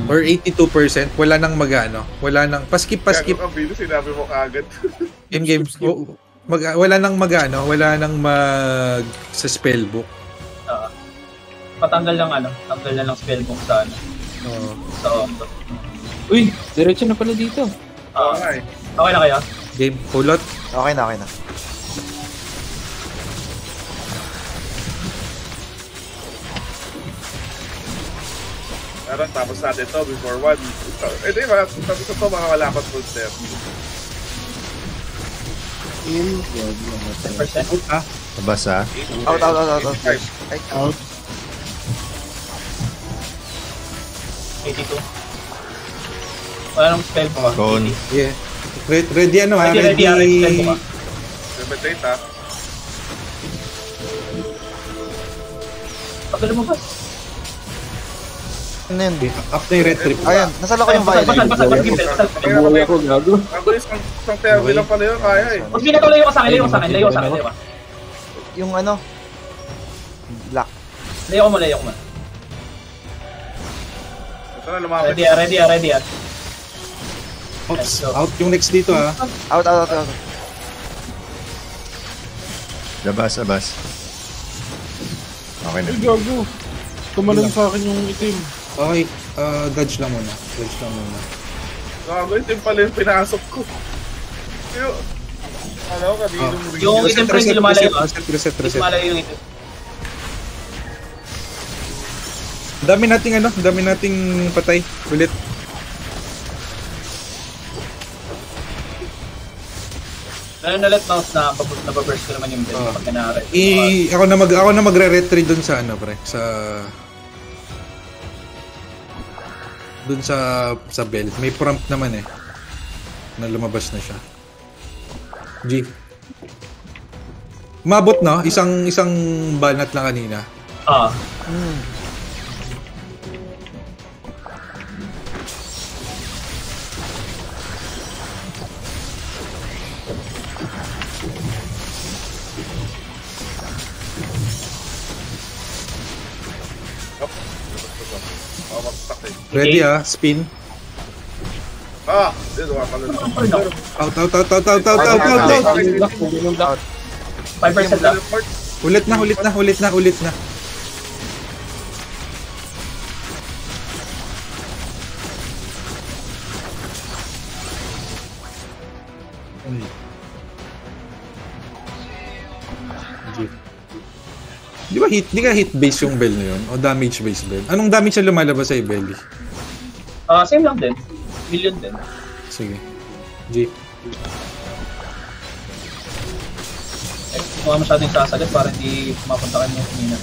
C: Or 82%, wala nang magano, wala nang paskip paskip
O: Gago ka, Billy, sinabi mo kaagad.
C: game games. o- Mag, wala nang magano, wala nang mag sa spellbook.
D: uh, patanggal lang ano, tanggal na lang spellbook sa ano,
C: Oo.
D: auto.
I: Uy, diretso na pala dito.
D: Ah,
O: Okay.
D: okay na kayo?
C: Game kulot.
K: Okay na, okay na.
O: Parang tapos natin to before one. Eh di ba, tapos ito mga kalapat po step.
J: In, wag namatay.
D: 10%.
C: Ah,
A: Nabasa.
K: Out, out, out, out, out.
J: Out.
D: 82. Wala nang spellbook. ah.
A: Cone.
C: yeah. Ready, ready ano ha?
D: Ready, ready, ready, ah.
O: Cemetate ha.
D: Pagka lumabas.
K: Ano yun?
C: Up na yung red trip.
K: Ayan, nasala ko yung violet.
D: basag, basag, basag, basag.
I: Buhay ako, gago.
O: Ako isang, isang terbi lang pala yun, kaya eh.
D: Pag binagaw layo ka sa akin, layo ka sa akin, layo ka sa akin, layo ka.
K: Yung ano? Black.
D: Layo ko mo, layo ko mo.
O: Ito na lumapit.
D: Ready ah, ready ah, ready ah.
C: Oops, out yung next dito ha.
K: Out, out, out, out.
A: Labas, labas. Okay na.
J: Ay, gago. Tumalon sa akin yung itim.
C: Okay, uh, dodge lang muna. Dodge lang muna.
O: Gago, ito yung pala yung pinasok ko. Yung, ano, kaninong
C: Ah.
D: Yung
C: Reset,
D: item print,
C: reset,
D: lumalayo
C: reset, reset, reset, reset.
D: Lumalayo yung item.
C: Ang dami nating ano, ang dami nating patay. Ulit.
D: Ano na let mouse na pabus na burst ko naman yung bell
C: Ah.
D: pag na
C: I ako na mag ako na magre-retreat dun sa ano pre, sa dun sa sa bell. May prompt naman eh. Na lumabas na siya. G. Mabot no? Isang isang banat lang kanina.
D: Ah.
C: Ready ah, spin.
O: Ah, yun, wala pala.
C: Out, out, out, out, out, out, out, out, out.
D: 5% lang.
C: Ulit na, ulit na, ulit na, ulit na. Di ba hit, di ka hit base yung bell na yun? O damage base bell? Anong damage na lumalabas sa belly?
D: Ah, same lang din. Million din.
C: Sige. G.
D: Eh, kung masyadong sasagat para hindi mapunta kanya yung kumina.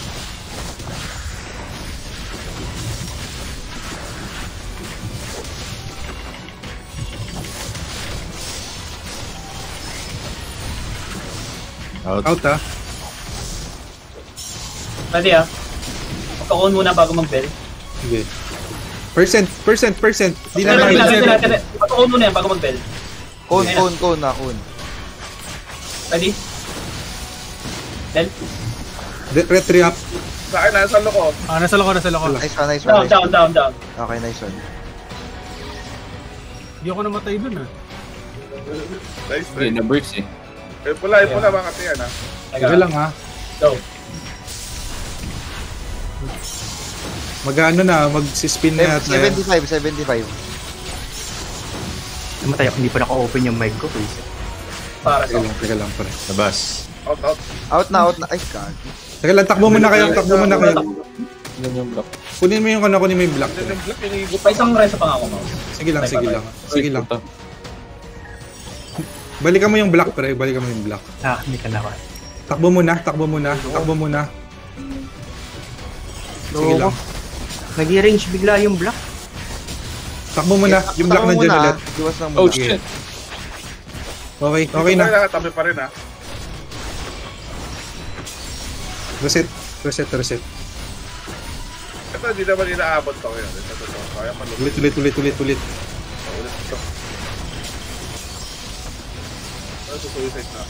A: Out.
C: Out ah.
D: Ready ah. Magka-on muna bago mag-bell.
C: Sige. Percent, percent, percent. Di na
D: ready. Magka-on muna yan bago mag-bell.
K: Cone, cone, cone na, cone.
D: Ready? Bell?
C: Retry up.
O: Sa akin, nasa loko.
J: Ah, nasa loko, nasa loko.
K: Nice one, nice one.
D: Down, down, down, down.
K: Okay, nice one.
J: Hindi ako namatay dun ah.
O: Nice,
I: Hindi,
O: nice.
I: na-burst eh.
O: Eh, pula, eh, pula, mga tiyan, ha?
C: Sige lang ha.
D: Go.
C: Mag-ano na, mag-spin na yata. yan.
K: 75, 75.
L: Namatay ako, hindi pa naka-open yung mic ko, please.
D: Para
C: Teka lang, teka lang pare.
A: Labas.
O: Out, out.
K: Out na, out na. Ay, God.
C: Teka lang, takbo muna kayo, takbo muna kayo.
I: Yan yung block.
C: Kunin mo yung ano, kunin mo yung black.
O: Yan yung iniigop.
D: Pa isang reso pa nga ako, mouse.
C: Sige lang, sige lang. Sige lang. Balikan mo yung black pre, balikan mo yung black.
L: Ah, hindi ka na ba?
C: Takbo muna, takbo muna, takbo muna. Sige lang.
L: Nag-range bigla yung block.
C: Takbo muna, yung black nandiyan ulit.
K: ah. Iwas lang
I: Oh
K: muna.
I: shit.
C: Okay, okay na.
O: Kailangan tabi pa rin, ha?
C: Reset, reset, reset.
O: Ito, hindi naman inaabot to ngayon. Ito, ito, ito. Kaya malupit.
C: Ulit, ulit, ulit, ulit, ulit.
O: Ulit ito. Ano, susuicide na.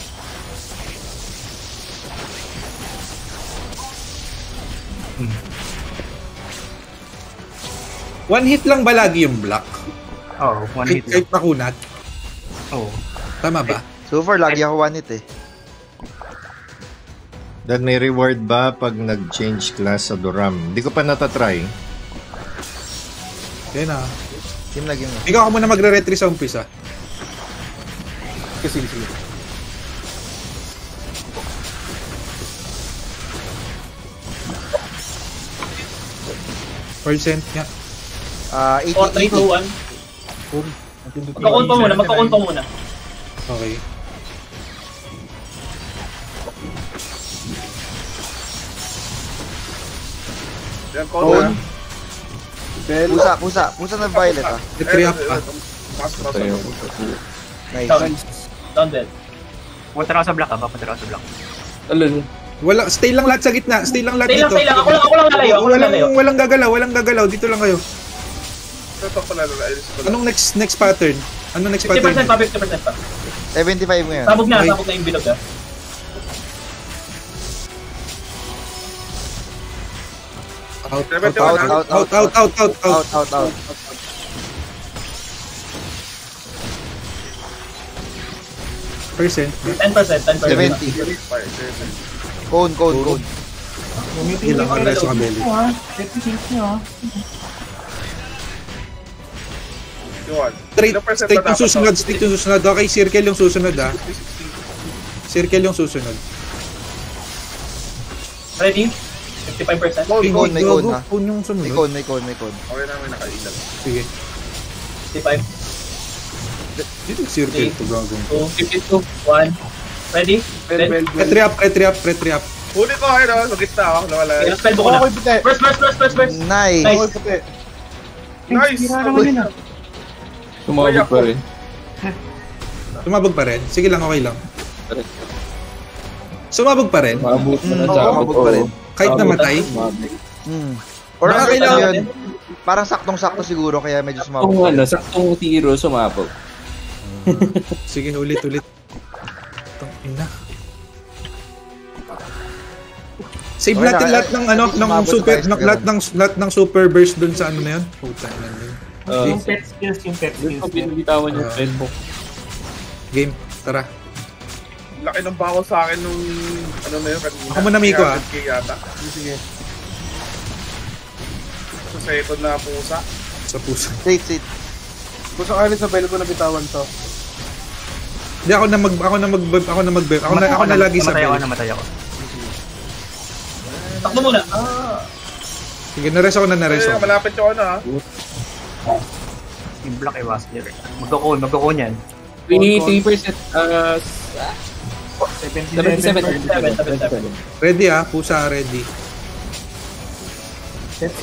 C: One hit lang ba lagi yung black?
L: Oo, oh, one hit lang.
C: kahit makunat?
L: Oo.
C: Tama ba?
K: So far, lagi ako one hit eh.
A: Dad, may reward ba pag nag-change class sa Duram? Hindi ko pa natatry.
C: Yan na.
K: Game na, game na.
C: Ikaw ako muna magre-retry sa umpisa. Kasi sige. Percent nga.
K: Ah,
D: 4, 3,
K: 80,
D: 2, 1. Magka-on pa muna, magka-on pa muna.
C: Okay.
O: Yan,
K: cone,
O: ha?
K: Pusa, pusa. Pusa na violet ah.
C: Retry up ah.
O: Mas, mas,
I: Tayo.
K: Nice.
D: Down. Dead.
L: Punta ako sa block ah, papunta ako sa block.
I: Alin?
C: Wala, stay lang lahat sa gitna. Stay lang lahat
D: Stay lang,
C: dito.
D: stay lang. Ako lang, ako lang lalayo. Ako lang
C: Walang,
D: lalayo.
C: walang gagalaw, walang gagalaw. Dito lang kayo.
O: Ito pala, nailis ko lang.
C: Anong next next pattern? Ano next
D: 50%
C: pattern?
D: pa, 50% pa.
K: 75 ngayon.
D: Sabog na, sabog na yung bilog ah.
C: Out, out,
O: Out,
C: out,
K: out,
C: out, out, out, out, out.
K: Out, out, out.
C: Percent.
D: 10%, 10%.
K: 70.
O: Fire, seven.
K: Cone, cone, cone.
C: Ilang
H: niyo
C: oras sa kabeli?
H: ito ha. Check
O: Yun.
C: Straight, straight yung susunod, straight yung susunod. Okay, circle yung susunod ah. Circle yung susunod.
D: Ready? 55%.
K: Cone, cone, may
C: Gago,
K: cone ha.
C: cone yung
K: May
C: sumunod.
K: cone, may cone, may cone.
O: Okay na, may nakailan.
C: Sige.
D: 55,
C: Dito yung circle to gago.
D: 2, 1. Ready?
C: Retry up, retry up, retry up.
O: Huli ko, ayun, oh, sa gitna, oh, nawala.
D: Okay, spell ko na. First, first, first, first, first.
K: Nice.
D: Nice.
O: Nice!
H: Tira
I: Tumawag pa rin.
C: Sumabog pa rin? Sige lang, okay lang. Sumabog pa rin?
I: Maabot na
K: Mm,
I: na
K: oo,
I: sa
K: mabog pa rin.
C: Kahit namatay?
K: Hmm. Or
C: Baka
K: ano
C: kailangan-
K: yun? Parang saktong-sakto siguro kaya medyo sumabog.
I: Kung ano, saktong tiro sumabog.
C: Sige, ulit, ulit. Itong ina. Save
K: Okay
C: natin
K: na,
C: lahat ng
K: eh,
C: ano,
K: least
C: ng super, lahat ng, lahat ng super burst dun sa ano na yun. Puta na yun.
I: Ah.
H: yung pet skills, yung pet skills.
I: ko binibitawan yung red book.
C: Game, tara.
O: Laki ng bawas sa akin nung ano na yun kanina.
C: Ako muna, Miko, ah.
O: 300K yata.
J: Sige.
O: Sa second na pusa.
C: Sa puso.
K: Wait, wait.
J: Gusto rin sa bell ko na bitawan to.
C: Hindi ako na mag ako na mag ako na mag ako na ako na lagi sa
L: Namatay ako,
C: bell.
L: namatay ako.
D: Takbo muna. Ah.
C: Sige, nares ako na nares ako.
O: malapit yung ano ha.
L: Yung black iwas niya. Magkukun, magkukun yan.
I: 23%, uh,
H: 77.
I: 77.
C: Ready ah, pusa ready.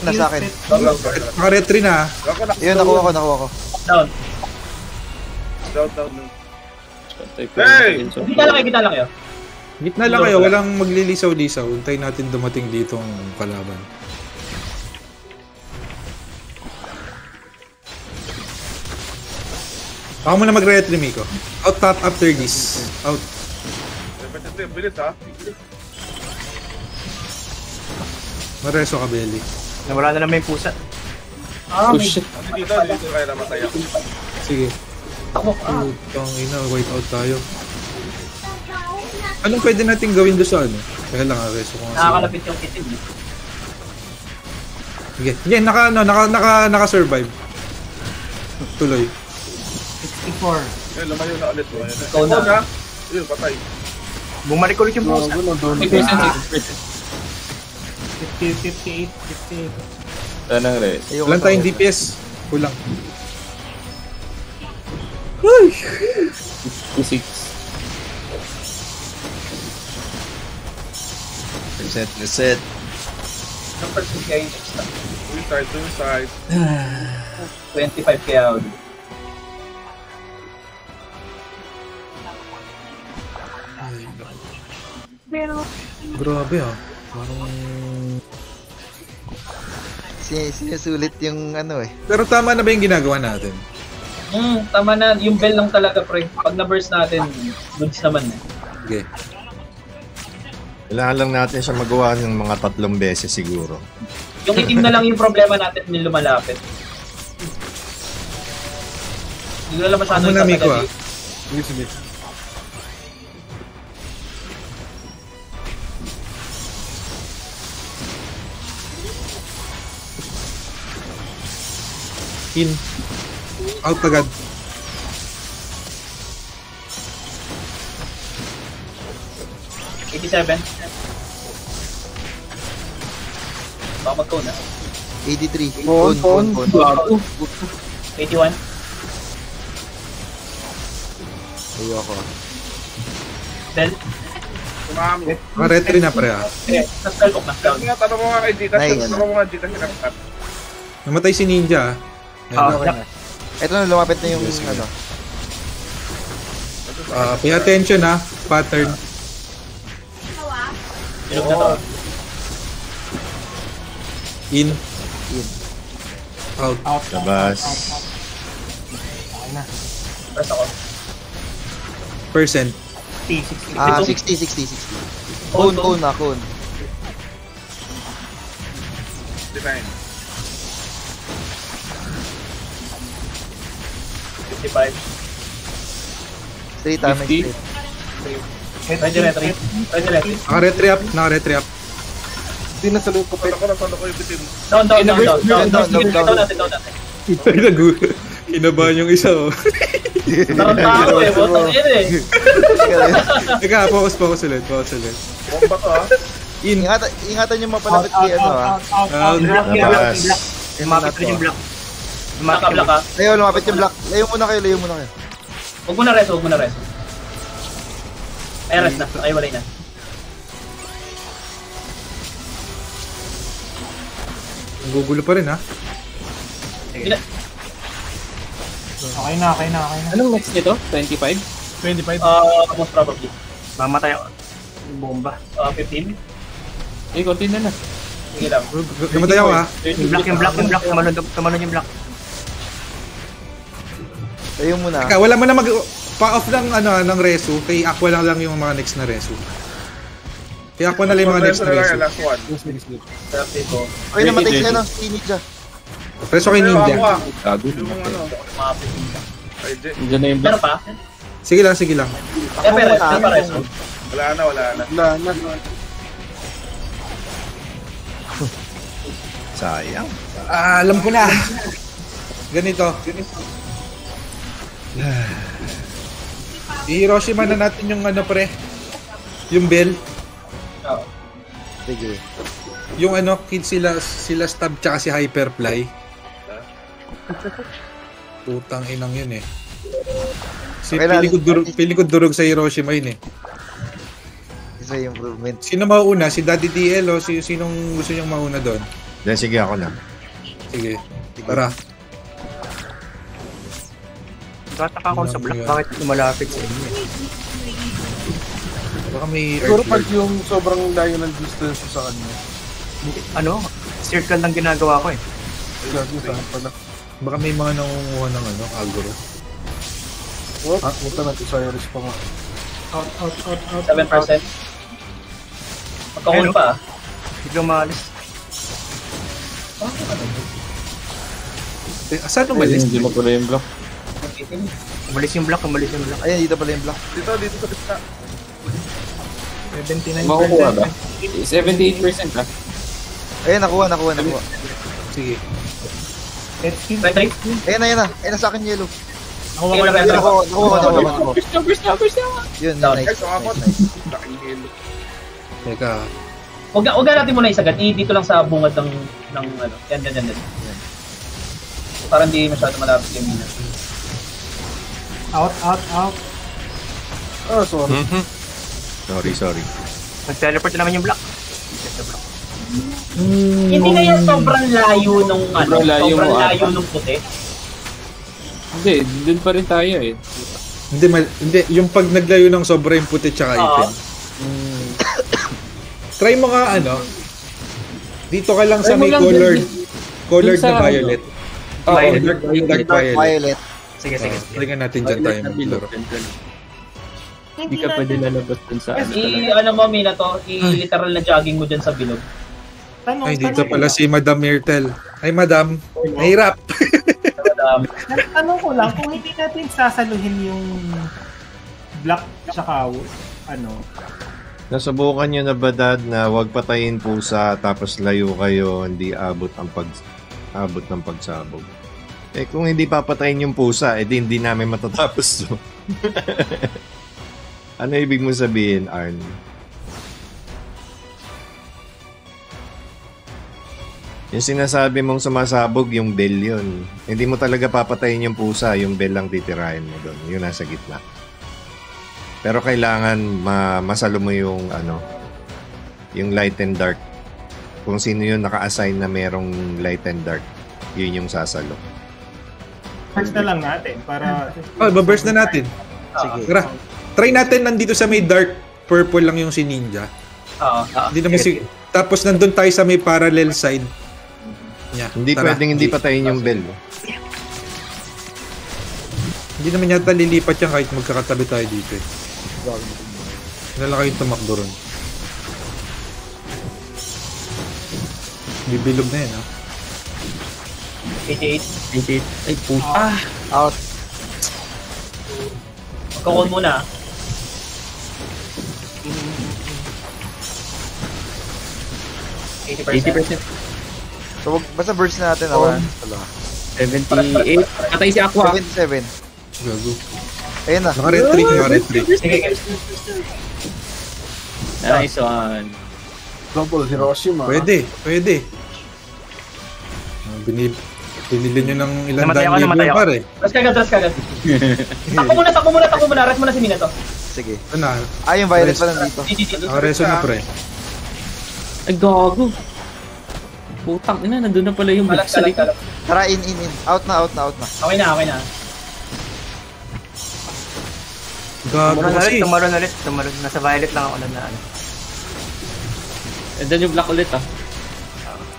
K: Na sa akin.
H: skills,
C: Naka retry na. ah.
K: Yun, nakuha ko, nakuha ko.
D: Down.
O: Down, down, down.
I: Hey!
D: Kita lang kayo, kita lang kayo.
C: Gitna lang kayo, walang maglilisaw-lisaw. Untay natin dumating dito ang kalaban. Ako muna magre-retry, Miko. Out top after this. Out.
O: Bilis ha.
C: Mareso ka, Belly.
L: Nawala na naman yung pusa.
D: Ah,
I: Oh
D: may...
I: shit.
O: Dito, dito kaya namatay ako.
C: Sige.
D: Takbo. Ah.
C: Putang ina, white out tayo. Anong pwede natin gawin doon sa ano? Kaya lang, reso ko nga. sa-
D: Nakakalapit yung eh.
C: Sige, sige, naka, ano, naka, naka, naka-survive. Tuloy.
H: 64.
O: Eh, lumayo na ulit. Lumayo na.
D: Ikaw na.
O: Ikaw na. Yun, patay.
L: Bumalik ulit yung pusa.
I: 50%, 60%.
H: 50, 58, 58.
I: Tanang
C: Walang
K: sa
C: tayong. DPS. Kulang.
I: 56.
A: Reset, reset.
D: Kayo yung extra.
O: Suicide, suicide.
D: 25 kaya ulit.
C: Grabe ah. Parang...
K: Sin- Sinusulit yung ano eh.
C: Pero tama na ba yung ginagawa natin?
D: Hmm, tama na. Yung bell lang talaga, pre. Pag na-burst natin, goods naman eh.
C: Okay.
A: Kailangan lang natin siya magawa ng mga tatlong beses siguro.
D: Yung itim na lang yung problema natin yung lumalapit. Hindi ko lang masyado
C: Ako muna, Miko ah. In. Out agad.
D: 87. Baka mag-cone ah.
K: 83.
J: Phone, phone.
K: phone.
I: Bago.
D: 81.
K: Ayoko.
C: Na pare ah.
D: Okay, tas spell book na.
O: Tanong mo nga kay Gcash.
K: Nice.
O: Tanong mo nga Gcash yung cut.
C: Namatay si Ninja ah.
L: Ah,
K: Okay na. Ito na, lumapit na yung ano.
C: Ah, pay attention ah. Pattern.
D: Ilog na to.
C: In.
K: In.
C: Out.
H: Out.
A: Labas.
D: Press ako.
C: Percent.
H: 60, 60.
K: Ah,
D: Ito.
K: 60, 60, 60.
D: Cone,
K: Cone, cone na, cone.
O: Design.
D: 55.
K: Straight, ah, may
I: 50.
K: straight.
D: Ready, ready. Ready, ready.
C: Naka-retry up. Naka-retry up.
J: Hindi na sa ko
O: Salo ko salo ko yung bitim.
D: Down, down, down, down. Down,
K: down,
D: down,
K: down,
D: natin, down natin.
C: Kinabahan yung isa oh.
D: Tarantado eh, botang yun eh.
C: Teka, focus, focus ulit. Focus ulit.
O: Bomba to ha.
C: In.
K: Ingatan, ingatan yung mapalapit kay ano ah.
H: out, out, out.
L: Black, black, black. Lumapit rin yung black. Lumapit
D: Nakabla ka.
K: Ayaw, lumapit yung black. Layo muna kayo, layo muna kayo.
D: Huwag mo na rest, huwag mo na rest. Ay, rest na. Ay, walay na.
C: Gugulo pa rin ah.
D: Hindi-
H: Okay na, okay na, okay na.
I: Anong next nito? 25?
J: 25.
D: Uh, most probably.
L: Mamatay ako. Bomba.
D: Uh, 15.
I: Eh, konti na na.
D: Sige lang.
C: Namatay ako ah.
L: Yung black, yung black, yung black. Tumalon, tumalon yung black.
K: Layo muna.
C: Teka, wala mo na mag... Pa-off lang ano, ng resu. Kay Aqua lang lang yung mga next na resu. Kaya ako na lang yung mga next
O: na yan, last one.
K: Okay, namatay si ano, si Ninja.
C: Preso kay Ninja.
O: ako, ah.
I: Gago.
O: Yung ano. Ay.
I: Diyan na yung
D: pa?
C: Sige lang, sige lang.
D: Eh, pero, pero, pero,
O: Wala na, wala na.
J: Wala na.
A: Sayang.
C: Ah, alam ko na. Ganito. I-Hiroshima na natin yung ano pre. Yung bell.
K: Sige.
C: Yung ano, kids sila, sila stab tsaka si Hyperfly. Putang inang yun eh. Si
K: Okay
C: piling ko durog, piling ko durog sa Hiroshima yun eh.
K: Isa yung improvement.
C: Sino mauna? Si Daddy DL o si sinong gusto niyong mauna doon?
A: Then sige ako na.
C: Sige. Tara.
L: Tataka ako sa block, bakit lumalapit sa inyo? eh?
C: Baka may
J: Siguro pag yung sobrang layo ng distance sa kanya.
L: Ano? Circle lang ginagawa ko eh.
J: Gago saan pala.
C: Baka may mga nangunguha ng ano, agro.
J: What? Ah, punta natin sa Iris pa nga.
H: Out, out, out, out.
D: 7%. Magkakul
L: Ayun,
D: pa.
L: Biglang maalis.
C: Eh, saan umalis?
I: Hindi mo pala yung block.
L: Umalis yung block, umalis yung block.
K: Ayan, dito pala yung block.
O: Dito, dito sa gitna.
H: 79%.
I: Makukuha ba? 78% ah.
K: Ayan, nakuha, nakuha, nakuha.
C: Sige.
K: Ayan na, ayan na. Ayan na sa akin, yellow.
H: Nakuha ko na
D: na,
K: Nakuha, nakuha, nakuha.
I: Burst na, burst na, burst na.
K: Yun,
D: Down.
K: nice.
C: Teka.
D: Huwag huwag na natin muna isagad. I dito lang sa bungad ng ng ano. Yan, yan, yan. yan. Para hindi masyado malapit yung mina.
H: Out, out, out.
J: Ah, sorry.
A: Mhm. Sorry, sorry.
L: Nag-teleport na naman yung block.
D: Hindi kaya sobrang layo nung ano,
I: Sobrang layo
D: sobrang
I: mo,
D: layo
I: ah.
D: nung puti.
I: Hindi, dun pa rin tayo eh.
C: Hindi, mal- hindi. Yung pag naglayo ng sobra yung puti tsaka
D: Oo.
C: itim. Try mo nga ano. Dito ka lang sa
I: Try mo
C: may
I: lang
C: colored. Colored
I: dun sa
C: na
I: ano.
C: violet.
I: Oo,
C: Violet.
I: dark
C: dark
K: Dark
C: violet.
K: Violet.
L: Sige, sige,
C: Oh,
L: sige.
C: nga natin dyan tayo maglaro.
I: Hindi ka pwede lalabas dun sa ano
D: I,
I: talaga.
D: ano mo, Mina to, i-literal na jogging mo dyan sa bilog.
H: Tanong,
C: Ay, dito pala si Madam Myrtle. Ay, Madam. Nahirap.
D: Um,
H: tanong ko lang, kung hindi natin sasaluhin yung black tsaka ano,
A: Nasubukan nyo na ba, Dad, na huwag patayin pusa tapos layo kayo, hindi abot ang pag abot ng pagsabog? Eh kung hindi papatayin yung pusa, eh di hindi namin matatapos to. ano ibig mo sabihin, Arn? Yung sinasabi mong sumasabog, yung bell yun. Hindi mo talaga papatayin yung pusa, yung bell lang titirahin mo doon. Yung nasa gitna. Pero kailangan ma masalo mo yung ano, yung light and dark. Kung sino yung naka-assign na merong light and dark, yun yung sasalo.
H: First na lang natin para
C: Oh, baburst na natin.
K: Sige.
C: Tara. Try natin nandito sa may dark purple lang yung si Ninja.
D: Oo, oo.
C: Hindi naman si tapos nandun tayo sa may parallel side. Yeah,
A: Hindi
C: tara.
A: pwedeng hindi patayin yung bell.
C: Hindi naman yata lilipat yan kahit magkakatabi tayo dito eh. Wala kayong tumakbo ron. Bibilog na yan ha.
D: 88.
I: 88. Ay, puta. Ah,
K: Out.
D: Magkakul muna.
I: Ah, 80%.
K: So, wag- basta burst na natin.
I: Oh.
K: awan. Wala.
I: 78. Patay si Aqua.
K: 77.
C: Gago.
K: Ayun na.
C: Naka-retreat, naka-retreat.
I: Nice one.
J: Double Hiroshima.
C: Pwede, pwede. Ah, Binib binili nyo ng ilang
L: Namatay ako, namatay ako.
C: pare.
D: Ras kagad, ras kagad. Takbo muna, takbo muna, takbo muna. Rest muna si Mina to.
K: Sige.
C: Ano?
K: Ah, yung violet pa nandito.
D: Di, di, di, di.
C: Naka-reso na pre.
I: Ay, gago. Putang ina, nandun na pala yung
D: Kalat,
I: sa likod.
K: Tara, in, in, in. Out na, out na, out na.
D: Okay na, okay na.
C: Gago
L: ulit,
C: kasi.
L: tumalon ulit, tumalon. Nasa violet lang ako na na ano.
I: And then yung block ulit ah.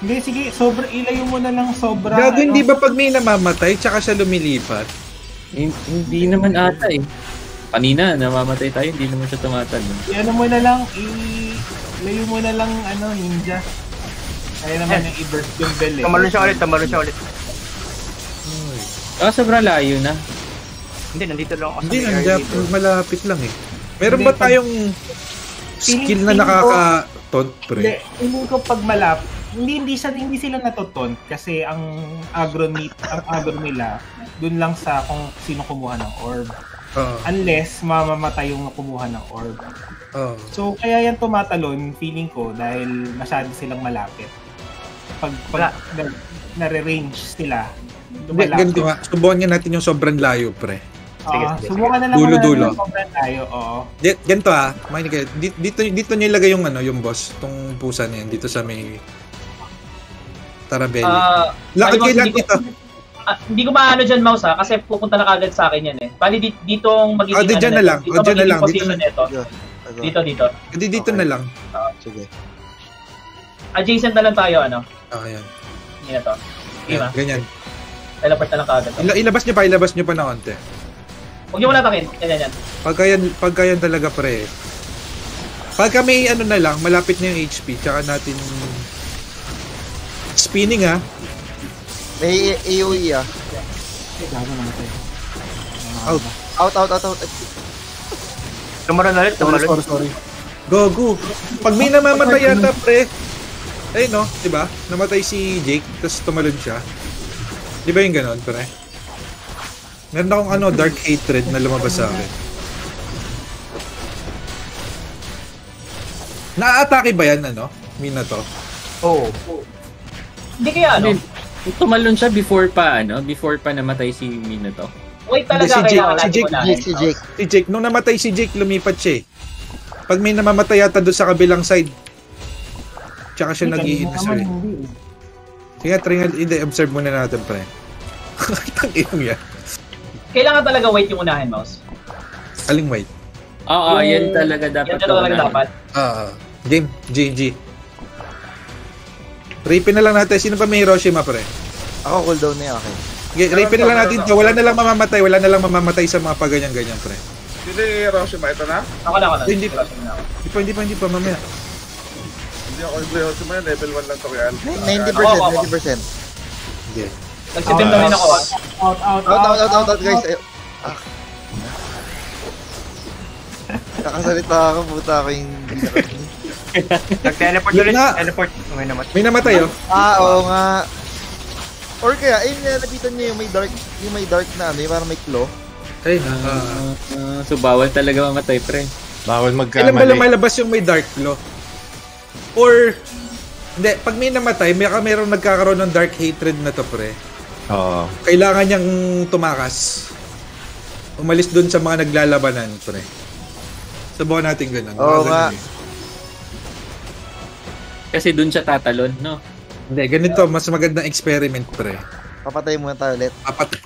H: Hindi, sige, sobra, ilayo mo na lang sobra.
C: Gago,
H: ano.
C: hindi ba pag may namamatay, tsaka siya lumilipat?
I: Hin- Hindi naman ata eh. Kanina, namamatay tayo, hindi naman siya tumatalon.
H: I-ano mo na lang, i... Layo mo na lang, ano, ninja. Kaya naman yung i-burst yung bell eh.
L: Tumalon siya ulit, tumalon siya ulit.
I: Ah, sobrang layo na.
L: Hindi, nandito lang ako sa
C: Hindi, nandiyan, malapit lang eh. Meron
H: Hindi,
C: ba tayong skill na nakaka-taunt,
H: Hindi,
C: pre?
H: hindi ko pag malap, hindi hindi sa hindi sila natuton kasi ang agro ni ang agro nila dun lang sa kung sino kumuha ng orb.
C: Oo.
H: Unless mamamatay yung kumuha ng orb.
C: Oo.
H: So kaya yan tumatalon feeling ko dahil masyado silang malapit. Pag, pag na, nare-range sila,
C: Hindi, ganito nga. Subukan nga natin yung sobrang layo, pre.
H: Ah, subukan na lang
C: Dulo-dulo.
H: muna ng sobrang tayo, oo.
C: Di- Ganito ah, makinig kayo. Dito, dito, dito nyo ilagay yung ano, yung boss, tong pusa na yan, dito sa may Tarabelli.
D: Ah,
C: Lakad kayo lang
D: hindi ko-
C: dito.
D: Ah, hindi ko maano dyan, Mouse, ha? Kasi pupunta na kagad sa akin yan, eh. Bali, di, dito ang magiging...
C: Ah, di dyan
D: ano
C: na lang.
D: Dito
C: Ah, dyan na lang. Dito na-
D: nito. Dito, dito.
C: Hindi dito na lang.
K: Sige.
D: Adjacent na lang tayo, ano?
C: Ah, yan.
D: Hindi na to. Okay, ma?
C: ganyan.
D: Teleport na lang kagad.
C: Ila- ilabas nyo pa, ilabas nyo pa na konti.
D: Huwag niyo wala takin. Yan, yan, yan.
C: Pagka yan, pagka yan talaga pre. Pagka may ano na lang, malapit na yung HP, tsaka natin spinning ah.
K: May AOE ah.
H: Gago naman tayo.
C: Out.
K: Out, out, out, out.
L: Tumalon ulit, tumalon.
C: Sorry, sorry. Gogo. Pag may namamatay yata pre. Eh no, 'di ba? Namatay si Jake, tapos tumalon siya. 'Di ba yung ganon, pre? Meron akong ano, dark hatred na lumabas sa akin. Na-atake ba yan, ano? Mina to?
L: Oo.
D: Hindi kaya, ano?
I: Tumalon siya before pa, ano? Before pa namatay si Minato.
D: Wait talaga,
C: si Jake,
D: kailangan
C: si
D: natin
C: Jake,
D: unahin.
C: si Jake. Si Jake, nung namatay si Jake, lumipat siya eh. Pag may namamatay yata doon sa kabilang side, tsaka siya nag i sorry. Sige, try nga, hindi, observe muna natin, pre. Tang inong yan.
D: Kailangan talaga wait yung unahin, Mouse.
C: Aling wait.
I: Oo,
D: Yung-
I: yan talaga dapat.
D: Yan talaga dapat.
C: Ah, game, GG. Rapin na lang natin. Sino pa may Hiroshima, pre?
K: Ako cooldown na yung akin.
C: Okay, rapin na lang natin to. Wala na lang mamamatay. Wala na lang mamamatay sa mga paganyan-ganyan, pre.
O: Sino yung Hiroshima? Ito na?
D: Ako na, ako na.
C: Hindi pa. Hindi pa, hindi pa, hindi pa, mamaya.
O: Hindi ako yung Hiroshima yan. Level 1 lang to kaya.
K: 90%, 90%.
C: Hindi.
D: Nagsitim na rin ako, ah.
H: Out, out,
K: Out, out, out, out, out, guys. Ah. Kakasalita ako, puta ako yung.
L: Nag-teleport ulit. Teleport. May namatay.
C: May namatay, oh.
K: Ah, oo nga. Or kaya, ayun nga, nabitan niyo yung may dark, yung may dark na ano, yung parang may claw.
C: Ay,
I: Ah, ah, so bawal talaga mamatay, pre.
A: Bawal
C: Kailan ba lumalabas yung may dark claw? Or, hindi, pag may namatay, may mayroong nagkakaroon ng dark hatred na to, pre.
A: Oo.
C: Kailangan niyang tumakas. Umalis dun sa mga naglalabanan, pre. Subukan natin ganun.
K: Oo nga.
C: ganun eh.
I: Kasi dun siya tatalon, no?
C: Hindi, ganito, mas magandang experiment, pre.
K: Papatay muna tayo ulit.
C: Apat.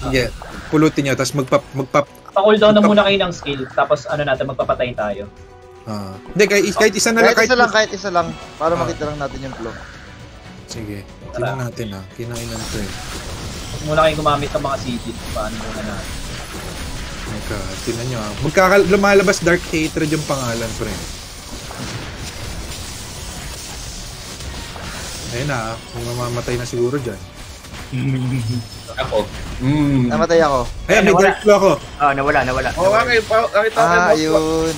C: Sige, pulutin nyo, tapos magpap, magpap,
D: Pa-cooldown na muna kayo ng skill, tapos ano natin, magpapatay tayo.
C: ah. Hindi, kahit, kahit isa na lang.
K: Kahit isa lang, kahit isa lang. Para makita lang natin yung flow.
C: Sige, tingnan natin ah. Kinainan to eh.
D: Huwag muna kayo gumamit ng mga CG. Paano muna natin.
C: Magka, tingnan nyo ah. Magkaka, lumalabas Dark Hatred yung pangalan, pre. Ayun na ah. Kung mamamatay na siguro dyan.
I: Ako. Mm.
K: Namatay ako.
C: Ayun, may Dark Claw ako.
L: Ah, nawala, nawala.
O: Oo ngayon, pa- nakita ko
K: Ah,
O: boss.
K: yun.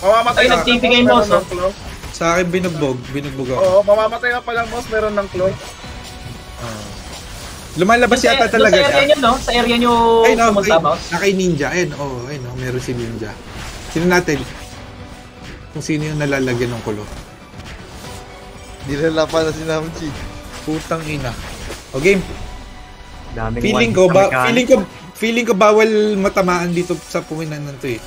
O: Mamamatay
D: Ay,
O: ka.
D: nagtipigay
O: Meron
D: boss, oh.
O: ng claw.
C: Sa akin binugbog, binugbog ako.
O: Oo, mamamatay ka pa lang, boss. Meron ng claw.
C: Ah. Lumalabas
D: Doon sa-
C: yata
D: doon
C: talaga
D: Sa area
C: siya.
D: nyo, no? Sa area nyo
C: Ayun oh,
D: pumunta,
C: kay,
D: Mouse.
C: na kay Ninja. Ayun, oh, ayun oh, meron si Ninja. Sino natin? Kung sino yung nalalagyan ng kulo.
K: Nilalapan na si Namchi.
C: Putang ina. O game.
L: Daming
C: Feeling ko ba feeling ko feeling ko bawal matamaan dito sa puwinan ng to eh.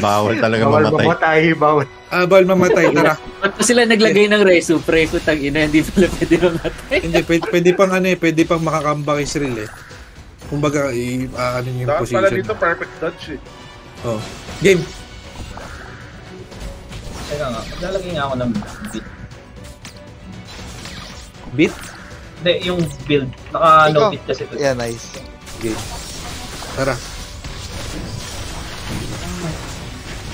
A: Bawal talaga
L: Bawal
A: mamatay.
L: mamatay, bawal.
C: Ah, bawal mamatay. Tara.
I: Ba't pa sila naglagay ng reso, pre? Putang ina, hindi pala pwede mamatay.
C: Hindi, pwede, pwede pang ano eh, pwede pang makakambak Israel eh. Kumbaga, i ah, ano yung
O: Dapat pala
C: position.
O: dito, perfect dodge eh.
C: Oh. Game.
D: Teka nga, maglalagay nga ako ng bit.
C: Beat.
D: Hindi, yung build. Naka-no bit kasi ito.
K: Yeah, nice.
C: Game. Tara.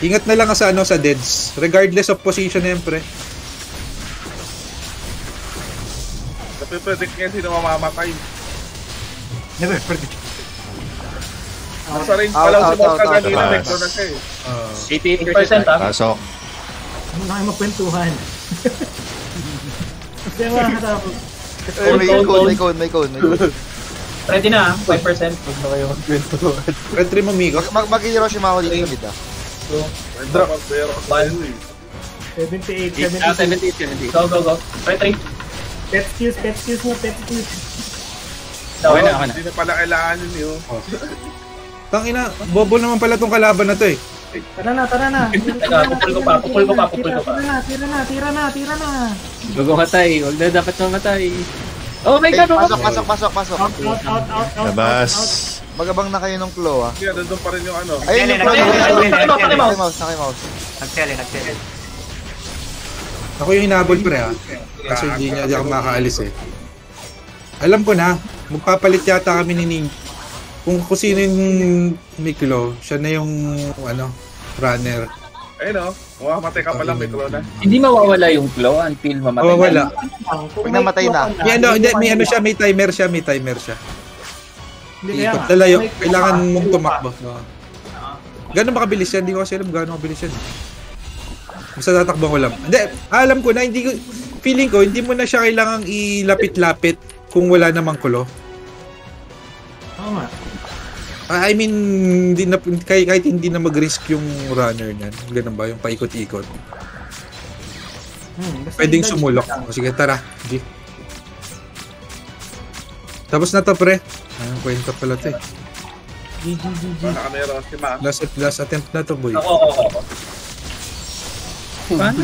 C: Ingat na lang sa ano sa deads. Regardless of position na yan, pre.
O: Napipredict niya sino mamamatay.
L: Never predict.
O: Nasa range pa lang si
K: out,
O: kanina, nagdo na siya eh.
C: Uh,
D: 88% ah.
A: Pasok.
H: Ano na kayo magkwentuhan? Kasi wala katapos.
K: Eh, may code, may code, may code, may code.
D: Ready na ah, 5%.
K: Huwag na kayo magkwentuhan.
C: Red Trim Amigo.
K: Mag mag-Hiroshima ako dito sa mid ah.
O: Drop. Pero ako sa iyo eh.
H: 78,
I: Ah,
H: 78.
I: 78, 78.
D: Go, go, go. Retry.
H: Pet skills, pet skills mo, pet skills.
I: Okay na, okay na.
O: Hindi na pala kailangan yun yun.
C: Tangina, bobo naman pala tong kalaban na to eh.
H: Tara na, tara na.
D: Teka, pupul ko pa, pupul ko pa, pupul ko pa.
H: Tira na, tira na, tira na, tira na.
I: Huwag na dapat mamatay. Oh my god,
K: pasok, pasok, pasok, pasok.
H: Out, out, out, out, out.
A: Labas.
K: Magabang na kayo ng claw ah.
O: Kaya nandun pa rin yung ano.
K: Ayun yung claw. Naki-mouse, naki-mouse.
L: Nagtele, nagtele.
C: Ako yung hinabol pre ha. Kasi hindi niya ako makaalis eh. Alam ko na, magpapalit yata kami ni Ning. Kung, kung sino yung Miklo, siya na yung ano, runner.
O: Ayun o. Mamamatay ka pa lang, may corona.
I: Hindi mawawala yung claw until mamatay.
C: Mawawala.
K: Pag namatay na.
C: May ano, hindi, may ano siya, may timer siya, may timer siya.
H: Hindi kaya
C: Ikot
H: nga.
C: lalayo, kailangan mong tumakbo. No. Gano'n ba kabilis yan? Hindi ko kasi alam gano'n kabilis yan. Basta tatakbo ko lang. Hindi, alam ko na, hindi ko, feeling ko, hindi mo na siya kailangang ilapit-lapit kung wala namang kulo.
H: Tama.
C: Ah, I mean, hindi na, kahit, kahit hindi na mag-risk yung runner niyan. Ganun ba? Yung paikot-ikot.
H: Hmm,
C: Pwedeng sumulok. O, sige, tara. G. Tapos na to, pre. Ayun, kwento pala to eh.
H: G, G, G, G.
O: Baka meron si Ma.
C: Last, last attempt na to, boy.
D: Ako, ako, ako.
I: Paano?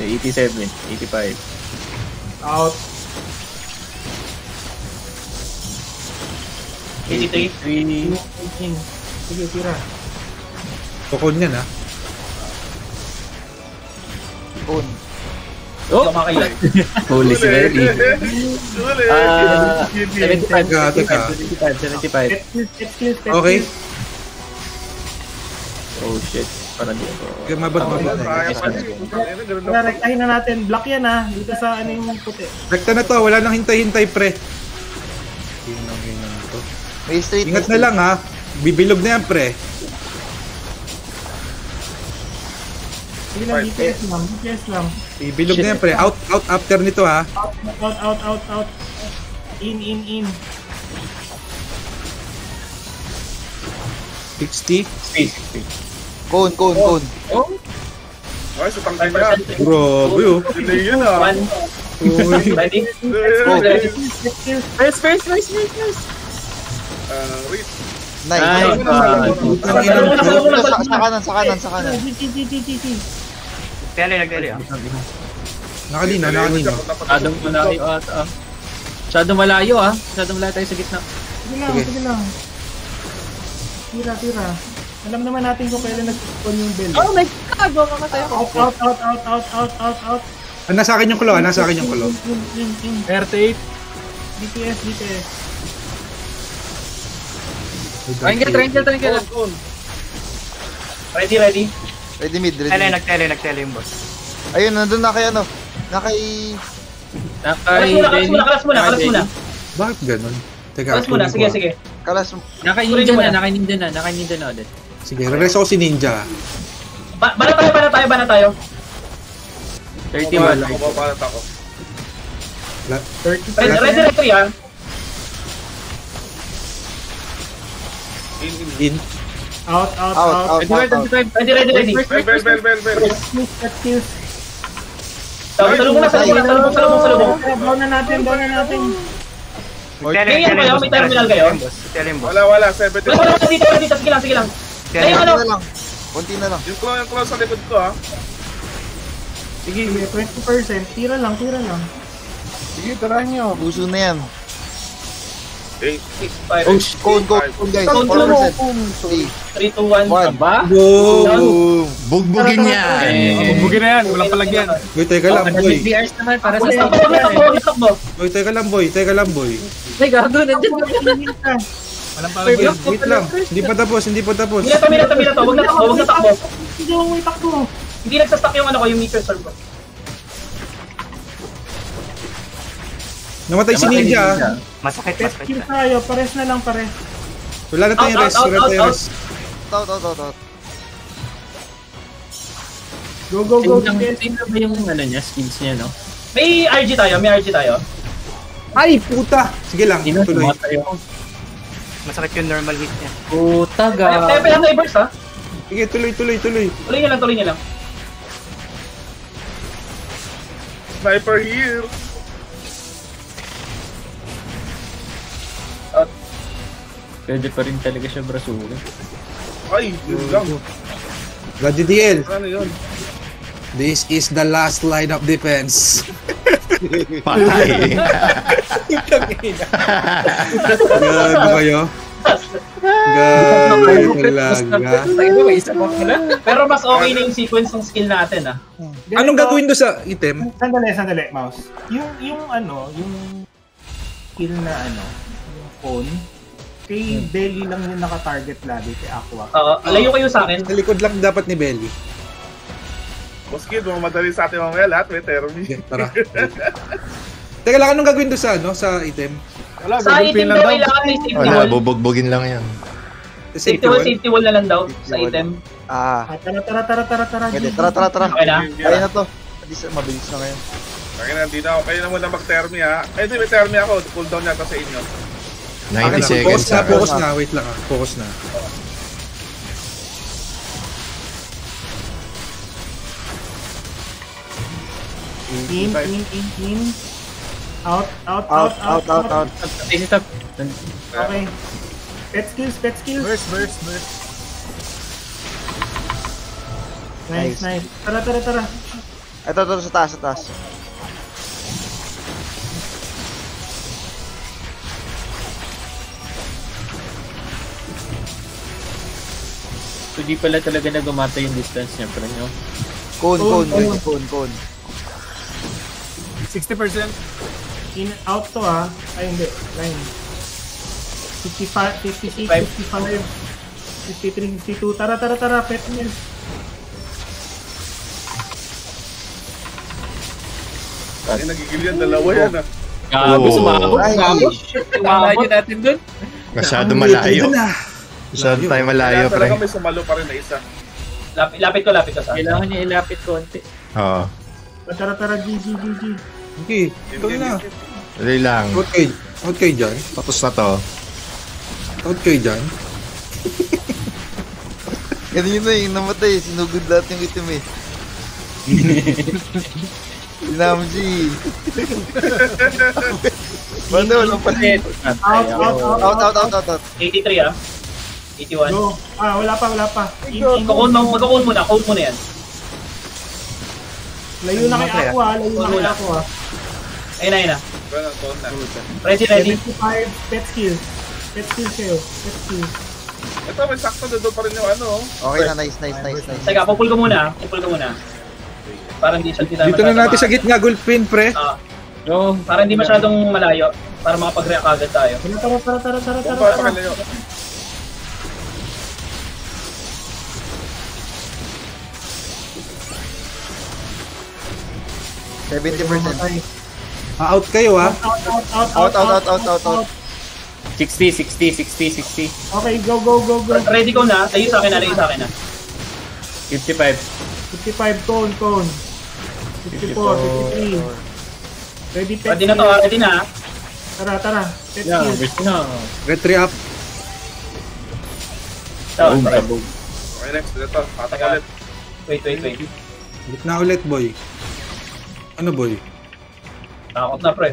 I: 87, 85.
H: Out.
D: 83.
I: 3.
H: In. Sige, tira.
C: Tukod niyan, ha?
K: Own.
D: Oh! Kumakailan.
I: Holy Smelly.
O: Huli.
I: Ah,
C: Teka,
I: 75,
C: teka.
I: 75, 75.
H: Pet skills, pet skills, pet
C: Okay.
I: Oh shit pala dito.
C: Okay, mabat mo.
O: Kaya
H: rektahin na natin. Black yan ha. Dito sa ano yung puti.
C: Rekta na to. Wala nang hintay-hintay pre. Hinang hinang to.
K: May straight.
C: Ingat na lang ha. Bibilog na yan pre.
H: Sige lang, DPS lang. DPS lang.
C: Bibilog na yan pre. Out, out after nito ah. ha.
H: Out, out, out, out. In, in, in.
C: 60?
D: 60.
K: Cone, cone, oh. cone.
D: Oh?
O: Okay, sa tangkay niya.
C: Grabe oh.
O: Delay yun ah.
D: One. Ready?
I: First, first, first,
O: ah,
K: Nice.
I: Nice.
K: Sa kanan, sa kanan, sa kanan.
L: Tele, nag-tele ah.
C: Nakalina, nakalina.
I: Masyadong malayo ah. Masyadong malayo ah. Masyadong malayo tayo sa gitna.
H: Sige lang,
C: sige
H: lang. Tira, tira. Alam naman natin kung kailan nag-spawn yung bell.
I: Oh my god! Mamamatay ako.
H: Out, out, out, out, out, out, out, out.
C: Ah, nasa akin yung kulo, ah. Nasa akin yung kulo.
H: In, in, in, in.
J: 38.
H: DPS, DPS.
I: Triangle, triangle, triangle.
D: Ready, ready?
K: Ready mid, ready
L: Tele,
K: mid.
L: nagtele, nagtele yung boss.
K: Ayun, nandun na kay ano. Na kay...
I: Nakay
D: Kalas muna, kalas muna, kalas muna, kalas muna.
C: Bakit ganun? Teka,
D: Kalas muna, sige,
C: ah.
D: sige.
K: Kalas...
I: Nakay ninja na, nakay ninja na, nakay ninja na ulit.
C: Sige, re-rest ako si Ninja.
D: Ba bana tayo, bana tayo, bana tayo.
I: 31.
O: Kumapalat ako.
C: La-
H: 30
D: Ready, ready, ready ah.
O: In, in.
C: In.
H: Out, out,
K: Out,
H: out.
K: out, out.
D: Ready, ready, ready.
H: Pet skills, pet skills.
D: Salubong na, salubong na, salubong, salubong, salubong.
H: Down na natin, down na natin.
D: May
L: nagtele
D: kayo, may terminal kayo?
O: Wala, wala. 70.
D: Wala, wala, dito, dito. Sige lang, sige lang.
L: Tele.
D: Ayun, ano?
K: Na lang. Konti na lang.
O: Yung claw, yung claw sa likod ko ah.
H: Sige, 20%. Tira lang, tira lang.
J: Sige, tarahan nyo.
K: Puso na yan.
O: 8,
D: 6, 5.
I: Oh shit.
K: Cone, cone, cone guys.
D: Cone,
K: 4%.
J: Boom. So,
K: 3,
D: 3, 2, 1.
K: One.
D: Aba?
A: Boom! Bugbugin niya!
J: Bubugin na yan, walang palagyan.
C: Boy, teka lang, boy.
I: BRs naman para sa
D: huwag na takbo, huwag na takbo.
C: Boy, teka lang, boy. Teka lang, boy.
I: Ay, gago, nandiyan pa
J: Walang
C: Boy,
J: palagyan.
C: wait lang. Hindi pa tapos, hindi pa tapos.
D: Minato, minato, minato. Huwag na takbo, huwag na takbo.
H: Hindi ako may takbo.
D: Hindi nagsastock yung ano ko, yung meter serve ko.
C: Namatay si Ninja. ah.
L: Masakit,
H: Pet
L: masakit.
H: kill tayo, pares na lang pares.
C: Wala na tayong rest. Wala na tayong rest.
K: Out, out, out, out.
H: Go, go, go. Pet.
I: tingnan ba yung ano niya, skills niya, no?
D: May RG tayo, may RG tayo.
C: Ay, puta! Sige lang, tuloy.
L: Masakit yung normal hit niya.
I: Puta,
D: Kaya kaya
I: gago.
D: kaya tayo burst ha.
C: Sige, tuloy, tuloy, tuloy.
D: Tuloy niya lang, tuloy niya lang.
O: Sniper here.
I: Pwede pa rin talaga siya brasuhin.
O: Ay, yun lang.
C: Gadidl,
O: Ano yun?
C: this is the last line of defense.
A: Patay!
C: Gago kayo. Gago kayo talaga.
D: Pero mas okay na yung sequence ng skill natin ah.
C: Anong gagawin doon sa item?
H: Sandali, sandali, mouse. Yung, yung ano, yung kill na ano, yung phone, kay Belly lang yung naka-target lagi, kay Aqua.
D: Oo, layo kayo sa akin.
C: Sa likod lang dapat ni Belly.
O: Boss Kid, mamadali sa atin mamaya lahat. May thermi.
C: Tara. Teka lang, anong gagawin doon sa, ano, sa item?
J: Wala,
D: Sa item
J: lang
D: daw,
J: daw.
D: kailangan may safety
A: Wala,
D: wall.
A: bubugbugin lang yan.
D: Safety wall, safety wall na lang daw sa item.
K: Ah,
H: Ah, tara, tara, tara, tara, tara.
K: pwede. Tara, tara, tara.
D: Okay na?
K: Kaya na to. Mabilis na ngayon.
O: Kaya na, hindi na ako. Kayo na muna mag-thermi ha. Ay, hindi, may thermi ako. Cooldown yata sa inyo.
A: 90 seconds
C: Focus na, focus na. Wait lang ah. Focus na.
H: In, in, in, in. Out, out,
K: Out, out, out, out.
I: Ay, stop.
H: Okay. Pet skills, pet skills.
J: Burst, burst, burst.
H: Nice, nice. Tara, tara, tara.
K: Ito, ito, sa taas, sa taas.
I: So, di pala talaga na gumatay yung distance niya, pero nyo.
K: Cone,
H: cone,
K: cone.
H: cone,
K: cone.
J: 60%.
H: In, out to ah. Ay, hindi. Line. 55, 56, 55, 53, 52. Tara, tara, tara. Pet mill.
O: Ay, nagigil yan. Dalawa yan ah.
I: Gago,
A: Oo.
I: sumabot.
K: Ay.
I: Gago. Kalayo natin dun.
A: Masyado malayo. Masyado tayo malayo, pre.
O: talaga may sumalo pa rin na isa.
D: Lapit, lapit ko, lapit ko sa akin.
I: Kailangan niya ilapit konti.
A: Oo.
H: Tara, tara, G, G, G, G.
C: Okay, ito na.
A: Tuloy lang.
C: Out kayo, out kayo dyan.
A: Tapos na to.
C: Out kayo dyan.
K: Ganun na yung namatay. Sinugod lahat yung item eh. Sinama si... Banda, walang pala.
H: Out, out, out,
K: Out, out, out, out, out.
D: 83 ah. 81.
H: Go. Ah, wala pa, wala pa. In, in,
D: Mag-cone mo, mag-cone muna, cone muna yan.
H: layo na kay Aqua, layo na kay Aqua.
D: Ayun na, ayun na. Ready, ready.
H: 75, pet skills. Pet skills kayo. Pet skills.
O: Ito, may sakto na doon pa rin yung ano. oh.
K: Okay na, nice, nice, nice, nice.
D: Teka, pupul ko muna, pupul ko muna. Para hindi siya tayo
C: Dito na natin sa gitna, Gulpin, pre.
D: Ah,
I: Go.
D: para hindi masyadong malayo. Para makapag-react agad tayo.
H: Tara, tara, tara, tara, tara,
O: Kung
H: tara.
O: pa pakalayo.
K: 70%.
C: Ah, out kayo ah.
H: Out, out, out,
K: Out, out, out, out, out, out.
I: 60, 60, 60, 60.
H: Okay, go, go, go, go.
D: Ready ko na, layo sa akin na, layo sa akin na.
I: 55.
H: 55, cone, cone. 54, 53. Ready, pet
D: Ready na to, ah, ready na.
H: Tara, tara. Pet
I: Yeah, burst na.
C: Retry up.
D: Okay.
I: sabog.
O: Okay, next. Ito, patak ulit.
D: Wait, wait, wait.
C: Gitna ulit, boy. Ano, boy?
D: Takot na, pre.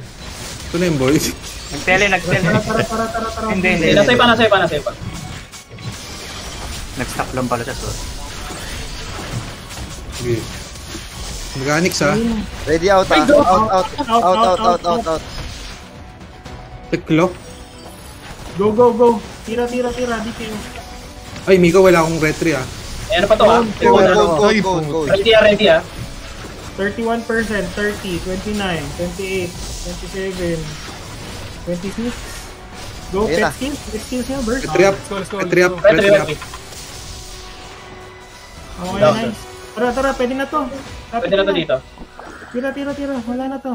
C: Ito na yung boy.
L: Nagtele, nagtele.
H: Tara, tara, tara, tara, tara.
L: Hindi, hindi.
D: Nasay pa, nasay pa, nasay pa.
L: Nag-stop lang pala siya. So.
C: Sige. Mechanics ah.
K: Ready out, ah. Out, out, out, out, out, out, out.
C: Teklo.
H: Go, go, go. Tira, tira, tira. Di kayo.
C: Ay, Miko, wala akong retry ah.
D: Eh, ano pa to ah?
K: Code, code, code, code, code.
D: Ready ah, ready ah.
H: 31%, 30, 29, 28, 27, 26. Go,
K: Ayun
H: pet
K: na.
H: skills. Pet skills niya, burst.
C: Retry up.
J: Let's go, let's go,
C: Retry up.
J: let's go.
D: Ready,
C: Retry up.
D: ready.
H: Okay,
D: Down,
H: nice. Tara, tara, pwede na to. Lapit
D: Pwede na to dito.
H: Tira, tira, tira. Wala na to.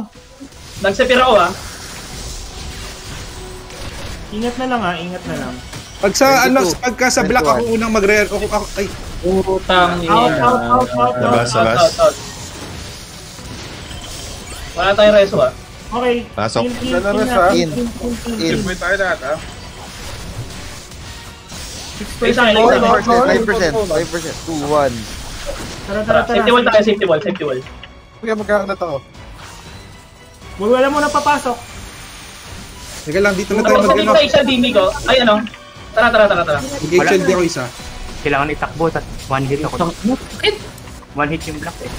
D: Nagsepir ako ah.
H: Ingat na lang ah, ingat na lang.
C: Pag sa,
K: 22,
C: ano, pagka sa black ako
K: 21.
C: unang mag-re- ako, ako, ay,
I: Utang
H: Out, out, out, out, out.
A: Labas,
D: Out,
A: labas.
D: out, out. Wala tayong reso ah.
H: Okay.
A: Pasok.
K: In.
O: Point tayo lahat, ha?
H: 6%.
D: Isa, isa.
K: 5%, 5%, 5%, 2, 1.
H: Tara, tara,
D: Tara, safety wall tayo, safety wall, safety wall.
J: Kaya to.
H: Huwag wala mo na papasok.
C: teka lang, dito na tayo
D: Tapos
C: mag-ano.
D: dito isa Dimi ko. Ay ano? Tara, tara, tara, tara.
C: Mag-HLD ako isa.
L: Kailangan itakbo, at one hit ako. One hit yung block eh.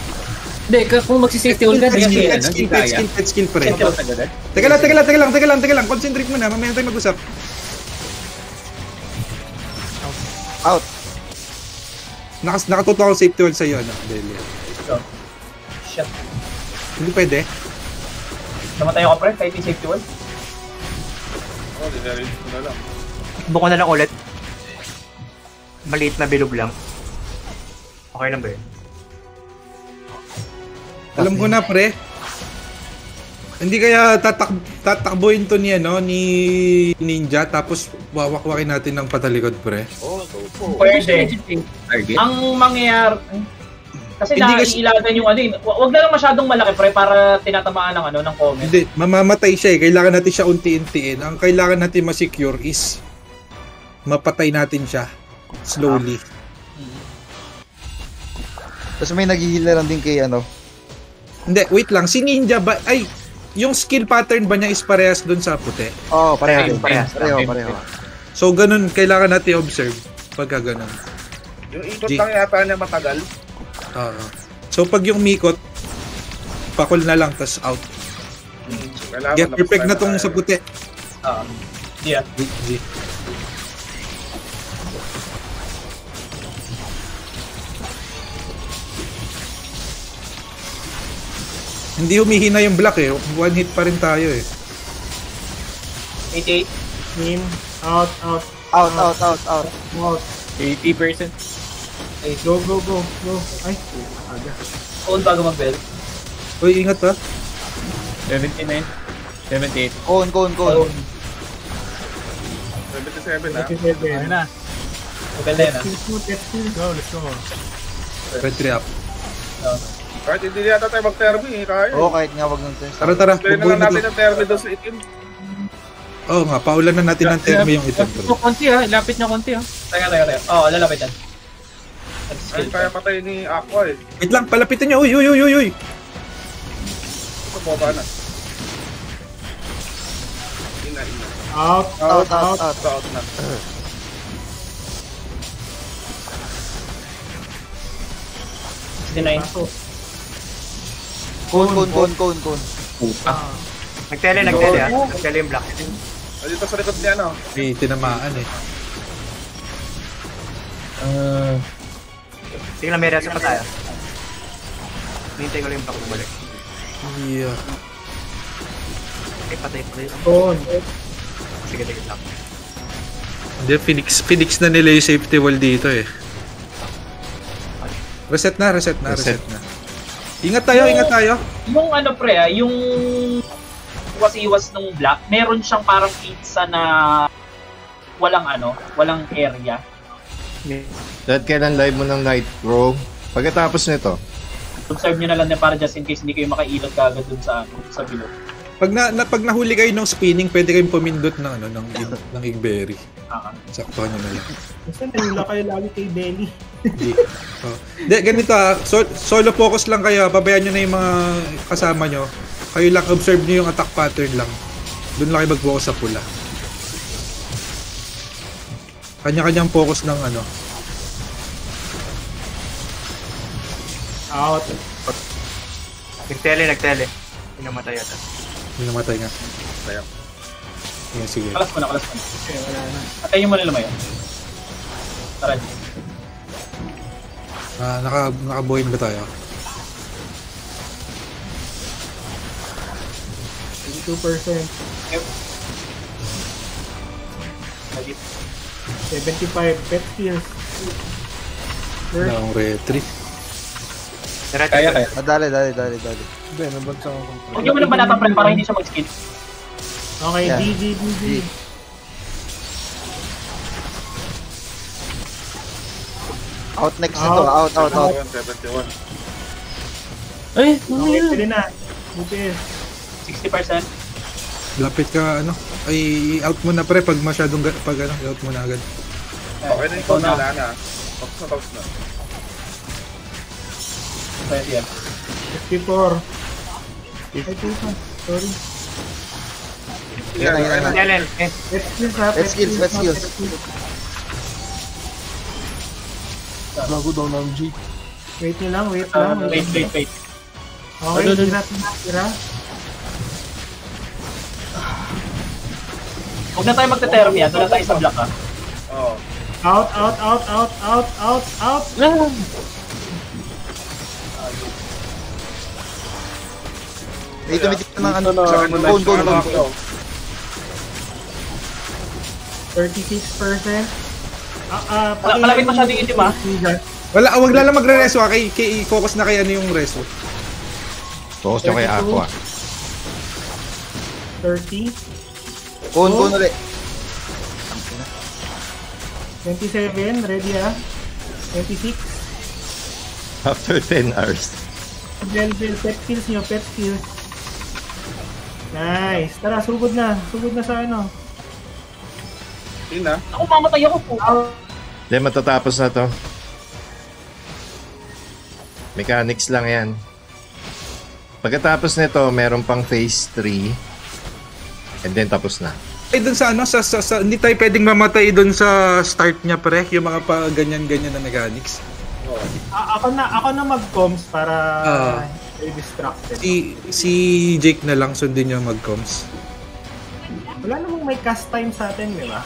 I: Hindi, ka- kung magsisafety wall ka, di
C: skill,
I: kasi
C: pet skill,
I: di
C: pet
I: kaya.
C: skill, pet skill pre.
D: Safety wall agad eh.
C: Teka lang, teka lang, teka lang, teka lang, teka lang. Concentrate muna, mamaya tayo mag-usap.
K: Out.
C: Nakas, nakatuto ako safety wall sa'yo, ano, Delia.
D: So, shit.
C: Hindi pwede.
D: Namatay ako pre, kahit yung safety wall.
O: Oo, dinarage ko na lang.
L: Buko na lang ulit. Maliit na bilog lang. Okay lang ba yun?
C: Alam ko na, pre. Hindi kaya tatak tatakbuhin to ni ano ni Ninja tapos wawakwakin natin ng patalikod pre.
O: Po.
D: Pwede.
I: Target?
D: Ang mangyayari... Kasi
C: Hindi kasi-
D: naiilagan yung ano eh. Wa- Wag na lang masyadong malaki pre para tinatamaan ng ano ng comment.
C: Hindi, mamamatay siya eh. Kailangan natin siya unti-untiin. Ang kailangan natin ma-secure is mapatay natin siya slowly.
K: Tapos may naghihil na lang din kay ano.
C: Hindi, wait lang. Si Ninja ba ay yung skill pattern ba niya is parehas dun sa puti?
K: Oo, oh, pareho.
L: Same,
K: Pareho, pareho. pareho.
C: So ganun kailangan natin observe pagka ganun.
O: Yung ikot
C: G.
O: lang yata niya matagal.
C: Oo. So pag yung mikot pakul na lang tas out.
O: So, kailangan
C: Get perfect na tong sa puti.
D: Ah. yeah.
C: G. G. Hindi humihina yung block eh. One hit pa rin tayo eh.
D: 88.
H: In, out, out,
K: Out, out, out, out.
H: out.
I: 80%.
H: Go, go, go, go. Ay, aga.
D: Hold bago mag-bell.
C: Uy, ingat ha.
I: 79. 78.
K: Cone, cone, cone.
O: 77 ha.
H: 27.
J: Ayun na.
D: Mag-bell na yun ah.
H: Skills.
J: Go, let's go.
C: Red tree up.
O: Kahit hindi yata tayo mag-termi eh, kaya.
K: Oo, kahit nga wag nang test.
C: Tara, tara.
O: Play na lang
C: na
O: natin
C: to.
O: ng termi doon sa itim.
C: Oo nga, paulan na natin ng termo yung item
I: Lapit nyo konti ha, lapit nyo konti ha.
D: Teka, teka, teka. Oo, lalapit yan.
O: Ay,
D: Skill.
O: kaya patay ni Aqua eh.
C: Wait lang, palapitin niyo. Uy, uy, uy, uy, uy.
O: Ito po ba na? Ina, ina.
H: Out,
K: Out, out, out.
O: Out na.
H: Pasok.
K: Cone, cone, cone, cone, cone.
L: Nagtele, nagtele ah. Nagtele yung block.
O: Ah, Dito sa likod niya, no?
C: May tinamaan eh.
I: Ah,
L: Sige lang, may resa pa tayo. Hintay ko lang yung block bumalik.
C: Yeah.
L: Ay, patay, patay.
H: Cone.
L: Sige, sige lang.
C: Hindi, Phoenix, Phoenix na nila yung safety wall dito eh. Reset na, reset na, reset,
A: Reset.
C: na. Ingat tayo, ingat tayo.
D: Yung ano pre ah, yung iwas-iwas nung black, meron siyang parang pizza na walang ano, walang area.
A: Dahil kailan live mo ng Night Pro? Pagkatapos nito,
D: Observe nyo na lang din para just in case hindi kayo makailot kagad dun sa sa below.
C: Pag na, na pag nahuli kayo ng spinning, pwede kayong pumindot ng ano ng ig- ng igberry.
D: Ah.
C: Saktuhan niyo na lang.
H: Basta nanula kayo lagi kay Belly.
C: Di. Oh. De, ganito ah, so, solo focus lang kayo, babayan nyo na yung mga kasama nyo. Kayo lang observe nyo yung attack pattern lang. Doon lang kayo mag-focus sa pula. Kanya-kanyang focus ng ano.
H: Out.
L: Nagtele, nagtele. Pinamatay yata.
C: May namatay nga.
O: Tayo.
C: Yeah, sige.
D: Kalas mo na, kalas mo na.
H: Okay, wala na.
D: Atayin mo na lumayo. Tara.
C: Ah, naka, naka-buoyant ba tayo?
H: 22%.
D: Yep.
H: 75. Pet skills.
C: Wala akong retry.
L: Tara,
D: Kaya, kaya.
K: Ah, dali, dali, dali, dali.
J: Hindi, nabagsak ako.
D: Huwag niyo mo lang banata friend para hindi siya mag-skip.
H: Okay,
K: Yeah.
H: GG, GG.
K: Out next na to. Out, out, out.
O: 71.
I: Ay,
H: Okay, pwede na. DPS.
D: 60%.
C: Lapit ka, ano? Ay, out mo na pre pag masyadong, pag ano, out mo na agad.
O: Okay na phone na na. Tapos na, tapos na.
D: Pwede yan.
H: 54. Ay, puta. Sorry.
K: Yan, yan, yan.
L: Yan, yan.
H: Pet skills ha.
K: Pet skills, pet skills.
J: Bago daw ng G.
H: Wait nyo lang, wait lang.
D: wait, wait, wait.
H: Okay, tira, tira, tira.
D: Huwag na tayo magte-term yan. Doon na tayo sa block ha.
O: Oo.
H: Out, out, out, out, out, out, out.
K: May tumitik na ng ano.
O: Ano
K: cone.
O: ako.
H: 36%. Ah, ah,
D: malapit masyado yung itim ha.
C: Wala, wag lang magre-reso ah. Kay, kay, focus na kay ano yung reso.
A: Focus nyo kay Aqua.
H: 30.
K: Cone, cone ulit.
H: 27, ready ah. 26.
A: After 10 hours.
H: Bell, bell, pet kills nyo, pet kills. Nice. Tara, sugod na. Sugod na sa ano.
O: Yun na.
D: Ako mamatay ako po.
A: Hindi, matatapos na to. Mechanics lang yan. Pagkatapos nito, meron pang phase 3. And then tapos na.
C: Ay, dun sa ano, sa, sa, sa, hindi tayo pwedeng mamatay dun sa start niya pre, yung mga pa ganyan-ganyan na mechanics.
H: A- ako na, ako na mag-comms para
C: Ah.
H: Distracted.
C: Si, si Jake na lang sundin niya mag-comms.
H: Wala namang may cast time sa atin, di ba?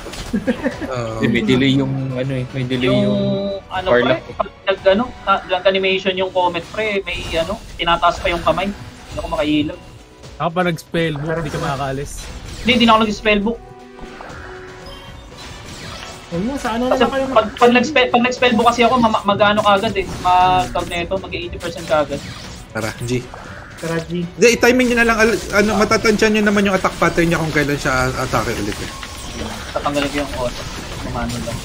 C: Ah,
I: may delay yung ano eh, may delay yung,
D: Yung ano
I: power
D: pre, pag nag ano, na- nag animation yung comment pre, may ano, tinataas pa yung kamay. Hindi ako makahilog.
J: Ako pa nag-spellbook, hindi ka makakaalis.
D: Hindi, hindi na ako nag-spellbook.
H: Mo, sa ano na
D: Kasi
H: lang kayo
D: pag, pag, nag-spell, pag nag-spellbook kasi ako, ma- mag-ano kagad eh. Mag-tag na ito, mag-80% kagad.
C: Tara, G.
H: Tara, G.
C: Hindi, i-timing niyo na lang, ano, matatansyan niyo naman yung attack pattern niya kung kailan siya atake ulit eh.
D: Tatanggalin ko yung auto. Kumano lang.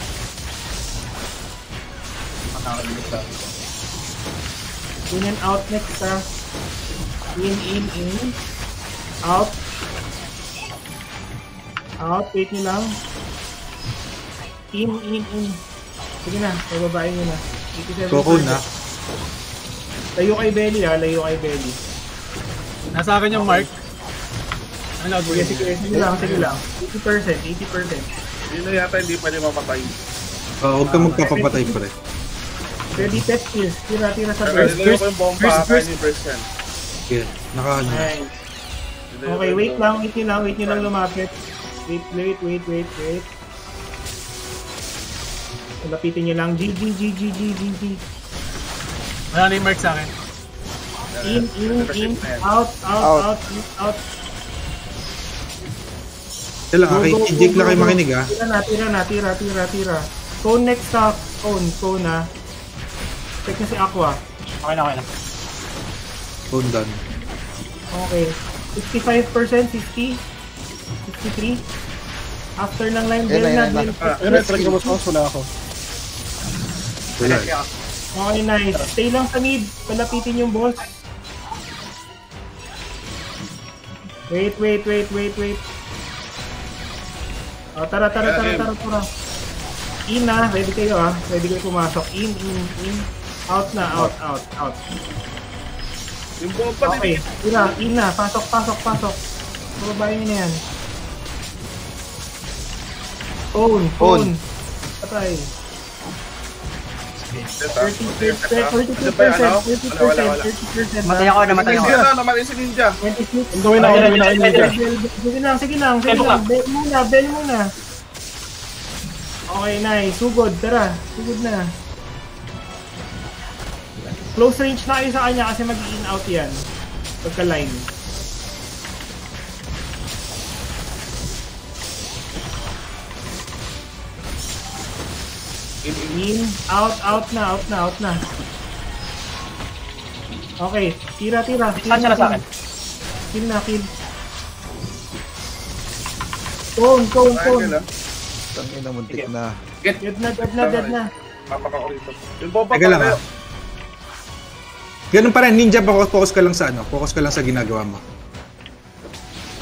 D: Nakakalimutan lang.
H: In and out next ah. In, in, in. Out. Out, wait nyo lang. In, in, in. Sige na, pababain nyo na. 87%.
C: Coco na.
H: Layo kay Belly ah, layo kay Belly.
J: Nasa akin yung mark. Ano
H: Sige, sige, sige lang, sige lang. 80%, 80%.
O: Yun na yata hindi pwede mapatay.
C: Uh, huwag kang magpapapatay pre.
H: Ready test kills. Tira, tira sa burst.
O: nilagay ko yung bomba,
H: burst,
O: kaya
H: burst.
O: ni burst yan.
C: Okay, naka ano.
H: Nice. Okay, wait lang, wait nyo lang, wait nyo lang lumapit. Wait, wait, wait, wait, wait. Lapitin nyo lang. G, G, G, G, G, G, G.
J: Wala na yung mark sa akin.
H: In, in, in, out, out,
K: Out.
H: out, in, out.
C: Kailan, kay kay Jake lang kayo makinig ah.
H: Tira na, tira na, tira, tira, tira. Cone next stop. Cone, cone na. Check na si Aqua.
D: Okay na, okay na.
C: Phone done.
H: Okay. 65%, 60, 63. After ng line, bell
K: na,
J: try ko mas mas wala ako.
C: Wala.
H: Okay, nice. Stay lang sa mid. Palapitin yung boss. Wait, wait, wait, wait, wait. Oh, tara, tara, tara, tara, tara. In na. Ready kayo ah. Ready kayo pumasok. In, in, in. Out na, out, out, out.
O: Yung bomba
H: Okay, tira. In na. Pasok, pasok, pasok. Bababayin nyo na yan. Phone, phone. Patay. 30%, 32%, 30%, 30%.
L: Matay ako, namatay ako.
O: Ninja na, namatay si Ninja.
H: 26.
J: Ang gawin ako, gawin ako yung ninja.
H: Sige lang, sige lang, sige
D: Bell
H: lang. Bell muna, bell muna. Okay, nice. Sugod, tara. Sugod na. Close range na kayo sa kanya kasi mag-in out yan. Pagka-line. In, in, out, out na, out na, out na. Okay, tira, tira.
D: Saan siya na sa akin?
H: Kill na, kill. Cone, cone, cone.
K: Tangin na muntik na.
H: Dead na, dead na, dead na.
O: Papaka ko rito. Yung bomba
C: Teka
O: pa
C: lang
O: kayo.
C: ah. Ganun pa rin, ninja, focus, focus ka lang sa ano, focus ka lang sa ginagawa mo.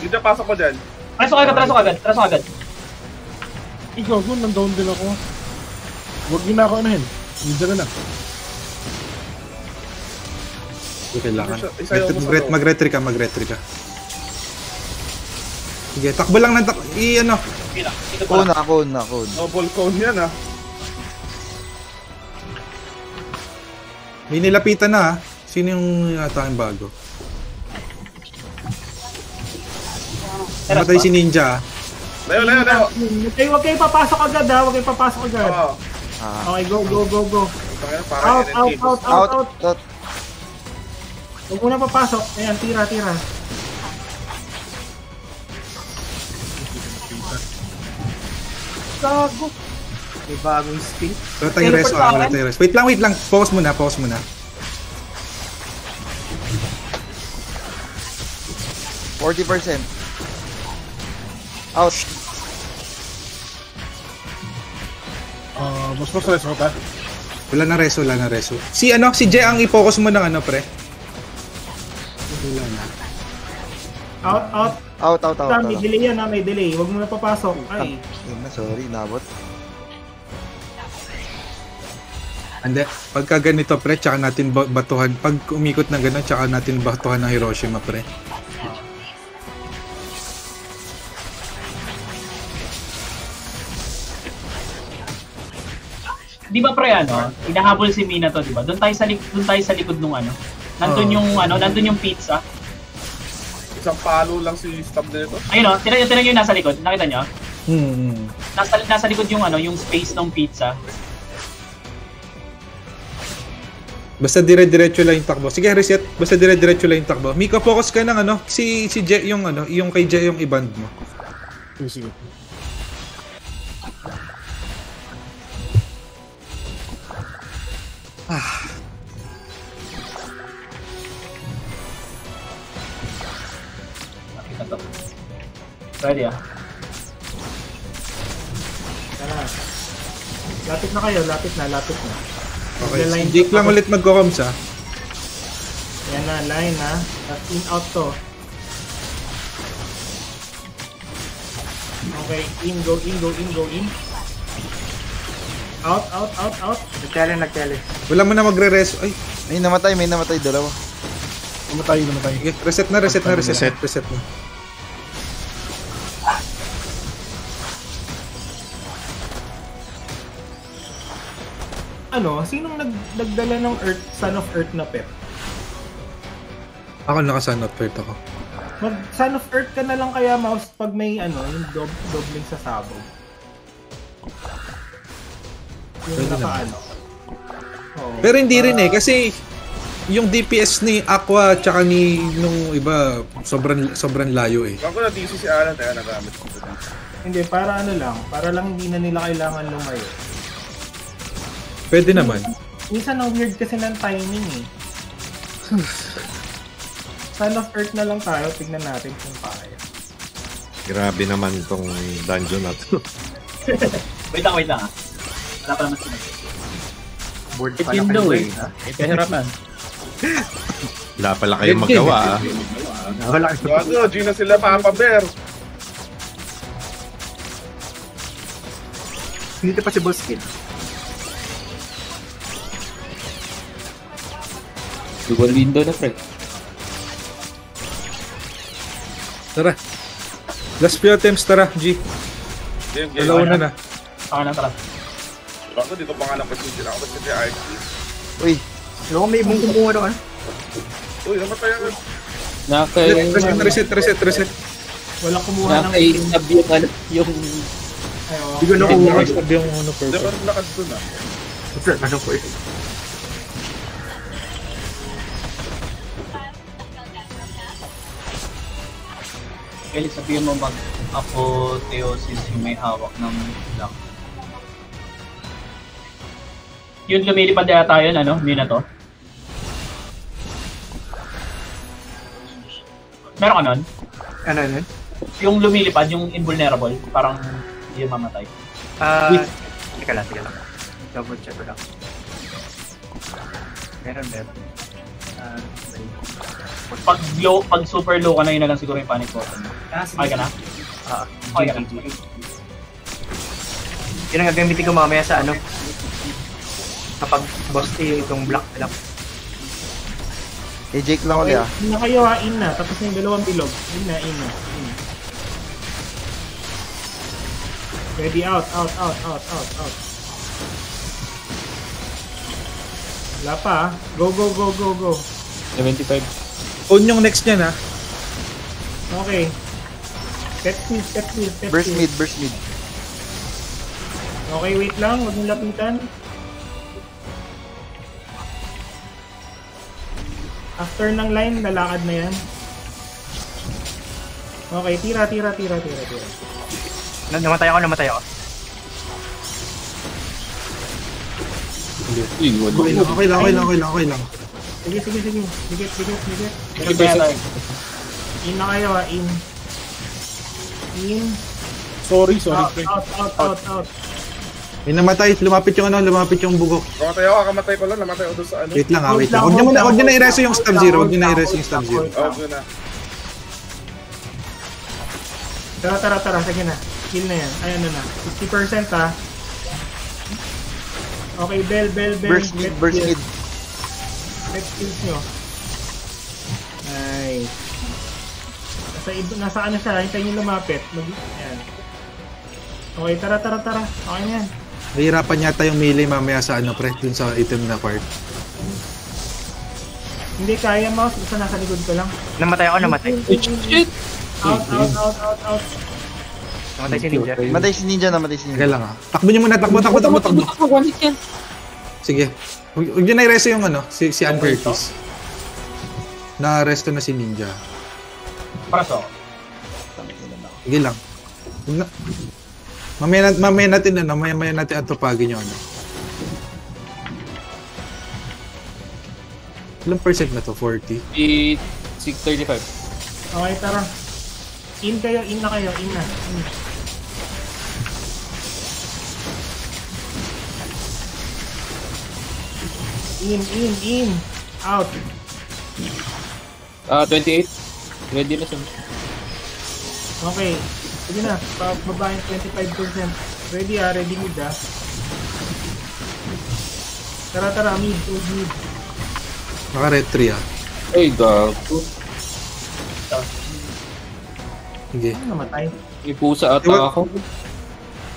O: Na pasok ko dyan.
D: Traso agad, traso agad, traso agad.
G: Ikaw, kung nandown din ako. Huwag yun na ako anahin. Ninja na lang.
C: Hindi kailangan.
O: Yung
C: Mag-. Mag-retry ka, mag-retry ka. Sige, takbo lang ng takbo. I ano.
K: Cone na, cone na, cone.
O: Double cone yan ah.
C: May nilapitan na ha. Sino yung yata yung bago? Namatay si Ninja ah.
O: Layo, layo, layo.
H: Okay, huwag kayo papasok agad ha. Huwag kayo papasok agad.
O: Oo.
H: Okay, go, go, go, go. Out, out,
O: NNT.
H: out, out, out. Huwag muna papasok. Ayan, tira, tira. Gago. May bagong speed.
C: Wala tayong reso ah, wala tayong reso. Wait lang, wait lang. Pause muna, pause muna.
K: Forty percent. Out.
G: Ah, mas mas reso ka.
C: Wala na reso, wala na reso. Si ano, si Jay ang i-focus mo ng ano, pre. Wala na.
H: Out, out.
K: Out, out, out.
H: Ah, may delay yan ha, may delay. Huwag mo na papasok. Ay.
K: Yun na, sorry, nabot.
C: Ande, pagka ganito, pre, tsaka natin ba- batuhan. Pag umikot ng gano'n, tsaka natin batuhan ng Hiroshima, pre.
D: Di ba pre ano, inahabol si Mina to, di ba? Doon tayo sa lik- doon tayo sa likod nung ano. Nandun
O: Oo.
D: yung ano, nandun yung pizza.
O: Isang palo lang si stab nito.
D: Ayun oh, tinan niyo, tinan niyo yung nasa likod. Nakita niyo?
C: Hmm.
D: Nasa nasa likod yung ano, yung space ng pizza.
C: Basta dire-diretso lang yung takbo. Sige, reset. Basta dire-diretso lang yung takbo. Mika, focus ka ng ano. Si, si Jay yung ano, yung kay Jay yung i-band mo.
G: Sige,
C: Ah.
D: Nakita to. Ready ah.
H: Tara. Lapit na kayo, lapit na, lapit na.
C: Okay, si Jake lang ulit magko-coms ah.
H: Yan na, line ha. Tapos in out to. Okay, in, go, in, go, in, go, in. Out, out, out, out.
L: Nagkali, nagkali.
C: Wala mo na magre-reso. Ay,
K: May namatay, may namatay, dalawa.
G: Namatay, namatay.
C: sige, reset na, reset na, reset.
A: Reset.
C: Reset na.
H: Ano, sinong nag nagdala ng Earth, Son of Earth na pet?
C: Ako nakasanot first ako.
H: Mag Son of Earth ka na lang kaya mouse pag may ano, yung dob dobling sa sabog. Yung
C: Pwede
H: naka
C: naman.
H: ano. Oo.
C: Pero hindi rin eh, kasi yung DPS ni Aqua tsaka ni nung iba sobrang sobrang layo eh.
O: Bako na DC si Alan, kaya nagamit ko.
H: Hindi, para ano lang, para lang hindi na nila kailangan lumayo.
C: Pwede naman.
H: Minsan ang weird kasi ng timing eh. Son of Earth na lang tayo, tignan natin kung kaya.
A: Grabe naman tong dungeon na to.
D: Wait lang, wait lang ah. Wala pa naman sinabi.
L: Board
I: pa na kayo, eh. Eh, kahirapan.
A: Wala pala kayong magawa ah.
L: Wala
O: Gago, G na sila Papa Bear.
L: Dito pa si Boss Kid.
I: Dual window na, pre.
C: Tara. Last few attempts, tara, G.
O: Game, game.
C: Dalawa na na.
D: Ako na tara.
O: Bako, dito pa nga lang position ako kasi si RT.
K: Uy,
L: Ano may ibang kumuha doon?
O: Uy, namatay ako.
I: Naka...
C: Reset, reset, reset, reset.
H: Wala kumuha ng
I: Naka-stab yung ano, yung
H: Ayaw.
L: Hindi ko nakuha.
G: Sabi yung ano
O: Hindi
G: purple.
O: ko lakad dun ah.
L: Ano po eh?
D: Kaya sabihin mo mag apotheosis yung may hawak ng block. Yun lumilipad yata yun, ano? Mina to. Meron ka nun?
L: Ano yun?
D: Yung lumilipad, yung invulnerable, parang hindi yung mamatay.
L: Ah,
D: Wait.
L: teka lang, teka lang. Double check ko lang. Meron, meron. Ah,
D: Pag low, pag super low ka na, yun na lang siguro yung panic button. Okay ka na?
L: Ah,
D: Okay ka na.
L: Yun ang gagamitin ko mamaya sa ano. Kapag boss tail itong black black.
K: Eh, Jake lang ulit ah.
H: In na kayo ha, in na. Tapos yung dalawang bilog. In na, in na. In. Ready, out, out, out, out, out, out. Wala pa ah. Go, go, go, go, go.
I: 75.
C: On yung next niya na.
H: Okay. Step speed, step speed, step
K: Burst
H: speed.
K: mid, burst mid.
H: Okay, wait lang. Huwag niyong After ng line, lalakad na yan. Okay, tira, tira, tira, tira, tira.
L: Na- Namatay ako, namatay ako.
C: Okay lang, okay lang, okay lang, okay lang, okay lang.
H: Sige, sige, sige. Dikit, dikit, dikit.
D: Sige, kaya.
H: In na kayo ah, in. In.
G: Sorry, sorry.
H: Out,
G: pre.
H: out, out, out, out.
C: May namatay, lumapit yung ano, lumapit yung bugok.
O: Kamatay ako, kakamatay ko lang. Namatay ako doon sa ano.
C: Wait lang ah, wait lang. Huwag niyo muna, huwag niyo na i-reso yung stab zero, huwag niyo na i-reso yung stab zero.
O: Oh, doon na.
H: Tara, tara, tara. Sige na. Kill na yan. Ayan na na. 50% ah. Okay, bell, bell, bell.
K: Burst mid, burst
H: kill.
K: mid.
H: Let kills nyo. Nice. Nasa, nasa ano siya, hintayin nyo lumapit. Mag, ayan. Okay, tara, tara, tara. Okay na yan.
C: Nahihirapan yata yung melee mamaya sa ano pre, dun sa item na part.
H: Hindi kaya mouse, basta nasa likod ko lang.
L: Namatay ako, namatay.
I: Shit!
H: Out, out, out, out, out.
L: Namatay si Ninja.
K: Matay si Ninja, namatay si Ninja.
C: lang ah. Takbo niyo muna, takbo, takbo, takbo, takbo.
I: One hit yan.
C: Sige. Huwag niyo na i-reso yung ano, si, si Ann Curtis. Na-resto na si Ninja.
D: Para sa
C: Sige lang. Huwag na. Mamaya, nat- mamaya natin ano, mamaya, mamaya natin atupagin yung ano. Ilang percent na to? 40?
I: 635.
H: Okay, tara. In kayo, in na kayo, in na. In. In, in, in. Out.
I: Ah, 28. Ready na siya.
H: Okay. Sige na, pababa yung 25%. Ready ah, ready mid ah. Tara, tara, mid, mid, mid.
C: Naka red 3 ah.
I: Ay, gago.
C: Sige.
H: Ano namatay?
I: May pusa ata ako.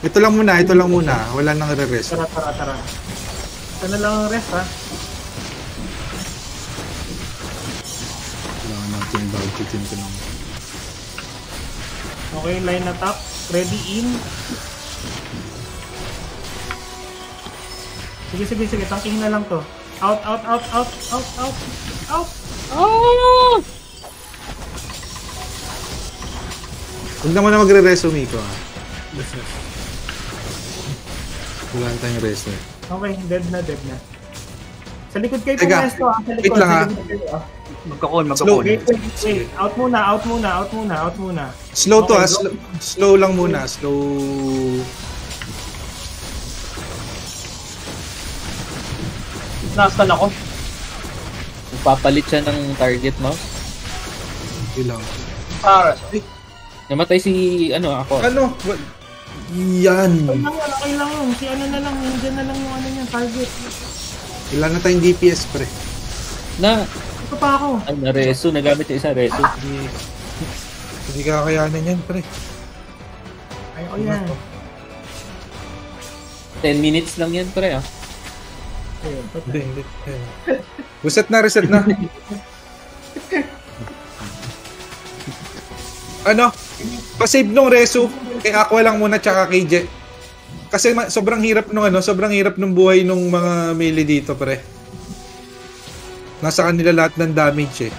C: Ito lang muna, ito lang muna. Wala nang re-rest.
H: Tara, tara, tara. Ito na lang ang rest ah.
C: Kailangan natin budgetin ko lang.
H: Okay, line na top. Ready in. Sige, sige, sige. Tangking na lang to. Out, out, out, out, out, out, out.
I: Ah!
C: Huwag na muna magre-rest Miko ah. Wala na tayong rest eh.
H: Okay, dead na, dead na. Sa likod kayo pumesto ah. Sa likod,
C: wait lang,
H: sa
C: ah.
H: likod kayo, ah.
L: Magkakon,
C: Slow.
L: magkakon.
H: Wait, wait, wait. Out muna, out muna, out muna, out muna.
C: Slow to
H: Okay,
C: ah,
H: go.
C: slow, slow lang muna, slow.
D: Nastan ako.
I: Nagpapalit siya ng target mouse.
C: Yun lang.
D: Para sa
I: Namatay si, ano, ako.
C: Ano? Yan.
H: Okay lang okay lang yun. Si ano na lang, nandiyan na lang yung ano niya, target.
C: Wala na tayong DPS pre.
I: Na,
H: Ito pa ako.
I: ano, na reso. Nagamit yung isang reso.
C: Hindi, hindi kakayanin yan pre.
H: Ay, oh yan.
I: 10 minutes lang yan, pre, ah.
C: Hindi, hindi. Reset na, reset na. ano? Pasave nung reso. Kay Aqua lang muna tsaka kay Je. kasi sobrang hirap nung ano, sobrang hirap nung buhay nung mga melee dito, pre. Nasa kanila lahat ng damage eh.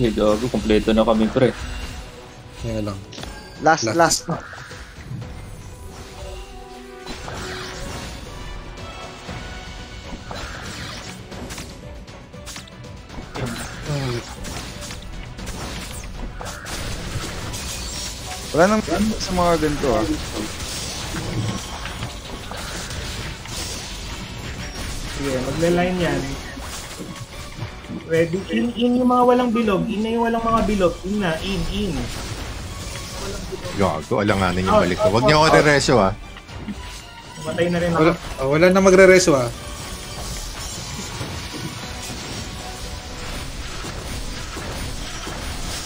I: Eh, gago, kompleto na kami, pre.
C: Kaya lang.
K: Last, last. Wala nang sa mga ganito ah.
H: Sige, magle-line yan. Ready? In, in yung mga walang bilog. In na yung walang mga bilog. In na, in, in.
A: Gago, alanganin yung balik ko. Huwag niyo ako rereso ah.
H: Matay na rin ako.
C: Wala, oh, wala na magre-reso ah.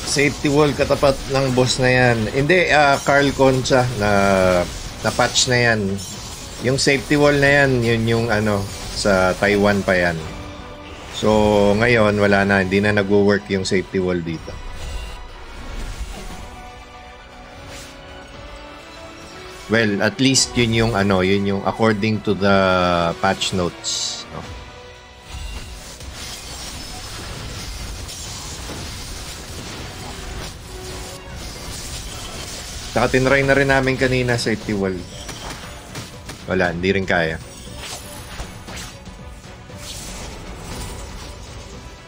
A: Safety wall katapat ng boss na yan. Hindi, ah, Carl Concha na na-patch na yan. Yung safety wall na yan, yun yung ano, sa Taiwan pa yan. So, ngayon, wala na. Hindi na nag-work yung safety wall dito. Well, at least yun yung ano, yun yung according to the patch notes. no? Saka tinry na rin namin kanina safety wall. Wala, hindi rin kaya.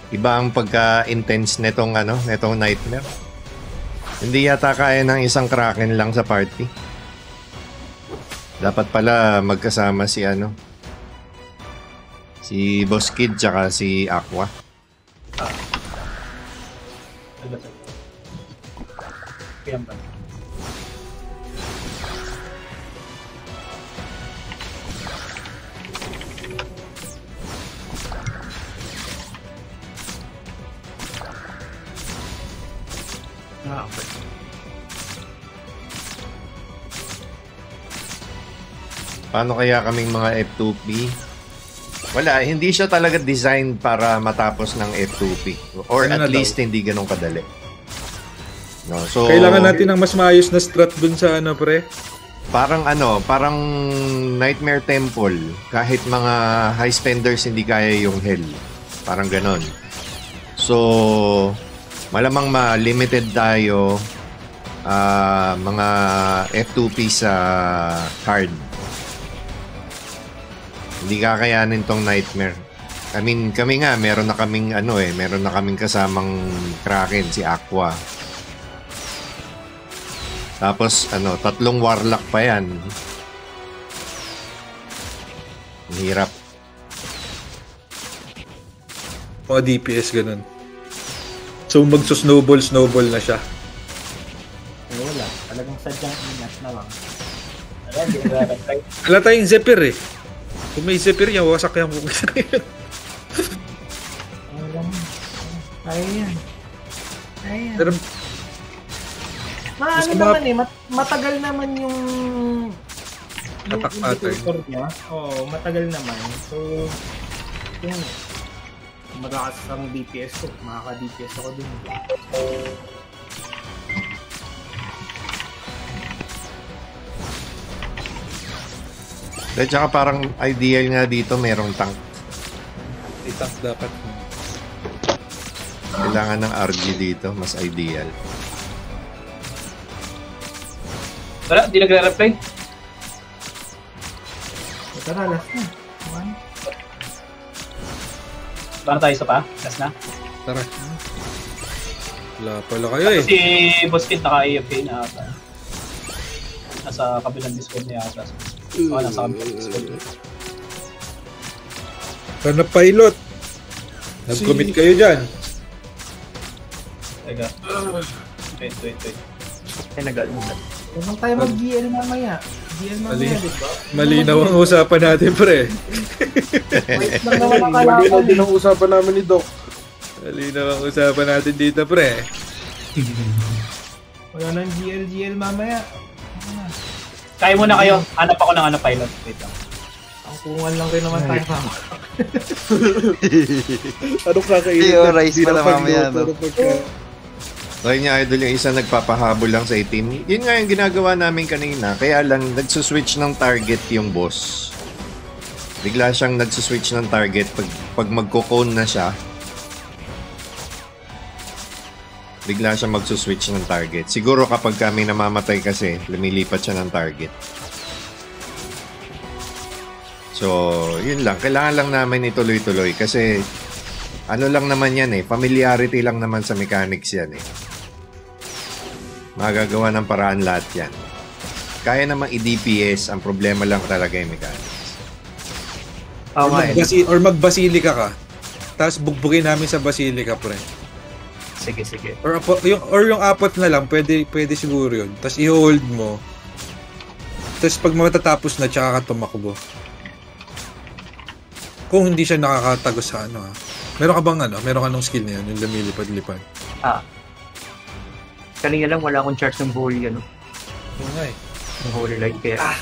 A: Iba ang pagka-intense netong ano, netong nightmare. Hindi yata kaya ng isang kraken lang sa party. Dapat pala magkasama si ano, si Boss Kid tsaka si Aqua.
D: Kaya ba?
H: Okay.
A: Paano kaya kaming mga F2P? Wala, hindi siya talaga designed para matapos ng F2P. Or
C: Ano
A: at
C: daw?
A: least hindi ganun kadali. No, so
C: Kailangan natin ng mas maayos na strat dun sa ano, pre.
A: Parang ano, parang Nightmare Temple. Kahit mga high spenders hindi kaya yung hell. Parang ganon. So, malamang ma-limited tayo ah, mga F2P sa card. Hindi kakayanin tong Nightmare. I mean, kami nga, meron na kaming ano eh, meron na kaming kasamang Kraken, si Aqua. Tapos, ano, tatlong warlock pa yan. Ang Hirap.
C: Mga DPS ganun. So magso-snowball, snowball na siya.
H: Eh, wala. Talagang sadyang ingat na lang.
D: Wala,
C: tayong Zephyr eh. Kung may Zephyr niya, wasak yung focus na yun.
H: Kaya yan. Kaya yan.
C: Pero,
H: Ma,
C: Mas
H: ano
C: mga-
H: naman eh, mat- matagal naman yung yung indicator niya. Oo, matagal naman. So, yun. Malakas ang DPS ko. Makaka-DPS ako dun.
A: At saka parang ideal nga dito merong tank.
C: itak dapat.
A: Kailangan ng RG dito, mas ideal.
D: Wala, hindi nagre-reply.
H: So, tara, last na. One.
D: Paano tayo isa pa? Last na?
C: Tara. Wala pala kayo eh.
D: Si Boss Kid naka-AFK na ata. Nasa kabilang Discord niya ata. Oo, nasa kabilang Discord.
C: Sana pilot. Nag-commit kayo dyan.
D: Teka. Wait, wait, wait.
L: Ay, nag-almusal.
H: Huwag tayo mag-GL mamaya. GL
C: Mali.
H: mamaya, di ba?
C: Malinaw ang usapan natin, pre.
H: Wait lang naman ang
G: Malinaw
H: kalaban
G: din ang usapan namin ni Doc.
C: Malinaw ang usapan natin dito, pre.
H: Wala nang GL, GL mamaya.
D: Kaya muna kayo. Hanap ako ng ano pilot. Wait lang.
H: Ang kungan lang kayo naman tayo mama.
G: Anong kakainin?
K: Theo, rice
G: Di na
K: pala mamaya, no?
A: Kaya niya idol yung isa nagpapahabol lang sa itim. Yun nga yung ginagawa namin kanina. Kaya lang nagsuswitch ng target yung boss. Bigla siyang nagsuswitch ng target pag, pag magko-cone na siya. Bigla siya magsuswitch ng target. Siguro kapag kami namamatay kasi, lumilipat siya ng target. So, yun lang. Kailangan lang namin ituloy-tuloy kasi ano lang naman yan eh. Familiarity lang naman sa mechanics yan eh. Magagawa ng paraan lahat yan. Kaya namang i-DPS, ang problema lang talaga yung mechanics.
C: or, magbasi- or magbasilika ka. Tapos bugbugin namin sa basilika, pre.
L: Sige, sige.
C: Or, apo- yung, or yung apat na lang, pwede, pwede siguro yun. Tapos i-hold mo. Tapos pag matatapos na, tsaka ka tumakbo. Kung hindi siya nakakatagos sa ano ha. Meron ka bang ano? Meron ka nung skill na yun? Yung lumilipad-lipad.
L: Ah. Kanina lang wala akong charge ng holy ano.
C: Oo nga eh.
L: Ng holy light kaya. Ah.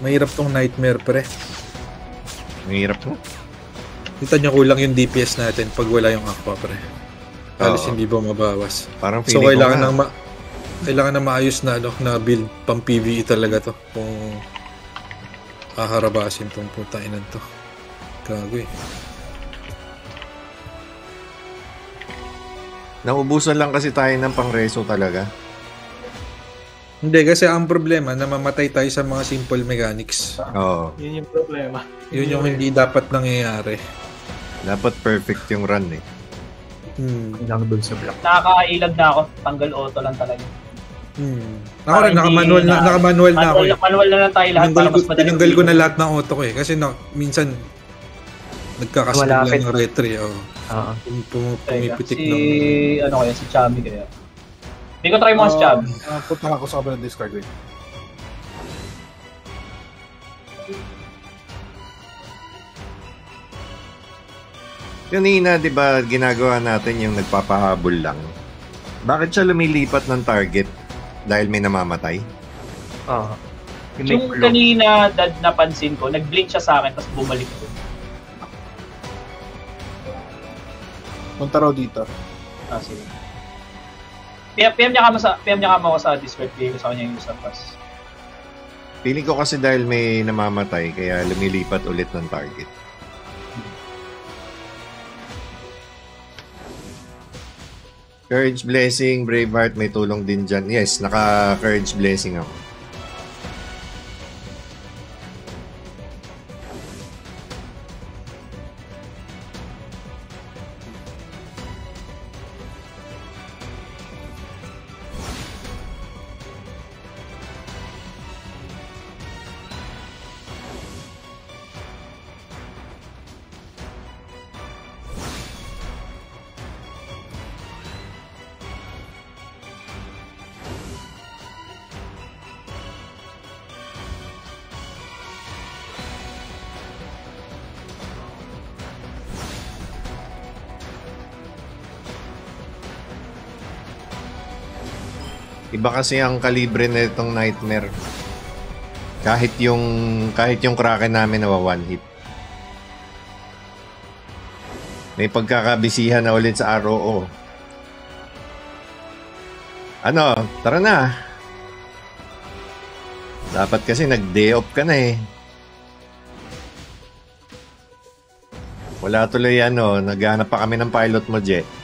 C: Mahirap tong nightmare pre.
A: Mahirap mo?
C: Kita niyo kulang yung DPS natin pag wala yung aqua pre. Halos
A: Oo.
C: hindi ba mabawas.
A: Parang
C: so
A: feeling ko
C: kailangan
A: nga.
C: ng ma- kailangan na maayos na ano na build pang PvE talaga to kung haharabasin tong putainan to. Gago eh.
A: Naubusan lang kasi tayo ng pangreso talaga.
C: Hindi kasi ang problema namamatay tayo sa mga simple mechanics.
A: Oo.
G: Yun yung problema.
C: Yun yung hindi dapat nangyayari.
A: Dapat perfect yung run eh.
C: Hmm.
L: Lang doon sa block.
D: Nakakailag na ako. Tanggal auto lang talaga.
C: Hmm. Ako rin, naka-manual na, naka-manual na ako. eh.
D: Manual, manual na lang tayo lahat
C: Tinanggal
D: para
C: ko,
D: mas madali.
C: tinanggal ko na lahat ng auto ko eh. Kasi na, minsan,
D: Malapit.
C: lang ng retry. Oh.
L: Oo.
C: Pum, pum,
D: Teka,
C: pumipitik
D: si,
C: ng...
D: ano kaya, si Chami kaya. Hindi ko try mo si Chami.
G: Ah, punta ako sa kabilang discard wait.
A: Kanina, di ba, ginagawa natin yung nagpapahabol lang. Bakit siya lumilipat ng target? Dahil may namamatay?
L: Oo.
D: Yung kanina, dad, napansin ko, nag-blink siya sa akin, tapos bumalik ko.
G: Punta raw dito.
D: Ah, sige. PM, PM niya kamo sa PM niya kamo sa Discord bigay ko sa kanya yung user pass.
A: Feeling ko kasi dahil may namamatay, kaya lumilipat ulit ng target. Courage Blessing, Braveheart, may tulong din dyan. Yes, naka-Courage Blessing ako. Iba kasi ang kalibre na itong Nightmare. Kahit yung kahit yung Kraken namin nawa one hit. May pagkakabisihan na ulit sa ROO. Ano, tara na. Dapat kasi nag-day off ka na eh. Wala tuloy ano, naghanap pa kami ng pilot mo, Jet.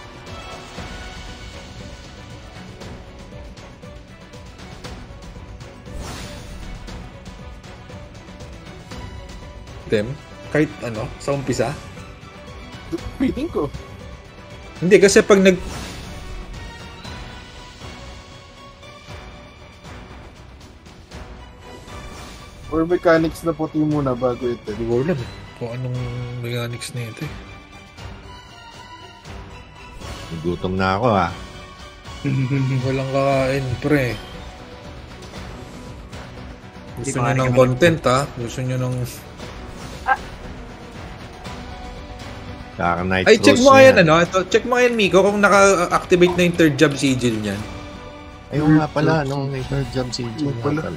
C: Dem, kahit ano, sa umpisa.
G: Feeling ko.
C: Hindi, kasi pag nag...
G: Or mechanics na puti muna bago ito.
C: Hindi ko alam eh. Kung anong mechanics na ito eh.
A: Gutom na ako ah.
C: Walang kakain, pre. Gusto nyo ng content ha? Gusto nyo ng...
A: Kaka-night
C: Ay, check mo yan, ano? Ito, check mo nga yan, Miko, kung naka-activate na yung third job sigil niyan.
A: Ayun nga pala, nung may third job si Jim nga pala.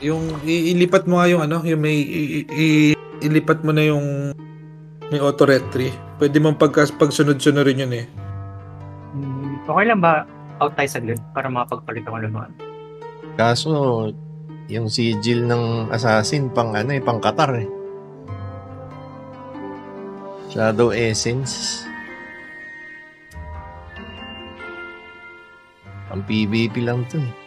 C: Yung i- ilipat mo nga yung ano, yung may i- i- ilipat mo na yung may auto retry. Pwede mong pagka, pagsunod-sunod rin yun eh.
L: Hmm, okay lang ba out tayo saglit para makapagpalit ako ng mga
A: Kaso, yung sigil ng assassin pang ano eh, pang Qatar eh. Shadow Essence. Ang PvP lang to eh.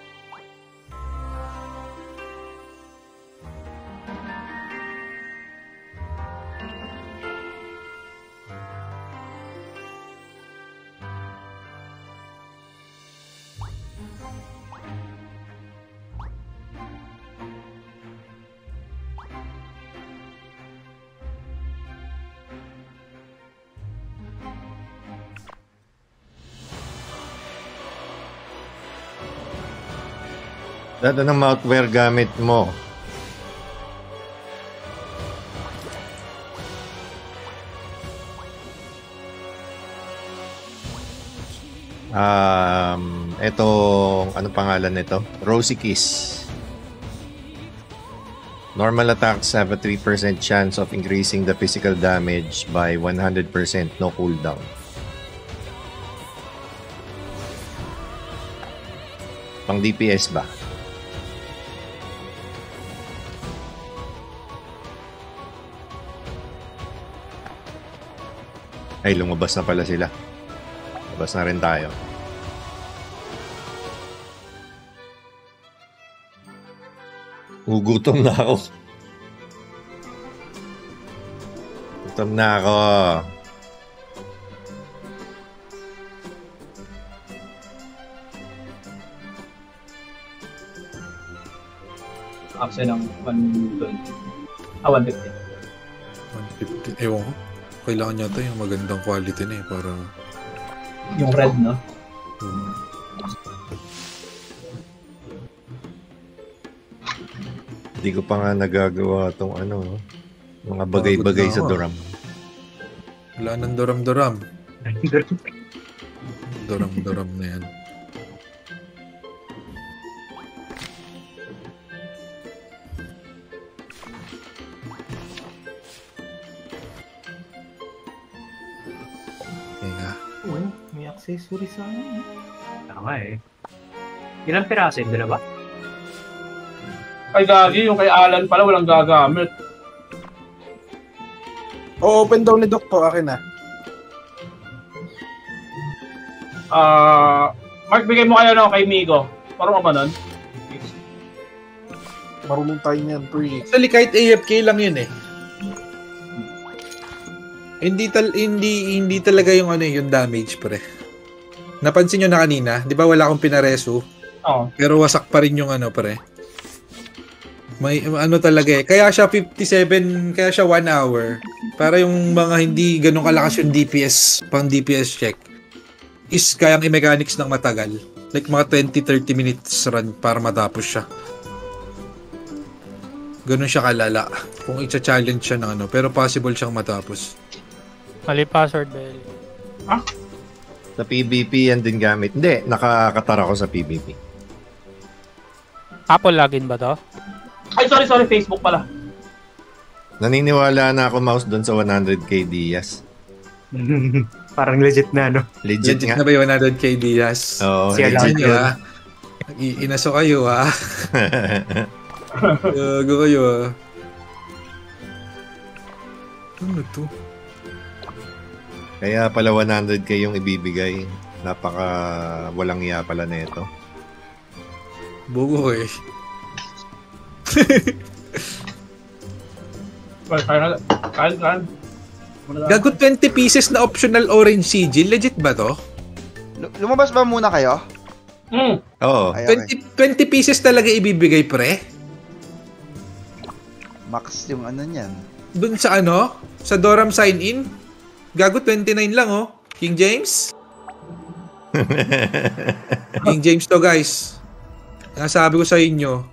A: Dada ng mouthwear gamit mo. Um, etong, ano pangalan nito? Rosy Kiss. Normal attacks have a 3% chance of increasing the physical damage by 100%, no cooldown. Pang DPS ba? Ay, lumabas na pala sila. Lumabas na rin tayo. Ugutom na ako. Gutom na ako.
D: Absent ng 120. Ah, 150.
C: 150. Ewan ko. Kailangan yata yung magandang quality na eh para...
D: Yung red, no?
C: Hmm.
A: Hindi ko pa nga nagagawa tong ano, no? mga bagay-bagay sa. Doram.
C: Wala nang doram-doram. Doram-doram na yan.
H: May accessory sa ano.
L: Tama eh. Ilang piraso yun? Dalawa?
D: Kay Gagi, yung kay Alan pala walang gagamit.
G: O, open daw ni Doc to. Akin na.
D: Ah, Mark, bigay mo kaya no kay Migo. Parang ka ba nun?
G: Marunong tayo niyan, pre.
C: Actually, kahit AFK lang yun eh. Hindi tal hindi hindi talaga yung ano eh, yung damage pre. Napansin nyo na kanina, 'di ba wala akong pinareso?
D: Oo.
C: Pero wasak pa rin yung ano pre. May ano talaga eh. Kaya siya 57, kaya siya 1 hour. Para yung mga hindi ganun kalakas yung DPS, pang DPS check is kayang i-mechanics ng matagal. Like mga 20-30 minutes run para matapos siya. Ganun siya kalala. Kung i-challenge siya ng ano. Pero possible siyang matapos.
P: Mali password, Bel.
A: Sa PvP yan din gamit. Hindi, nakakatar ako sa PvP.
P: Apple login ba to?
D: Ay, sorry, sorry. Facebook pala.
A: Naniniwala na ako mouse doon sa 100k Diaz.
L: Parang legit na, no?
A: Legit,
C: Legit
A: nga.
C: na ba yung 100k Diaz?
A: Oo,
L: Si
A: legit
C: Nyo
L: yun.
C: I- inaso kayo ah. Gago kayo ah. Ano to?
A: Kaya pala 100k yung ibibigay. Napaka walang iya pala nito.
C: Bugo eh. Gago 20 pieces na optional orange sigil. Legit ba to?
K: Lu- Lumabas ba muna kayo?
D: Hmm.
A: Oo.
K: Ay, okay.
C: 20, 20 pieces talaga ibibigay pre?
K: Max yung ano niyan.
C: Dun sa ano? Sa Doram sign in? Gago 29 lang oh. King James? King James to guys. Nasabi ko sa inyo.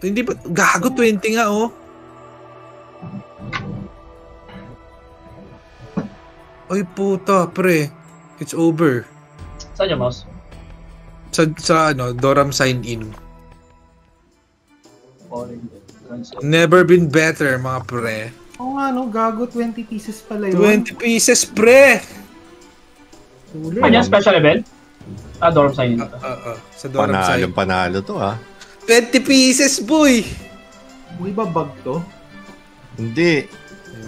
C: Hindi ba? Gago 20 nga oh. Ay puta pre. It's over.
D: Saan yung mouse?
C: Sa, sa ano, Doram sign in.
D: Orange.
C: Never been better mga pre.
H: Oo nga, no? Gago, 20 pieces pala yun.
C: 20 pieces, pre!
H: Sulit.
D: Kanya special level? Ah, dorm sign.
C: Ah, ah, ah. Sa dorm
A: Panalo,
C: side.
A: panalo to ah.
C: 20 pieces, boy!
H: May ba bug to?
A: Hindi.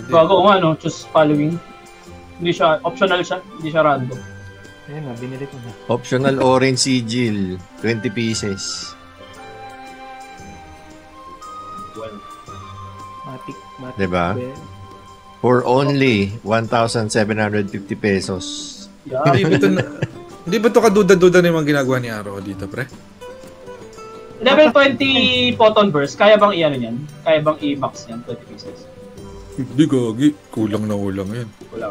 D: Bago nga, no? Choose following. Hindi siya, optional siya. Hindi siya random.
H: Ayun na, binili ko na.
A: Optional orange sigil. 20 pieces.
H: Matic.
A: Diba?
H: bell.
A: For only 1,750 pesos.
C: Hindi ba to, na- hindi ba to kaduda-duda na yung mga ginagawa ni Aro dito, pre?
D: Level 20 photon burst, kaya bang i-ano yan? Kaya bang i-max yan? 20 pieces.
C: Hindi, gagi. Kulang na kulang yan.
D: Wala.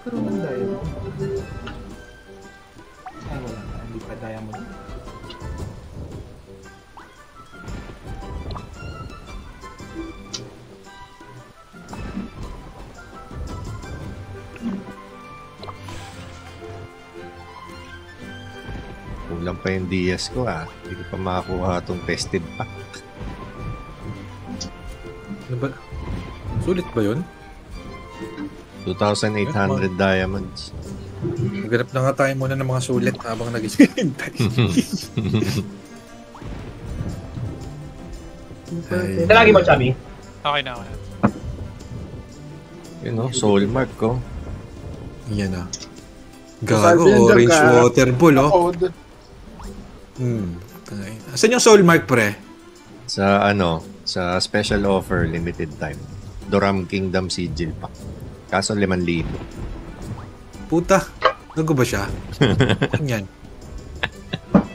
H: Karoon ng diamond. Ay, wala na. Hindi pa diamond.
A: Kulang pa yung DS ko ah. Hindi ko pa makakuha itong festive pack.
C: Ano ba? Sulit ba yun?
A: 2,800 diamonds.
C: Maghanap na nga tayo muna ng mga sulit habang nag-hintay. Ay.
D: Ito lagi mo, Chubby.
P: Okay na, okay na.
A: Yun know, soul mark ko.
C: Yan ah.
G: Gago,
C: orange water pool, oh. Hmm. tangay. Asan yung soul mark, pre?
A: Sa ano, sa special offer, limited time. Doram Kingdom Sigil Pack. Kaso 5,000.
C: Puta. Gago ba siya? Yan.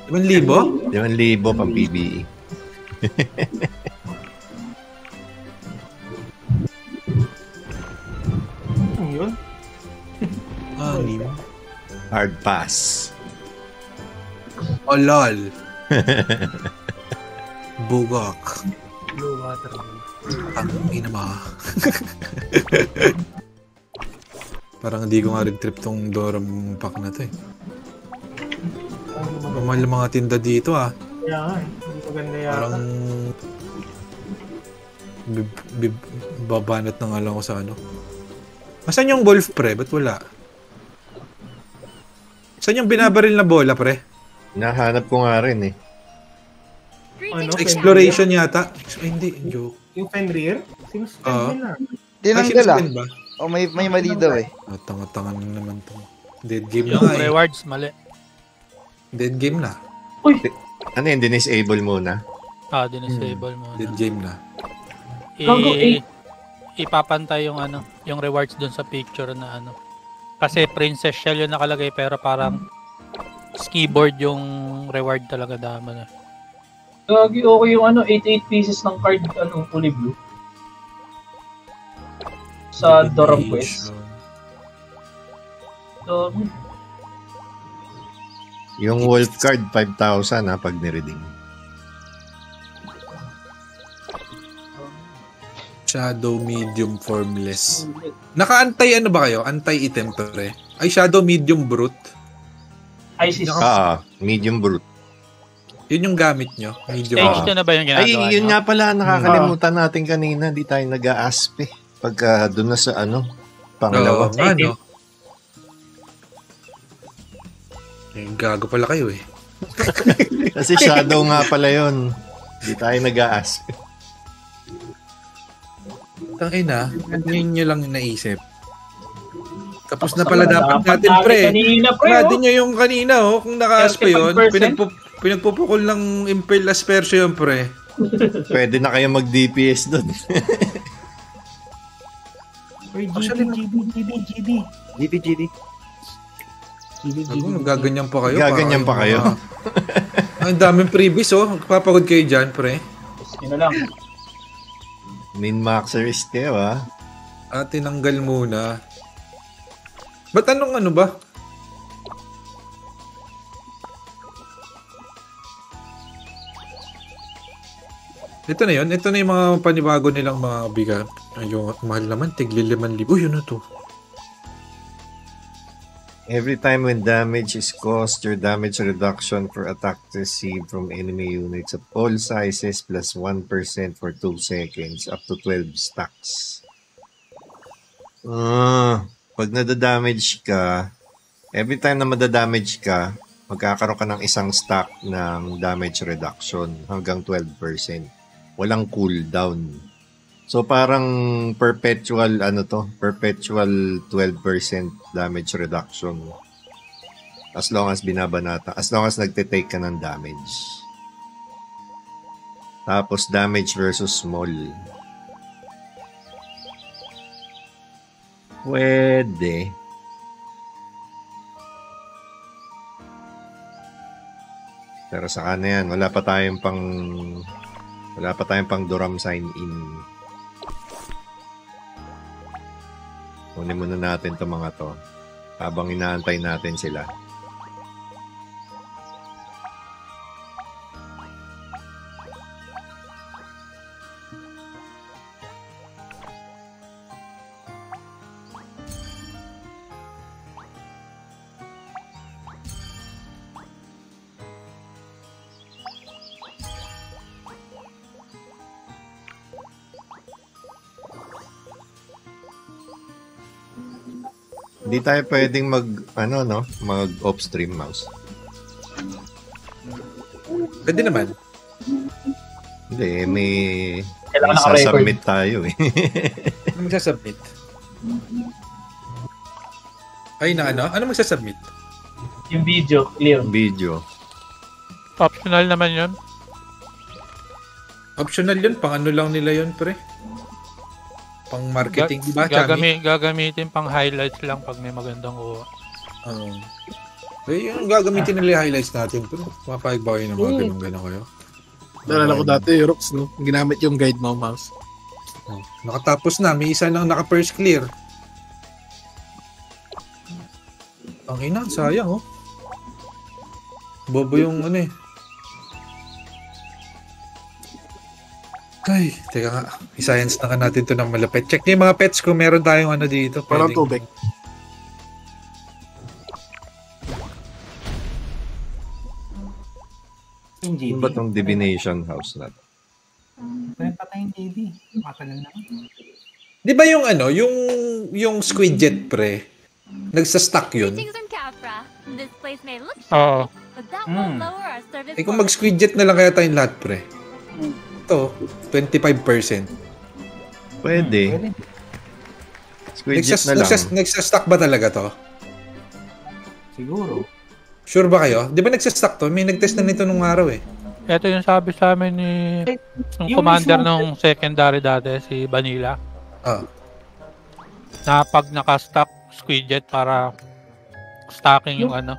C: 5,000?
A: 5,000 pang PBE.
H: Ano yun?
C: Anim.
A: Hard pass.
C: Oh, lol. Bugak.
J: Blue water.
C: Ang ina mo. Parang hindi ko nga rin trip tong Doram pack na to eh. Mahal ang mga tinda dito ah.
H: Kaya nga eh. Hindi maganda yata.
C: Parang bib, bib, babanat na nga lang ako sa ano. Asan yung wolf pre? Ba't wala? Saan yung binabaril na bola pre?
A: Nahanap ko nga rin eh.
H: Ano?
C: Exploration yata. Ay, hindi. Joke.
H: Yung Fenrir? Sinuspend
C: Oo.
H: nila.
K: Tinanggal ah.
C: sinuspend ba?
K: Oh, may, may mali daw eh.
C: Ah, tanga-tanga na naman to. Dead game na nga eh.
P: rewards, mali.
C: Dead game na.
A: Ano yun, dinisable muna?
P: Ah, dinisable mo.
C: Dead game na.
P: I,
D: eh.
P: ipapantay yung ano, yung rewards dun sa picture na ano. Kasi princess shell yung nakalagay pero parang skiboard yung reward talaga dama na.
D: Gagi, okay yung ano, 88 pieces ng card, ano, fully blue. Sa Doram Quest. So,
A: Yung wolf card, 5,000 ha, pag niredeem.
C: Shadow medium formless. Naka-antay ano ba kayo? Anti-item pre? Ay, shadow medium brute.
D: ISIS.
A: Ah, medium brute.
C: Yun yung gamit nyo. Medium
P: Change na ba yung ginagawa
A: Ay, yun
P: nyo?
A: nga pala, nakakalimutan natin kanina. Di tayo nag-aasp eh. Pagka doon na sa ano, pangalawa.
C: Oo nga, no? Eh, gago pala kayo eh.
A: Kasi shadow nga pala yun. Di tayo nag-aasp.
C: Tangina, yun nyo lang naisip. Tapos
D: Tapos
C: na pala dapat natin,
D: natin
C: pre.
D: kanina, pre,
C: Wala
D: oh.
C: din nyo yung kanina, oh. Kung naka-asp pa yun,
D: 35%?
C: pinagpu pinagpupukol ng Impel Aspersio yun, pre.
A: Pwede na kayo mag-DPS doon.
H: Uy, GD, GD, GD, GD.
K: GD, GD.
H: GD,
C: Ako, nagaganyan pa kayo.
A: Gaganyan pa kayo.
C: Ah, Ang daming previous, oh. Papagod kayo dyan, pre.
D: yun na lang.
A: Min-maxerist kayo ha.
C: Ah, tinanggal muna. Ba't anong ano ba? Ito na yun. Ito na yung mga panibago nilang mga biga. Yung mahal naman. Tigli 5,000. Uy, yun na to.
A: Every time when damage is caused, your damage reduction for attack received from enemy units of all sizes plus 1% for 2 seconds up to 12 stacks. Ah, pag nadadamage ka, every time na madadamage ka, magkakaroon ka ng isang stack ng damage reduction hanggang 12%. Walang cooldown. So parang perpetual ano to, perpetual 12% damage reduction. As long as binabanata, as long as nagte-take ka ng damage. Tapos damage versus small. Pwede. Pero sa na yan, wala pa tayong pang wala pa tayong pang Duram sign in. Kunin muna natin 'tong mga to habang inaantay natin sila. Hindi tayo pwedeng mag ano no, mag off stream mouse.
C: Pwede naman.
A: Hindi, eh, may
D: Kailangan
A: may
D: naka-record.
A: sasubmit tayo eh.
C: Ano magsasubmit? Ay, na ano? Ano magsasubmit?
D: Yung video, clear.
A: Video.
P: Optional naman yun.
C: Optional yun. Pang ano lang nila yun, pre. Pang marketing, di ba? Chami?
P: Gagami, gagamitin pang highlights lang pag may magandang kuha.
C: Oo. Eh, yung gagamitin nila yung highlights natin, pero mapahig ba kayo ng mga
G: Oo.
C: ganun-ganun kayo?
G: Nalala ko dati, Rox, no? Ginamit yung guide mo, mouse.
C: Oh, nakatapos na, may isa lang naka-first clear. Ang ina, sayang oh. Bobo yung ano eh. Ay, teka nga. I-science na ka natin to ng malapit. Check niyo yung mga pets ko. Meron tayong ano dito.
G: Parang
C: pwedeng-
G: tubig.
Q: Yung
A: Ano ba tong divination house na to?
Q: Pwede patayin JD. Matagal na.
C: Di ba yung ano, yung yung squid jet pre, nagsa-stuck yun? Oo.
B: that
C: Mm. Eh kung mag-squid jet na lang kaya tayong lahat pre. Ito, 25%.
A: Pwede. Jet
C: Nagsas,
A: na lang.
C: nagsas, nagsa-stuck ba talaga to?
Q: Siguro.
C: Sure ba kayo? Di ba nagsa-stuck to? May nag-test na nito nung araw eh.
P: Ito yung sabi sa amin ni yung
C: yung
P: commander nung secondary dati, si Vanilla.
C: Ah.
P: Na pag naka-stack squid jet para stacking yung, ano,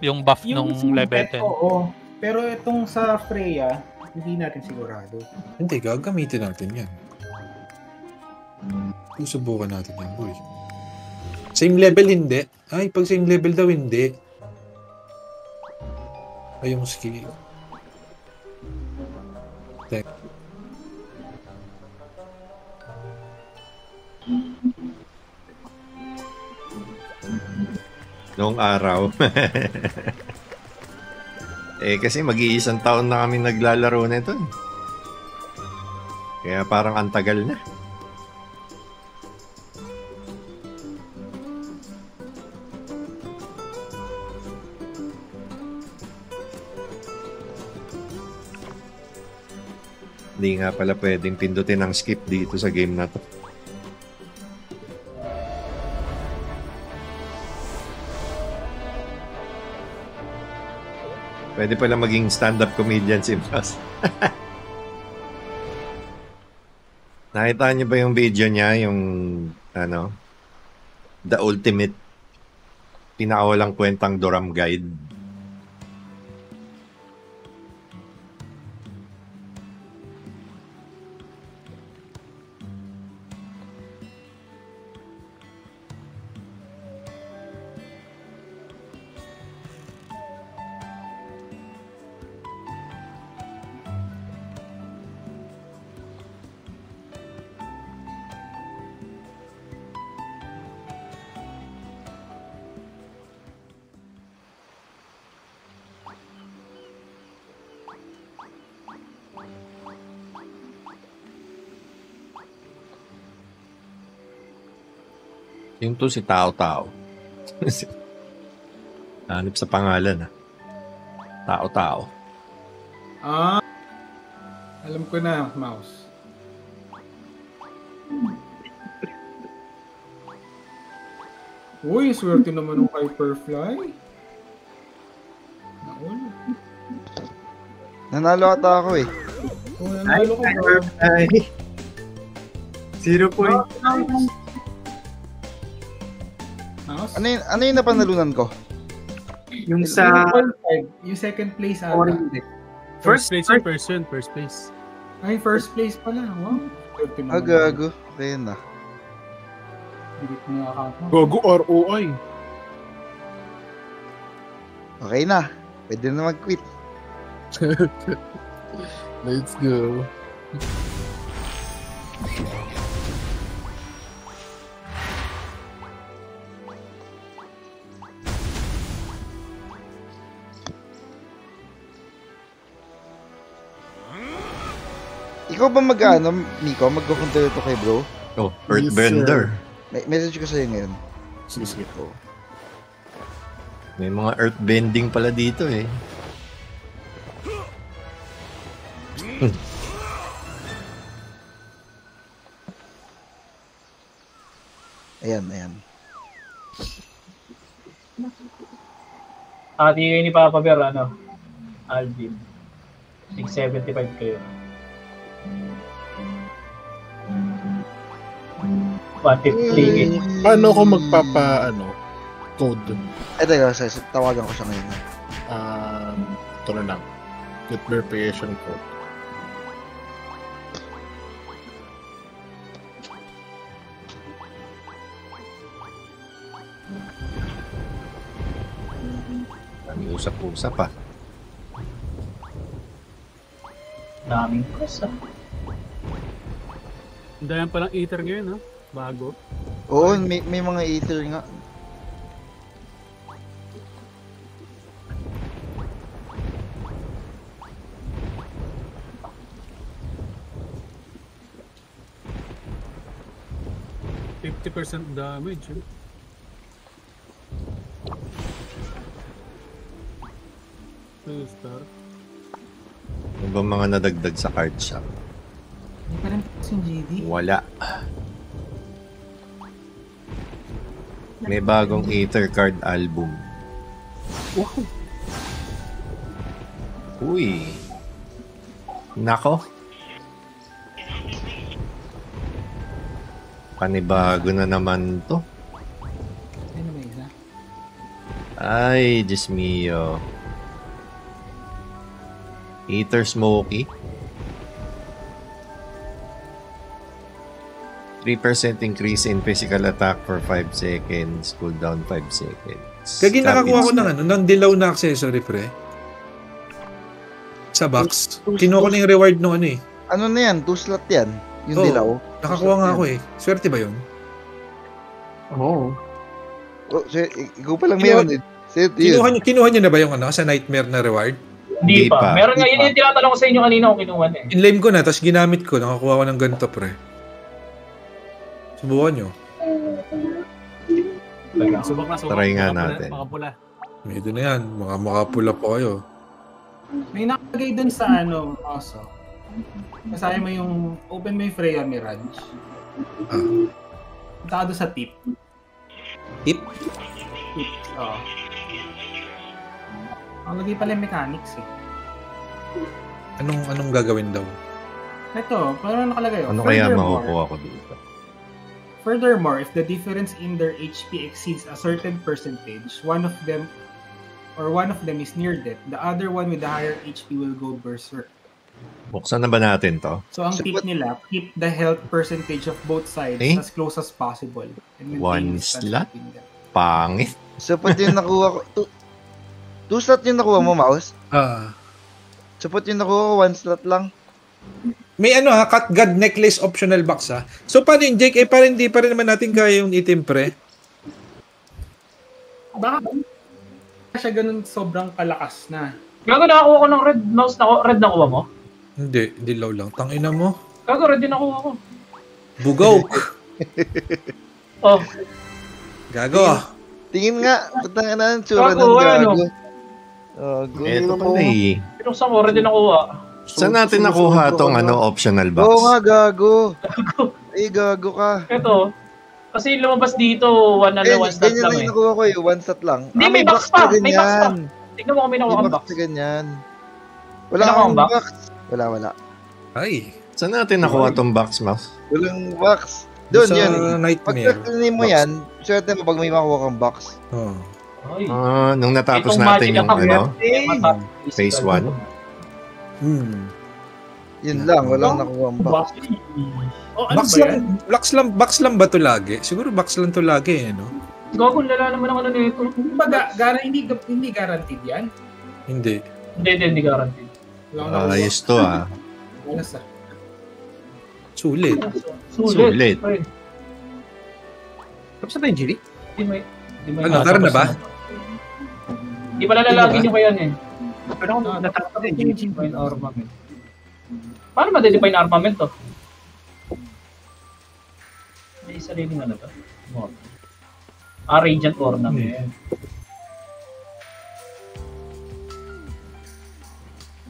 P: yung buff nung level 10.
Q: Oo. Pero itong sa Freya, hindi natin sigurado.
C: Hindi, gagamitin natin yan. Susubukan natin yan, boy. Same level hindi. Ay, pag same level daw hindi. Ay, yung skill. Tek.
A: Noong araw. eh kasi mag-iisang taon na kami naglalaro nito. eh. Kaya parang antagal na. Hindi nga pala pwedeng pindutin ang skip dito sa game na to. Pwede pala maging stand-up comedian si Boss. Nakita niyo ba yung video niya, yung ano, The Ultimate pinakawalang kwentang Doram Guide? Yung to si Tao Tao. Hanip sa pangalan ah. Tao Tao.
J: Ah, alam ko na, mouse. Uy, swerte naman ng Hyperfly. Naul.
K: Nanalo ata ako eh.
J: Oh, nanalo ko ba?
L: Zero point.
J: Mouse?
K: Ano yung, ano yung napanalunan ko?
L: Yung sa...
H: Yung second place ata.
L: Orange.
J: First, place yung person, first place.
H: Ay, first place pala. Wow. Naman.
K: Ah, gago. Kaya na.
G: Gogo or OI.
K: Okay na. Pwede na mag-quit.
G: Let's go.
K: Ikaw ba mag ano, Miko? Magkukontrol to kay bro?
A: Oh, Earthbender.
K: May message ko sa'yo ngayon.
G: Sige, sige.
K: Oh.
A: May mga earthbending pala dito eh.
K: Ayan, ayan.
D: Ati kayo ni Papa Bear, ano? Alvin. 675 kayo. 150
G: Paano ko magpapa, ano, code?
K: Eh, teka, sa- sa- tawagan ko siya ngayon.
G: Um, ito na lang. Get verification code.
A: May usap-usap ah.
D: Daming press ah.
J: Ang dami palang ether ngayon, ha? Bago.
K: Oo, may, may mga ether nga.
J: Fifty percent damage, eh. Two star.
A: Ano ba mga nadagdag sa card shop?
H: Hindi pa rin yung GD.
A: Wala. May bagong Aether card album.
H: Wow.
A: Uy. Nako. Panibago na naman to.
H: Ano ba isa?
A: Ay, Diyos mio. Eater Smoky. 3% increase in physical attack for 5 seconds. Cooldown 5 seconds.
C: Kagi nakakuha ko ng ano, ng dilaw na accessory, pre. Sa box. Kinuha ko na yung reward nung ano eh.
K: Ano na yan? Two slot yan. Yung
C: Oo,
K: dilaw.
C: Nakakuha nga ako eh. Swerte ba yun?
K: Oo. Oh, so, i- ikaw pa lang meron. eh. Sa'yo,
C: Kinuha niyo, kinuha niyo na ba yung ano, sa nightmare na reward?
D: Hindi pa. Meron nga, yun yung tinatanong ko sa inyo kanina kung kinuha na eh.
C: Inlame ko na, tapos ginamit ko. Nakakuha ko ng ganito, pre. Subukan nyo.
J: Subok na, subok.
A: Try nga
J: Makapula-
A: natin.
J: Makapula.
C: Medyo na yan. Mga makapula po kayo.
H: May nakalagay dun sa ano, also. Basahin mo yung, open yung Freya Mirage. Punta ka doon sa tip.
C: Tip?
H: Tip, oo. Nakalagay pala yung mechanics eh.
C: Anong anong gagawin daw?
H: Ito, parang nakalagay. oh,
A: Ano kaya makukuha ko dito?
H: Furthermore, if the difference in their HP exceeds a certain percentage, one of them or one of them is near death, the other one with the higher HP will go berserk.
A: Buksan na ba natin to?
H: So ang tip nila, keep the health percentage of both sides
A: Eh?
H: as close as possible. And
A: One slot? Pangit.
K: Sapat yung nakuha ko. Two, two slot yung nakuha mo, mouse?
C: Ah.
K: Sapat yung nakuha ko, one slot lang.
C: May ano ha, cut god necklace optional box ha. So paano yung Jake? Eh parang hindi pa rin naman natin kaya yung itim pre.
H: Baka siya ganun sobrang kalakas na.
D: Gago nakakuha ko ng red mouse na red na kuha mo?
C: Hindi, dilaw lang. Tangina mo.
D: Gago red din nakuha ko.
C: Bugaw.
D: Oh,
C: Gago.
K: Tingin nga, patang na ang tsura
D: Gago,
K: ng
D: ano?
K: gago. Gago.
A: Eto pala eh.
D: Pinuksan ko, ready nakuha.
A: Saan natin nakuha tong ano, optional box?
K: Oo nga, gago. Ay, gago ka.
D: Ito, kasi lumabas dito, one ano,
K: Ganyan,
D: one stat
K: ganyan
D: lang
K: lang
D: eh.
K: yung nakuha ko eh, one shot lang.
D: Hindi,
K: Ah,
D: may box pa, may box pa.
K: ganyan.
D: Tignan mo kung may nakuha
K: May
D: kang
K: box
D: box.
K: na ganyan.
D: May
K: Wala akong
D: kang box?
K: box. Wala, wala.
C: Ay.
A: Saan natin nakuha tong box, Mouse?
K: Walang box. Doon yun.
C: Nightmare.
K: Pag kunin mo yan, swerte mo pag may makuha kang box.
C: Oh.
A: Ah, nung natapos
K: Itong
A: natin yung ano, phase 1.
C: Hmm.
K: Yun lang, walang nakuha ang box.
Q: Oh,
C: box lang, box lang, box lang ba to lagi? Siguro box lang to lagi, eh, no?
D: Gago, lala naman ang ano nito.
Q: Baga, gara, hindi, hindi guaranteed yan.
C: Hindi.
D: Hindi, hindi, hindi guaranteed.
A: Ah, ayos to ah.
Q: Alas ah.
C: Sulit.
D: Sulit.
A: Sulit.
C: Tapos na tayo, Jiri?
D: Hindi may... Hindi may
C: Ano, tara na ba?
D: Hindi pala lalagin nyo kaya yan eh.
Q: Pero kung natapos na yung Divine Armament.
D: Paano ma-define armament to? May sariling ano to? Mod. Ah, Radiant Ornament.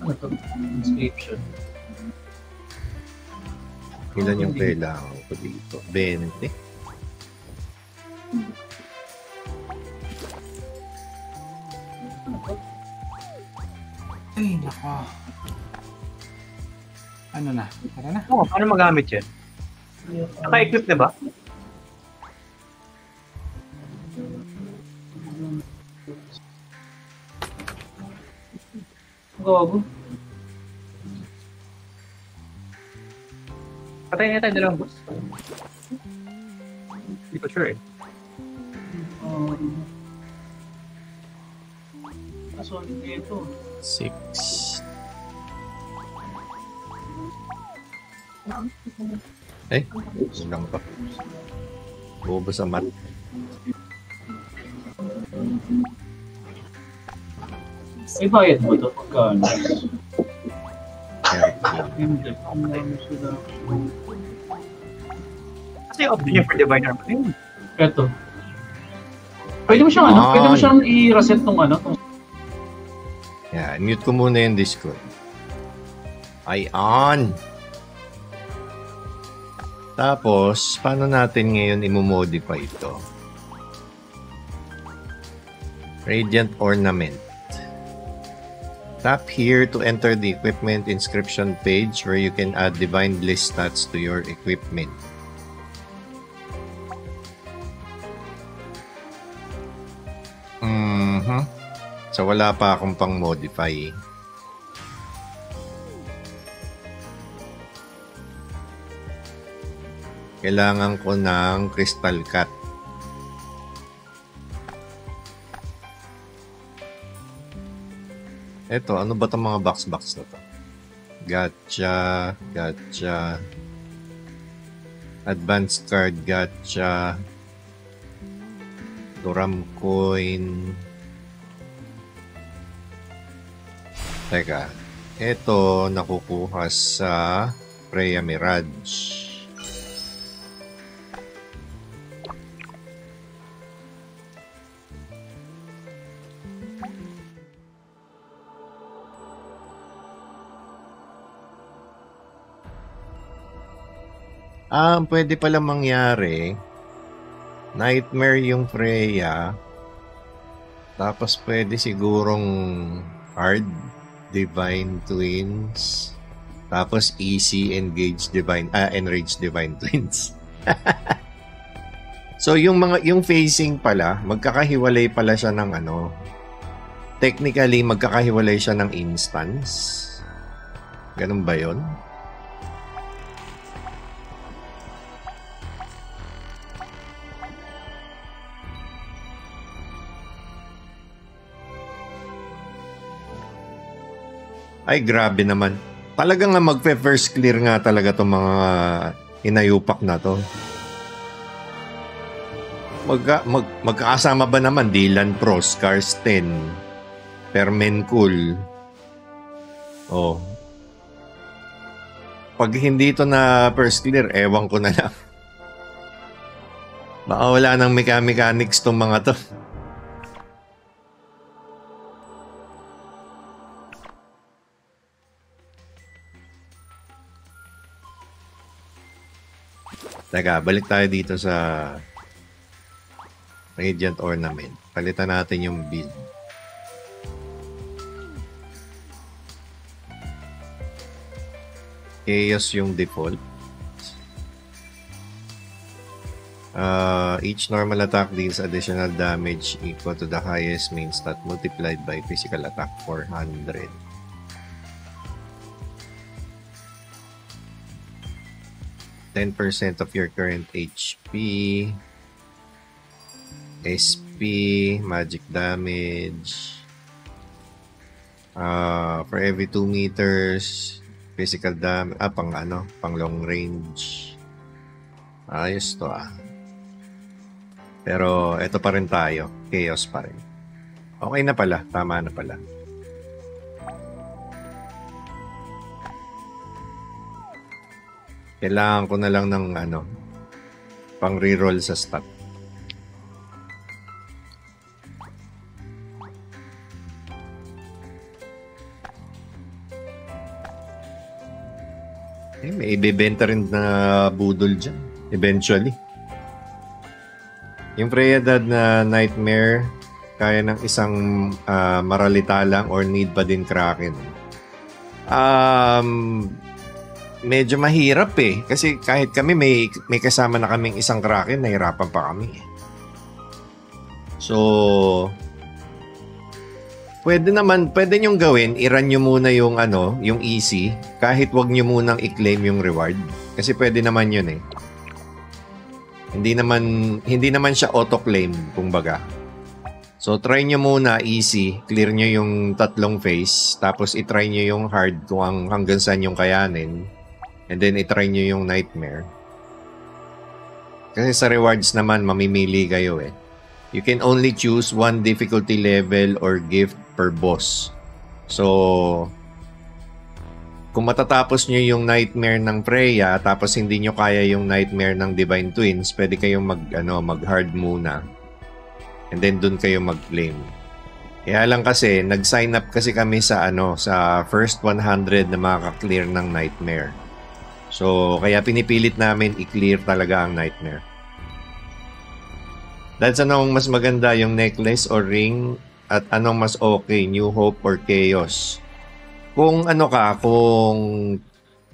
D: Ano to? Inscription.
A: Ilan yung kailangan ko dito? 20.
Q: Ay, nako. Ano na? Tara na.
L: Oo, paano magamit yan? Naka-equip na ba?
D: Gago.
L: Patay na tayo dalawang boss. Hindi ko sure eh.
D: Um, kaso dito.
A: 6. Eh, lang pa. Bubo sa mat.
D: May bayad mo to pagkano?
L: Hindi. Kasi yung option niya for Divine Armament.
D: Eto. Pwede mo siyang ano?
A: Ah.
D: Pwede mo siyang i-reset tong ano? Tong...
A: Yeah, mute ko muna yung Discord. Ay, on! Tapos, paano natin ngayon imomodify ito? Radiant Ornament. Tap here to enter the equipment inscription page where you can add Divine Bliss stats to your equipment. Mhm. So wala pa akong pang modify. Kailangan ko ng crystal cut. Eto, ano ba itong mga box-box na to? Gotcha, gotcha. Advanced card, gotcha. Duram coin. Teka, ito nakukuha sa Freya Mirage. Ah, pwede pala mangyari, Nightmare yung Freya, tapos pwede sigurong hard, Divine Twins, tapos easy Engage Divine, ah, Enrage Divine Twins. so yung mga yung facing pala, magkakahiwalay pala siya ng ano. Technically magkakahiwalay siya ng instance. Ganun ba 'yon? Ay, grabe naman. Talagang nga magpe-first clear nga talaga itong mga inayupak na to. Magka, mag, magkakasama ba naman Dylan Pros, Karsten, Permenkul? Oh. Pag hindi ito na first clear, ewan ko na lang. Baka wala nang mecha- mechanics tong mga to. Teka, balik tayo dito sa Radiant Ornament. Palitan natin yung build. Chaos yung default. Uh, each normal attack deals additional damage equal to the highest main stat multiplied by physical attack 400. Ten percent of your current HP, SP, magic damage. Uh, for every 2 meters, physical damage, ah, pang ano, pang long range. Ayos to ah. Pero ito pa rin tayo. Chaos pa rin. Okay na pala. Tama na pala. Kailangan ko na lang ng ano, pang reroll sa stat. Eh, may ibebenta rin na budol dyan. Eventually. Yung Freya Dad na Nightmare, kaya ng isang uh, maralita lang or need pa din Kraken? Um, medyo mahirap eh. Kasi kahit kami may, may kasama na kaming isang Kraken, nahirapan pa kami. So, pwede naman, pwede nyong gawin, i-run nyo muna yung ano, yung easy, kahit wag nyo munang i-claim yung reward. Kasi pwede naman yun eh. Hindi naman hindi naman siya auto-claim kumbaga. So try nyo muna easy, clear nyo yung tatlong phase, tapos i-try nyo yung hard kung ang, hanggang saan yung kayanin. And then i-try nyo yung nightmare. Kasi sa rewards naman, mamimili kayo eh. You can only choose one difficulty level or gift per boss. So, kung matatapos nyo yung nightmare ng Freya tapos hindi nyo kaya yung nightmare ng Divine Twins, pwede kayong mag, ano, mag-hard muna. And then dun kayo mag-claim. Kaya lang kasi, nag-sign up kasi kami sa ano, sa first 100 na makaka-clear ng nightmare. So, kaya pinipilit namin i-clear talaga ang nightmare. Dahil sa anong mas maganda yung necklace or ring at anong mas okay, New Hope or Chaos? Kung ano ka, kung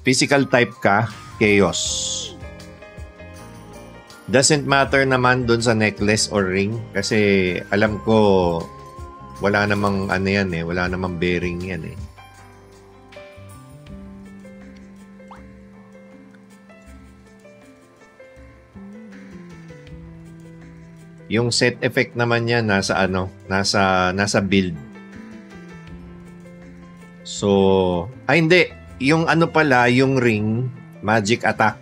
A: physical type ka, chaos. Doesn't matter naman dun sa necklace or ring kasi alam ko wala namang ano yan eh, wala namang bearing yan eh. Yung set effect naman niya nasa ano, nasa nasa build. So, ay hindi, yung ano pala, yung ring, magic attack.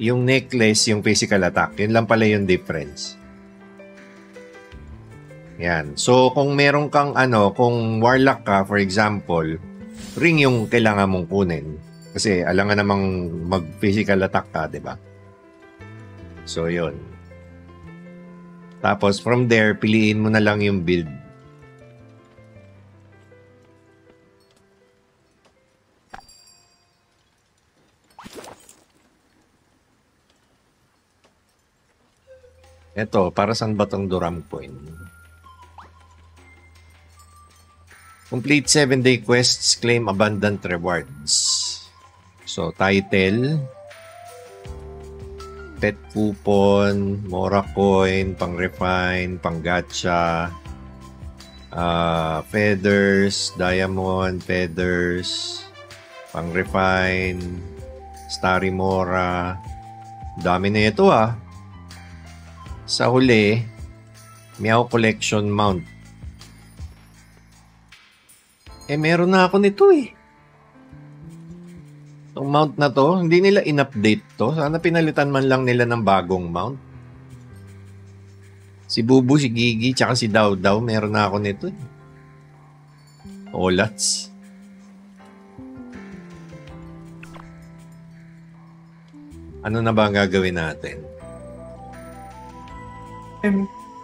A: Yung necklace, yung physical attack. Yun lang pala yung difference. Yan. So, kung meron kang ano, kung warlock ka, for example, ring yung kailangan mong kunin. Kasi alangan namang mag-physical attack ka, di ba? So, yun. Tapos, from there, piliin mo na lang yung build. Ito, para saan ba tong Duram Coin? Complete 7-day quests, claim abundant rewards. So, title, pet coupon, Mora coin, pang refine, pang gacha, uh, feathers, diamond, feathers, pang refine, starry Mora. Dami na ito ah. Sa huli, Meow Collection Mount. Eh, meron na ako nito eh. Itong mount na to, hindi nila in-update to. Sana pinalitan man lang nila ng bagong mount. Si Bubu, si Gigi, tsaka si Daw Daw, meron na ako nito eh. Olats. Ano na ba ang gagawin natin?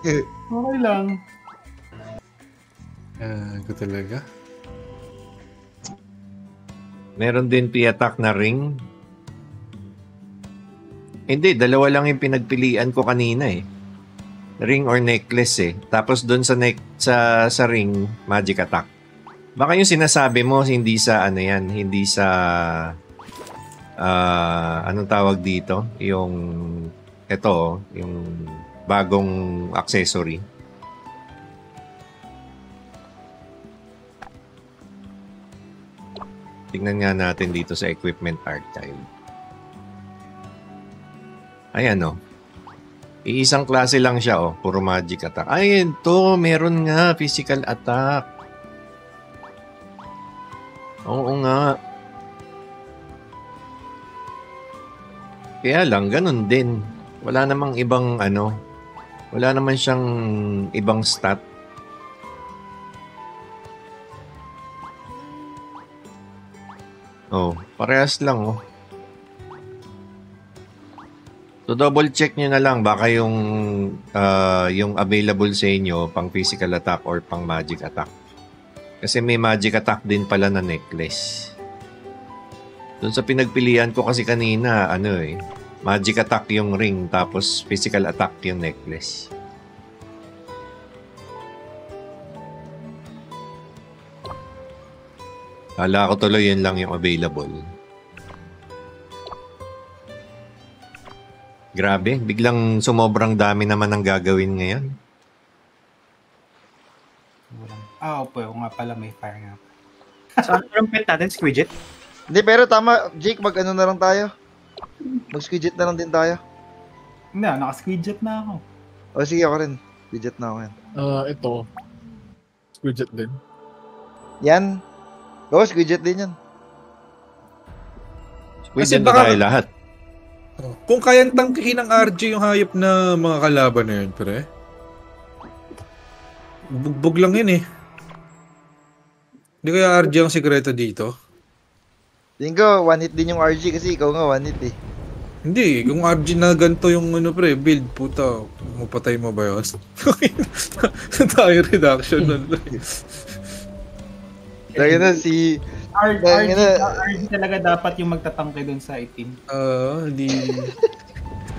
Q: Okay lang.
C: Ah, ko talaga.
A: Meron din P-attack na ring. Hindi, dalawa lang yung pinagpilian ko kanina eh. Ring or necklace eh. Tapos doon sa neck sa sa ring, magic attack. Baka yung sinasabi mo hindi sa ano yan, hindi sa ah anong tawag dito? Yung ito, yung bagong accessory. Tingnan nga natin dito sa equipment archive. Ayan oh. Iisang klase lang siya oh, puro magic attack. Ay, ito, meron nga physical attack. Oo nga. Kaya lang, ganun din. Wala namang ibang ano, wala naman siyang ibang stat. Oh, parehas lang oh. So double check nyo na lang baka yung ah, yung available sa inyo pang physical attack or pang magic attack. Kasi may magic attack din pala na necklace. Doon sa pinagpilian ko kasi kanina, ano eh, magic attack yung ring tapos physical attack yung necklace. Kala ko tuloy yun lang yung available. Grabe, biglang sumobrang dami naman ang gagawin ngayon.
Q: Ah, opo. Oo nga pala, may fire nga.
L: Saan yung pet natin, Squidget?
K: Hindi, pero tama, Jake, mag-ano na lang tayo. Mag-squidget na lang din tayo.
Q: Hindi, naka-squidget na ako.
K: O sige, ako rin. Squidget na ako yan.
G: Ah, ito. Squidget din.
K: Yan. Oo, squidget din yan.
A: Pwede na
C: baka-
A: tayo lahat.
C: Kung kayang tangkihin ng RJ yung hayop na mga kalaban na yun, pre. Bugbog lang yun eh. Hindi kaya RJ ang sikreto dito?
K: Tingin ko, one hit din yung RG kasi ikaw nga one hit eh.
C: Hindi, kung RG na ganito yung ano pre, build, puta, mapatay mo ba yun? Tayo reduction nun.
K: Lagi na si...
Q: RG,
K: nga-
Q: RG talaga dapat yung magtatangke dun sa item.
C: Oo, hindi.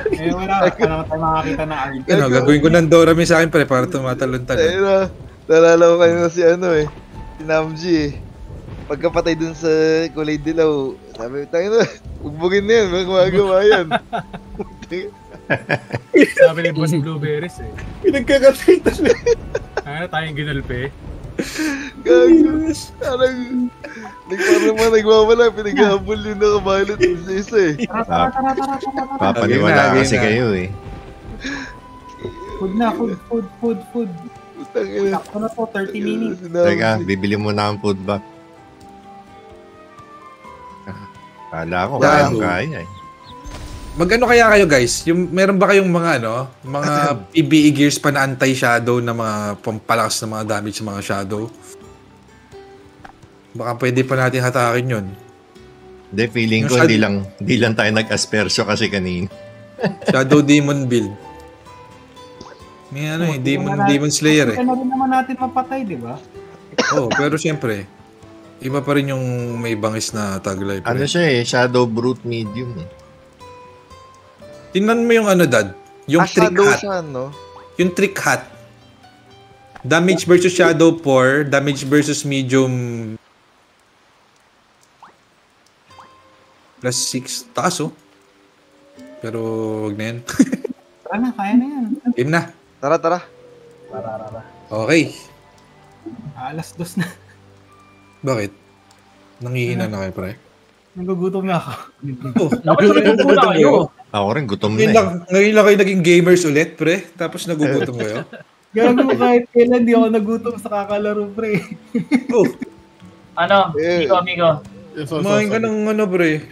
Q: Eh, wala. Wala naman tayo makakita na RG.
C: Ano, gagawin ko ng Dorami sa akin pre, para tumatalon-talon.
K: Ayun na. Nalala ko kanina si ano eh. Si Namji eh. Pagkapatay dun sa kulay dilaw, sabi, tayo na, ugbugin na yan, may gumagawa yan.
J: Sabi ni Boss Blueberries eh.
C: Pinagkakatay talaga.
J: Ano tayong ginulpe?
K: Gago. Parang, nagparang mga nagwawala, pinaghabol yung nakabalot sa isa eh.
A: Pa- papaniwala kasi kayo eh.
Q: Food na, food, food, food, food. Takto na po, 30 minutes.
A: Teka, bibili mo na ang food back. Kala ko, kaya kaya eh.
C: Magano kaya kayo guys? Yung meron ba kayong mga ano, mga PBE gears pa na anti-shadow na mga pampalakas na mga damage sa mga shadow? Baka pwede pa natin hatakin yun.
A: Hindi, feeling
C: Yung
A: ko hindi lang, hindi lang tayo nag-aspersyo kasi kanina.
C: Shadow Demon build. May ano eh, Demon, Demon Slayer eh.
Q: Kaya na rin naman natin mapatay, di ba?
C: Oo, pero siyempre, iba pa rin yung may bangis na taglay.
A: Ano siya eh, Shadow Brute Medium eh.
C: Tingnan mo yung ano, Dad. Yung
K: Ah,
C: trick hat.
K: siya, no?
C: Yung trick hat. Damage versus Shadow 4, damage versus medium plus 6. Taas oh. Pero wag na yan.
Q: Tara na, kaya na yan.
C: Game na.
K: Tara, tara.
Q: Tara, tara.
C: Okay.
Q: Alas dos na.
C: Bakit? Nangihina na kayo, pre?
Q: Nagugutom na ako.
C: Oh,
Q: nagugutom na kayo.
A: Ako rin, gutom na
C: lang, ngayon lang kayo naging gamers ulit, pre. Tapos nagugutom kayo.
Q: Gago kahit kailan di ako nagutom sa kakalaro, pre.
D: Ano? Amigo, amigo.
C: Kumain ka ng ano, pre.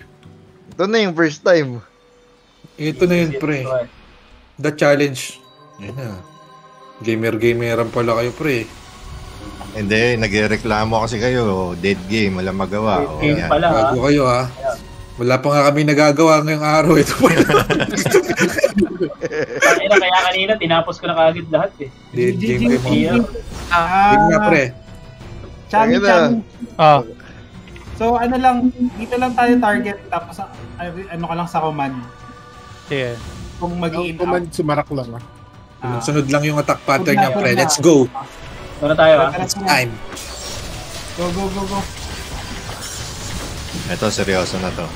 K: Ito na yung first time.
C: Ito na yun, pre. The challenge. Yan na. Gamer-gameran pala kayo, pre.
A: Hindi, nagreklamo kasi kayo, dead game, wala magawa. O,
C: Game
A: yan.
C: pala, Bago kayo, ha? Wala pa nga kami nagagawa ngayong araw. Ito pa
D: Kaya kaya kanina, tinapos ko na kagad lahat eh.
C: Di- game kayo mo.
D: Iya.
H: Ah,
C: Game na pre.
H: Chami, chami.
P: Oh,
H: So ano lang, dito lang tayo target tapos ah, ano ka lang sa command.
P: sige.
H: Kung mag in out.
G: Command sumarak lang ah.
H: Ah.
C: Sunod lang yung attack pattern niya pre.
H: sunod na.
C: Let's go.
D: Muna tayo ah.
C: Time.
H: Go, go, go, go.
A: Ito, seryoso na to.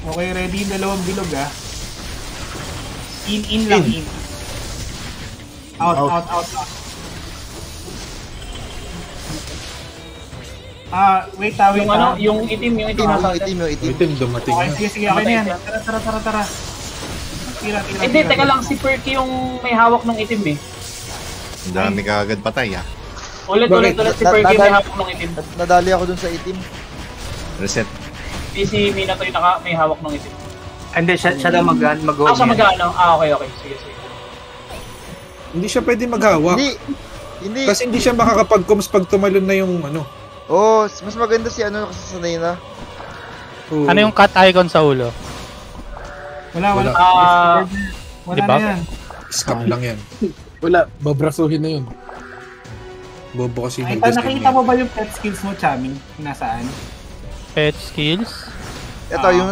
H: Okay, ready? Dalawang bilog ah. In, in lang, in. Out,
G: Out.
H: out, out, out. Ah, wait ah, wait
D: Yung ano,
H: ah.
D: yung itim, yung itim nasa
K: yung itim, yung itim.
C: Itim dumating
H: Okay,
C: na.
H: sige, sige, okay na yan. Tara, tara, tara, tara. Tira, tira,
D: Hindi, teka lang, si Perky yung may hawak ng itim eh.
A: Ang dami ka agad patay ah.
D: Ulit, ulit, ulit, si Perky may hawak ng itim.
K: Nadali ako dun sa itim.
A: Reset.
D: Di si Minato yung naka, may hawak ng itim.
L: Hindi, siya, siya lang mag mag
D: Ah, siya mag-ano? Ah, okay, okay. Sige, sige.
C: Hindi siya pwede maghawak.
K: Hindi. Hindi.
C: Kasi hindi siya makakapag-coms pag tumalon na yung ano.
K: Oh, mas maganda si ano kasi sanay na.
P: Ano yung cut icon sa ulo?
H: Wala, wala.
D: Ah,
H: Wala
P: Di ba?
H: na yan.
C: Scam lang yan.
G: Wala, babrasuhin na yun.
C: Bobo kasi
H: Nakita, nakita mo ba yung pet skills mo, Chami? Nasaan?
P: Pet skills?
K: Ito,
H: Ah.
K: yung...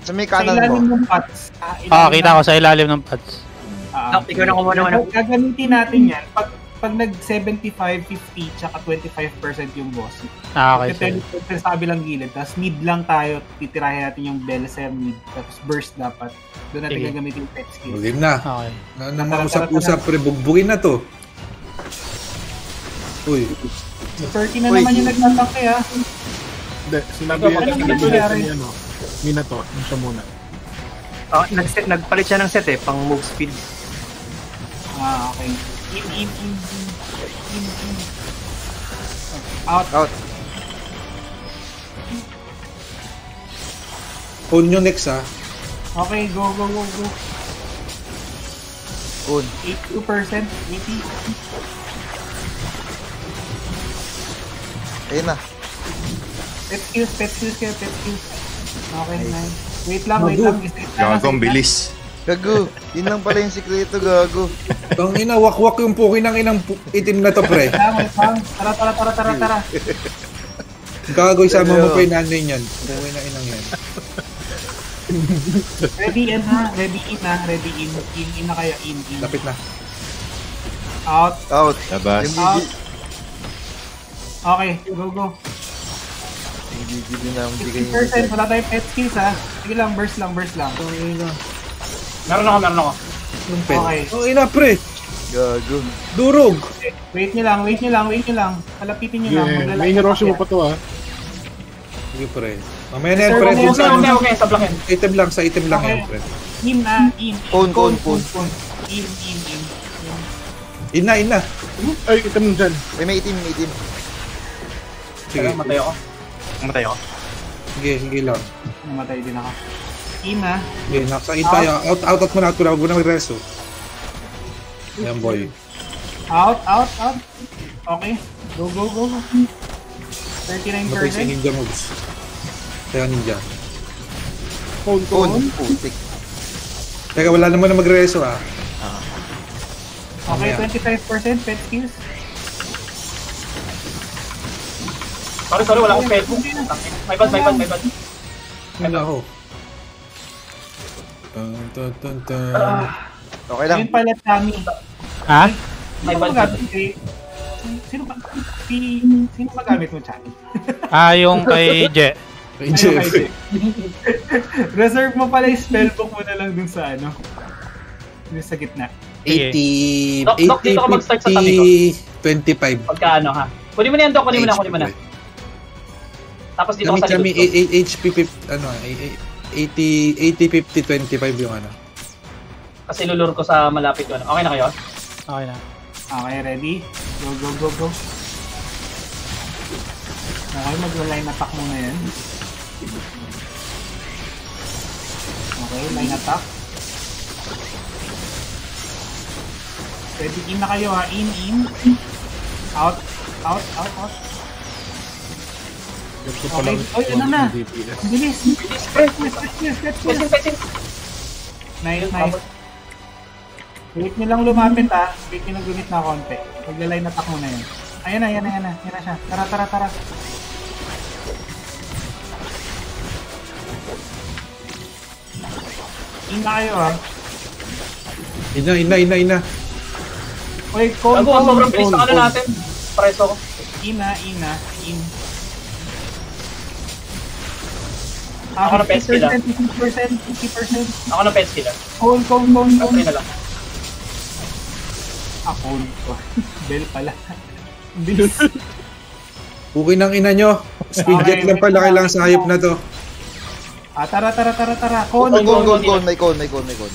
K: Sa may
H: Sa
K: kanan
H: ilalim
K: mo.
H: ng pots. Ah,
P: Ah, kita ko sa ilalim ng pads.
H: Ah,
L: Ah, ikaw na kumuha naman.
H: Gagamitin natin yan pag pag nag 75, 50, tsaka 25% yung boss.
P: Ah, okay.
H: Teleport tayo sa kabilang gilid. Tapos mid lang tayo. Titirahin natin yung Belser mid. Tapos burst dapat. Doon natin
P: Sige.
H: gagamitin yung pet skill.
C: Bugin na.
P: Okay.
C: Na, na mausap-usap pre, bugbugin na to. Uy,
H: So 30 na
K: Uy.
H: naman yung nagtatangke ha.
G: Hindi, sinabi
H: Ikaw,
G: yan
H: ano nangyari?
G: ano. Minato, yung siya muna.
L: Ah, nag-set, nagpalit siya ng set eh, pang move speed.
H: Ah, okay. In, in, in, in. In, in. Out.
K: Out.
C: on yung next ah.
H: Okay, go, go, go, go.
K: On.
H: 82%. 80.
K: Ayun na.
H: Pet skills, pet skills kayo, pet skills. Okay, nice. Wait lang, wait lang. Isip lang,
A: Gago, ang
H: isip lang.
A: bilis.
K: Gago. Yun lang pala yung sikreto, gago.
C: Tang ina, wakwak yung puki ng inang pu- itim na to pre.
H: Lang. Tara, tara, tara, tara, tara.
C: Gago, isama mo pa yung nanay niyan. Puki ng inang yan.
H: Ready in ha, ready in ha, ready in. In, in na kayo, in, in.
C: Lapit na.
H: Out.
K: Out.
A: Labas.
H: Out. Okay, go, go.
K: yung gigi na ang bigay niya.
H: 50%, wala tayong pet skills ha. Sige lang, burst lang, burst lang.
D: Meron ako, meron ako.
C: Yung pen.
H: Okay.
C: Oh, ina pre.
K: Gago.
C: Durog.
H: Wait nyo lang, wait nyo lang, wait nyo lang. Palapitin nyo lang.
G: Yeah,
H: maglalaki
G: may Hiroshima
H: yan.
G: pa to ah.
C: Sige pre. Mamaya na yan pre.
H: okay,
C: sa
D: Okay, okay, okay, sablakin.
C: Item lang, sa item lang
H: Okay.
C: yan pre.
H: In na, in. in.
K: Phone, phone, phone.
H: In, in, in.
C: Ina, ina.
G: Ay, item dyan.
K: May may itim, may itim.
C: Sige.
D: Matay ako.
L: Namatay ako.
C: Sige, sige lang.
H: Namatay din ako. In ha.
C: Sige, nasa in tayo. Out, out, out muna. Out muna. Huwag mo na mag-reso. Ayan boy.
H: Out, out, out. Okay. Go, go, go.
C: Matay sa
H: 39%.
C: ninja moves. Kaya ninja.
G: Phone,
K: Phone.
G: phone.
K: Putik.
C: Teka, wala naman na mag-reso ah.
H: Okay,
C: Mamaya.
H: 25% pet skills.
D: Sorry, sorry, wala akong Facebook. May bad, may bad, may bad.
C: Wala ako. Dun, dun, dun, dun.
K: Okay lang.
H: Ayun pala, Tommy.
P: Ha?
H: Sino
D: bad.
H: magamit kay... Sino ba? Si... Sino magamit mo, Tommy?
P: Ah, yung kay Je.
C: Kay Jeff.
H: Reserve mo pala yung spellbook mo na lang dun sa ano. Dun sa gitna.
C: 80,
D: Doc, Doc, dito ka mag-start sa tabi ko.
C: 80, 25.
D: Pagka ano ha. Kunin mo na yan, Doc. Kunin mo na, kunin mo na. Tapos dito ka sa
C: kami,
D: likod ko.
C: 8 HP, 50, ano, 80, 80, 50, 25 yung ano.
D: Kasi lulur ko sa malapit ko. Ano. Okay na kayo?
P: Okay na.
H: Okay, ready? Go, go, go, go. Okay, mag-line attack muna yan. Okay, line attack. Ready, in na kayo ha. In, in. Out, out, out, out.
G: Ganito pa
H: Okay. Oy, ano na?
G: DPS.
H: Bilis. Bilis, press, press, press, press. Nice, nice. Wait nyo lang lumapit ha. Wait nyo lang gumit na konti. Magla-line attack mo na yun. Ayan na, ayan na, ayan na. Ayan na siya. Tara, tara, tara. Ina kayo ha.
C: Ina, ina, ina, ina.
H: Uy, call,
D: Gago,
H: call,
D: sobrang bilis
H: call,
D: ng ano
H: call.
D: natin. Preso ko.
H: Ina, ina, in.
D: Ako na pets killer.
H: 50%, 50%.
D: Ako na pets killer.
H: Call, call, call.
D: Okay na lang.
H: Ah, call. Bell pala. Bilis.
C: Okay ng ina nyo. Speed
H: Okay,
C: jet lang pala kailangan sa hayop na to.
H: Ah, tara, tara, tara, tara.
K: Kon, kon,
H: call.
K: kon, may kon, may kon, may kon.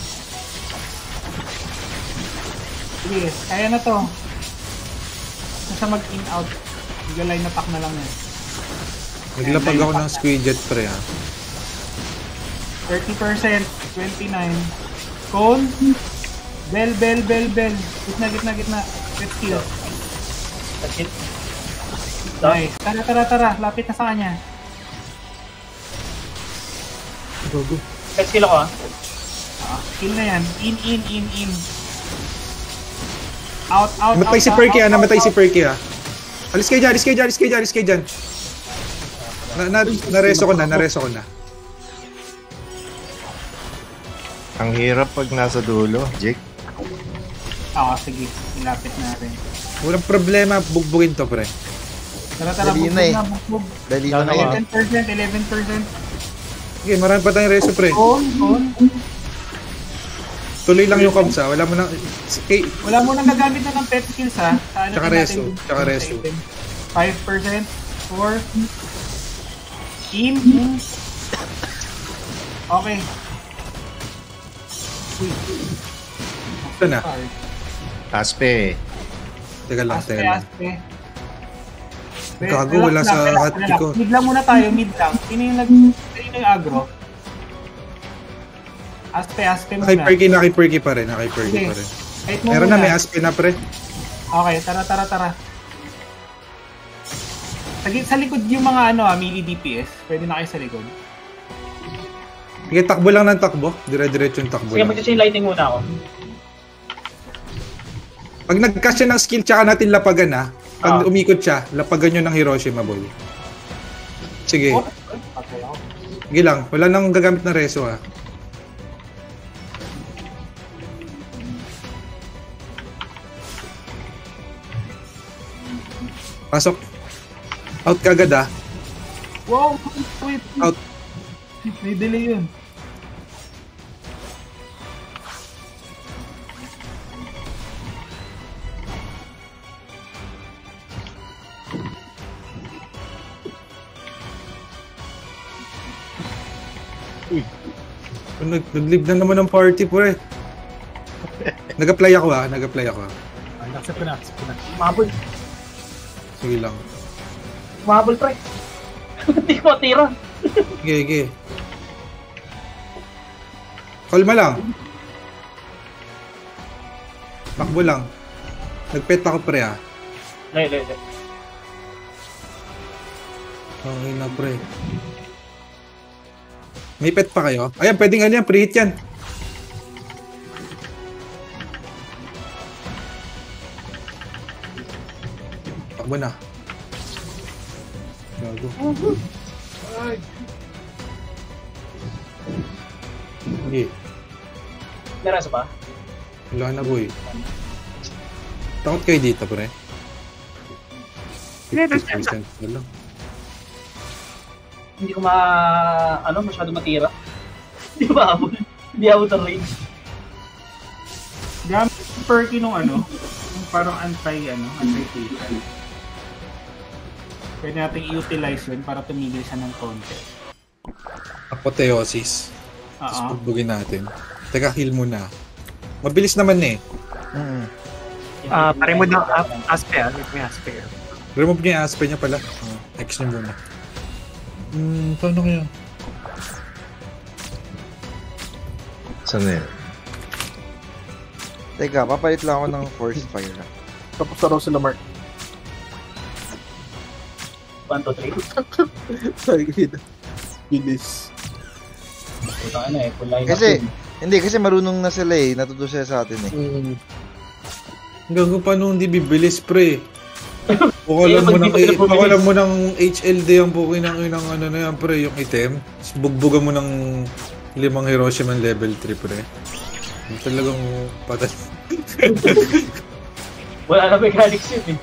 H: Sige, kaya na to. Nasa mag-in out. Mag-line attack na lang yan.
C: Naglapag ako ng speed jet pre ha.
H: 30%, 29. Cone. Bell, bell, bell, bell. Gitna, gitna, gitna. Let's kill.
D: That's it.
H: Nice. Tara, tara, tara. Lapit na sa kanya.
D: Pets kill ako ah.
H: Ah, kill na yan. In, in, in, in. Out, out,
C: Namatay
H: out,
C: si
H: out,
C: Perky ha,
H: out,
C: namatay si Perky ha. Alis kayo dyan, alis kayo dyan, alis kayo dyan, alis kayo dyan. Na, na, nareso ko na, nareso ko na.
A: Ang hirap pag nasa dulo, Jake.
H: Ah, sige. Ilapit natin.
C: Walang problema, bugbugin to pre.
H: Tara, tara.
K: Dali
H: Bugbog
K: na eh.
H: na, bugbog.
K: Dali na na yan.
H: 11%, 11%.
C: Okay, marami pa tayong reso pre.
H: Cone, cone.
C: Tuloy lang yung comms ha, wala mo nang... Kay,
H: Wala mo nang gagamit na ng pet skills ha. Sa ano
C: Tsaka
H: din
C: reso,
H: natin,
C: tsaka reso.
H: 5%, 4, in, in. Okay. Uy.
C: ito na.
A: Aspe.
C: Teka lang,
H: Aspe,
C: teka lang.
H: aspe.
C: Gago, wala
H: lang,
C: sa hati ko.
H: Mid lang muna tayo, mid lang. Sino yung nag... Sino yung agro? Aspe, aspe muna.
C: Nakay Perky, nakay Perky pa rin, nakay Perky
H: Sige.
C: pa rin. Meron na, may aspe na pre.
H: Okay, tara, tara, tara. Sa, sa likod yung mga ano ah, melee DPS. Pwede na kayo sa likod.
C: Sige, takbo lang ng takbo. Dire-diretso yung takbo
D: Sige,
C: lang.
D: mag-chain lightning muna ako.
C: Pag nag-cast siya ng skill, tsaka natin lapagan ha. Pag
D: Ah.
C: umikot siya, lapagan nyo ng Hiroshima boy. Sige.
H: Ako.
C: Sige lang, wala nang gagamit na reso ha. Pasok. Out ka agad ah.
H: Wow! Wait!
C: Out.
H: May delay yun.
C: Nag nag-leave na naman ng party po eh. Nag-apply ako ah, nag-apply ako.
J: Ah, Accept ko na, accept ko na.
D: Mabul.
C: Sige lang.
D: Mabul, pre. Hindi ko matira.
C: Sige, sige. Kalma lang. Takbo lang. Nagpet ako pre ah.
D: Lay, lay, lay.
C: Okay na pre. May pet pa kayo? Ayan, pwedeng ano yan, pre-hit yan. Takbo na. Gago. Hindi.
D: Isa pa?
C: Wala na boy. Takot kayo dito pre. 50% na lang.
D: Hindi ko ma... ano, masyado matira. Hindi ko maabot. Hindi abot ang range.
H: Gamit yung perky nung ano, yung parang anti, ano, anti-fatal. Pwede natin i-utilize yun para tumigil siya ng konti.
C: Apotheosis. Tapos
H: Oo.
C: bugbugin natin. Teka, heal muna. Mabilis naman eh.
L: Ah, pare mo daw ah. Aspe. ah.
C: Remove niya yung aspe niya pala. Uh, X niya muna. Hmm, paano kaya?
A: Saan na yun?
K: Teka, papalit lang ako ng force fire.
G: Tapos na raw sila Mark.
D: 1, 2, 3.
C: Sorry, kita. Bilis.
D: Puta na eh, full line
K: Kasi, hindi, kasi marunong na sila eh. Natuto siya sa atin eh.
C: Mm. Gago pa nung hindi bibilis, pre. Pakalan mo ng, pakalan mo ng HLD ang buki ng, ng ano na yan, pre, yung item. Bugbugan mo ng limang Hiroshima level 3, pre. Yung Talagang patay.
D: Wala na mechanics yun eh.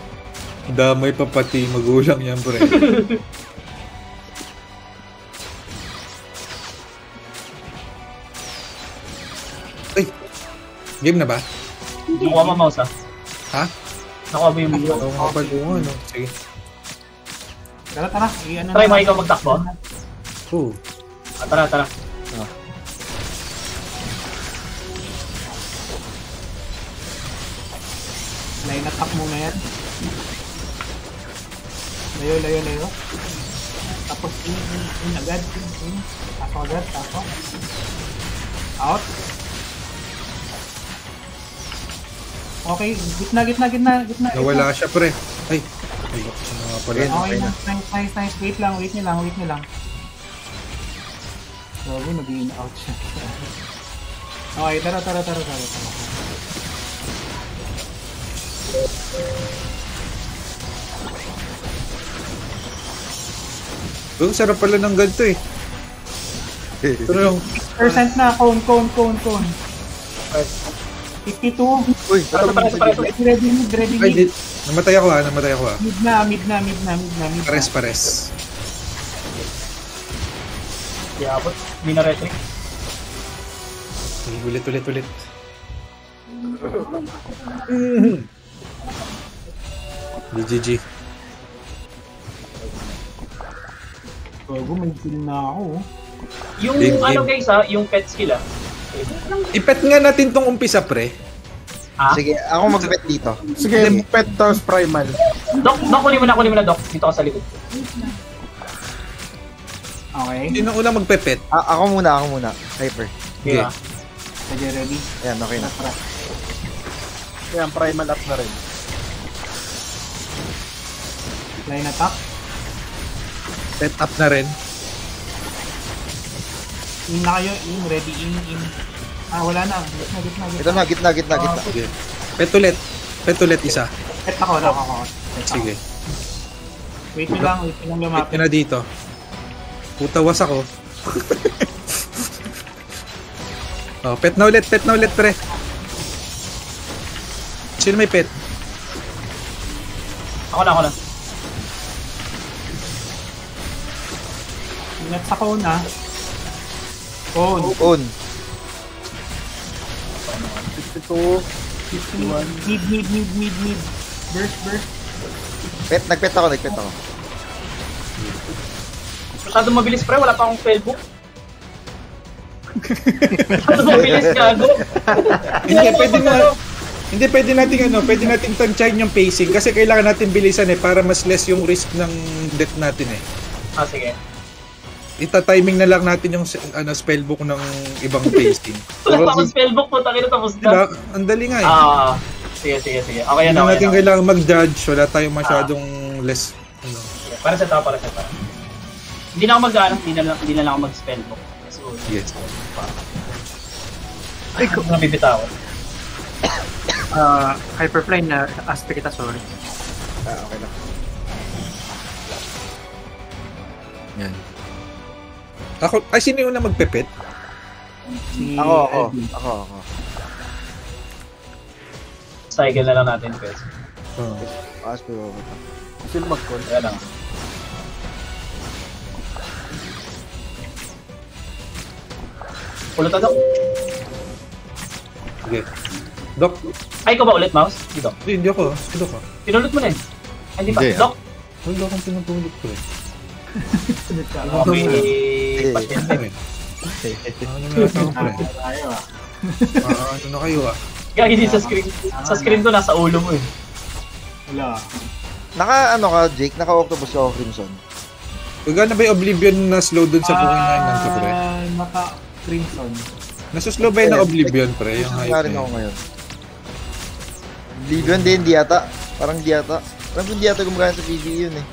C: Damay pa pati magulang yan, pre. Ay! Game na ba?
D: Nakuha mo mouse ah.
C: Ha?
D: Nakuha mo yung mouse.
C: Oo nga pala, oo nga, no? Sige.
H: Tara, tara.
D: Try
H: na
D: mo
H: natin.
D: ikaw magtakbo.
C: Oo.
D: Ah, tara, tara.
H: Line attack muna yan. Layo, layo, layo. Tapos in, in, in agad. In, in. Taso agad, taso. Out. Okay, gitna, gitna, gitna, gitna.
C: Nawala siya, pre. Ay! Ay, nga pala.
H: Okay, nice, nice, nice, nice. Wait lang, wait nyo lang, wait nyo lang. Grabe, mag-in out siya. okay, tara, tara, tara, tara, tara.
C: Ang sarap pala ng ganito eh. Pero yung...
H: Percent na, cone, cone, cone, cone. 52.
K: Uy,
H: Ready, ready, mid, ready,
C: Ay,
H: mid.
C: di, namatay ako ah, namatay ako ah.
H: Mid na, mid na, mid na, mid na, mid na.
C: Pares, pares.
D: Yabot. Na retry.
C: Sige, Ulit, ulit, ulit. GGG.
H: Bago, may kill na ako. oh.
D: Yung
C: Game,
D: ano
C: game.
D: guys ah, yung pet skill ah.
C: Ipet nga natin tong umpisa, pre.
D: Ah?
K: Sige, ako mag-bet dito.
G: Sige, pet toss primal.
D: Doc, doc, kunin mo na, kunin mo na, doc. Dito ka sa likod.
H: Okay.
C: Sino una magpepet?
K: A- ako muna, ako muna. Hyper.
C: Okay.
H: Sige, ready?
K: Ayan, okay na.
G: Yan, primal up na rin.
H: Line attack.
C: Pet up na rin.
H: In na kayo, in, ready, in, in. Ah, wala na. Gitna, gitna, gitna.
K: Ito na, gitna, gitna, gitna.
C: Sige. Pet ulit. Pet ulit isa.
H: Pet ako, wala ako. Pet ako.
C: Sige.
H: Wait nyo lang, wait nyo lang lumapit.
C: na dito. Puta was ako. oh, pet na ulit, pet na ulit, pre. Sino may pet?
D: Ako na, ako na.
H: Ingat sa cone,
K: On.
G: 62.
H: 51. Mid, mid, mid, mid, mid. Burst, burst.
K: Pet, nag-pet ako, nag-pet ako.
D: Masyado mabilis pre, wala pa akong spellbook. Masyado mabilis gago.
C: Hindi, pwede mo, hindi, pwede natin ano, pwede natin tansyahin yung pacing kasi kailangan natin bilisan eh para mas less yung risk ng death natin eh.
D: Ah, sige.
C: Ita-timing na lang natin yung ano, spellbook ng ibang pacing.
D: Wala pa akong spellbook, puta na tapos na.
C: Diba? Ang dali nga eh.
D: Ah, sige, sige, sige. Okay
C: Hindi
D: na, okay
C: natin
D: na.
C: kailangan mag-judge, wala tayong masyadong less ano.
D: Para sa tao, para sa tao. Hindi na ako mag hindi na lang, hindi na lang ako mag-spellbook. So,
C: Yes.
D: Ay, kung nabibitawan.
L: Ah, Hyperfly na aspect kita, sorry.
K: Ah, okay lang.
C: Yan. Ako, ay sino yung una magpepet?
H: Si
K: Ako, ako.
H: Alvin.
K: Ako, ako.
D: Cycle na lang natin, Pes.
C: Oh.
K: Ko ako.
G: Sino mag-call?
D: Kaya lang. Ulit ako.
C: Sige. Doc.
D: Ay, ikaw ba ulit, Mouse? Dito.
C: Hindi, hindi ako. Si Doc ah.
D: Pinulot mo na eh. Ay, Hindi pa.
C: Hindi, ah.
D: Doc.
C: Wala akong pinupulot ko eh.
D: Okay, pasyente.
C: Ano na yata ako pre? Ah, ano na kayo ah?
D: Gagi din sa screen. Sa screen ko, nasa ulo mo eh.
H: Wala.
K: Naka, ano ka, Jake? Naka-octopus ka o Crimson?
C: Gagana ba yung Oblivion na slow dun sa buhay na yun pre?
H: Ah, naka Crimson.
C: Nasuslow ba yun ng Oblivion pre? Yung
K: Nga
C: hype
K: rin
C: na
K: ako ngayon. Oblivion din, di yata. Parang di yata. Parang kung di yata gumagana sa PvE yun eh.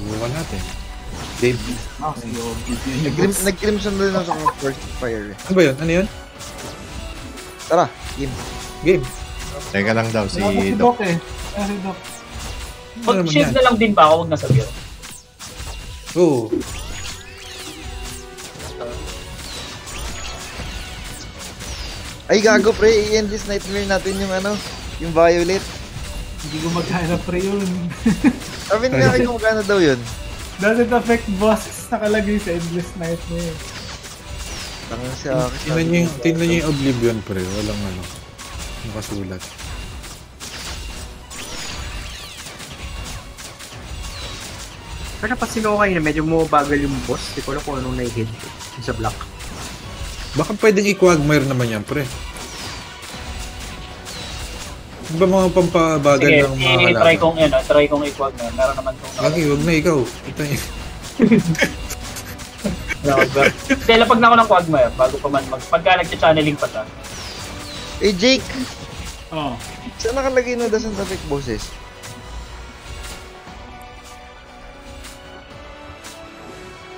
C: Subukan natin. Dave.
Q: Ah, si Yogi.
K: Nag-crim nag-crimson rin ako sa first fire.
C: Ano ba yun? Ano yun?
K: Tara, game.
C: Game.
A: Teka lang daw, si Doc.
Q: Doc eh. Si Doc.
D: Pag
C: naman yan?
D: na lang din ba ako, huwag nasa biro.
C: Oo.
K: Ay, gago pre, i-endless nightmare natin yung ano, yung violet.
Q: Hindi ko maghanap pre yun.
K: Sabi nila kayo kung magkano daw yun.
Q: Doesn't affect bosses nakalagay sa Endless Nightmare.
K: Tangan siya.
C: Tingnan nyo, yung- tingnan nyo yung Oblivion, pre. Walang ano. Nakasulat.
L: Pero napansin ko kayo na medyo bumabagal yung boss. Hindi ko alam kung anong nai-hit yung sa block.
C: Baka pwedeng i-quagmire naman yan, pre. Ano ba mga pampabagal
D: Sige,
C: ng mga halaman?
D: kong yan, ah, try kong i-quag na. Meron naman kong
C: Lagi, huwag na ikaw. Ito yun.
D: Kaya lapag na ako ng quagmire bago pa man mag... Pagka nag-channeling pa siya.
K: Eh, Jake!
Q: Oo.
K: Saan nakalagay na doesn't affect bosses?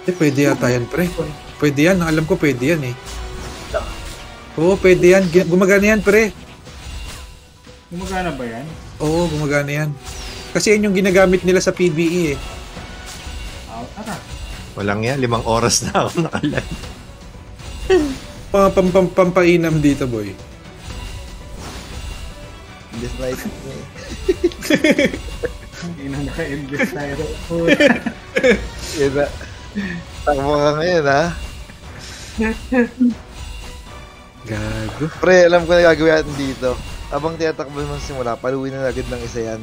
C: Eh, pwede yata yan, pre. Pwede yan. Alam ko pwede yan eh. Oo, pwede yan. Gumagana yan, pre.
Q: Gumagana ba yan?
C: Oo, gumagana yan. Kasi yan yung ginagamit nila sa PBE eh.
Q: Ah, tara.
A: Walang yan, limang oras na ako nakalay.
C: Mga pam pam pampainam dito, boy.
K: Endless nightmare.
Q: Hindi na naka-Endless Nightmare.
K: Yan na. Takbo ka ngayon, ha?
C: Gago.
K: Pre, alam ko na gagawin natin dito. Habang tinatakbo mo simula, paluin na agad ng isa yan.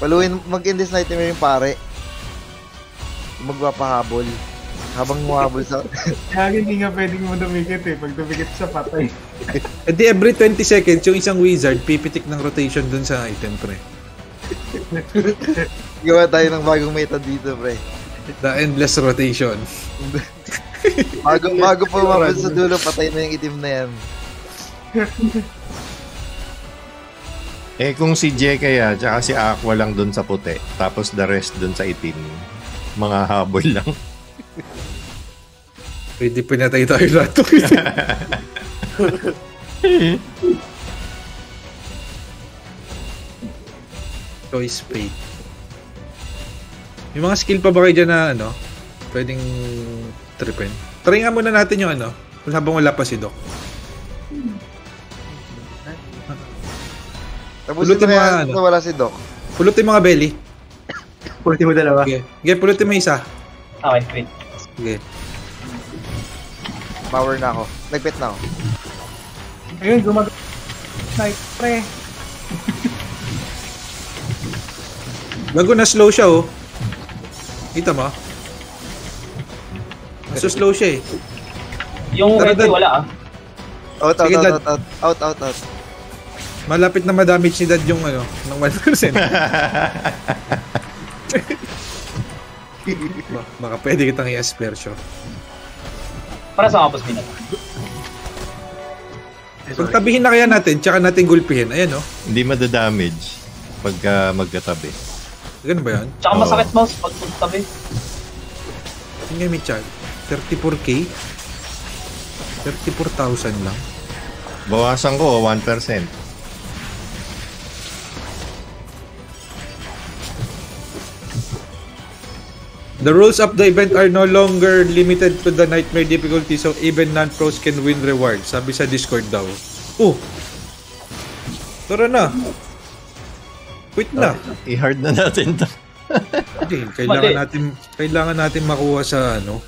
K: Paluin, mag-endless nightmare yung pare. Magpapahabol. Habang muhabol sa...
Q: Kaya hindi nga pwedeng mo dumikit eh. Pag dumikit sa patay.
C: Di every 20 seconds, yung isang wizard, pipitik ng rotation dun sa item, pre.
K: Gawa tayo ng bagong meta dito, pre.
C: The endless rotation.
K: Bago, bago pa umabot sa dulo, patay na yung itim na yan.
A: Eh kung si Jay kaya, tsaka si Aqua lang dun sa puti, tapos the rest dun sa itim, mga habol lang.
C: Pwede pinatay tayo lahat. Choice fate. May mga skill pa ba kayo dyan na ano? Pwedeng tripin. Try nga muna natin yung ano. Habang wala pa si Doc.
K: Tapos
C: Pulutin
K: na
C: mo
K: yan,
C: nga, ano.
K: wala si Doc.
C: Pulutin mga belly.
L: Pulutin mo dalawa.
C: Okay. Okay, pulutin mo isa.
D: Okay, wait.
C: Okay.
K: Power na ako. Nagpet na ako.
Q: Ayun, gumag... Night, pre.
C: Bago na slow siya oh. Kita mo? So slow siya eh.
D: Yung
C: Dad.
D: wala ah.
K: Out, out,
C: Sige,
K: out, out, out, out, out, out.
C: Malapit na madamage ni Dad yung ano, ng 1%. Ba- Baka pwede kitang i-aspersyo.
D: Para sa kapos minat.
C: Pagtabihin na kaya natin, tsaka natin gulpihin. Ayan oh.
A: Hindi madadamage pagka magkatabi.
C: Ganun ba yan?
D: Tsaka
A: Oo.
D: masakit mouse pag tabi.
C: Yung gamit chat. 34k? 34,000 lang.
A: Bawasan ko 1%.
C: The rules of the event are no longer limited to the nightmare difficulty so even non-pros can win rewards. Sabi sa Discord daw. Oh! Tara na! Quit na!
A: I-hard na natin to.
C: Hindi, kailangan
A: Mali.
C: natin kailangan natin makuha sa ano.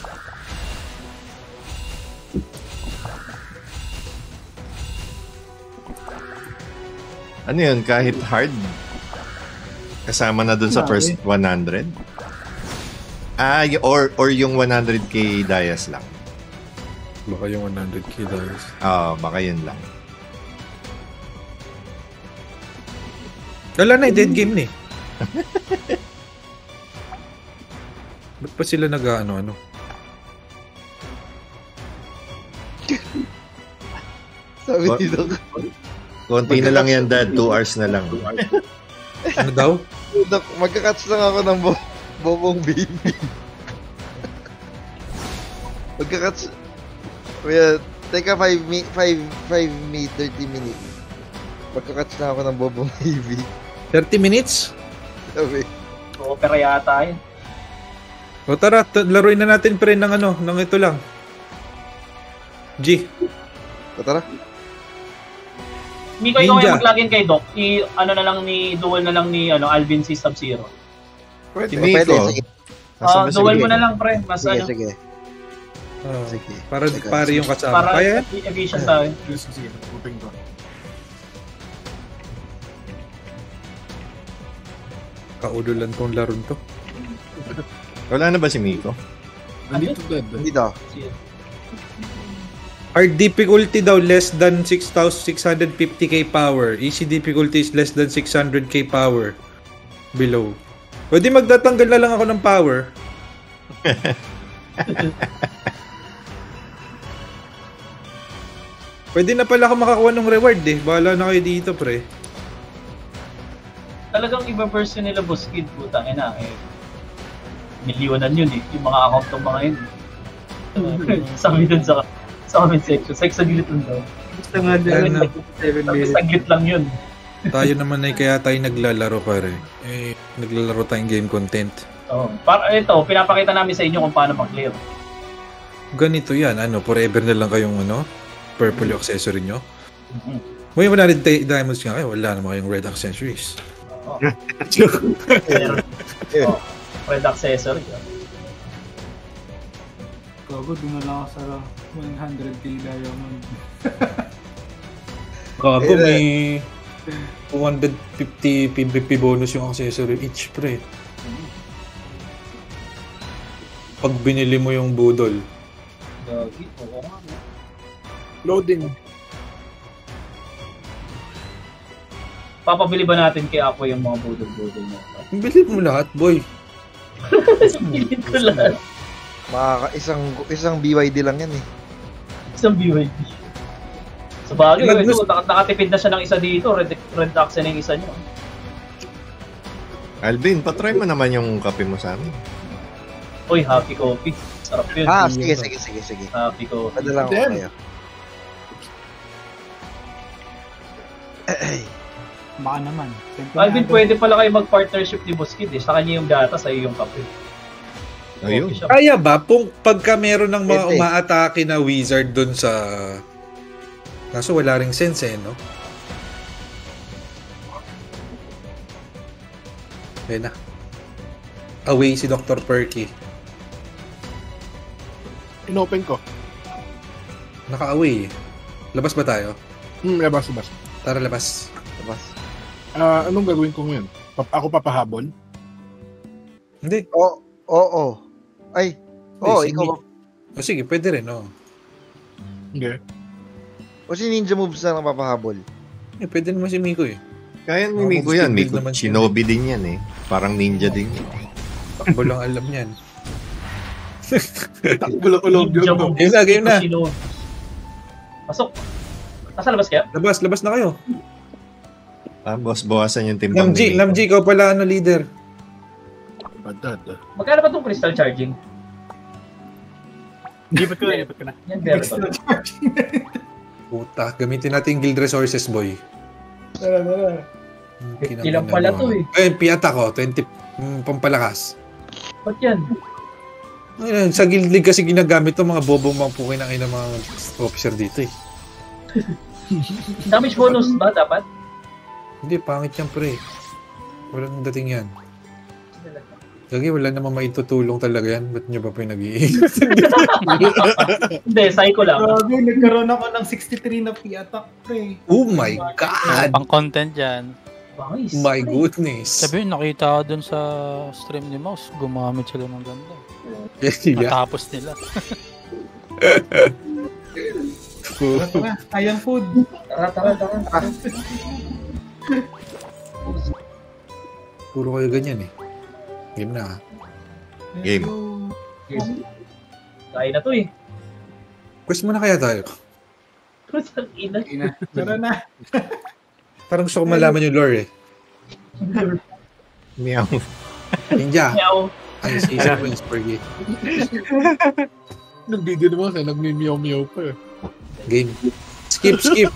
A: Ano yun, kahit hard? Kasama na dun sa first 100? Ah, y- or, or yung 100k Dias lang.
C: Baka yung 100k dollars.
A: Oo, baka yun lang.
C: Wala na, eh, dead game na eh. Ba't pa sila nag-ano ano?
K: Sabi ni Doc.
A: Konti na lang yan, Dad. 2 hours na lang.
C: Ano daw?
K: Doc, magka-catch lang ako ng bo Bobong baby. Magkakats... Kuya, teka 5 mi 5 5 mi 30 minutes. Magkakats na ako ng bobong baby.
C: 30 minutes?
K: Sabi.
D: Opera yata yun.
C: O tara, t- laruin na natin pre ng ano, ng ito lang. G.
K: O tara.
D: Miko, ikaw
C: Ninja.
D: yung mag-login kay Doc. I, ano na lang ni, duel na lang ni ano, Alvin si Sub-Zero.
A: Pwede.
K: Pwede,
A: Miko.
K: sige.
D: Ah,
A: Nasa-
D: duel
A: sige.
D: mo na lang, pre. Mas
K: Sige,
D: ano,
K: sige.
C: Oh,
K: Sige.
C: para
K: Teka,
C: pare yung kasama.
D: para
C: Kaya
D: efficient tayo.
G: Sige, sige. Open ko.
C: Kaudulan tong laron to.
A: Wala na ba si Miko?
G: Nandito dead.
K: Dito.
C: Hard difficulty daw less than 6,650k power. Easy difficulty is less than 600k power. Below. Pwede magtatanggal na lang ako ng power. Pwede na pala ako makakuha ng reward eh. Bahala na kayo dito pre.
D: Talagang iba version nila Boss Kid, putang ina. Eh, milyonan yun eh, yung mga account ng mga yun. Sabi dun sa sa comment section, sex sa gilid dun daw.
L: Gusto nga din.
C: Yan na.
L: 7
D: Sabi
L: minutes.
D: saglit lang yun.
C: Tayo naman ay kaya tayo naglalaro pare. Eh, naglalaro tayong game content.
D: Oh, para ito, pinapakita namin sa inyo kung paano mag-clear.
C: Ganito yan, ano, forever na lang kayong ano, purple yung accessory nyo.
D: Mhm.
C: May 100 di- diamonds nga kayo, wala naman kayong red accessories.
D: Oh, red accessory.
Q: Gago, doon na ako sa 100k diamond.
C: Gago,
K: Eh,
C: may 250 PVP bonus yung accessory each pre. Pag binili mo yung budol,
D: Gagi, oo nga.
G: Loading.
D: Papabili ba natin kay Apo yung mga budol-budol mo?
C: bili mo lahat, boy.
D: Bilhin ko lahat.
K: Makaka isang isang BYD lang yan eh.
D: Isang BYD. Sa bagay,
C: Nag-
D: ito, nak- nakatipid na siya ng isa dito. Red, red na yung isa niyo.
A: Alvin, patry mo naman yung kape mo sa amin.
D: Uy, happy coffee. Sarap yun.
K: Ah, sige, sige, sige, sige.
D: Happy coffee.
K: Padala ko
G: Damn.
K: kayo.
Q: Baka naman. Siyempre,
D: Alvin, pwede pala kayo mag-partnership ni Boss Kid eh. Sa kanya yung data, sa'yo yung kape.
A: Ayun.
D: Coffee shop.
C: Kaya ba, kung pagka meron ng mga
K: Pwede.
C: umaatake na wizard dun sa... Kaso wala ring sense eh, no? Ayun na. Away si Dr. Perky.
G: Inopen ko.
C: Naka-away eh. Labas ba tayo?
G: Hmm, labas, labas.
C: Tara, labas.
K: Labas.
G: Ah, anong gagawin ko ngayon? Pa- ako papahabol?
C: Hindi.
K: Oo, oo. Ay, oo,
C: si
K: ikaw.
C: O sige, pwede rin, oh.
G: Hindi.
K: O si Ninja Moves na lang papahabol.
C: Eh, pwede naman si Miko eh.
A: Kaya ni
C: Mga
A: Miko yan. Miko, shinobi din yan eh. Parang ninja din yan.
C: Takbo lang alam niyan.
G: Takbo lang
D: Ninja
G: yun.
D: moves.
C: Game na, game na.
D: Pasok. Nasa labas kaya?
C: Labas, labas na kayo.
A: Ah, boss, bawasan yung timbang
C: Lamji,
A: ni Miko.
C: Lamji, ikaw pala ano leader.
G: Badad.
D: Magkano ba itong crystal charging?
Q: Lipat ko na, lipat ko na.
D: Yan, pero ba?
C: Puta, gamitin natin yung guild resources, boy.
D: Tara, tara.
C: Kinang-
D: Ilang pala to eh.
C: Eh, piyata ko, 20 mm, pampalakas.
D: Ba't yan?
C: Ayun, sa guild league kasi ginagamit to mga bobong mga pukin ng ina mga officer dito eh.
D: Damage bonus ba dapat?
C: Hindi, pangit yan pre. Walang dating yan. Gagi, wala namang maitutulong talaga yan. Ba't nyo ba pinag-iingat?
D: Hindi, psycho lang.
Q: Gago, nagkaroon ako ng 63 na P-attack, pre.
C: oh my God!
P: Pang content yan.
D: Nice.
C: My goodness!
P: Sabi yun, nakita ko dun sa stream ni Mouse, gumamit sila ng ganda.
C: yeah.
P: Natapos nila.
Q: Tara, tara. Ayang food.
D: Tara, tara, tara.
C: Puro kayo ganyan eh. Game na.
A: Game.
D: Yes. Kaya na to eh.
C: Quest muna kaya tayo.
D: Putang ina.
Q: Tara na.
C: Parang gusto ko malaman yung lore eh.
A: Meow.
C: Ninja.
D: Meow.
C: Ay, si Isaac Winsberg eh.
G: Nung video naman kasi nagmi-meow-meow pa eh.
C: Game. Skip, skip.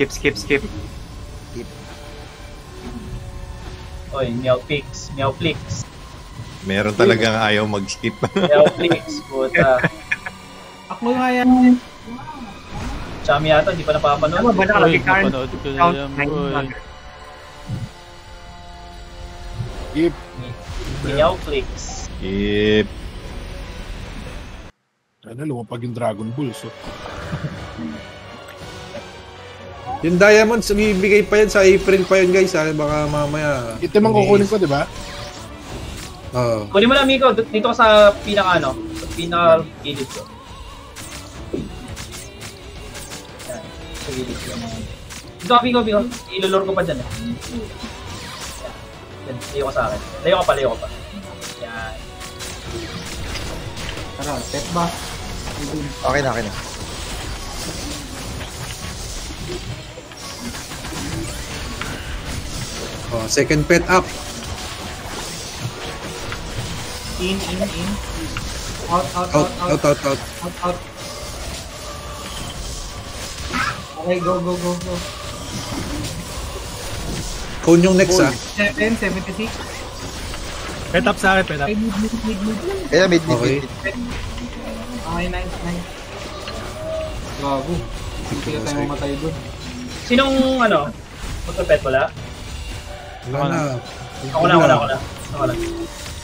L: Skip, skip, skip.
D: Oy, Meowpix, Meowplix.
A: Meron talagang ayaw mag-skip.
D: Meowplix, puta.
H: Ako nga yan.
D: Chami yata, di pa napapanood.
H: Ano ba nakalagay,
P: Uy,
H: Carl?
P: napanood ko na yan, boy.
G: Skip.
D: Meowplix.
A: Skip.
G: Ano, lumapag yung Dragon Ball. So,
C: Yung diamonds, bibigay pa yan sa April pa yun guys. Ha? Baka mamaya...
G: ito mang kukunin ko, di ba?
C: Oo.
D: Kunin mo na, Miko. Dito ka sa pinaka, ano, sa pinaka gilid ko. Yan, sa gilid ko. Dito ka, Miko, Miko. Ilulur ko pa dyan, eh. Yan, layo ka sa akin. Layo ka pa, layo ka pa. Yan.
H: Tara, step back.
K: Okay na, okay na.
C: Oh, second pet up.
H: In, in, in. Out, out,
C: Out,
H: out,
C: out, out, out.
H: Out, out. Okay, go, go, go, go.
C: Cone yung next ah.
H: 7, 76.
J: Pet up sa akin, pet up.
H: Okay, mid, mid, mid, mid.
K: Kaya mid, mid, mid, mid.
H: Okay, nice, nice. Gago. Hindi tayo mamatay dun.
D: Sinong, ano, magpapet wala?
C: Wala na.
D: Ako na, ako na, ako na. Ako na.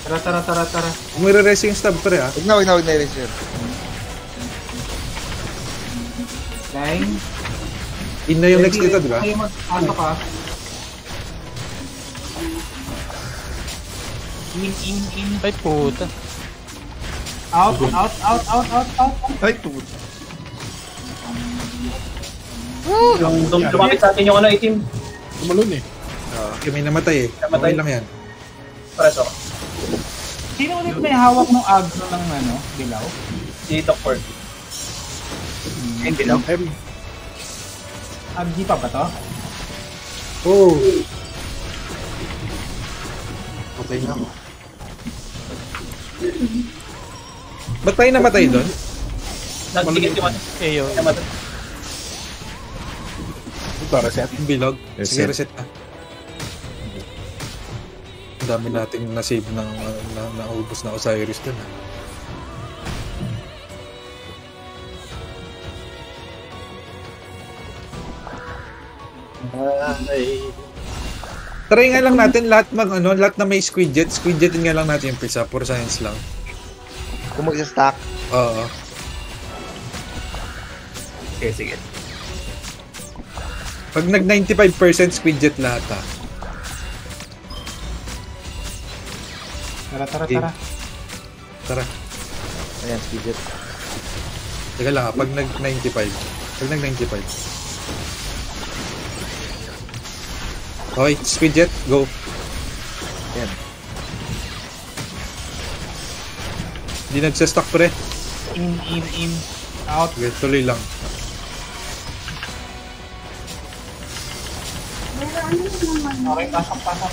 H: Tara, tara, tara, tara.
C: Kung may re-rest yung stab pre ah.
K: Huwag na, huwag na, huwag na i-raise yun.
H: Line.
C: In na yung next dito, di ba?
H: Ay, mag-ano ka. In, in, in.
P: Ay, puta.
H: Out, out, out, out, out, out.
K: Ay,
D: dum- lumapit sa atin yung ano, itim.
G: Tumalon eh.
C: Kami namatay eh.
D: Namatay.
C: Okay lang yan.
D: Preso.
H: Sino ulit may hawak ng agro ng ano, dilaw?
D: Si Doc Ford.
H: Ayun, dilaw.
G: M.
H: Agdi pa ba to?
C: Oh. Okay na. Ba't tayo namatay doon?
D: Nagtigit yung ano.
P: Eyo.
D: Namatay.
G: Ito, reset.
C: Bilog. Sige,
A: Reset.
C: reset na. Ang dami nating nasave ng uh, na, naubos na Osiris doon ah. Try nga lang natin lahat mag ano, lahat na may squid jet, squid jetin nga lang natin yung pizza, puro science lang.
K: Kung mag-stack.
C: Oo.
L: Okay, sige.
C: Pag nag 95% squid jet lahat ah.
H: Tara, tara,
C: Okay.
H: tara.
C: Tara.
K: Ayan, speed jet.
C: Teka lang ah, pag nag 95. Pag nag 95. Okay, squid jet, go.
K: Ayan.
C: Hindi nagsastock pre.
H: In, in, in. Out.
C: Okay, tuloy lang.
H: Okay, pasok, pasok.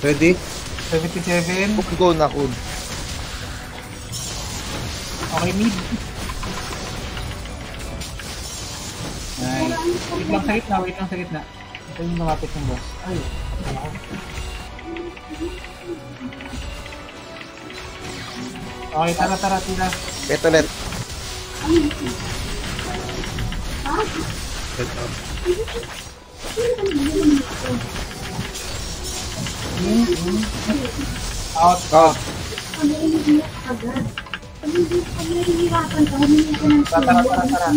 C: Ready?
H: 77.
K: Kun, kun, na, kun.
H: Okay, mid. Nice. Wait lang sa gitna, wait lang sa gitna. Ito yung lumapit ng boss. Ay, ako. Okay, tara, tara, tira.
K: Bet ulit.
C: Head up.
H: Out.
K: Out.
H: Tara, tara, tara, tara.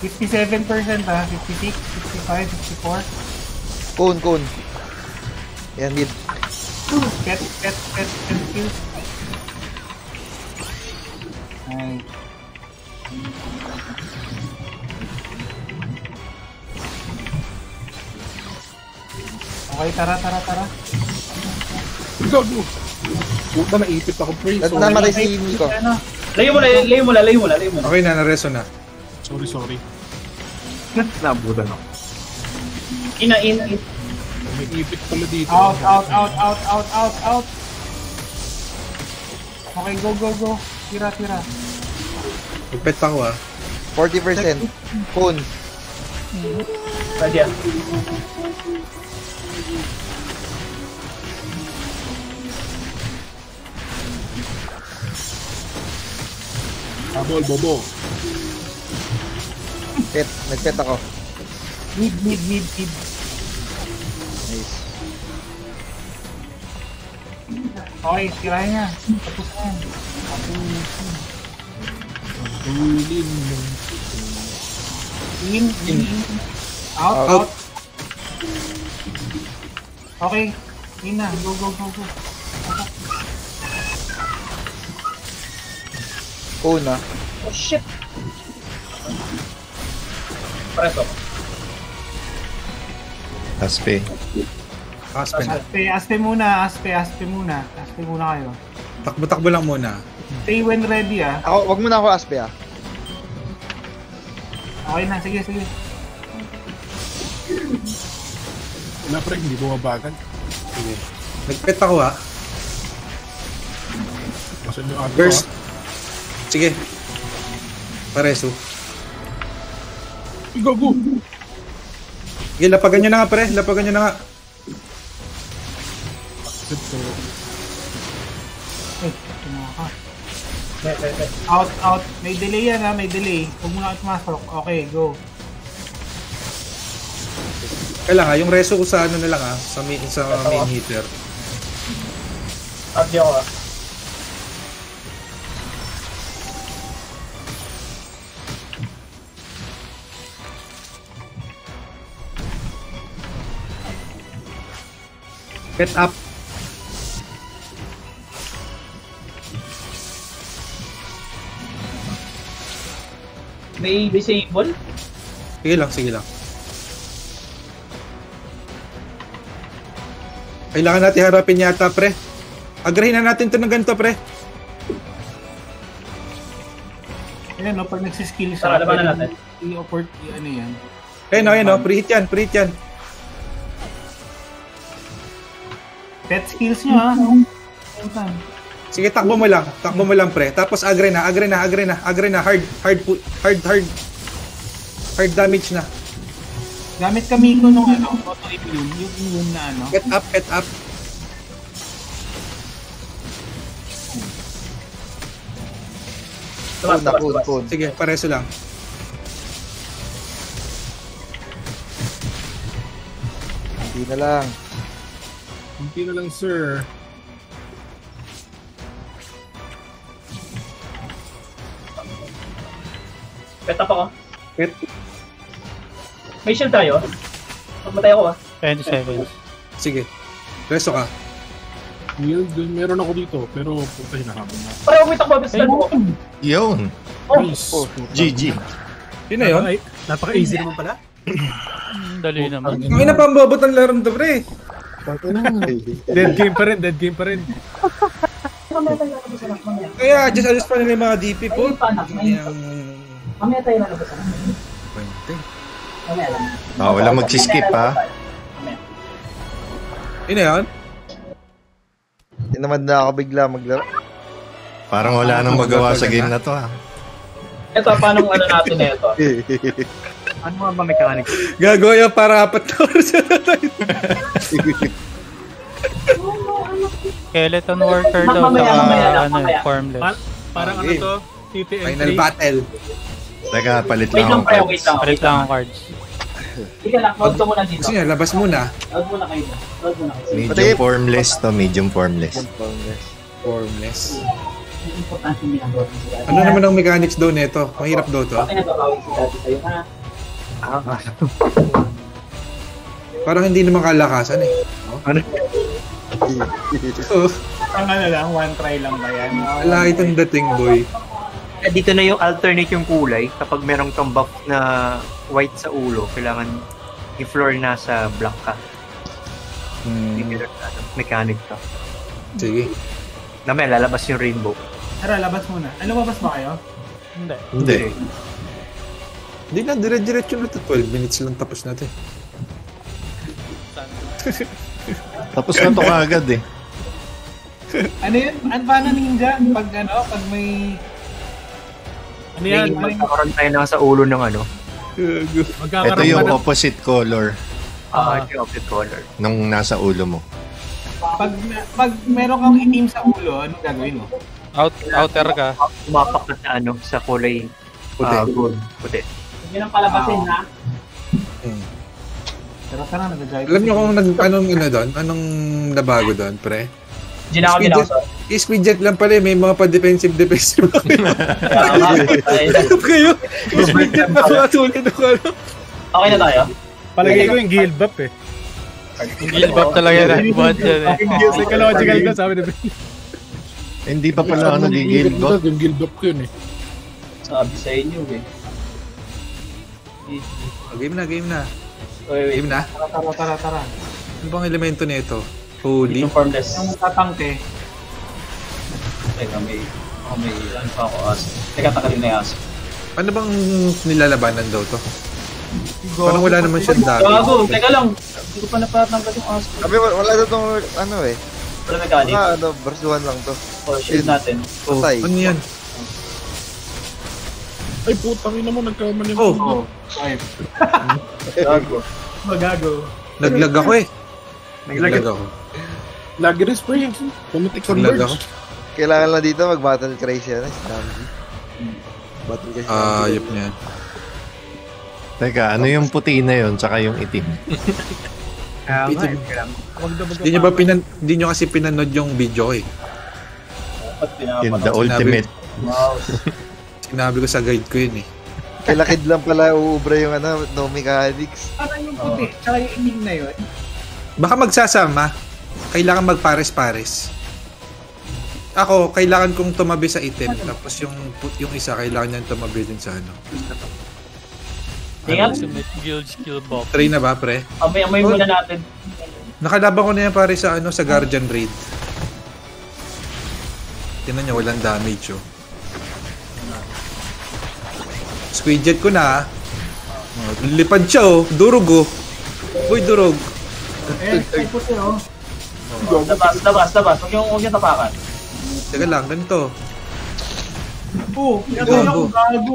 H: 57% ha, 56, 65, 64.
K: Kun, kun. Ayan, mid.
H: Get, get, get, get kills. Nice. Okay, tara, tara, tara.
G: Gago. Puta, naipit ako, pre. Sorry.
K: namatay si Miko.
H: Ano?
D: Layo mo, layo, layo mo, la, layo mo, la, layo mo.
C: Okay na, nareso na.
G: Sorry, sorry.
L: Nabutan ako.
D: Ina, in, in.
G: May ipit pala dito.
H: Out, out, out, out, out, out, out. Okay, go, go, go. Tira, tira.
C: Ipet ako ah.
K: 40%. Cone.
D: Pwede yan.
G: Habol, bobo.
K: Pet. Nag-pet ako.
H: Mid, mid, mid, mid.
K: Nice.
H: Okay, tirahin niya. Tapos na in, in. Out,
K: Out.
H: out. Okay. In na. Go, go, go, go.
K: Ah.
D: Oh shit! Preso.
A: Aspe.
C: Aspen.
H: Aspe, aspe muna, aspe, aspe muna. Aspe muna kayo.
C: Takbo-takbo lang muna.
H: Stay when ready ah.
K: Ako, wag mo na ako aspe ah.
H: Okay na, sige, sige.
G: Wala pre, hindi bumabagal.
C: Sige. Nagpet ako ah.
G: Masan yung ato
C: Burst.
G: ah.
C: Sige. Pareso.
G: Go, go!
C: Sige, lapagan nyo na nga pre. Lapagan nyo na nga.
H: Eh, tumuha ka. Out, out. May delay yan ha, may delay. Huwag mo na ako pumasok. Okay, go.
C: Kailangan, yung reso ko sa ano na lang ah. Sa main, sa main heater.
D: Abdi ako ah.
C: Get up.
D: May disable?
C: Sige lang, sige lang. Kailangan natin harapin yata, pre. Agrahin na natin to ng ganito, pre.
H: Ayan no, pag nagsiskill
D: Tara,
H: siya,
D: labanan
H: pwede
D: natin.
H: i-opport, ano yan.
C: Ayun, ayun, oh, pre-hit yan, pre-hit yan.
H: Pet skills nyo ha. Ayun.
C: Sige, takbo mo lang. Takbo mo lang, pre. Tapos agre na, agre na, agre na, agre na. Hard, hard, pu- hard, hard. Hard damage na.
H: Gamit kami ko nung ano, auto immune, yung immune na ano.
C: Get up, get up.
K: Na, cone, cone.
C: Sige, pareso lang.
K: Hindi na lang.
G: Hindi na lang, sir.
D: Pet up ako.
C: Pet.
D: May shield tayo. Pagmatay ako ah.
P: 20 seconds.
C: Sige. Reso ka.
G: Yield, meron ako dito, pero puta hinahabol na.
D: Pareho ko itakbo. Basta ko.
A: Yun.
D: Oh,
G: Nice.
A: GG.
C: Yun na yun.
J: Napaka- Napaka-easy naman pala.
P: Dali naman.
C: Ang ina pambobot ang laro nito, pre.
J: Dead game pa rin, dead game pa rin.
C: Kaya, adjust, adjust pa nila yung mga DP po.
D: Mamaya tayo lalabas na. Lang.
A: Ah, wala magsiskip ha.
C: Yun na yun.
K: Tinamad na ako bigla maglaro.
A: Parang wala nang magawa sa game na to ha.
D: Ito, paano ano natin na ito?
L: Ano nga ba mechanics?
C: Gagawa yan para apat na oras na tayo.
P: Skeleton worker daw
D: Mamaya,
P: ano,
D: mamaya.
P: formless.
J: Pa- parang ano to? TTN3.
C: Final battle.
A: Teka, palit lang
D: wait lang.
P: Palit lang ang cards.
D: Ika lang, load ka muna dito.
C: Niya, labas muna.
D: Load muna kayo. Load muna kayo.
A: Medium formless to, medium formless.
C: Formless.
D: Sila.
C: Ano naman ang mechanics daw nito? Mahirap daw to.
D: Bakit nagbabawi si dati sa'yo, ha?
C: Parang hindi naman kalakasan eh.
L: Ano?
C: Oh,
H: Ang ano lang, one try lang ba yan?
C: wala itong dating boy.
L: Eh, dito na yung alternate yung kulay. Kapag merong kang buff na white sa ulo, kailangan i-floor na sa black ka. Hindi ganun, ano, mechanic ka.
C: Sige.
L: Namaya, lalabas yung rainbow.
H: Tara, labas muna. Ano labas ba kayo?
P: Hindi.
A: Hindi.
C: Hindi na, dire-diretso na to. 12 minutes lang tapos natin.
A: Tapos na to kaagad eh.
Q: Ano yun? Ano paano ninja? Pag ano, pag may...
J: Ano yan?
L: Magkakaroon tayo na sa ulo ng ano.
A: Ito yung opposite color
L: Ah, ito yung opposite color.
A: nung nasa ulo mo.
Q: Pag, pag meron kang itim sa ulo, anong gagawin mo?
P: Out, outer ka.
L: Tumapak ka sa ano, sa kulay
A: Puti.
L: ah, gold. Puti.
Q: Yun ang palabasin, ha? Pero tara, nag-drive.
C: Alam niyo kung nag, anong ano doon? Anong nabago doon, pre?
D: Na ako
C: Speed
D: ginawa
C: jet- Speed jet lang pala eh. May mga pa-defensive defensive. kayo? Speed jet na katulad ako. ano?
D: Okay na tayo?
J: Palagay ko yung guild buff eh.
P: Guild buff talaga na. Buwan dyan eh.
J: Psychological ko, sabi ni Ben.
A: Hindi pa pala ako nagigil ko.
G: Yung guild up ko yun eh.
D: Sabi sa inyo eh.
C: Game na, game na. Game na?
Q: Tara, tara, tara, tara.
C: Ano bang elemento nito? Holy?
D: Yung formless.
Q: Yung tatangke.
D: Teka, may... Oh, may... Ano pa ako aso? Teka, takalin na yung aso.
C: Ano bang nilalabanan daw to? Parang wala naman siyang dami.
D: Gago, teka lang. Hindi ko pa napatanggal yung aso.
K: Sabi, wala, wala na tong ano eh.
D: Wala mechanic.
K: Mga ano, verse 1 lang to.
D: Oh, shield natin.
C: Oh,
K: Patay.
C: ano yan?
G: Ay putang ina mo, nagkamali
C: Oh.
Q: Oh, five.
D: Gago.
Q: Magago.
C: Naglag ako eh. Naglag ako.
G: Lagi rin spray. Pumitik sa
C: ako.
G: birds.
K: Kailangan lang dito mag-battle crazy yan. Stamji. Battle crazy.
C: Ah, ayop niyan.
A: Teka, ano yung puti na yun, tsaka yung itim?
L: Ah,
C: Itim. Hindi nyo ba pinan... Hindi nyo kasi pinanood yung video eh.
A: In the ultimate.
D: Mouse.
C: Sinabi ko sa guide ko yun eh.
K: Kailangan lang pala uubra yung ano, no mechanics.
Q: Parang yung puti, tsaka yung itim na yun.
C: Baka magsasama. Kailangan magpares-pares. Ako, kailangan kong tumabi sa itim. Tapos yung put- yung isa, kailangan niyan tumabi din sa ano.
D: Tingnan.
P: Ultimate guild skill buff.
C: Try na ba, pre?
D: Amay-amay muna natin.
C: Nakalaban ko na yan pare sa ano sa Guardian Raid. Tingnan niyo, walang damage oh. Squid jet ko na. ah. Oh, lipad siya oh. Durog oh. Uy, durog.
Q: Eh, ay puti oh.
D: Labas, labas, labas. Huwag yung, huwag yung tapakan.
C: Teka lang, ganito.
Q: Oh,
C: Gago.
Q: gago ako, gago.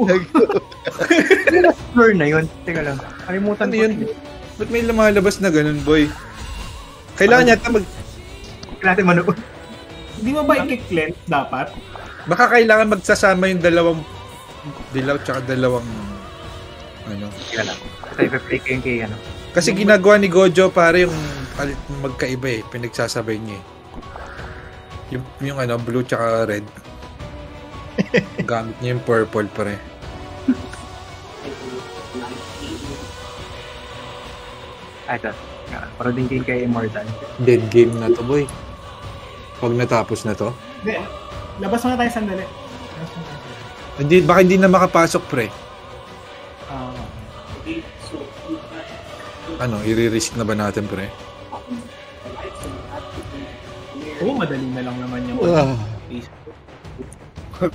L: Floor na yun. Teka lang. Kalimutan
C: Ano
L: ko.
C: yun? Ba't may lumalabas na ganun, boy? Kailangan yata mag...
L: Natin manood.
Q: Hindi mo ba i-cleanse dapat?
C: Baka kailangan magsasama yung dalawang... Dilaw tsaka dalawang... Ano?
L: Teka lang. Tayo pa-play ko yung kay ano.
C: Kasi ginagawa ni Gojo pare yung palit magkaiba eh. Pinagsasabay niya eh. Yung, yung ano, blue tsaka red. Gamit niya yung purple pare.
L: Ah, ito. Para din kay kay Immortal.
C: Dead game na to, boy. Pag natapos na to.
Q: Hindi, labas muna tayo sandali.
C: Hindi, baka hindi na makapasok, pre.
Q: Ah,
C: Ano, i-risk na ba natin, pre?
Q: Oo, madali na lang naman yung
A: Ah.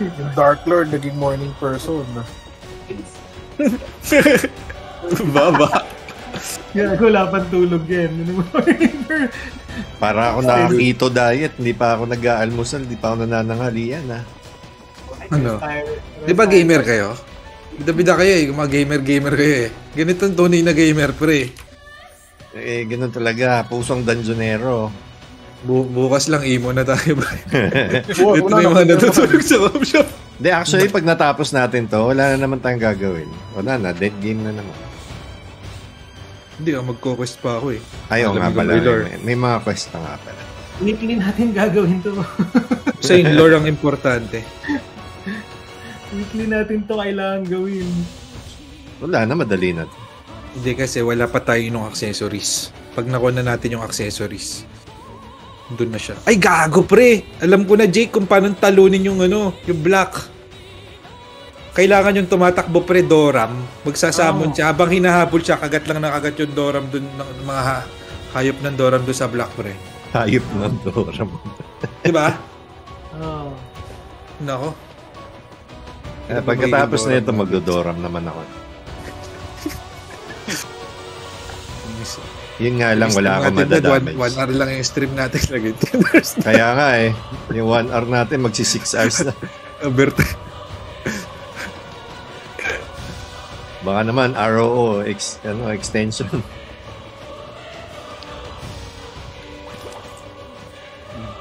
G: Yung Dark Lord naging morning person.
C: Baba.
Q: Gago, wala pang tulog yan. Ano?
A: Para ako nakakito diet, hindi pa ako nag-aalmusal, hindi pa ako nanananghalian ah.
C: Ano? Di ba gamer kayo? Bida-bida kayo eh, mga gamer-gamer kayo eh. Ganito ang tunay na gamer, pre.
A: Eh, ganun talaga, pusong dungeonero.
C: Bu- bukas lang imo na tayo, pre. Ito na yung mga natutulog sa home shop.
A: Hindi, actually, pag natapos natin to, wala na naman tayong gagawin. Wala na, dead game na naman.
C: Hindi, ah, magko-quest pa ako eh.
A: Ayaw nga pala, may, may mga quest na nga pala.
Q: Weekly natin gagawin to.
C: Sa yung lore ang importante.
Q: Weekly natin to kailangan gawin.
A: Wala na, madali na.
C: Hindi kasi wala pa tayo ng accessories. Pag nakuha na natin yung accessories, doon na siya. Ay, gago pre! Alam ko na, Jake, kung paano talunin yung ano, yung black. Kailangan yung tumatakbo pre, Doram. Magsasamon
Q: Oh.
C: siya. Habang hinahabol siya, kagat lang na kagat yung Doram doon, ng mga ha- hayop ng Doram doon sa black pre.
A: Hayop ng Doram.
C: Diba?
Q: Oh.
C: Nako.
A: Eh, pagkatapos na ito, magdodoram naman ako. Yun nga lang, wala akong
C: Natin, Brad, one,
A: madadamage.
C: one hour lang yung stream natin. Lagi
A: Kaya nga eh. Yung 1 hour natin, magsi 6 hours na.
C: Overtime.
A: Baka naman, ROO, ex, ano, extension.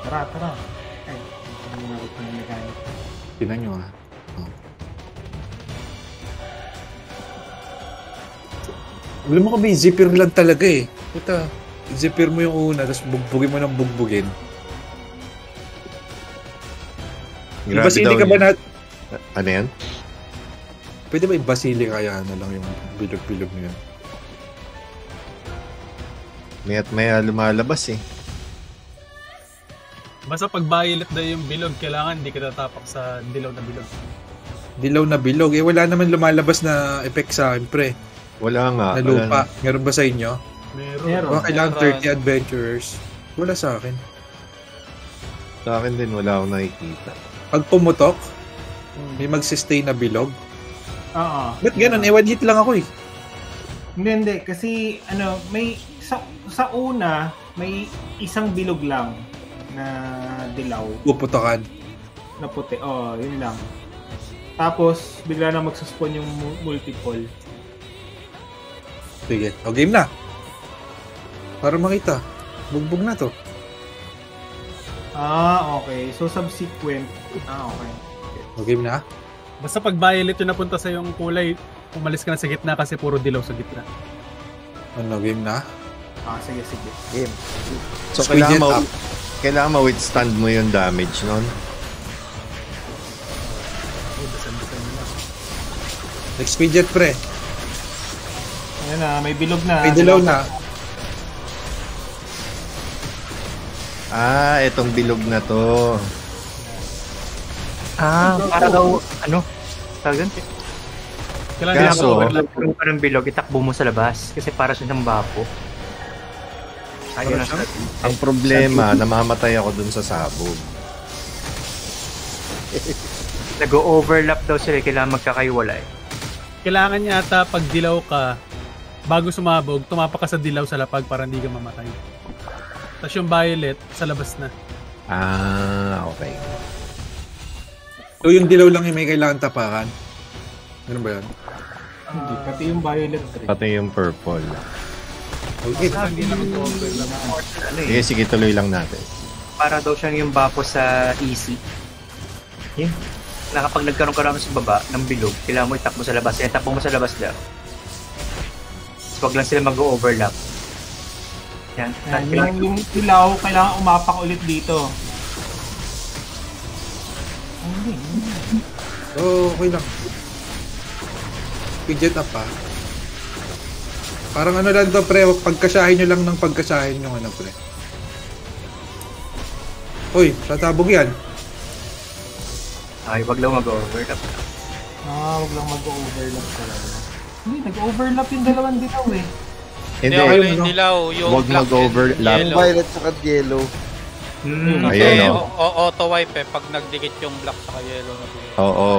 Q: Tara, tara. Ay, hindi na ako ng mechanic.
C: Tingnan nyo ah. Alam mo kami, zipper lang talaga eh. Puta, zipper mo yung una, tapos bugbugin mo ng bugbugin.
A: Grabe
C: basili
A: daw
C: ka ba
A: yun.
C: na...
A: Ano yan?
C: Pwede ba i-basili kaya na lang yung bilog-bilog na yun?
A: Maya't maya lumalabas eh.
J: Basta pag violet na yung bilog, kailangan hindi ka tatapak sa dilaw na bilog.
C: Dilaw na bilog. Eh, wala naman lumalabas na effect sa akin, pre.
A: Wala nga.
C: Na
A: wala
C: lupa.
A: na.
C: Meron ba sa inyo?
J: Meron.
C: Baka kailangan 30 adventurers. Wala sa akin.
A: Sa akin din, wala akong nakikita.
C: Pag pumutok, may magsistay na bilog.
Q: Oo.
C: Ba't ganun? Eh, one hit lang ako eh.
Q: Hindi, hindi. Kasi, ano, may, sa, sa una, may isang bilog lang na dilaw.
C: Puputokan.
Q: Na puti. Oo, yun lang. Tapos, bigla na magsuspawn yung mu- multiple.
C: Sige. O, game na. Para makita. Bugbog na to.
Q: Ah, okay. So, subsequent. Ah, okay.
C: O, game na.
J: Basta pag violet yung napunta sa yung kulay, umalis ka na sa gitna kasi puro dilaw sa gitna.
C: Ano, game na?
Q: Ah, sige, sige.
A: Game. So,
C: Squid
A: kailangan, ma-
C: up.
A: kailangan ma-withstand mo yung damage nun.
C: Next pre.
Q: Ayan na, may bilog na.
C: May dilaw na.
A: Ah, itong bilog na to.
L: Ah, para daw, ano? Tawag doon?
Q: Kailangan
A: Kaso,
L: Kung ka ng bilog, itakbo mo sa labas. Kasi para siya ng bapo. Ayun na
A: ang problema, namamatay ako dun sa sabog.
L: Nag-overlap daw sila, kailangan magkakaiwalay.
J: Kailangan yata pag dilaw ka, bago sumabog, tumapak ka sa dilaw sa lapag para hindi ka mamatay. Tapos yung violet, sa labas na.
A: Ah, okay.
C: So, yung dilaw lang yung may kailangan tapakan. Ganun ba yan?
Q: Hindi, pati yung violet rin.
A: Pati yung purple.
C: Okay.
Q: Hindi na mag-overlap.
L: Ano
A: Sige,
L: eh,
A: sige, tuloy lang natin.
L: para daw siyang yung bapo sa easy. Yeah. Na kapag nagkaroon ka naman sa baba ng bilog, kailangan mo itakbo sa labas. Kaya takbo mo sa labas daw. Tapos wag lang sila mag-overlap. Yan.
Q: Ayan, yung, yung dilaw, kailangan umapak ulit dito. Hindi.
C: Oo, okay lang. Jet up pa. Parang ano lang to, pre. Pagkasahin nyo lang ng pagkasahin yung ano, pre. Uy, tatabog yan.
L: Ay, wag lang mag-overlap.
Q: Ah, wag lang mag-overlap talaga. Hindi, nag-overlap yung dalawang dilaw eh.
A: Hindi,
P: Hindi, ano yung dilaw, yung
A: Huwag
P: black and
A: mag-overlap.
P: yellow.
K: Violet saka yellow.
L: Hmm.
P: Kasi
A: Ayun,
P: o- o- auto wipe eh, pag nagdikit yung black sa yellow na bilog.
A: Oo.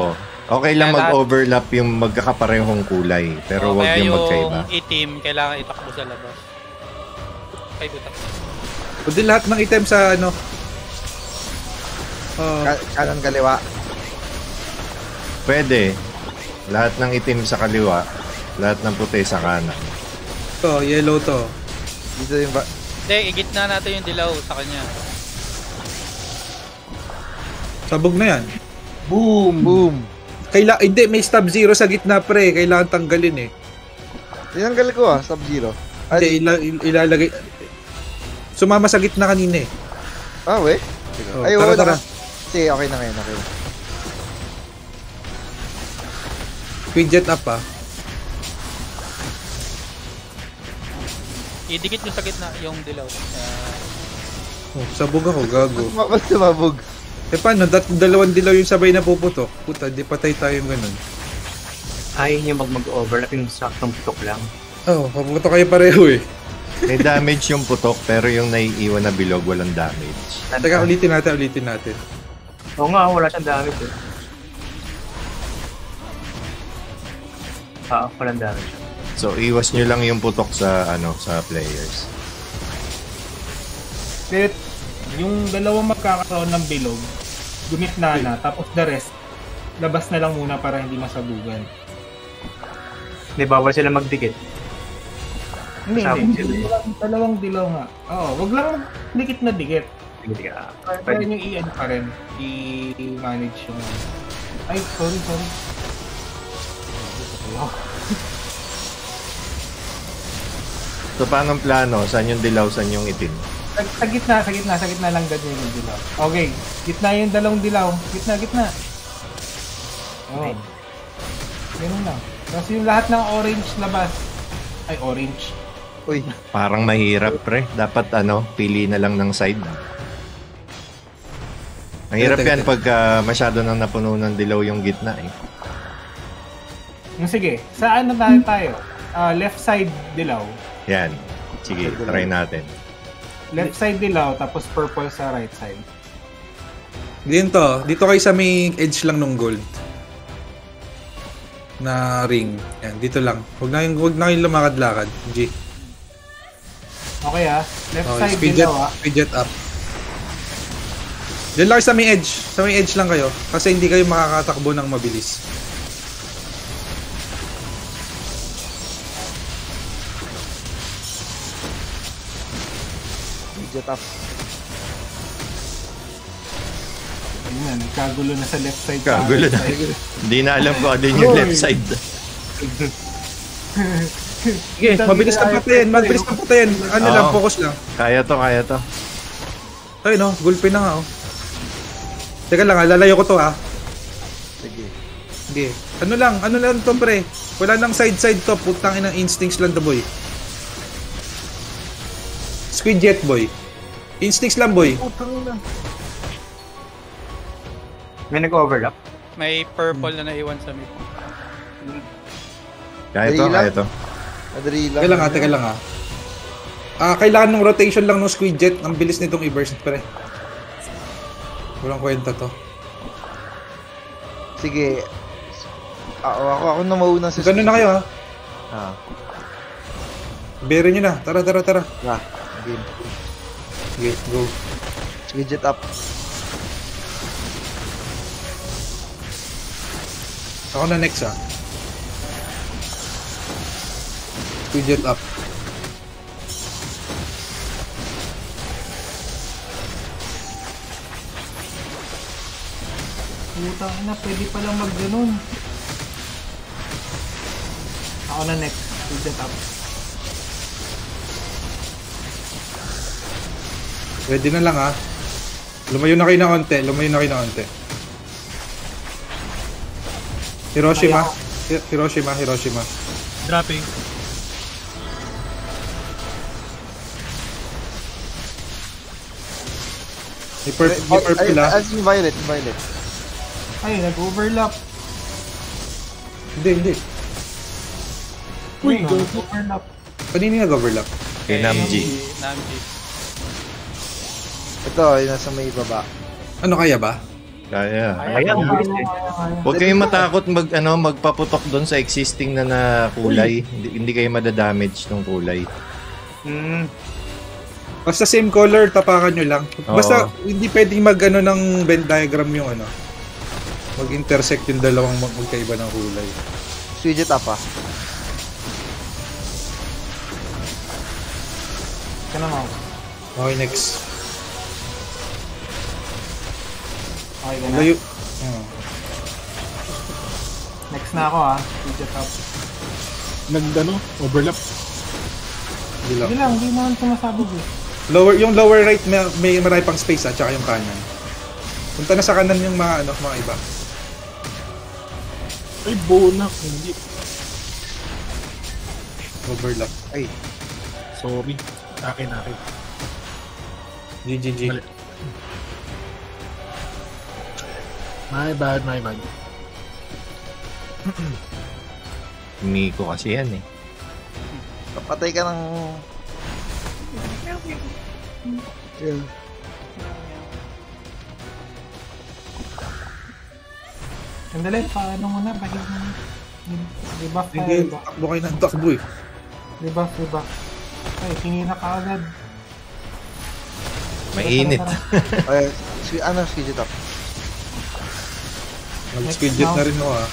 A: Okay lang
P: Kaya lahat-
A: mag-overlap yung magkakaparehong kulay. Pero
P: O,
A: wag
P: kaya
A: yung magkaiba.
P: itim, kailangan itakbo sa labas. Ay, butak.
C: Pwede lahat ng item sa ano. Uh,
K: Ka- kanan kaliwa.
A: Pwede. Lahat ng itim sa kaliwa, lahat ng puti sa kanan.
C: to, yellow to.
K: Dito yung ba...
P: Hindi, igitna natin yung dilaw sa kanya.
C: Sabog na yan.
K: Boom! Boom!
C: Kaila hindi, may stab zero sa gitna pre. Kailangan tanggalin eh.
K: Tinanggal ko ah, Sub-Zero.
C: Hindi, ila- il- ilalagay. Sumama sa gitna kanina eh.
K: Ah, we?
C: Oh,
K: Ay,
C: tara, tara.
K: Sige, okay na ngayon, okay.
C: Jet up ah.
P: Idikit nyo sa gitna yung dilaw. Ah,
C: Oh, sabog ako, gago.
K: Ba't sumabog?
C: Eh paano, dat dalawang dilaw yung sabay na puputok. Puta, di patay tayong ganun.
L: Ayaw niya mag mag-overlap yung saktong putok lang.
C: Oo, oh, paputok kayo pareho eh.
A: May damage yung putok, pero yung naiiwan na bilog, walang damage.
C: Teka, ulitin natin, ulitin natin.
L: Oo nga, wala siyang damage eh. Ah, walang damage.
A: So, iwas nyo lang yung putok sa, ano, sa players.
H: Kahit yung dalawang magkakaroon ng bilog, gumitna na, tapos the rest, labas na lang muna para hindi masabugan.
L: Hindi, bawal sila magdikit.
H: Hindi, hindi.
L: eh.
H: Dalawang, dalawang dilaw nga. Oo, wag lang dikit na dikit.
L: Dikit ka.
H: Para
L: Pwede.
H: nyo i-ano pa rin, i-manage yung... Ay, sorry, sorry.
A: So, paano ang plano? Saan yung dilaw, saan yung itim?
H: Sa, sa gitna, sa gitna, sa gitna lang ganyan yung dilaw. Okay, gitna yung dalawang dilaw. Gitna, gitna. Oh. Ganun lang. Tapos yung lahat ng orange labas. Ay, orange.
K: Uy.
A: Parang mahirap, pre. Dapat, ano, pili na lang ng side. Mahirap yan pag ah, masyado nang napuno ng dilaw yung gitna eh.
H: Sige, saan na tayo tayo? Ah, left side dilaw.
A: Yan. Sige, try natin.
H: Left side dilaw, tapos purple sa right side.
C: Dito, dito kayo sa may edge lang ng gold. Na ring. Yan, dito lang. Huwag na yung, huwag na kayong lumakad-lakad. G.
H: Okay ah, left
C: Okay,
H: side
C: speed
H: dilaw ah.
C: speed jet up. Diyan lang sa may edge. Sa may edge lang kayo. Kasi hindi kayo makakatakbo ng mabilis.
K: Tough.
H: Ayun na, nagkagulo na sa left side.
A: Kagulo na. Hindi na alam ko ano yung left side.
C: Sige, mabilis na patayin. Mabilis na patayin. Ano lang,
A: Oo.
C: focus lang.
A: Kaya to, kaya to.
C: Ay no, gulpin na nga oh. Teka lang, ah, lalayo ko to ah.
K: Sige.
C: Sige. Ano lang, ano lang to pre. Wala nang side-side to. Putang inang instincts lang to boy. Squid jet boy. Instincts lang boy.
L: May nag-overlap.
P: May purple na naiwan sa mid.
A: Kaya to,
K: Dali lang.
A: kaya to.
K: Madali lang.
C: Lang ah, teka lang ah. Ah, kailangan ng rotation lang ng squid jet. Ang bilis nitong i-burst pre. Walang kwenta to.
K: Sige. Ako, ako, ako na mauna sa
C: Ganun na kayo ah.
K: Ah.
C: Bere nyo na. Tara, tara, tara.
K: Ah, game.
C: Sige, go.
K: Widget up.
C: Ako na next ah. Squid jet up.
H: Putang ina, pwede palang mag ganun. Ako na next. With the
C: Ready na lang ah. Lumayo na kayo na onte. Lumayo na kayo na onte. Hiroshima. Hi- Hiroshima, Hiroshima.
P: Dropping.
C: May, pur- may purple ah.
K: As in violet, violet.
H: Ay, nag-overlap.
C: Hindi, hindi.
H: Uy, nag-overlap.
C: Kanina nag-overlap?
A: Kay Namji.
P: Namji.
K: Ito, yung nasa may baba.
C: Ano kaya ba?
A: Kaya.
K: Kaya.
A: Huwag kayong matakot mag ano magpaputok doon sa existing na na kulay. Hindi, hindi kayo madadamage ng kulay.
L: Hmm.
C: Basta same color, tapakan nyo lang. Basta
A: Oo.
C: hindi pwedeng mag ano ng Venn diagram yung ano. Mag-intersect yung dalawang mag magkaiba ng kulay.
K: Widget up ah.
H: Ito naman.
C: Okay, next.
H: Okay, ka na.
C: Layo. Oh.
H: Next na ako ah. With the top.
G: Nag, ano, overlap.
C: Hindi lang.
H: Hindi lang, hindi naman sumasabog eh.
C: Lower, yung lower right may, may marami pang space at tsaka yung kanan. Punta na sa kanan yung mga ano, mga iba.
G: Ay, bonak. Hindi.
C: Overlap.
K: Ay.
G: Sorry. Akin, akin.
C: GGG.
G: Mali. My bad, my bad.
A: Miko kasi yan eh.
K: Papatay ka ng... Yeah.
H: Sandali, paano mo na? Bahig mo na. Rebuff tayo.
C: Hindi, takbo kayo ng takbo eh.
H: Rebuff, rebuff. Ay, tinira ka agad.
A: Mainit.
K: Ay, si, ano, skidget up.
C: Mag-skidget na rin ako ah.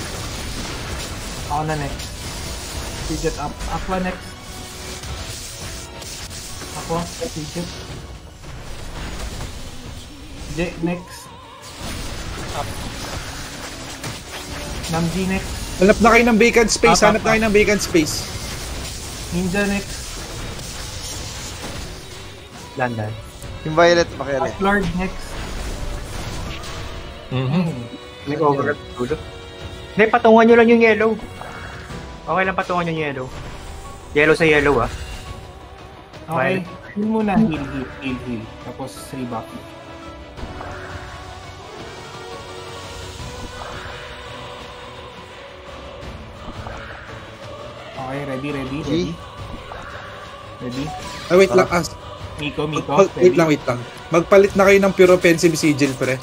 H: Ako na next. Fidget up. Aqua next. Aqua, fidget. J next. Up. Namji next.
C: Hanap na kayo ng vacant space,
H: Up,
C: hanap
H: up,
C: na kayo ng vacant space.
H: Ninja next.
L: Landan.
K: Yung violet, pakere.
H: Dark Lord next.
L: May overlap dulo. Hindi, patungan nyo lang yung yellow. Okay lang patungan yung yellow. Yellow sa yellow ah.
H: Okay. Heal muna. Heal, heal, heal, heal. Tapos rebuff. Okay, ready, ready, ready. Ready?
C: Ay, wait lang. Ah,
H: Miko, Miko.
C: mag- wait lang, wait lang. Magpalit na kayo ng pure offensive sigil, pre.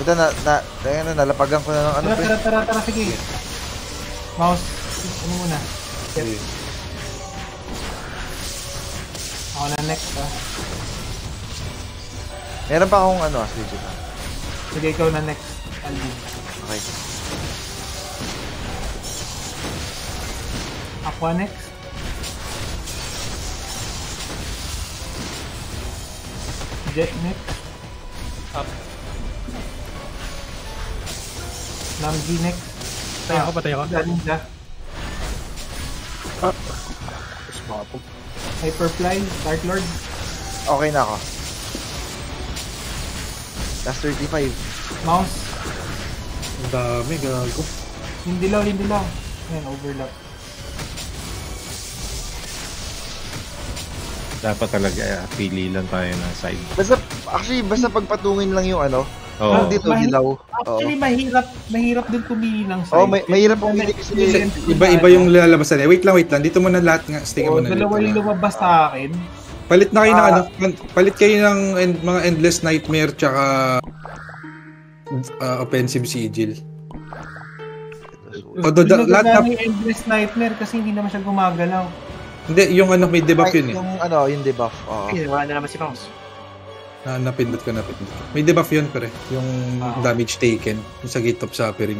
K: Ito na, na, na, na, nalapagan ko na ng ano,
H: Tara, tara, tara, tara, sige. Mouse, ano muna? Step. Ako na next, ah.
K: Meron pa akong ano, ah, up.
H: Sige, ikaw na next. Alvin.
K: Okay.
H: Aqua next. Jet next.
P: Up.
H: Namji next.
J: Patay ako, patay ako.
H: Ninja, ninja.
G: Ah. Swapo.
H: Hyperfly, Dark Lord.
K: Okay na ako. Last 35.
H: Mouse.
C: Ang dami, gago.
H: Hindi lang, hindi lang. Ayan, overlap.
A: Dapat talaga eh, pili lang tayo ng side.
K: Basta, actually, basta pagpatungin lang yung ano.
A: Oo.
K: Yung dito,
H: Mahi-
K: dilaw.
H: Actually, mahirap, mahirap din pumili ng side.
K: Oo, may, mahirap pumili kasi.
C: Iba-iba yung lalabasan eh. Wait lang, wait lang. Dito muna lahat nga. Stay
H: Oo,
C: muna dito.
H: dalawa yung lumabas sa akin.
C: Palit na kayo ng
H: Ah.
C: ano, palit kayo ng end, mga endless nightmare tsaka uh, offensive sigil. Although the,
H: Hindi
C: lahat na,
H: Endless Nightmare kasi hindi naman siya gumagalaw.
C: hindi, yung ano, may debuff yun eh.
K: Yung ano, yung debuff. Oo.
L: Okay, wala na naman si Mouse.
C: Na, napindot ko, napindot ko. May debuff yun, pare. Yung damage taken. Yung sa Gate of Suffering.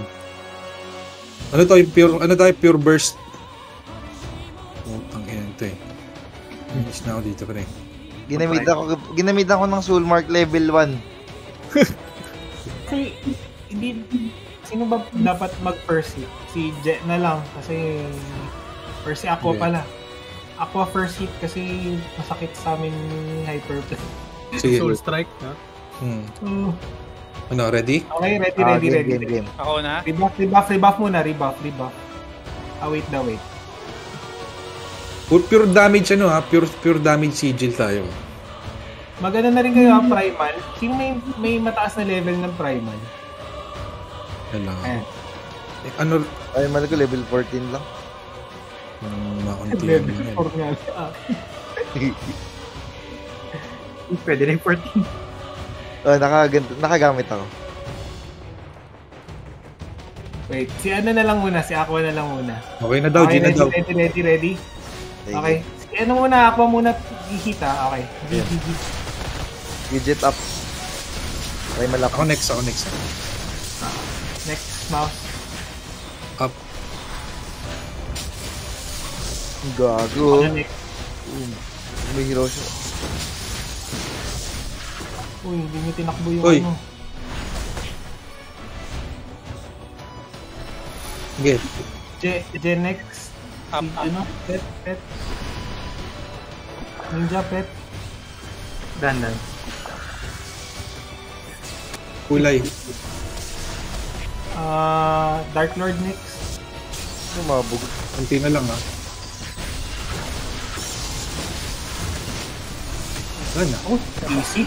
C: Ano to, yung pure, ano tayo, pure burst. Putang ina ito eh. Miss na ako dito, pare.
K: Ginamit ako, ginamit ako ng Soulmark level 1.
H: Kasi, hindi, sino ba dapat mag-first hit? Si Jet na lang kasi first si Aqua
C: Yeah.
H: pala. Aqua first hit kasi masakit sa amin yung Hyperplay.
C: Sige.
J: Soul Strike, no?
C: Hmm.
H: Mm.
C: Ano, ready?
H: Okay, ready, ready,
K: game,
H: ready.
K: game, game.
P: Ako na?
H: Rebuff, rebuff, rebuff muna, rebuff, rebuff. Ah, wait na, wait.
C: Pure, pure damage ano ha, pure pure damage sigil tayo.
H: Maganda na rin kayo, ah, Primal. Sino may, may mataas na level ng Primal?
C: Lang.
H: Ayan.
C: Eh, ano,
K: Ay, mali ko, level 14 lang.
C: um, makunti
H: Level
C: yan.
H: 4 nga.
L: Pwede rin 14.
K: Oh, nakagant- nakagamit ako.
H: Wait, si ano na lang muna, si Aqua na lang muna.
C: Okay na daw,
H: okay,
C: G na
H: ready,
C: daw.
H: ready, ready, ready. Okay. Si ano muna, Aqua muna hihita. Okay.
K: Yeah.
H: G, G.
K: Widget up. Okay, malap.
C: Ako next, ako next.
H: Next, mouse.
C: Up.
K: Gago.
H: Ako next.
K: Um, may hero siya.
H: Uy, hindi niyo tinakbo yung
C: Uy.
H: ano.
C: Sige.
H: J, J next.
P: Up,
H: Si,
P: up.
H: ano? Pet, pet. Ninja, pet.
L: Landan.
C: Kulay.
H: Ah, Dark Lord next.
K: Sumabog.
C: Kunti na lang ha. Wala na.
H: Oh, easy.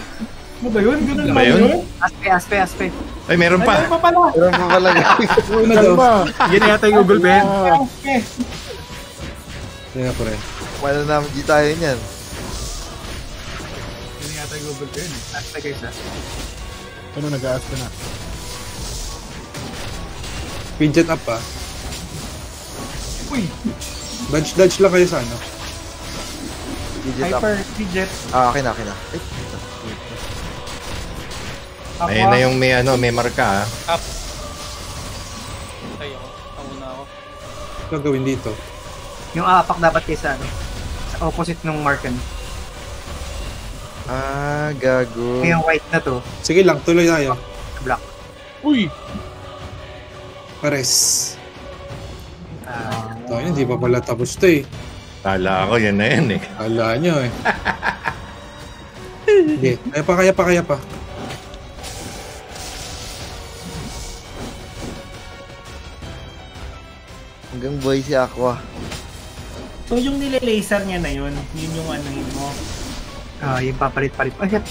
H: Ano ba yun? Ganun
A: Ano
H: ba
A: yun?
L: Aspe, aspe, aspe.
A: Ay, meron
H: Ay,
A: pa.
H: meron pa pala.
K: Meron pa pala.
C: Ano na daw?
J: Yan na yata yung Google Pen.
H: Okay.
C: Kaya pare.
K: Paano namin di tayo niyan?
J: Yan na yata yung Google Pen.
L: Aspe guys ah.
G: Ano, nag-aas ka na.
C: Fidget up ha.
H: Uy!
C: Dodge, dodge lang kayo sa ano.
K: Fidget up.
H: Hyper, fidget.
K: Ah, akin na, akin na. Ay,
H: Aqua.
A: Ayan na yung may ano, may marka ah.
P: Up. Ay, ako. Nauna ako.
C: Ano gagawin dito?
L: Yung apak dapat kayo sa ano, sa opposite ng markan.
K: Ah, gago.
L: Yung white na to,
C: Sige lang, tuloy tayo.
L: black.
G: Uy!
C: Pares.
L: Ah,
C: Tayo, hindi pa pala tapos to eh.
A: Kala ko yan na yan eh.
C: Kala nyo eh. Hindi, kaya pa, kaya pa, kaya pa.
K: Hanggang boy si Aqua.
H: So yung nile-laser niya na yun, yun yung ano yun mo.
L: ah yung papalit-palit. Ay, shit.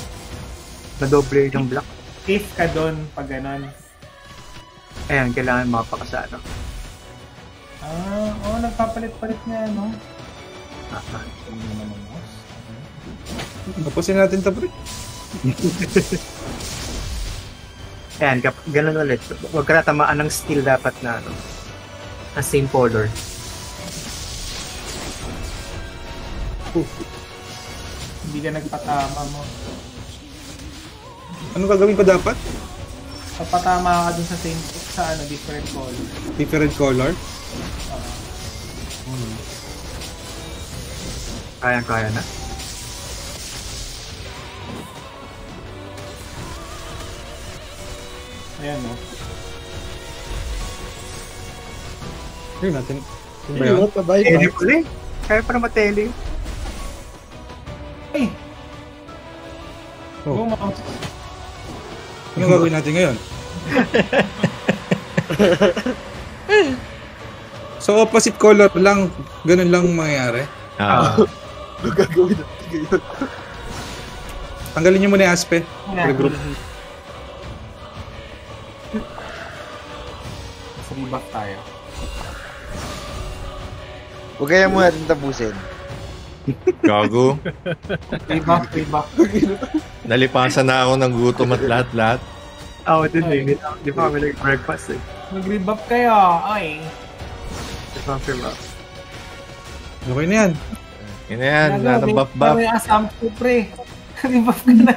L: Nadoble yung black.
H: Safe ka doon pag ganon.
L: Ayan, kailangan makapaka sa ano.
H: Ah, oo, nagpapalit-palit nga, no?
L: Ah, ah.
H: Hindi naman ang mouse.
C: Tapusin natin to, pre.
L: Ayan, kap ganun ulit. Huwag ka na tamaan ng steel dapat na ano. Na same color.
H: Hindi ka nagpatama mo.
C: Anong gagawin ko dapat?
H: Papatama ka dun sa same, sa ano, different color.
C: Different color?
L: Kaya-kaya na.
H: Ayan, no?
C: Hindi natin. Ano ba yun?
L: Tele pala eh. Kaya pa na matele.
H: Ay!
C: Oh.
H: Go, mouse.
C: Anong gagawin natin ngayon? so opposite color lang, ganun lang mangyayari.
A: Ah.
G: Gagawin natin ngayon.
C: Tanggalin niyo muna yung aspe.
H: Yeah.
C: Regroup.
H: Sa tayo.
K: Huwag kaya muna natin tapusin.
A: Gago.
H: Rebuff, rebuff.
A: Nalipasan na ako ng gutom at lahat-lahat.
L: Oo, din eh. Di pa kami nag-breakfast eh.
H: Mag-rebuff kayo, ay.
L: Confirm up.
C: Okay na yan.
A: Yun na yan, lahat ng buff-buff.
H: May assumption, pre. rebuff ka na.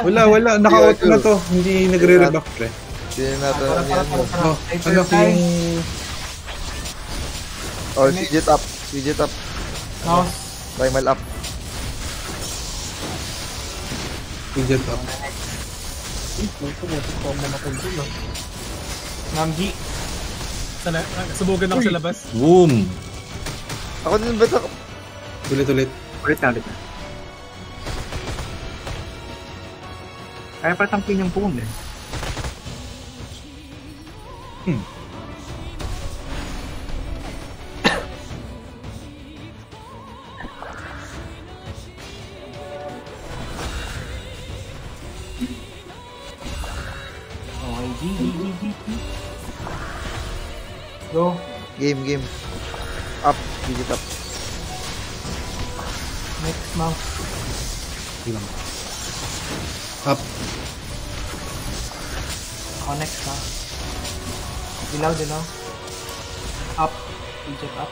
C: Wala, wala. Naka-auto na to. Hindi nagre-rebuff pre.
K: Hindi na ano yan.
C: Oh, ano yung...
K: Oh, fidget up. Fidget up.
H: Mouse.
K: Primal up.
C: Fidget up.
H: Namji.
J: Sana, subugan ako sa labas.
A: Boom!
K: Ako din ba ito?
C: Ulit-ulit.
L: Ulit na, ulit na. Kaya pa tangkin yung phone eh.
C: Hmm.
H: Go.
K: Game, game. Up. Fidget up.
H: Next mouse.
C: Ilang. Up.
H: Ako next ha. Dilaw, dilaw. Up. Fidget up.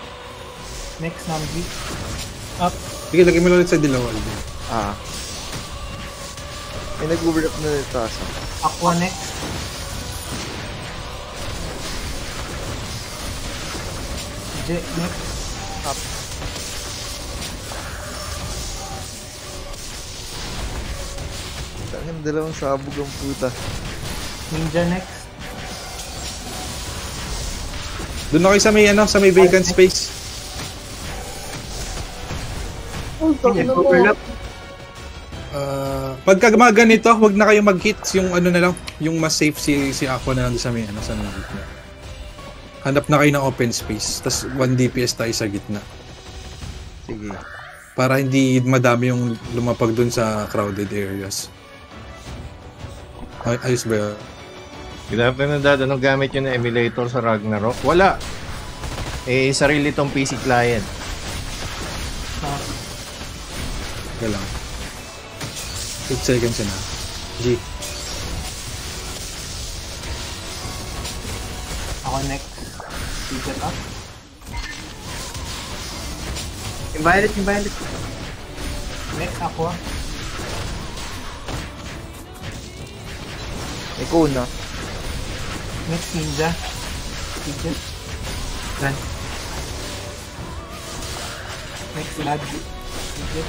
H: Next, Namji. Up.
C: Sige, lagay mo lang ulit sa dilaw.
K: Ah. May nag-over up na ito. asa.
H: Aqua next. J next.
K: Up. Tangin, dalawang sabog ang puta.
H: Ninja next.
C: Doon na kayo sa may, ano, sa may vacant space.
L: Overlap.
C: Ah, pagka mga ganito, wag na kayo mag-hits yung ano na lang, yung mas safe si si Aqua na lang sa may ano sa may. Hanap na kayo ng open space, tas 1 DPS tayo sa gitna.
K: Sige.
C: Para hindi madami yung lumapag dun sa crowded areas. Ay, ayos ba yun?
A: Good afternoon, Dad. Anong gamit yun na emulator sa Ragnarok? Wala. Eh, sarili tong PC client.
C: Kaya lang. 8 seconds na. G.
H: Ako next. Fidget up.
L: Yung violet, yung violet.
H: Next, aqua.
K: May kuna.
H: Next, ninja. Ninja.
L: Run.
H: Next, lad. Ninja.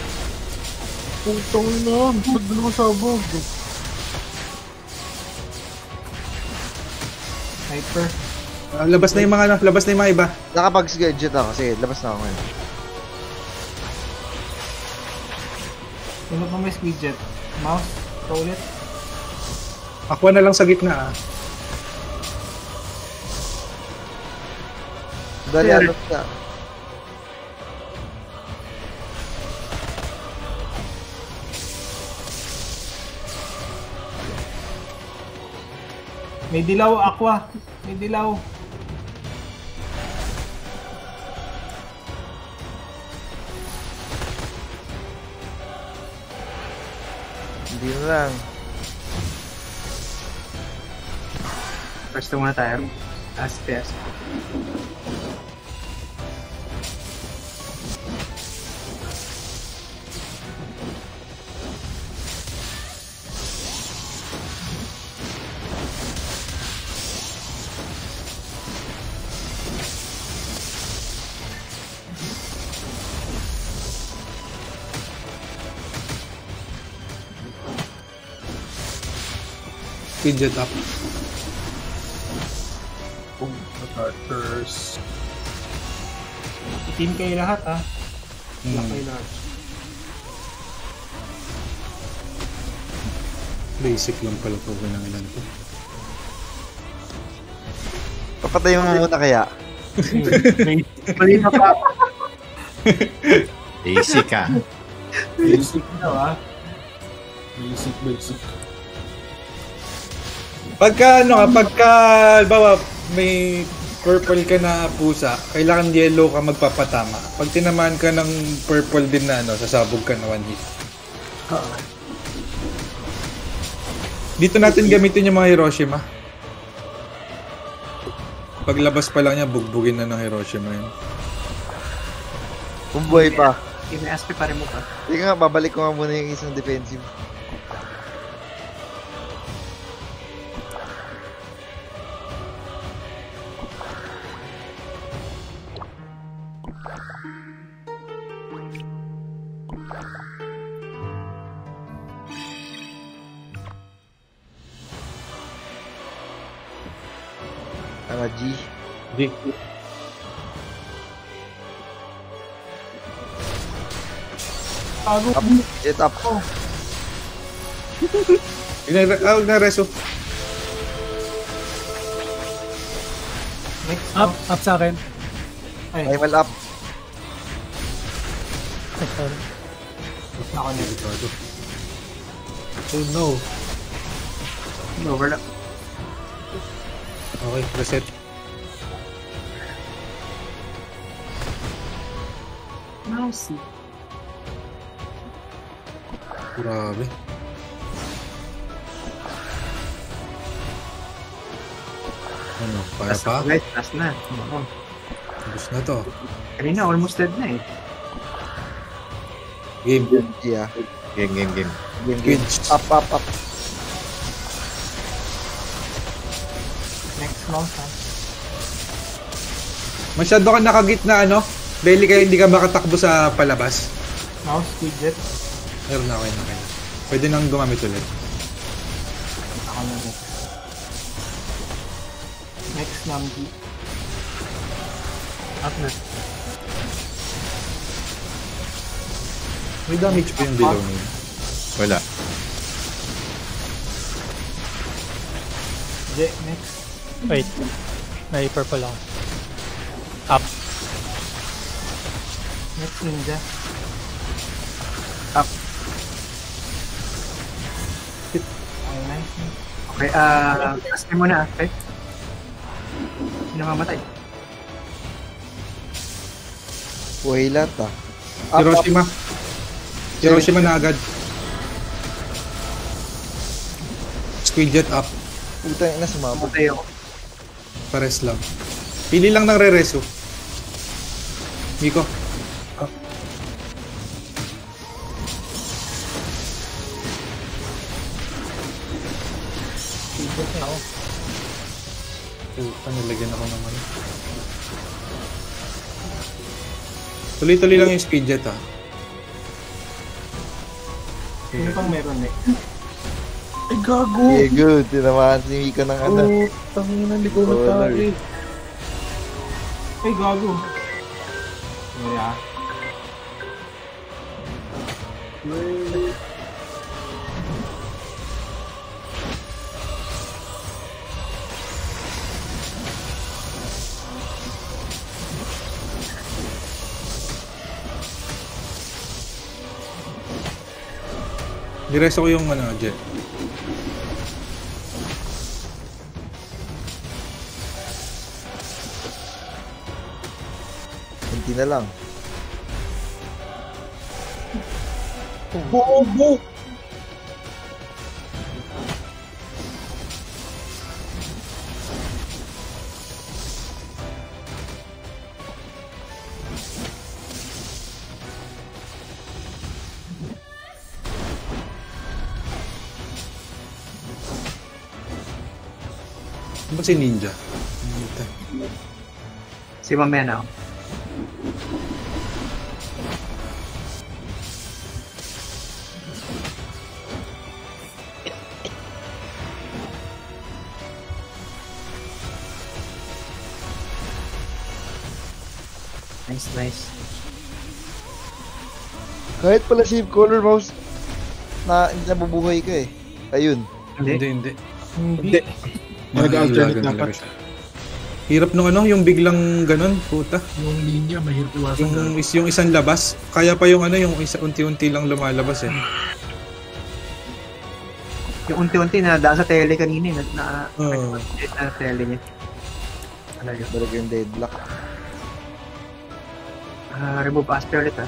G: Putang na, ba't ba naman sabog?
H: Hyper.
C: Ah, labas na yung mga ano, labas na yung mga iba.
K: Nakapag-gadget ako. Sige, labas na ako ngayon.
H: Sino pa may squidget? Mouse? Roll it.
C: Aqua na lang sa gitna ah.
K: Dali, ano ka?
H: May dilaw, aqua. May dilaw.
K: Na lang.
L: First muna tayo. Aspe, aspe.
C: Fidget up.
J: Attackers.
H: Team kayo lahat, ah.
C: Hmm.
H: Lock kayo lahat.
C: Basic lang pala po ng ilan to.
K: Papatay mo muna kaya.
H: Mali na pa.
A: Basic ah.
H: Basic daw, ah.
J: Basic, basic.
C: Pagka ano ka, pagka bawa may purple ka na pusa, kailangan yellow ka magpapatama. Pag tinamaan ka ng purple din na ano, sasabog ka na one hit. Dito natin gamitin yung mga Hiroshima. Paglabas pa lang niya, bugbugin na ng Hiroshima yun.
K: Kung buhay pa.
L: Aspe pa rin mo pa.
K: Hindi nga, babalik ko nga muna yung isang defensive. Tama, G.
C: G.
H: Tago.
K: Up. Jet up.
C: Na, ah, na reso.
H: Next,
J: Up, up sa akin.
H: Ay,
K: Primal up.
J: Ay, sorry.
H: ako na.
C: Oh no.
L: Overlap.
C: Okay, reset.
L: Mouse.
C: Grabe. Ano, kaya
L: Last
C: pa?
L: guys. Last na. Oo.
C: Tapos na to.
L: Kanina, almost dead na eh.
C: Game.
K: Yeah.
A: Game, game, game.
K: Game, game. Up, up, up.
H: Next mouse, ah.
C: Masyado ka nakagitna ano? Belly kaya hindi ka makatakbo sa palabas.
H: Mouse, squidget.
C: Meron na, okay na, okay na. Pwede nang gumamit ulit.
H: Ako na rin. Next, Namji.
L: Up na.
C: May damage pa yung below niya.
A: Wala.
H: J, next.
P: Wait. May purple ako. Up.
H: Next, ninja.
L: Up.
H: Okay, nice.
L: Okay, ah, uh, aspe mo na, aspe. Hindi namamatay.
K: Buhay lahat ah. Up,
C: Hiroshima.
K: up.
C: Hiroshima na agad. Squid jet up.
K: Putang ina, sumabog.
L: Mamatay ako.
C: Pares lang. Pili lang ng re-reso. Miko. Ah. Tibok na ako. Puta, nilagyan naman. Tuloy-tuloy lang yung speed jet ah.
Q: Yung pang meron eh.
G: Ay, gago!
K: Okay, good. Tinamaan si Mika ng ano.
G: Oh, tangina, hindi ko
K: Oh,
G: matali.
Q: Ay, gago. Kaya.
C: Direso ko yung ano, jet.
K: Kunti na lang.
G: Bobo!
C: Ano ba si Ninja?
L: Si mamaya Nice, nice.
K: Kahit pala save color mouse, na hindi nabubuhay ka eh. Ayun.
C: Hindi, hindi.
G: Hindi. Mag-alternate dapat.
C: Hirap nung ano, yung biglang ganun, puta.
G: Yung linya, mahirap iwasan.
C: Yung, is, yung isang labas, kaya pa yung ano, yung isa unti-unti lang lumalabas eh.
L: Yung unti-unti na daan sa tele kanina eh, na, na,
C: Oo.
L: na tele niya. Ano yun?
K: Talaga yung deadlock.
L: Ah, remove Asper ulit ah.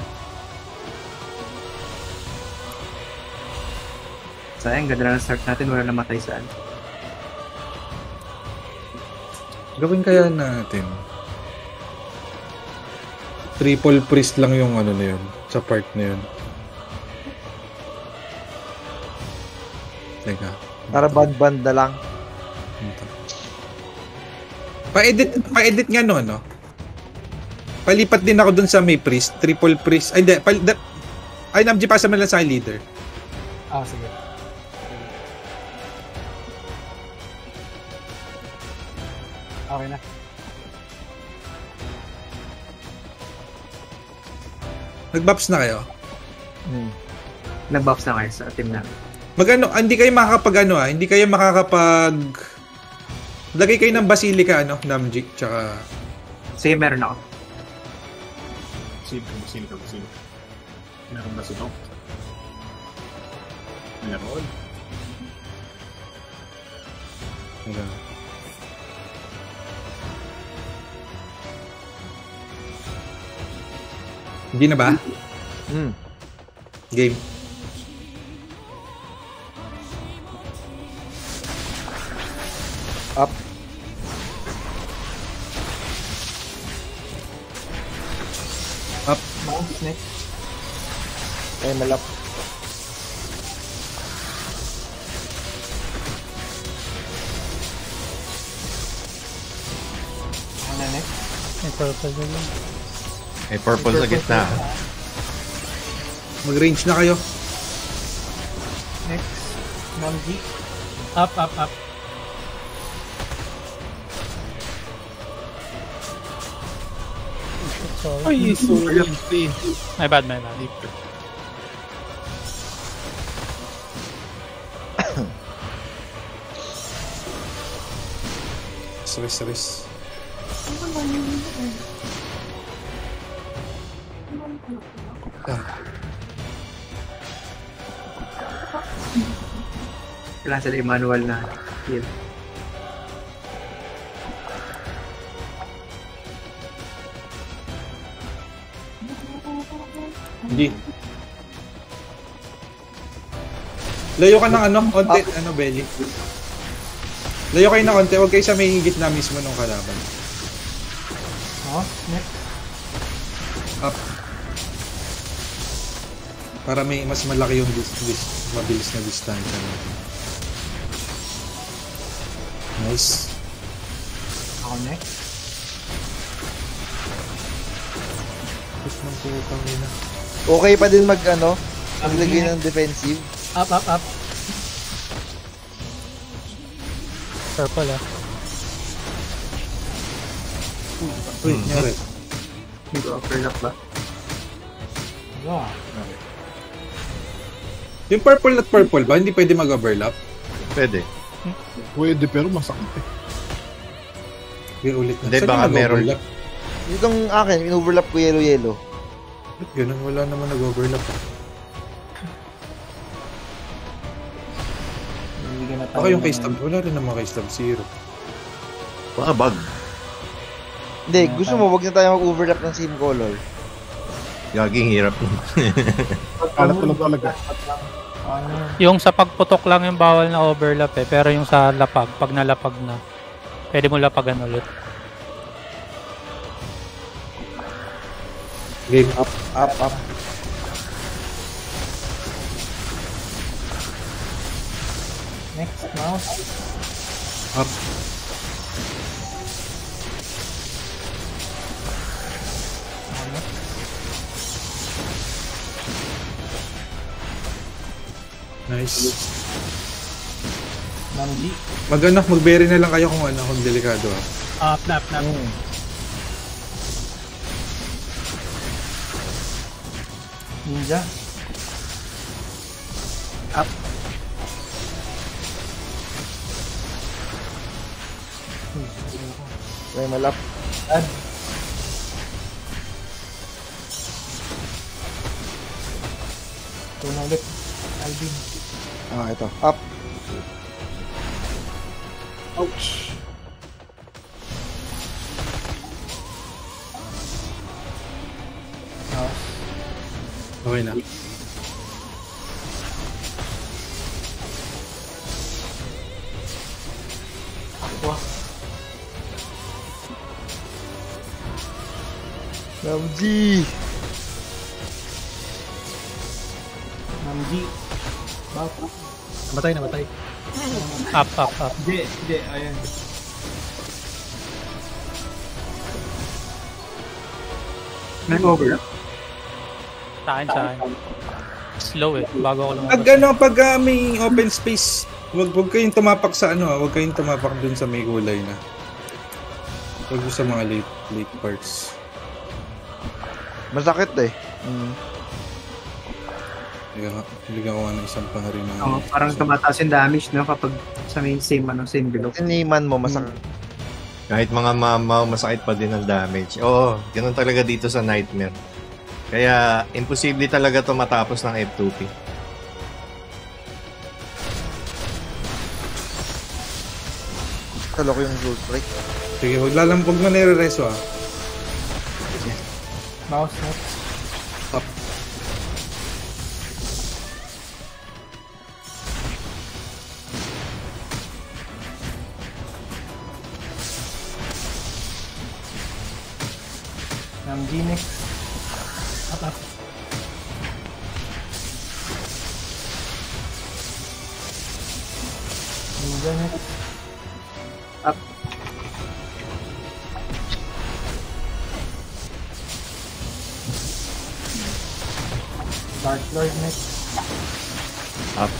L: Sayang, ganda na start natin, wala namatay saan.
C: Gawin kaya natin. Triple priest lang yung ano na yun, sa part na yun. Teka.
K: Para band-band na lang.
C: Pa-edit, pa-edit nga no, no? Palipat din ako dun sa may priest, triple priest. Ay, hindi. Pal, da, ay, namji pa sa lang sa akin, leader.
J: Ah, sige. Okay na.
C: Nag-buffs na kayo?
L: Hmm. Nag-buffs na kayo sa team namin.
C: Magano, hindi kayo makakapag ano ah, hindi kayo makakapag Lagay kayo ng basilica ano, Namji, tsaka
L: Sige, meron ako.
G: Sino ka, sino ka, sino ka? Meron ba sino? Meron.
C: Ano? Hindi na ba?
K: Hmm.
C: Game.
K: Up.
Q: Mouse next.
K: Ay, malap.
Q: Ano next?
P: May purple na lang.
A: May purple sa gitna.
C: Mag-range na kayo.
Q: Next. Namji.
P: Up, up, up.
G: Ay, sorry.
P: My bad, my bad.
C: Stress. Ah.
L: Kailangan sila yung manual na heal.
C: Hindi. Layo ka ng ano, konti, ano, belly. Layo kayo ng konti, huwag kayo sa may higit na mismo ng kalaban.
Q: Oh, next.
C: Up. Para may mas malaki yung dis, dis, mabilis na distansya natin. Nice.
Q: Ako next.
K: Okay pa din mag ano, maglagay ng defensive.
Q: Up, up, up.
P: Purple ah.
C: Uy, nyari.
L: Dito, overlap ba?
Q: Yeah.
C: Yung purple at purple ba, hindi pwede mag-overlap?
A: Pwede.
G: Pwede, pero masakit eh.
C: Hindi ulit na.
A: Hindi,
C: Saan
A: baka
C: yung
A: meron.
K: Itong akin, in-overlap ko yellow-yellow.
C: Ba't ganun? Wala naman nag-overlap. Baka yung
Q: ng-
C: Stab, wala rin naman kay Stab Zero.
A: Baka bug.
K: Hindi, gusto mo, wag na tayo mag-overlap ng same color.
A: Gaging hirap.
G: Kalat ko lang talaga.
P: Yung sa pagputok lang yung bawal na overlap eh. Pero yung sa lapag, pag nalapag na, pwede mo lapagan ulit.
C: Game
K: up, up, up.
Q: Next, mouse.
C: Up. Nice.
Q: Namji.
C: Mag ano, mag-berry na lang kayo kung ano, kung delikado ah.
J: Up, nap, nap.
Q: Ninja. Up.
K: May malap.
Q: Ad. Ito na ulit. Alvin.
K: Ah, ito. Up.
Q: Ouch.
C: ごい
Q: な。
K: ラ
Q: ムジ
J: ーラ
P: ムジー
Q: バーコ
L: ま
J: たいなまたい
P: アップアップアップ
H: でであやん
L: メモーブル
P: Sa akin, sa akin. Slow eh, bago ako lumabas.
C: Pag ano, pag ah, may open space, wag wag kayong tumapak sa ano, ah, wag kayong tumapak dun sa may kulay na. Wag sa mga late late parts.
K: Masakit eh. Mm.
C: Bigyan, bigyan ko nga ng isang pangarin na.
L: Oo, parang tumataas yung damage no kapag sa may same ano, same below.
K: Siniman mo, masakit.
A: Kahit mga mamaw, masakit pa din ang damage. Oo, ganun talaga dito sa Nightmare. Kaya, imposible talaga to matapos ng F2P.
K: Talo ko yung gold break.
C: Sige, wag lalang wag mo nire-reso ah.
Q: Mouse next.
C: Up.
Q: Namji next. Ninja next.
L: Up.
Q: Dark Lord next.
A: Up.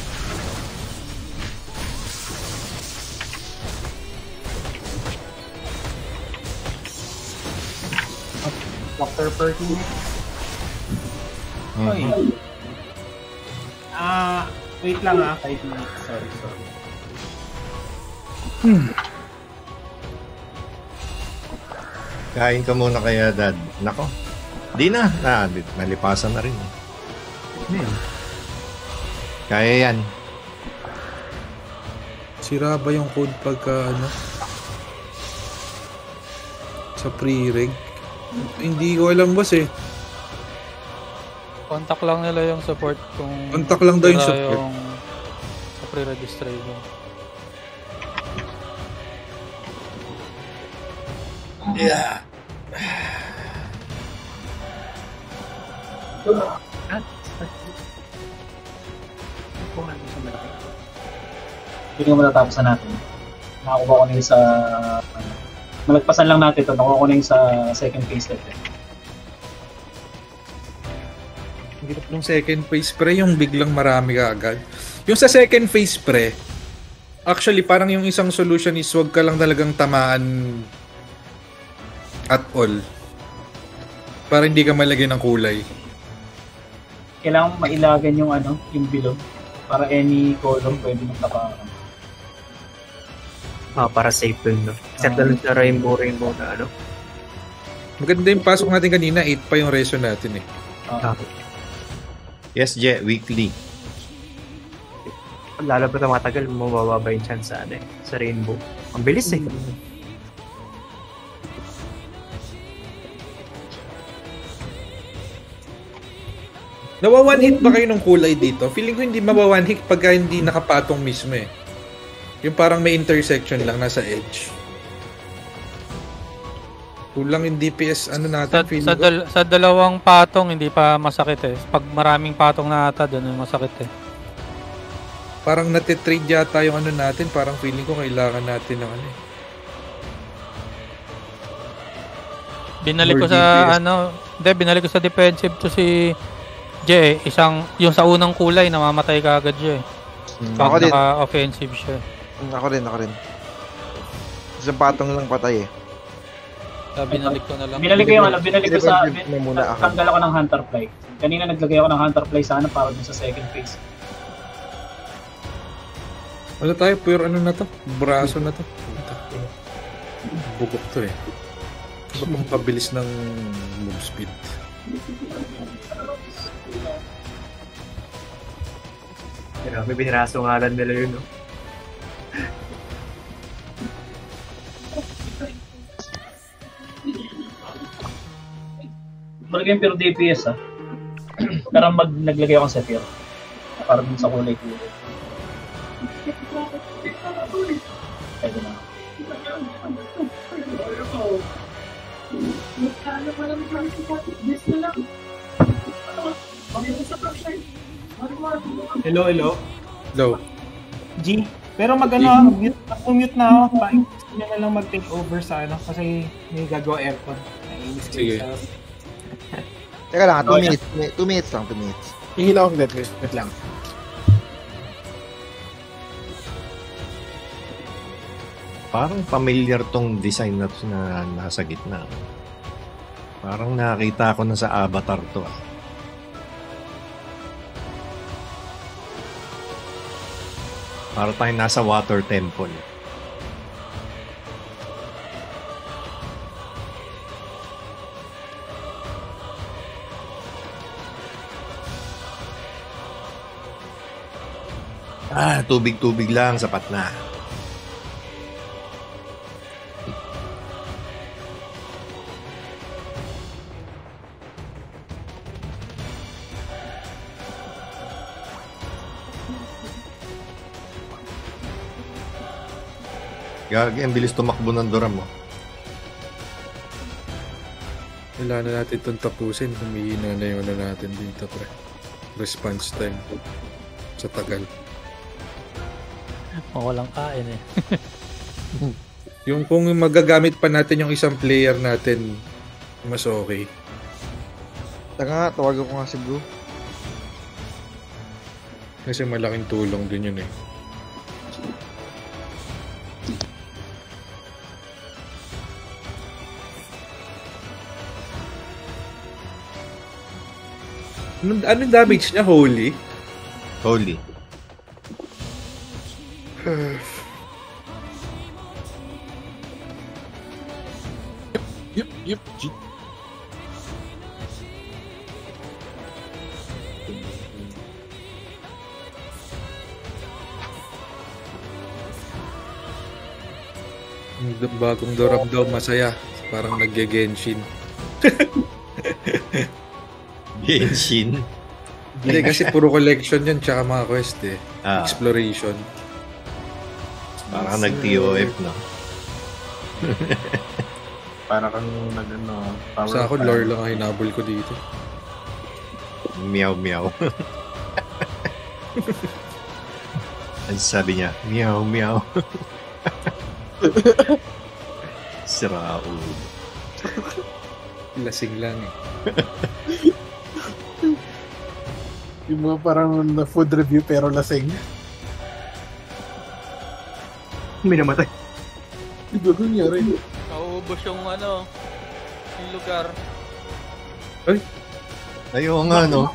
Q: Dr. Perky next.
A: Mhm.
Q: Oy. Ah, wait lang ah. 5 minutes. Sorry, sorry.
A: Kain ka muna kaya, Dad. Nako. Di na. Ah, di- nalipasan na rin. eh. Kaya yan.
C: Sira ba yung code pagka ano? Sa pre-reg? Hindi ko alam boss eh.
P: Contact lang nila yung support kung
C: Contact lang daw yung support.
P: yung sa pre-registration.
A: Yeah.
D: Hindi nga matatapos na natin. Nakakuha ko na yun sa ano, malagpasan lang natin ito. Nakuha ko na yung sa second phase level.
C: Hirap nung second phase pre, yung biglang marami ka agad. Yung sa second phase pre, actually parang yung isang solution is wag ka lang talagang tamaan at all. Para hindi ka malagyan ng kulay.
D: Kailangan mailagan yung ano, yung bilog. Para any color pwede mong tapakan.
L: Ah, para safe dun, no? Except na lang sa rainbow, rainbow na ano.
C: Maganda yung pasok natin kanina, 8 pa yung reso natin eh.
L: Ah.
A: Yes, Je, weekly.
L: Lalo pa tumatagal, mabababa yung chance sa ano eh, sa rainbow. Ang bilis eh.
C: Nawa one hit ba kayo ng kulay dito? Feeling ko hindi mawa one hit pagka hindi nakapatong mismo eh. Yung parang may intersection lang nasa edge. Kulang yung DPS ano natin
P: Sa,
C: feeling
P: sa,
C: ko.
P: dal- sa dalawang patong, hindi pa masakit eh. Pag maraming patong na ata, doon yung masakit eh.
C: Parang natitrade yata yung ano natin. Parang feeling ko kailangan natin ng ano eh.
P: Binalik ko
C: More
P: sa
C: DPS.
P: ano, hindi, binalik ko sa defensive to si Jay. eh. Isang, yung sa unang kulay, namamatay ka agad siya eh.
K: Hmm.
P: Pag
K: Ako din.
P: naka-offensive siya.
K: Mm, Ako rin, ako rin. Isang patong lang patay eh.
P: Kaya binalik ko na lang.
D: Binalik ko yung ano, binalik ko sa...
K: Ako.
D: Tanggal ako ng Hunter Fly. Kanina naglagay ako ng Hunter Fly sa ano para dun sa second phase.
C: Ano tayo? Pure ano na to? Braso na to. Bugok to eh. Iba pang pabilis ng move speed.
L: Grabe, biniraso nga lang nila yun, no?
D: Talaga yung pure DPS ah. Pero mag naglagay ako ng Zephyr. Para dun sa kulay kulay.
Q: Hello, hello.
C: Low.
Q: G, pero mag ano, mute, mute na ako. Pa, gusto niya na lang mag-take over sa ano, kasi may gagawa aircon. Naiinis ko
C: Sige.
Q: sa...
K: Teka lang, 2
Q: Oh, yeah.
K: minutes. 2 minutes lang, 2 minutes.
G: Ihila ko net, net lang.
A: Parang familiar tong design na na nasa gitna. Parang nakita ko na sa Avatar to. ah. Para tayo nasa water temple. Ah, tubig-tubig lang, sapat na. Gagi, ang bilis tumakbo ng Doram mo.
C: Kailangan na natin itong tapusin. Humihina na yung ano natin dito, pre. Response time. Sa tagal.
P: O, walang kain eh.
C: Yung kung magagamit pa natin yung isang player natin, mas okay.
K: Taka nga, tawagan ko nga si Blue.
C: Kasi malaking tulong din yun eh. Anong, anong damage niya, Holy?
A: Holy.
G: Yup, yup, G.
C: Yung bagong Doram daw masaya. Parang nagge-Genshin.
A: Genshin?
C: Hindi, kasi puro collection yun, tsaka mga quest eh.
A: Ah.
C: Exploration.
A: Parang nag-TOF, no?
G: Para kang nag ano, power
C: Sa ako,
G: up.
C: lore lang ang hinabol ko dito.
A: Meow, meow. Ang sabi niya, meow, meow. Sira ulo.
C: Lasing lang eh.
G: Yung mga parang na food review pero lasing.
L: May namatay.
G: Iba ko nangyari.
P: Nauubos yung ano, yung lugar.
C: Ay,
A: Ayaw nga, no?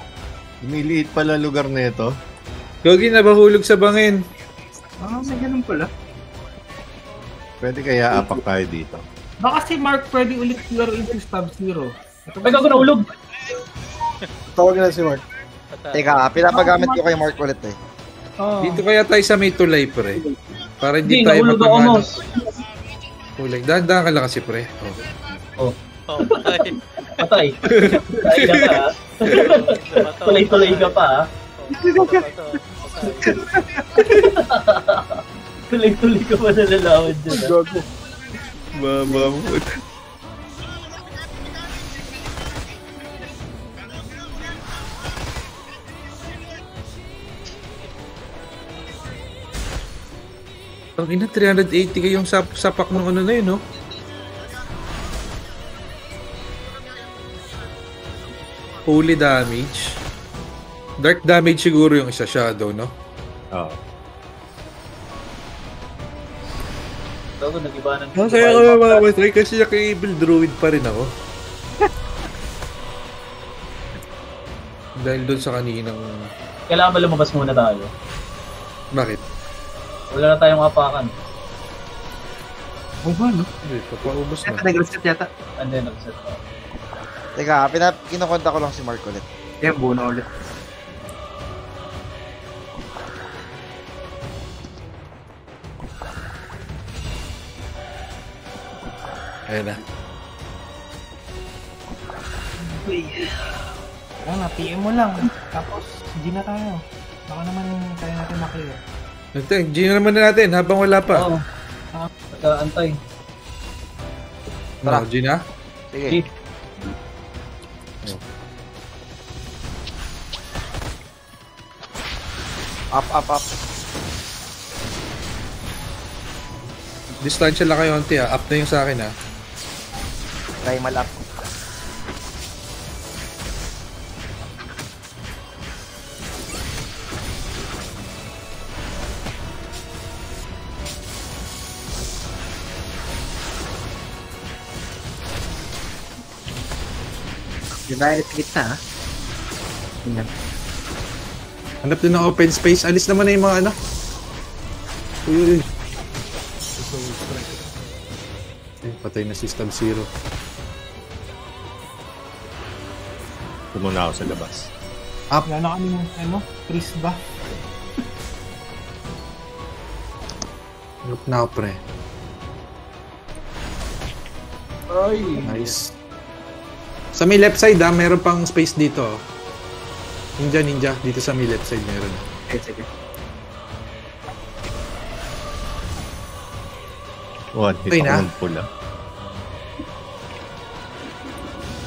A: Lumiliit pala lugar nito.
C: Gogi na bahulog sa bangin.
L: Ah, may ganun pala.
A: Pwede kaya apak tayo dito.
Q: Baka si Mark pwede ulit laruin si Stab Zero.
D: Ay, gago na ulog!
G: Tawagin na si Mark.
K: Teka, pinapagamit ko kay Mark ulit eh.
Q: Oh.
C: Dito kaya tayo sa may tulay, pre. Para hindi
D: Hindi,
C: tayo.
D: Mos.
C: Tulay. Dahan-dahan ka lang kasi, pre. Oh.
D: Oh.
P: Oh, patay.
D: Patay. Patay ka pa, ha? Tuloy-tuloy ka pa, ha? Tuloy-tuloy ka pa nalalawan dyan, ha?
G: Gago.
C: Ang ina, 380 kayong sap sapak ng ano na yun, no? Holy damage. Dark damage siguro yung isa shadow, no?
A: Oo.
D: Gago, nag-iba ng...
C: Oh, kaya ka mamamatay kasi naka-evil druid pa rin ako. Dahil doon sa kaninang...
D: Kailangan ba lumabas muna tayo?
C: Bakit?
D: Wala na tayong apakan.
L: Oo ba, no?
C: Hindi, papaubos na.
L: Nag-reset yata.
D: Then, nag-set up.
K: Teka, pinap kinukonta ko lang si Mark ulit.
L: Kaya buo na ulit.
C: Ayun na.
Q: Wala na, PM mo lang. Tapos, G na tayo. Baka naman kaya natin maklear.
C: Ito, G na naman natin habang wala pa.
D: Oo. Nag-aantay.
C: Tara. G na?
K: Sige. Up, up, up.
C: Distansya lang kayo onti ah. Up na yung sa akin ah.
K: Primal up.
L: Sa gitna, ha? Tingnan.
C: Hanap din ng open space. Alis naman na yung mga ano. Uy, uy, uy. Eh, patay na si Stab Zero.
A: Tumuna ako sa labas.
C: Up.
Q: Wala na kami ng, ano, Chris ba?
C: Look now, pre.
G: Ay.
C: Nice. Sa may left side ah, meron pang space dito. oh. Ninja, ninja. Dito sa may left side meron.
L: Okay, sige.
A: One hit
C: Okay
A: ako
C: na?
A: ng pula.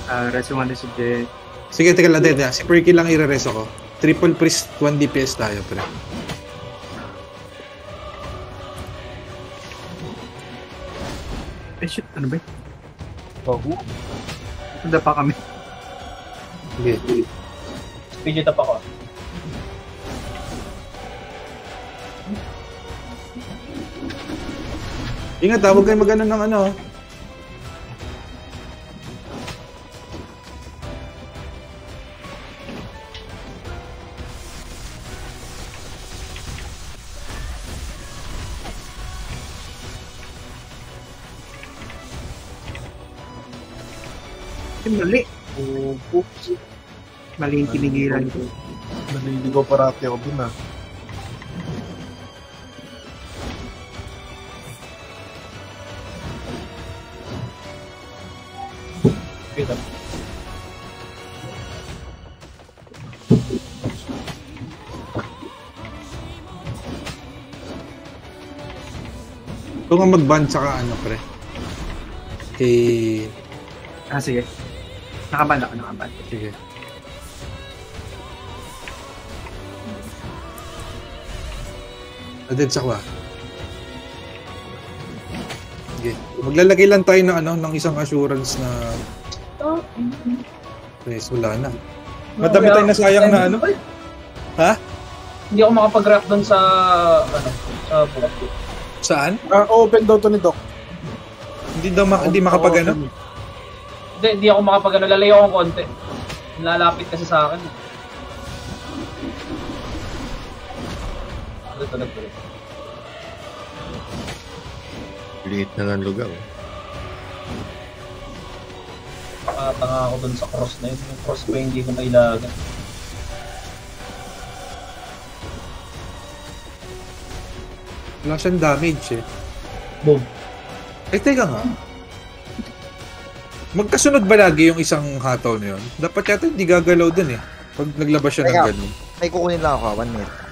L: Ah, resume na si J.
C: Sige, teka lang, teka. Si Perky lang i-reso ko. Triple priest, 1 DPS tayo, pre.
L: Eh, shit. Ano ba yun? Tanda pa kami.
C: Sige.
D: Fidget up ako.
C: Ingat ah, huwag kayo mag-ano ng ano.
L: Mali yung tinigilan ko.
G: Naliligaw parati ako dun ah.
D: Up.
C: Kung nga mag-ban saka ano, pre. Kay...
L: Ah, sige. Nakaban ako, nakaban.
C: Sige. Aded sa kwa. Sige. Maglalagay lang tayo ng ano, ng isang assurance na
D: Oh,
C: Yes, wala na. Madami tayong nasayang na ano. Ha?
D: Hindi ako makapag-react doon sa ano, sa book.
C: Saan?
G: Ah, open daw to ni Doc.
C: Hindi daw ma- hindi makapag ano?
D: Hindi, hindi ako makapag ano, lalayo akong konti. Lalapit kasi sa akin. Ulit, ulit, ulit.
A: Liit na ng lugar.
D: Nakatanga ako dun sa cross na yun. Yung cross pa hindi ko mailagan.
C: Wala siyang damage eh.
D: Boom.
C: Eh, teka nga. Magkasunod ba lagi yung isang hataw na yun? Dapat yata hindi gagalaw dun eh. Pag naglabas siya ng
K: Teka.
C: ganun.
K: May kukunin lang ako. One minute.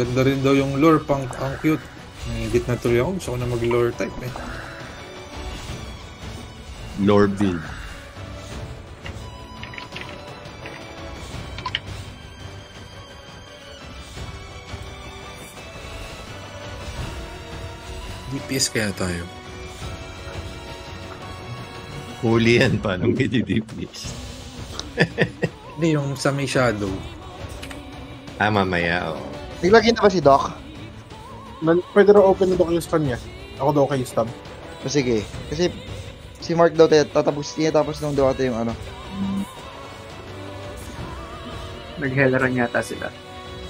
C: Ganda rin daw yung lore, pang ang cute. Nangigit na tuloy ako. Gusto ko na mag-lore type eh.
A: Lord build.
C: DPS kaya tayo.
A: Huli yan pa ng DPS.
C: Hindi, yung sa may shadow.
A: Ah, mamaya, oh.
K: Naglagay na ba si Doc?
G: Man, pwede raw open ni Doc yung stun niya. Ako daw kay stab.
K: O sige. Kasi si Mark daw tayo, tatapos niya tapos nung daw ata yung ano.
L: Nag-Helleran yata sila.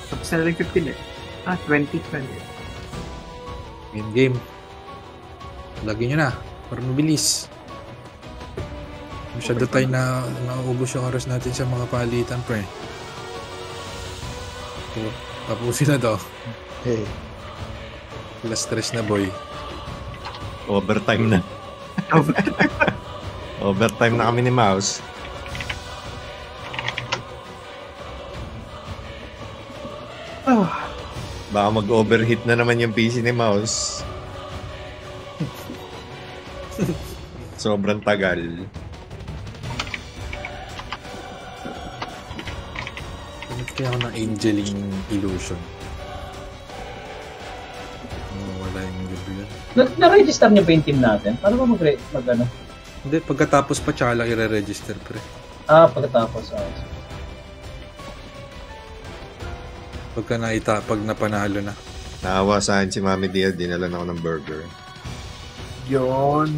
L: Tapos na rin 15 eh. Ah, 20, 20.
C: Game game. Lagyan nyo na. Para mabilis. Masyado tayo na naubos yung oras natin sa mga palitan, pre. So, tapusin na to.
K: Hey.
C: Last stress na, boy.
A: Overtime na. Overtime na kami ni Mouse. Baka mag-overheat na naman yung PC ni Mouse. Sobrang tagal.
C: Kaya ako ng Angeling Illusion. Oh, wala yung gabi yan.
D: Na- Na-register niyo ba yung team natin? Paano ba mag, mag ano?
C: Hindi, pagkatapos pa tsaka lang i-register, pre.
D: Ah, pagkatapos. Ah.
C: Pagka naita, pag napanalo na.
A: Naawa sa akin si Mami Dia, dinala na ako ng burger.
G: Yun.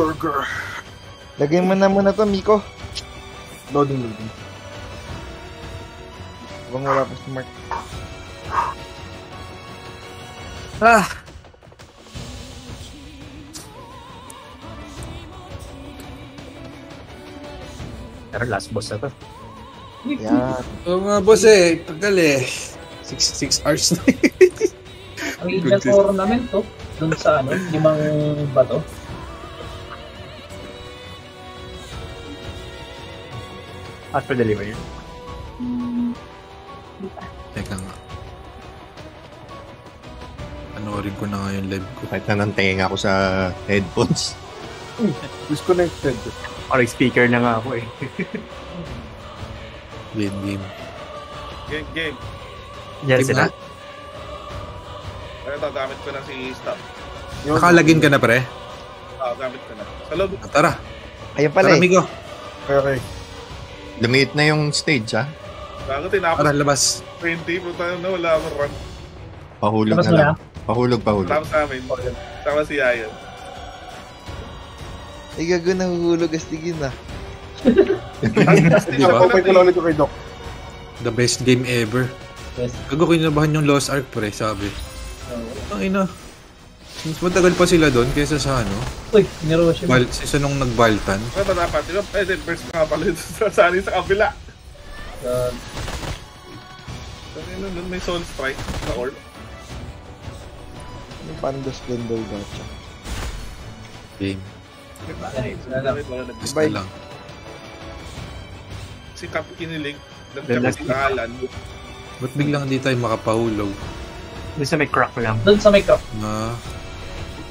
G: Burger.
K: Lagay mo na muna to, Miko.
G: Loading, loading.
K: Habang wala pa si Mark.
C: Ah!
L: Pero last boss na to.
K: Yan.
C: Oo nga, boss eh. Tagal eh. 6 hours na
D: Ang Eagle tournament to. Doon sa ano, limang bato.
L: After delivery.
C: Teka nga. Panoorin ko na nga yung live ko.
A: Kahit na ng tenga ko sa headphones.
G: Disconnected.
L: Or speaker na nga ako eh.
C: Game, game.
O: Game, game.
L: Yan sila.
C: na.
O: Ano to, gamit ko na si Stop.
C: Nakalagin ka na, pre?
O: Ah, gamit ko na. Sa loob.
C: Ah, Tara.
K: Ayun pala
C: Tara,
K: eh.
C: amigo.
G: Okay, okay.
A: Lumiit na yung stage, ha?
O: Bago tinapos.
C: Tara, labas.
O: 20, puta na, wala akong run.
A: Pahulog
D: Labas
A: na lang. Pahulog, pahulog.
O: Tapos sa amin. Sama si Yayan.
K: Ay, gago nahuhulog astigin ah.
C: Di ba?
G: Open ko lang ulit yung kay Doc.
C: The best game ever.
D: Yes.
C: Gago kinabahan yung Lost Ark, pre, sabi. Ang ina. Mas matagal pa sila doon kaysa sa ano.
D: Uy, niro siya.
C: Bal sa nung nagbaltan.
O: Ano ba dapat? Di ba? Pwede, burst nga pala ito sa sali sa kabila.
D: Uh,
O: Kasi nun, may soul strike na orb.
K: Ano paano the splendor gacha?
C: Game.
D: wala lang.
C: Basta lang.
O: Si Cap kinilig.
L: Last
O: si Alan.
C: Ba't biglang hindi tayo makapahulog?
L: Doon sa may crack lang.
D: Doon sa may cup.
C: Na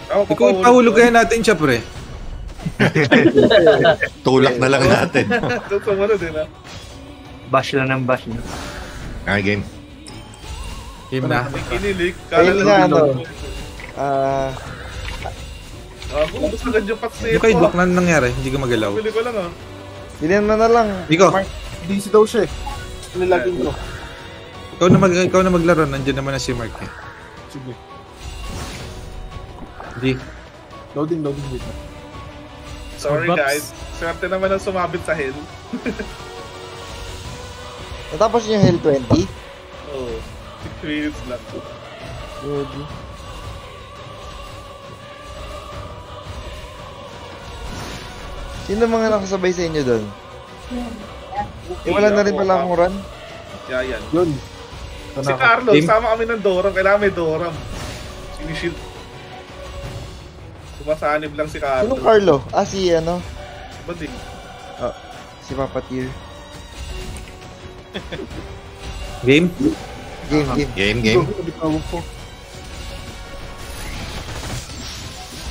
O: Ako
C: Ikaw ipahulog kaya natin siya, pre.
A: Tulak na lang natin.
O: Sa ano din ah.
L: Bash lang ng bash. No?
A: Ah, game.
C: Game na.
O: May kinilig. Kala lang
K: ano, ah,
O: Ah, ubus agad yung pats na
C: Yung kay Doc na nangyari, hindi ka magalaw.
O: Bili ko lang ah.
K: bilhin mo na lang.
C: Iko,
G: Busy daw siya eh. Nilagin ko.
C: ikaw na, mag, ikaw na maglaro, nandiyan naman na si Mark eh.
G: Sige.
C: Hindi.
G: Loading, loading wait na.
O: Sorry
J: box.
O: guys. Swerte naman ang sumabit sa hill.
K: Natapos niyo yung Hell 20?
O: Oo. 6 minutes lang.
K: Good. Sino mga nakasabay sa inyo doon? Eh, wala na rin pala akong run.
O: Yeah, yan.
G: Yun.
O: Si Carlo, sama kami ng Doram. Kailangan may Doram. Sinishield. Sumasanib lang si Carlo.
K: Sino Carlo? Ah, si ano?
O: Ba't di?
K: Ah, si Papa Tier.
C: Game?
K: Game, game.
A: Game, game.
G: Ko.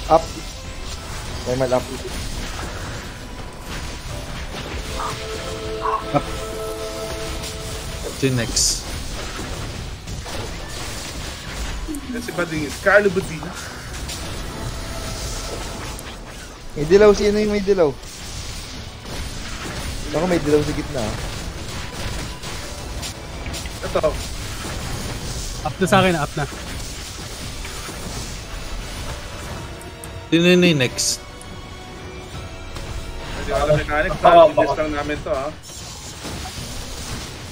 K: Up. Primal up.
C: Si next.
O: Yan si Bading. Carlo Bading.
K: May dilaw. Sino yung may dilaw? Ako may dilaw sa gitna. ah.
O: Ito.
J: Up na sa akin, up na.
C: Sino yun yung next?
O: Hindi ko alam mechanics. Ha? Bilis lang namin to ha.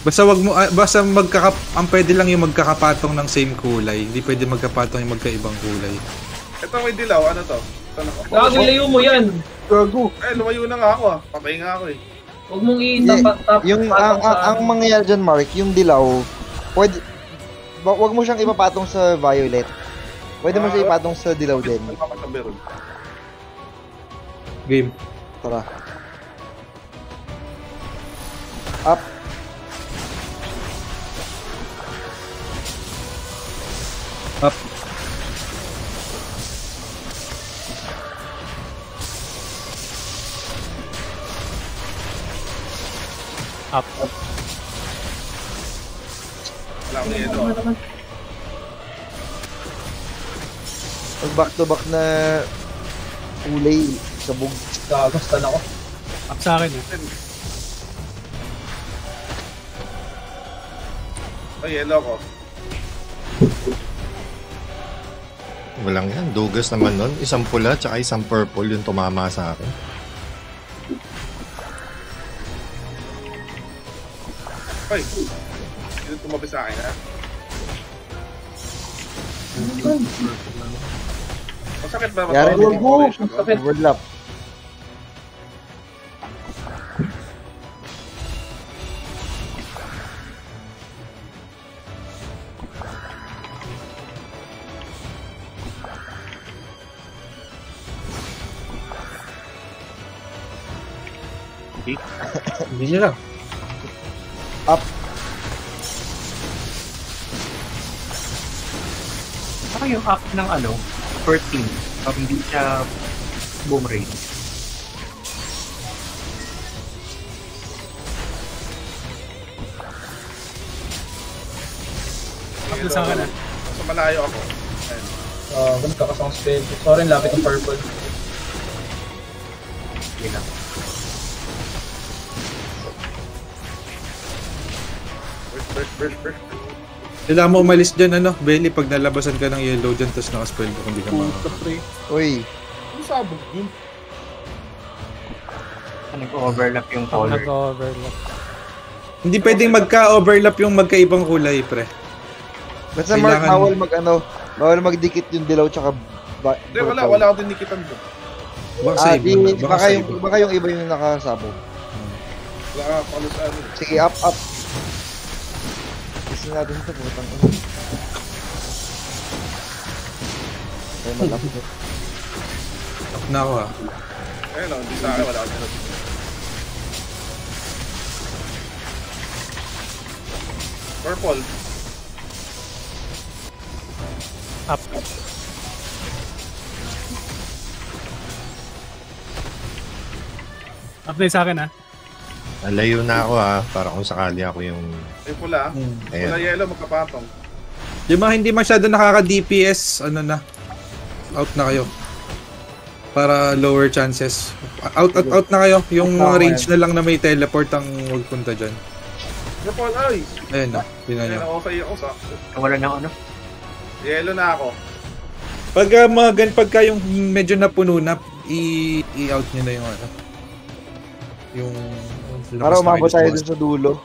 C: Basta wag mo ah, basta magkaka ang pwede lang yung magkakapatong ng same kulay. Hindi pwede magkapatong yung magkaibang kulay.
O: Ito may dilaw. Ano to? Ito na.
R: Gago, layo mo yan.
G: Gago.
O: Eh, lumayo na nga ako ah. Patay nga ako eh.
R: Huwag mong
K: Hindi,
R: i-tap
K: yung ang, ang, ang mangyayari dyan, Mark, yung dilaw, pwede, wa- wag mo siyang ipapatong sa violet. Pwede mo siya ipatong sa dilaw din.
C: Game.
K: Tara. Up.
C: Up.
P: Up.
O: Wala yelo ah.
K: Pag back to back na kulay, sabog.
R: Gago, stun ako.
J: Up sa akin eh.
O: Oh, yelo ko.
A: Walang yan. Dugas naman nun. Isang pula tsaka isang purple yung tumama sa akin.
O: Hoy. Sino tumabi sa akin ha? Masakit ba?
K: Yari
O: ba?
K: go! Overlap.
C: Hindi nyo lang.
K: Up.
L: Saka yung up ng ano, 14. Pag hindi siya boom rate.
J: Up na sa akin ah.
O: Sa malayo ako. Ayun.
R: Ah, ganun ka kasang spell. Sorry, lapit ng purple.
L: Yun lang.
O: Burst, burst, burst.
C: Kailangan mo umalis dyan, ano? Belly, pag nalabasan ka ng yellow dyan, tapos nakaspell ka, hindi ka
G: Puta pre.
K: Uy.
G: Ano sabog yun?
L: Nag-overlap yung color.
P: nag-overlap.
C: Hindi pwedeng magka-overlap yung magkaibang kulay, pre.
K: Basta Mark,
C: Kailangan-
K: bawal mag ano, bawal magdikit yung dilaw tsaka ba-
O: Hindi, wala. Wala akong dinikitan doon.
C: Baka
K: Ah,
C: sa
K: di,
C: iba. Baka
K: baka,
C: sa
K: yung,
C: iba.
K: baka yung iba yung nakasabog.
O: Wala ka palo sa ano.
K: Sige, up, up na natin ito, putang ko. Ay, malapit.
C: Na ako ah.
O: Ayun o, hindi sa akin, wala akong Purple.
P: Up.
J: Up na sa akin ah.
A: Alayo na ako ah, para kung sakali ako yung
O: ay, pula.
A: Ayan.
O: Pula yellow, magkapatong.
C: Yung mga hindi masyado nakaka-DPS, ano na, out na kayo. Para lower chances. Out, out, out na kayo. Yung mga range na lang na may teleport ang huwag punta dyan.
O: Napol, ay!
C: Ayun na, yun na nyo.
O: sa'yo ako sa...
L: Wala na ano.
O: Yellow na ako.
C: Pag uh, mga gan, pagka yung medyo napuno na, i- i-out nyo na yung ano. Yung...
K: Para umabot tayo dun sa dulo.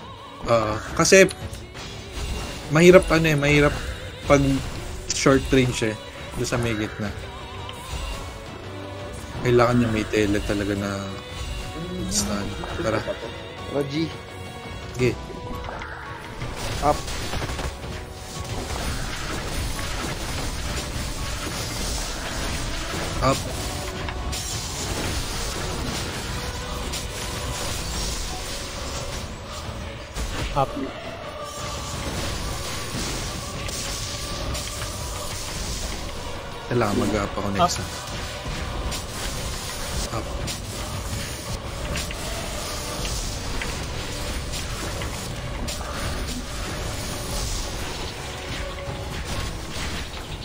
C: Oo. kasi mahirap ano eh, mahirap pag short range eh, doon sa may gitna. Kailangan niya may tele talaga na stun. Tara.
K: Raji.
C: Sige.
K: Up.
C: Up.
P: Up.
C: Kailangan mag-up ako next time. Up.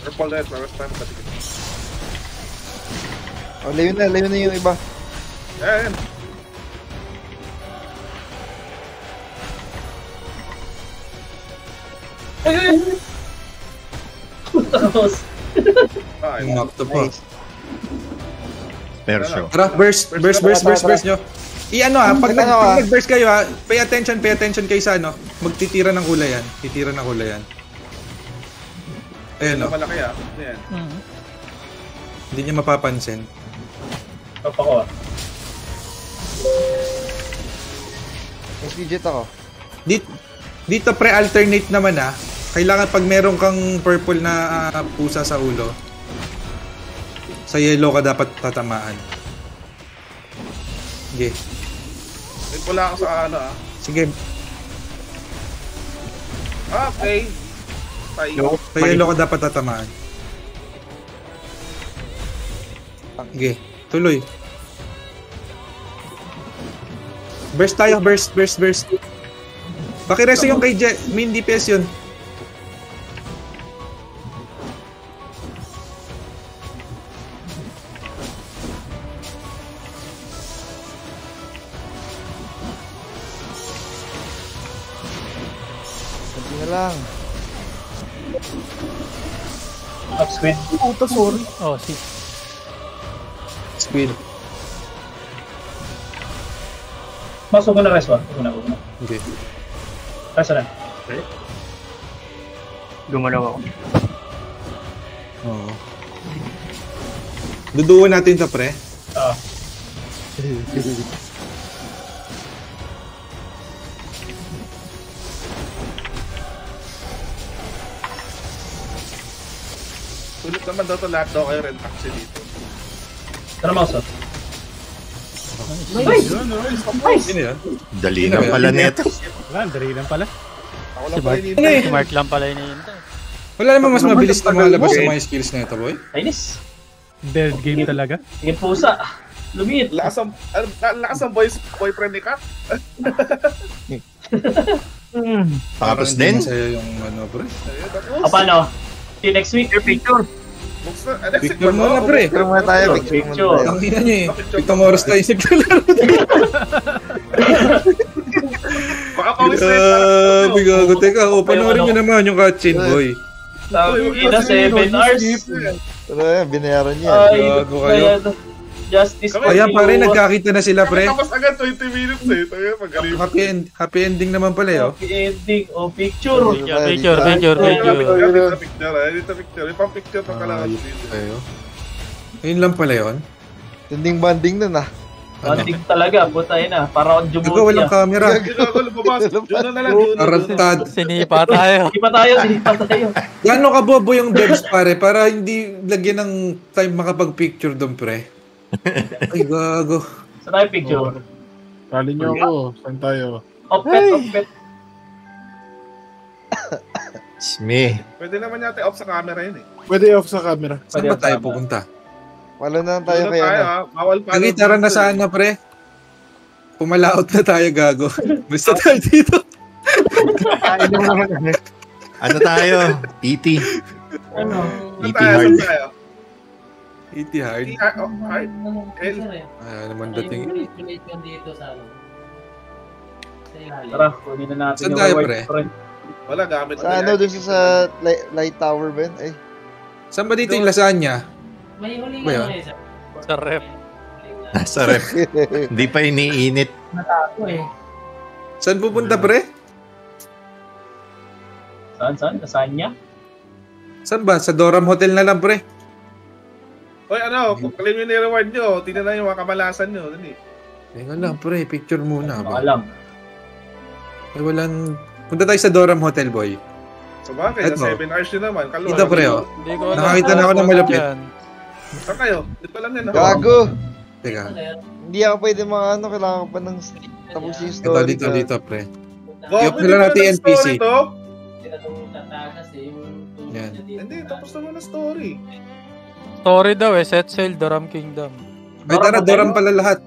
O: Purple red, first time patikit.
K: Oh, layo na, layo na yung iba.
O: Ayan.
D: Ay, ay, Tapos.
C: Yung to pa.
A: Persyo.
C: Tara, burst, burst, burst, burst, burst nyo. I-ano ah, pag, nag,
K: Ano, ah?
C: pag nag-burst kayo ah, pay attention, pay attention kayo sa ano, magtitira ng kulay yan. Titira ng kulay yan. Ayun
O: Ano
C: oh,
O: malaki ah. Ayan.
C: hindi niya mapapansin.
D: Papa ko ah.
K: Mas legit ako.
C: Dito, dito pre-alternate naman ah. Kailangan pag meron kang purple na ah, pusa sa ulo, sa yellow ka dapat tatamaan. Sige.
O: May pula ako sa ano ah.
C: Sige,
O: Ah, Okay. Tayo.
C: sa yellow ka dapat tatamaan. Sige, tuloy. Burst tayo, burst, burst, burst. Pakireso yung kay Je, main DPS yun.
K: Kunti na lang.
D: Up squid.
G: Puta, sorry.
P: Oh, si.
C: Squid.
D: Masok ko na rest ba? Una, una.
C: Okay.
D: Rest na.
L: Gumalaw ako.
C: Oo. Duduwan natin to, pre.
D: Ah.
O: Sulit naman daw to lahat daw kayo red taxi dito.
D: Tara mouse.
J: Nice!
D: Nice!
A: Dali
C: yan?
A: pala neto.
J: Wala, dali lang pala.
O: Ako
P: Si
O: lang
P: Mark,
O: pala
C: Ano eh?
P: si Mark lang pala hinihintay.
C: Wala namang mas mabilis na malabas sa mga skills na ito, boy.
D: Inis.
J: Dead game talaga.
D: Sige pusa. Lumit.
O: Lakas ang, al- al- lakas ang boys, boyfriend ni Kat.
A: Tapos
C: Parang hindi
A: din,
C: masaya yung ano, pre.
O: Ayun, tapos.
D: Ah, paano? See you next week. Your picture.
O: Books na, ah, next
C: Picture muna, pre.
K: Picture muna tayo, picture muna tayo.
C: Ang ina niya eh. Pitong oras tayo isip ko laro.
O: Baka pawis na yung
C: Grabe gago. Teka, oh, panoorin nyo naman yung cutscene, boy.
D: Sabi ina 7 hours.
K: Ano yan, binayaran niya.
C: Gago kayo.
D: Justice for you.
C: pare, nagkakita na sila, pre.
O: Tapos agad 20 minutes eh. Tayo, magaling.
C: Happy, end, happy ending naman pala, eh, oh.
D: Happy ending. O, picture.
P: Picture, picture, picture, picture.
O: picture, ah. Dito picture. Yung pang picture kailangan
C: Ayun
O: dito.
C: kayo. Yun lang pala yun.
K: Tinding banding nun ah.
D: Banding talaga. Putay na. Para
C: Gago,
D: Jumuti.
C: walang camera.
O: Gago, lumabas. Na lang. Yun na
C: Tarantad.
P: Sinipa tayo.
D: Hindi pa tayo. Hindi pa tayo.
C: Gano'n ka bobo yung devs, pare, para hindi lagyan ng time makapag-picture doon, pre. Ay, gago.
D: Saan tayo picture?
G: Kali niyo ako. Saan tayo?
D: Opet, opet.
A: Sme.
O: Pwede naman yata off sa camera yun eh.
G: Pwede off sa camera.
C: Saan ba tayo pupunta?
K: Wala na tayo
O: Doon
K: kay
O: tayo
K: ano.
O: ah. Bawal pa.
C: Lagi, tara na saan na, pre? Pumalaot na tayo, gago. Basta tayo dito.
A: Ano tayo? E.T.
H: Ano?
A: E.T.
O: tayo?
A: hard.
O: Saan tayo?
C: E.T. hard.
O: E- ah, oh, hard? L?
C: Ah, naman dating.
R: dito sa ano.
D: Tara, kunin na natin
C: Saan
D: yung
C: tayo, pre?
O: Wala, gamit
K: Sa ano, dun sa, sa light, light tower ba yun? Ay,
C: Saan ba dito yung lasagna?
R: May huli
C: Ba yun?
R: nga eh. sa-
P: Sa rep.
A: Nasa ref. Hindi pa iniinit.
R: Natago eh.
C: Saan pupunta, pre?
D: Saan, saan? Lasagna?
C: Saan ba? Sa Doram Hotel na lang, pre.
O: Hoy, ano, kung claim yung reward nyo, tingnan na yung mga kamalasan nyo. Dali.
C: Teka lang, pre. Picture muna. Ba?
D: Alam.
C: Eh, walang... Punta tayo sa Doram Hotel, boy.
O: So bakit? Sa 7 hours nyo naman. Kaluwa.
C: Ito, pre, oh. Nakakita na ako ng malapit.
O: Saan kayo? Dito lang yan. ah.
K: gago!
C: Teka.
K: Hindi ako pwede mga ano, kailangan ko pa ng tapos yung
C: Ito,
K: story.
C: dito,
K: ka.
C: dito, pre.
O: Gago, hindi
C: pala
O: pa
C: natin
O: na
C: NPC.
O: story to?
R: Tatagas eh. Yung
C: Yan.
O: Hindi, tapos naman na story.
P: Story daw eh, set sail, Doram Kingdom.
C: Ay, tara, Doram pala lahat.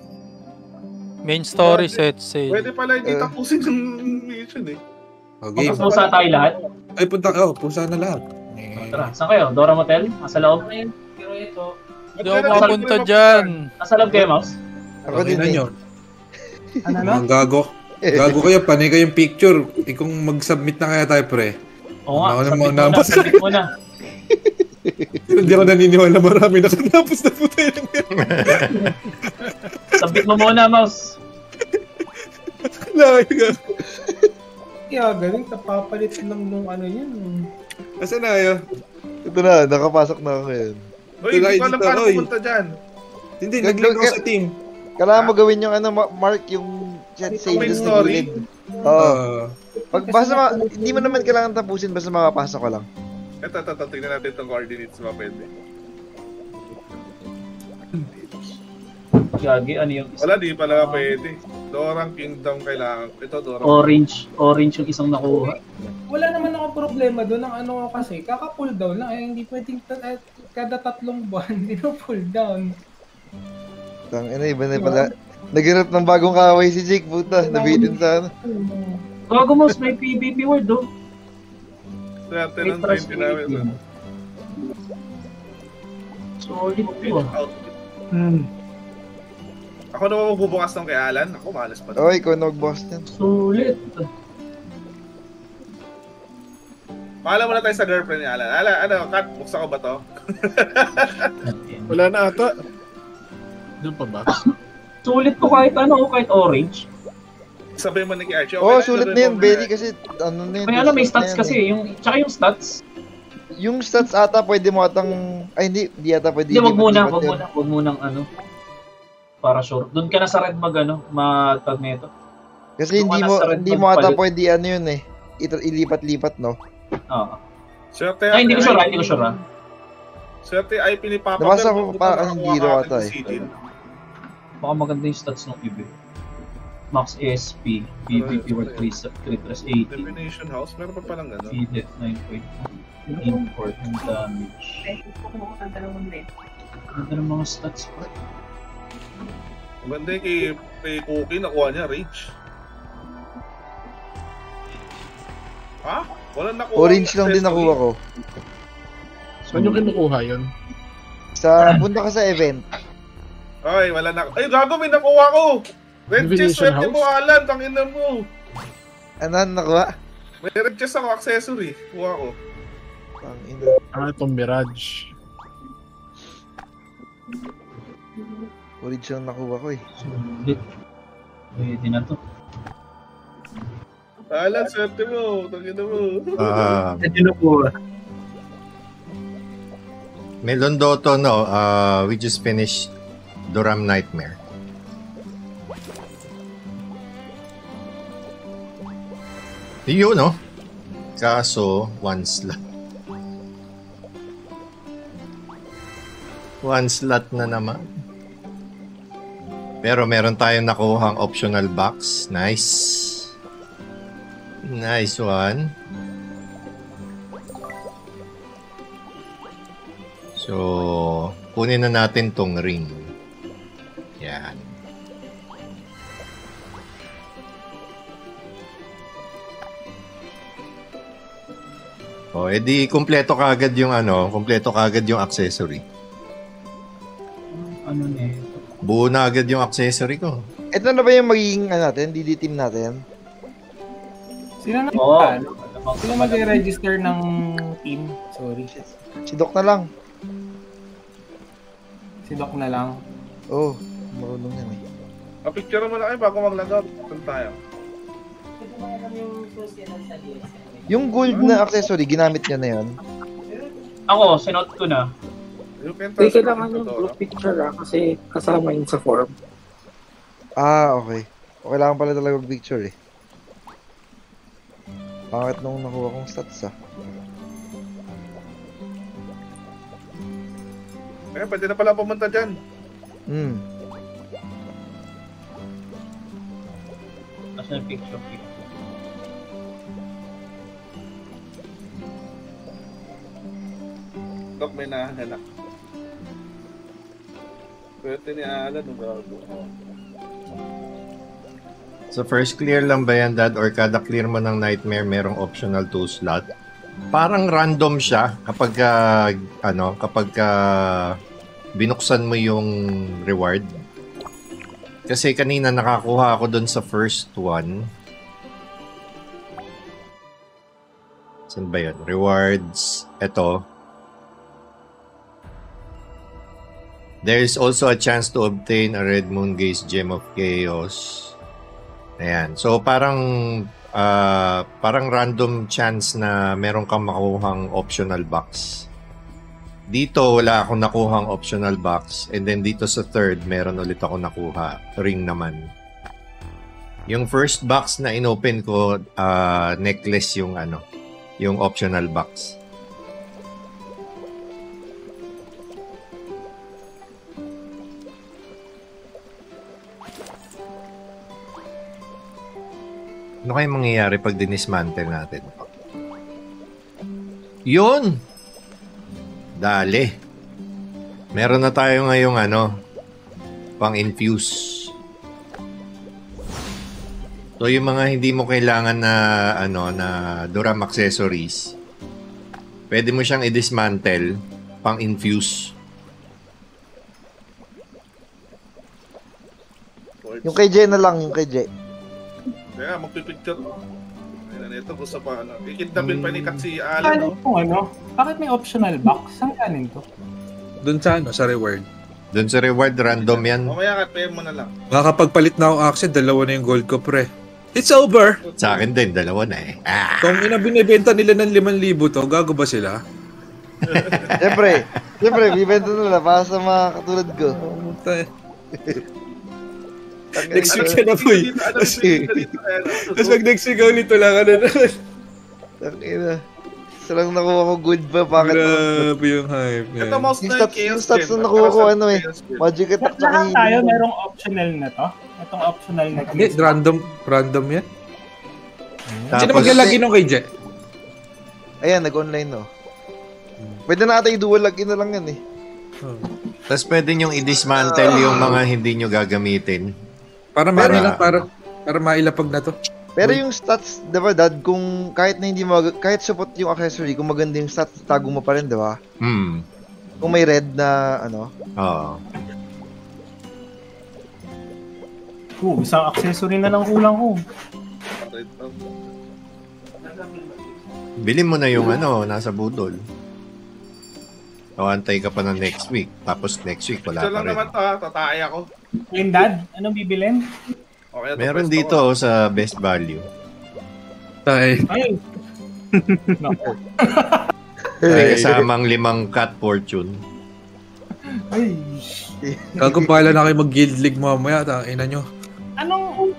P: Main story, set sail.
O: Pwede pala hindi
K: Eh.
O: tapusin yung mission eh.
C: Okay.
D: Tapos sa tayo lahat?
C: Ay, punta ka. Oh, pusa na lahat.
D: Tara, saan kayo? Dora Motel? Nasa loob?
R: Pero ito,
P: Hindi ako mapunta dyan.
D: Nasa loob kayo, Mouse?
K: Ako
C: Okay
K: din
C: na
K: eh.
C: nyo.
Q: Ano no?
C: Mga gago. Gago kayo, panay kayong picture. Eh, kung mag-submit na kaya tayo, pre.
D: Oo nga,
C: Ako na
D: sabit
C: muna.
D: muna, sabit muna.
C: Hindi ako naniniwala marami nakatapos na po tayo ng
D: Sabit mo muna, Mouse.
C: Kailangan ka.
H: Kaya ganun, napapalit lang nung ano yun.
C: Asan na kayo?
K: Ito na, nakapasok na ako ngayon.
O: Hoy, hindi ko alam paano
C: oy.
O: pupunta dyan.
C: Hindi, nag-link ako sa team.
K: Kailangan mo gawin yung ano, ma- mark yung chat save sa gilid. Oo.
C: Ah,
K: Pag basta ma- hindi mo naman kailangan tapusin basta makapasok ka lang.
O: Ito, ito, ito. Tingnan natin itong coordinates ba pwede.
D: Gagi, ano yung
O: Wala, di pala pwede. Dorang Kingdom kailangan. Ito, Dorang
D: orange? Orange yung isang nakuha.
H: Wala naman ako problema doon. Ang ano ko kasi, kaka-pull down lang. Eh, hindi pwedeng ta- eh, kada tatlong buwan, dino-pull down.
K: Tang ina, iba na pala. Naghanap ng bagong kaway si Jake, puta. Nabitin sa ano.
D: Gago, Mouse, may PvP word, oh.
O: Swerte
D: May
O: ng
D: trust
O: 20 namin.
D: rating. Solid to, ah.
H: Hmm.
O: Ako naman magbubukas ng kay Alan. Ako, malas pa.
K: Oy, ikaw na mag-boss niyan.
D: Sulit.
O: Paalam muna tayo sa girlfriend ni Alan. Alan, ano, Kat, buksan ko ba to?
G: Wala na ata. Doon pa ba?
D: Sulit to kahit ano, kahit orange.
O: Sabi mo na kay Archie.
K: Oh, sulit na yun,
O: sabi mo
K: Belly,
O: na.
K: kasi ano na yun.
D: May ano, may
K: stats
D: kasi.
K: eh.
D: Yung, tsaka yung stats.
K: Yung stats ata, pwede mo atang, ay hindi, hindi ata pwede.
D: Hindi, wag muna, wag muna, wag munang ano. Para sure. Doon ka na sa red mag ano, matag nito.
K: Kasi hindi mo, hindi mo ata pwede ano yun eh. Ilipat-lipat, no?
D: Oo.
O: Swerte
D: Ay, hindi ko sure, ah, hindi ko sure ah.
O: Swerte ay pinipapa.
K: Nabasa ko
O: ka
K: raw
O: agad
K: ata eh.
D: Baka maganda yung stats ng PB. Max ASP, PvP World 3, 3 plus 80.
O: Divination House, meron pa palang gano'n.
D: Defeat 9.2. Import and damage. Ganda ng mga stats pa.
O: Maganda yung kay, kay Cookie, nakuha niya, Rage. Ha? Walang nakuha.
K: Orange lang din nakuha ko.
G: Saan yung kinukuha yun?
K: Sa, punta ka sa event.
O: Ay, wala na. Ay, gago, may nakuha ko! Red chest, swerte mo, Alan, tangina mo.
K: Ano na nakuha?
O: May red chest ako, accessory. Kuha ko.
G: Ah, itong Mirage.
K: Lang nakuha ko eh.
D: Sulit. Pwede na to.
O: Alan, swerte mo. Tangina mo.
A: Ah.
D: Kinukuha.
A: Melondoto, no, uh, we just finished Doram Nightmare. Yun, no? Kaso, one slot. One slot na naman. Pero meron tayong nakuhang optional box. Nice. Nice one. So, kunin na natin tong ring. Yan. O, edi kompleto kagad yung ano, kompleto kagad yung accessory.
D: Ano na eh.
A: Buo na agad yung accessory ko.
K: Ito na ba yung magiging ano natin, DD team natin?
Q: Sino na
D: Oo.
Q: ano? Sino mag-register ng team? Sorry.
K: Si Doc na lang.
Q: Si Doc na lang.
K: Oo, oh, marunong yan eh.
O: Pa-picture mo na kayo bago mag-logout. Saan tayo?
K: Yung gold na accessory, ginamit niya na yun.
D: Ako, sinot ko na.
S: Hindi kailangan yung group picture ah, kasi kasama yun sa form.
K: Ah, okay. Okay lang pala talaga mag-picture eh. Bakit nung nakuha kong stats ah?
O: Eh, pwede na pala pumunta dyan.
K: Hmm.
D: Kasi yung picture
O: Dok, may nahanap. Pwede ni Alan, no, gago.
A: So first clear lang ba yan, Dad? Or kada clear mo ng Nightmare, merong optional 2 slot? Parang random siya kapag ka, ano, kapag ka binuksan mo yung reward. Kasi kanina nakakuha ako dun sa first one. Saan ba yun? Rewards. Ito. There is also a chance to obtain a Red Moon Gaze Gem of Chaos. Ayan. So parang ah, parang random chance na meron kang makuhang optional box. Dito wala akong nakuhang optional box and then dito sa third meron ulit ako nakuha ring naman. Yung first box na inopen ko ah, necklace yung ano, yung optional box. Ano kaya mangyayari pag dinismantle natin? Yun! Dali. Meron na tayo ngayong ano, pang-infuse. So yung mga hindi mo kailangan na ano na Duram accessories, pwede mo siyang i-dismantle pang-infuse.
K: Yung kay Jay na lang, yung kay Jay.
O: Kaya, magpipicture. Ayun na ito, gusto pa ano. Kikidnapin pa ni Kat si Alan,
Q: Ano
O: no?
Q: kung ano? Bakit may optional box? Saan ganin to?
C: Doon sa ano, sa reward.
A: Doon sa reward, random yan.
O: Mamaya Kat, pay mo na lang.
C: Makakapagpalit na ako accent, dalawa na yung gold ko, pre. It's over!
A: Sa akin din, dalawa na eh. Ah!
C: Kung ina binibenta nila ng 5,000 to, gago ba sila?
K: Siyempre, siyempre, bibenta nila para sa mga katulad ko.
C: Next week ka na, boy. Tapos pag next week ako nito lang, ano na.
K: Tangina. Isa lang nakuha ko good ba? Bakit?
C: Grabe yung hype.
O: Ito, most
K: Yung
O: na
K: stats, yung stats na nakuha ko ano eh. Magic attack tsaka
Q: Lahat tayo merong optional na to? Itong optional na
C: Hindi, random, random yan. Sino maglalagi nung kay Jet?
K: Ayan, nag-online no. Pwede na natin i-dual login na lang yan eh.
A: Tapos pwede nyo i-dismantle yung mga hindi nyo gagamitin.
C: Para
A: Para-
C: mailapag, para, para mailapag na to.
K: Pero yung stats, di ba dad, kung kahit na hindi mo, kahit support yung accessory, kung maganda yung stats, tago mo pa rin, di ba?
A: Hmm.
K: Kung may red na, ano,
A: Oo.
Q: Oh, isang accessory na lang kulang ko.
A: Bilhin mo na yung ano, nasa budol. O, antay ka pa ng next week. Tapos next week, wala
O: Ito
A: pa
O: lang
A: rin.
O: naman to ha, tatay ako.
Q: Yung dad, anong bibilin?
O: Okay,
A: Meron dito
O: ko.
A: oh, sa best value.
C: Tay.
Q: Ay. Nako.
A: May kasamang limang cat fortune.
Q: Ay.
C: Gago pala na kayo mag-guild league mamaya, tangina nyo.
Q: Anong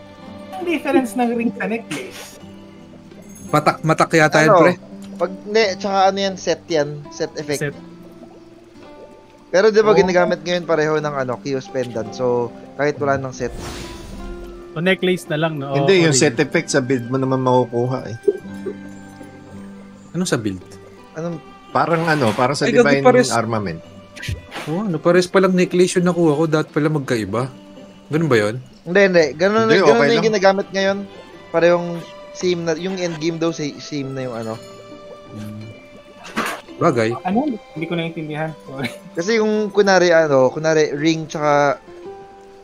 Q: ang difference ng ring sa necklace?
C: Matak, matak yata yan,
K: ano,
C: pre.
K: pag, ne, tsaka ano yan, set yan, set effect. Pero di ba
J: Oh.
K: ginagamit ngayon pareho ng ano, Kios pendant. So, kahit wala ng set.
J: O necklace na lang, no?
A: Hindi, yung set effect sa build mo naman makukuha eh.
C: Anong sa build?
K: Anong
A: Parang ano, para sa
C: Ay,
A: divine
C: pares-
A: armament.
C: Oh, ano, pares palang necklace yung nakuha ko, dapat pala magkaiba. Ganun ba yun?
K: Hindi, hindi. Ganun,
A: Hindi,
K: ganun
A: okay
K: na yung
A: lang.
K: ginagamit ngayon. Parehong same na, yung endgame daw, sa- same na yung ano.
C: Bagay.
Q: Ano? Hindi ko naintindihan. Sorry.
K: Kasi yung kunari ano, kunari ring tsaka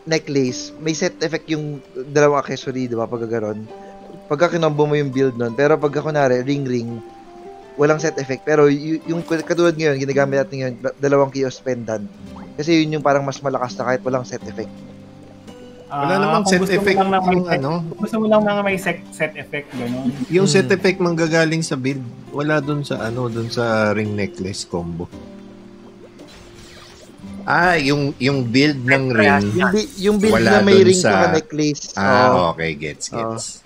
K: necklace, may set effect yung dalawang accessory, di ba? Pagka ganon. Pagka kinombo mo yung build nun. Pero pagka kunari ring ring, walang set effect. Pero y- yung katulad ngayon, ginagamit natin ngayon, da- dalawang kiosk pendant. Kasi yun yung parang mas malakas na kahit walang set effect.
A: Wala
Q: Ah,
A: namang set
Q: gusto mo
A: effect
Q: lang na may
A: yung
Q: set-
A: ano.
Q: Gusto mo lang na may set, set effect, gano'n.
A: Yung set effect manggagaling sa build, wala dun sa ano, dun sa ring necklace combo. Ah, yung yung build ng ring.
K: Yung, yung build
A: wala
K: na may ring
A: sa-
K: necklace.
A: Ah,
K: Oo.
A: okay, gets, gets.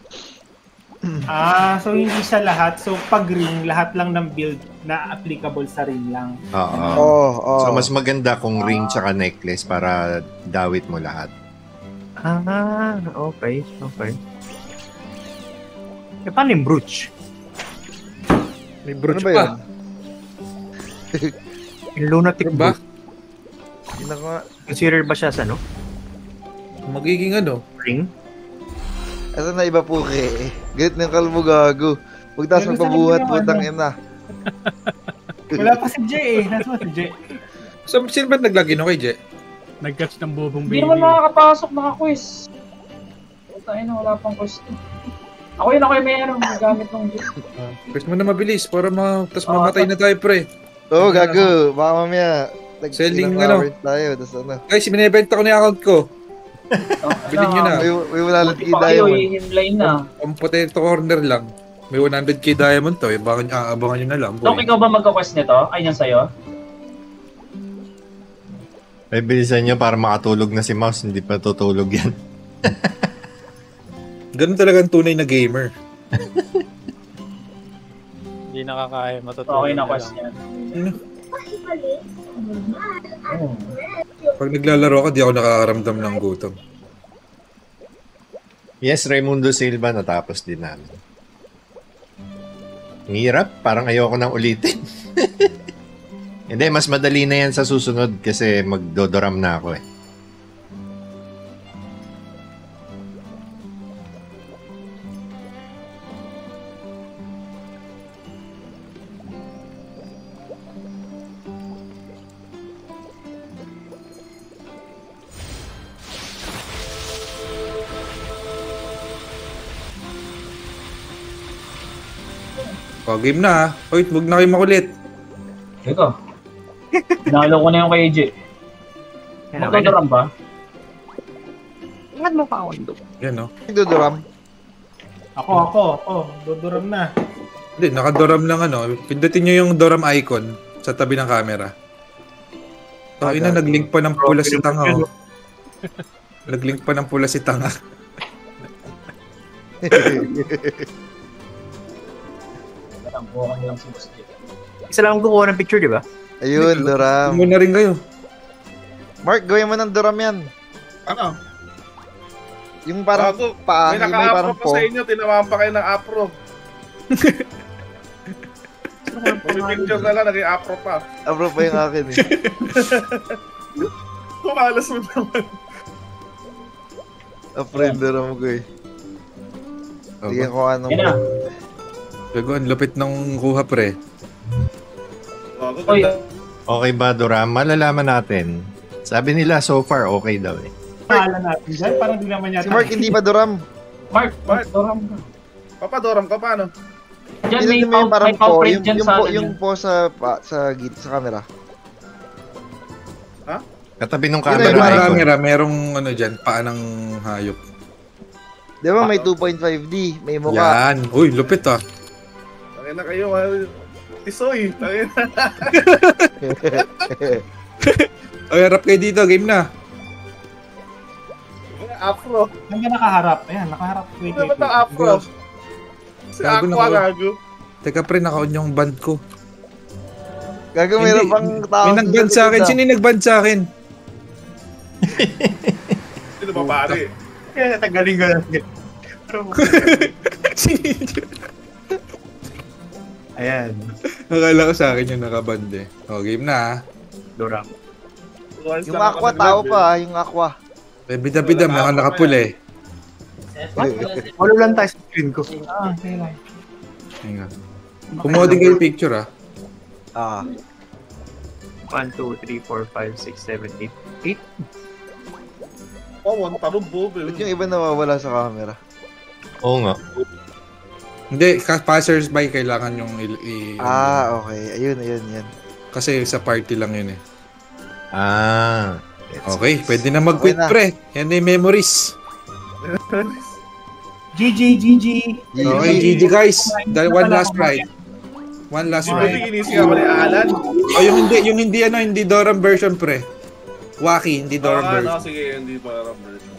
Q: Ah, so hindi siya lahat. So pag ring, lahat lang ng build na applicable sa ring lang.
A: Oo.
K: Oo, oo.
A: So mas maganda kung ring tsaka necklace para dawit mo lahat.
L: Ah, okay, okay. Eh, paano yung brooch?
C: May
K: Ano
C: brooch
K: ba
C: pa.
K: yun?
L: Yung lunatic
C: ba?
K: Yun ako nga.
L: Consider ba siya sa ano?
C: Magiging ano?
L: Ring?
K: Ito na iba po kay. Galit ng kalbo gago. Huwag taas
Q: Meron sa
K: magpabuhat,
Q: likod ng
K: putang
Q: ano.
K: ina.
Q: Wala pa si Jay eh. Nasaan si Jay?
C: So, sino ba naglagay no kay Je?
J: Nag-catch ng bobong
R: Hindi
J: baby.
R: naman makakapasok naka-quiz. Puta ina, wala pang quiz. to. Ako yun, ako yung may ano, may gamit ng Jay.
C: Press mo na mabilis para ma... Tapos mamatay na tayo, pre.
K: Oo, gago. Baka mamaya. Nag-
C: Selling ano.
K: tayo, tas ano.
C: Guys, binibenta ko na yung account ko. Bilhin nyo na.
K: May, may wala lang
R: Hindi
K: kay
R: pa kayo,
K: Diamond.
R: i-himlay na.
C: Ang potato corner lang. May 100k diamond to. Eh. Baka aabangan nyo na lang.
D: Dok, ikaw ba magka-quest nito? Ay, yan sa'yo?
A: Ay, bilisan nyo para makatulog na si Mouse. Hindi pa tutulog yan.
C: Ganun talaga ang tunay na gamer.
P: Hindi nakakaya. Matutulog
D: Okay na
P: na
D: quest
P: lang.
D: yan.
C: Pag naglalaro ka, di ako nakakaramdam ng gutom.
A: Yes, Raimundo Silva, natapos din namin. Ang hirap, parang ayoko nang ulitin. Hindi, mas madali na yan sa susunod kasi magdodoram na ako eh.
C: O, game na ha. Hoy, huwag na kayo makulit.
D: Ikaw. Pinalo ko na yung kay AJ. Magdodoram ba?
L: Ingat mo pa ako.
C: Yan no.
K: Dodoram.
Q: Ako, ako, ako. Dodoram na.
C: Hindi, nakadoram lang ano. Pindutin nyo yung doram icon sa tabi ng camera. Oh, ina, nag-link pa ng pula si Tanga. Oh. nag-link pa ng pula si Tanga.
L: Isa lang ang kukuha ng picture, di ba?
K: Ayun, Doram.
C: Mo na rin kayo.
K: Mark, gawin mo ng Doram yan.
O: Ano?
K: Yung parang
O: Bago,
K: paa,
O: may
K: yung may
O: naka-apro
K: parang
O: pa
K: po.
O: sa inyo, tinamaan pa kayo ng apro. Pumipicture na lang, naging apro pa.
K: Apro pa yung akin eh.
O: Kumalas mo naman.
K: Apro yung Doram ko eh. Sige ko ano.
D: Yan na.
C: Gago, ang lupit ng kuha pre.
D: Oy,
A: Okay ba, Doram? Malalaman natin. Sabi nila, so far, okay daw eh.
Q: Paala natin dyan. Parang di naman yata.
K: Si Mark hindi pa Doram.
D: Mark, Mark, doram ka.
O: Papa, doram ka paano?
D: Diyan may,
K: mo
D: pow, may
K: po,
D: print
K: yung,
D: dyan
K: yung,
D: sa
K: po,
D: ano
K: yung po sa, pa, sa, git, sa camera.
A: Katabi ng camera
C: Yung camera, merong ano dyan, paa ng hayop.
K: Di ba may 2.5D, may mukha.
C: Yan. Uy, lupit ah.
O: Tangin na kayo, ah, tisoy. Tangin na.
C: Ay, harap kayo dito, game na.
O: Afro.
Q: Nandiyan nakaharap. Ayan, nakaharap. Wait,
O: Ano
Q: wait,
O: ba
Q: wait.
O: afro? Si Aqua, gago.
C: Teka pre, naka-on yung band ko.
K: Gago, meron pang tao.
C: May nag-ban sa akin. Sino yung nag-ban sa akin?
O: Sino ba pare?
L: Kaya natanggalin ko lang. Ayan.
C: Akala ko sa akin yung nakaband eh. O, game na ah.
L: Doram.
K: Yung aqua, tao pa, ah, yung aqua.
C: May bida-bida, mga nakapuli.
L: Follow lang tayo sa screen ko.
Q: Ah, okay lang.
C: Hinga. Kumuha din kayo picture ah.
K: Ah.
L: 1, 2, 3, 4, 5, 6, 7, 8. 8?
O: Oh, one tanong bobe.
K: Ba't yung iba nawawala sa camera?
A: Oo nga.
C: Hindi, passers-by kailangan yung i- i-
K: Ah, okay. Ayun, ayun, yan.
C: Kasi sa party lang yun eh.
A: Ah.
C: Okay, pwede na mag-quit
K: Okay na.
C: pre. Yan na yung memories.
Q: GG, GG.
C: Okay, GG guys. Dahil one last ride. One last
O: Hindi
C: ride.
O: pwede inisip ako ni Alan.
C: Oh, yung hindi, yung hindi ano, hindi Doran version pre. Waki, hindi Doran
O: Ah,
C: version.
O: no, sige, hindi pa alam version.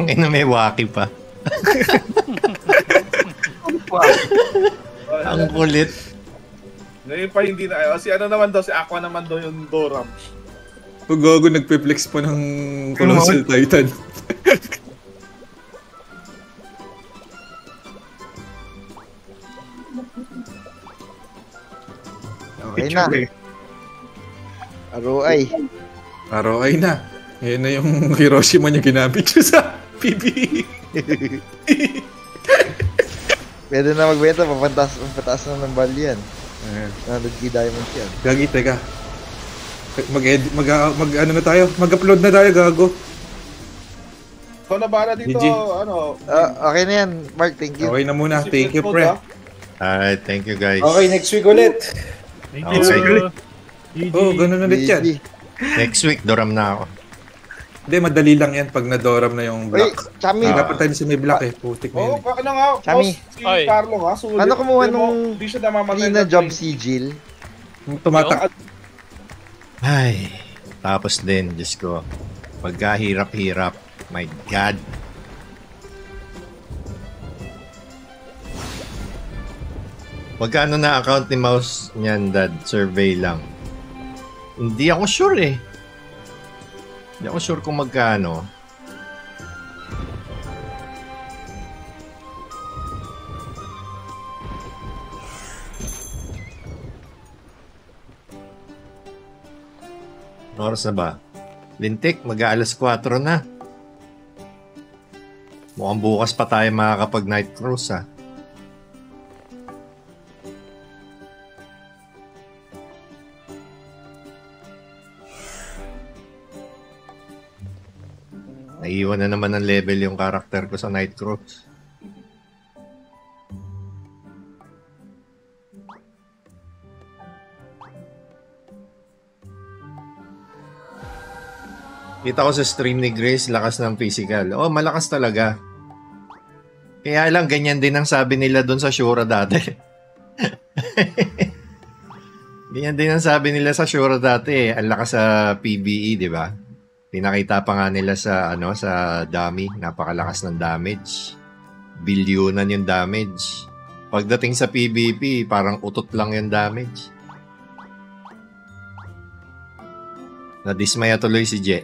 A: Ngayon na may waki pa. Ang kulit.
O: Ngayon pa hindi na. Si ano naman daw, si Aqua naman daw yung Doram.
C: Pag gago nagpe-flex pa ng Colossal Titan.
K: Okay na. Aroay.
C: Araw ay na. Yan na yung Hiroshima niya ginamit siya sa PBE.
K: Pwede na magbenta, papantas, papantas na ng value yan.
C: Ayan.
K: 100k diamonds yan.
C: Gagi, teka. Mag, mag, mag, ano na tayo? Mag-upload na tayo, gago.
O: Ikaw na bala dito,
C: GG.
O: ano.
K: Ah, okay na yan, Mark. Thank you.
C: Okay na muna. Thank you, pre.
A: Alright, thank you guys.
C: Okay, next week ulit.
J: Thank you.
C: Oh, ganun ulit yan.
A: Next week, doram na ako.
C: Hindi, madali lang yan pag nadoram na yung black.
K: Chami.
C: Hindi dapat tayo sa may black eh. Putik na
O: Oo,
C: yun.
O: oh, ano nga,
K: Chami.
O: boss, si Carlo nga, sulit.
K: Paano kumuha nung
O: Hindi siya namamatay
K: Free na
O: ng
K: job sigil?
C: Tumatak.
A: Ay, tapos din, Diyos ko. Pagkahirap-hirap. My God. Magkano na account ni Mouse niyan, Dad? Survey lang. Hindi ako sure eh. Hindi ako sure kung magkano. Oras na ba? Lintik, mag-aalas 4 na. Mukhang bukas pa tayo makakapag night cruise ah. Naiiwan na naman ng level yung karakter ko sa night cruise. Kita ko sa stream ni Grace, lakas ng physical. Oh, malakas talaga. Kaya lang, ganyan din ang sabi nila doon sa Shura dati. ganyan din ang sabi nila sa Shura dati. eh. Ang lakas sa PBE, di ba? Pinakita pa nga nila sa, ano, sa dummy. Napakalakas ng damage. Bilyunan yung damage. Pagdating sa PvP, parang utot lang yung damage. Nadismaya tuloy si Je.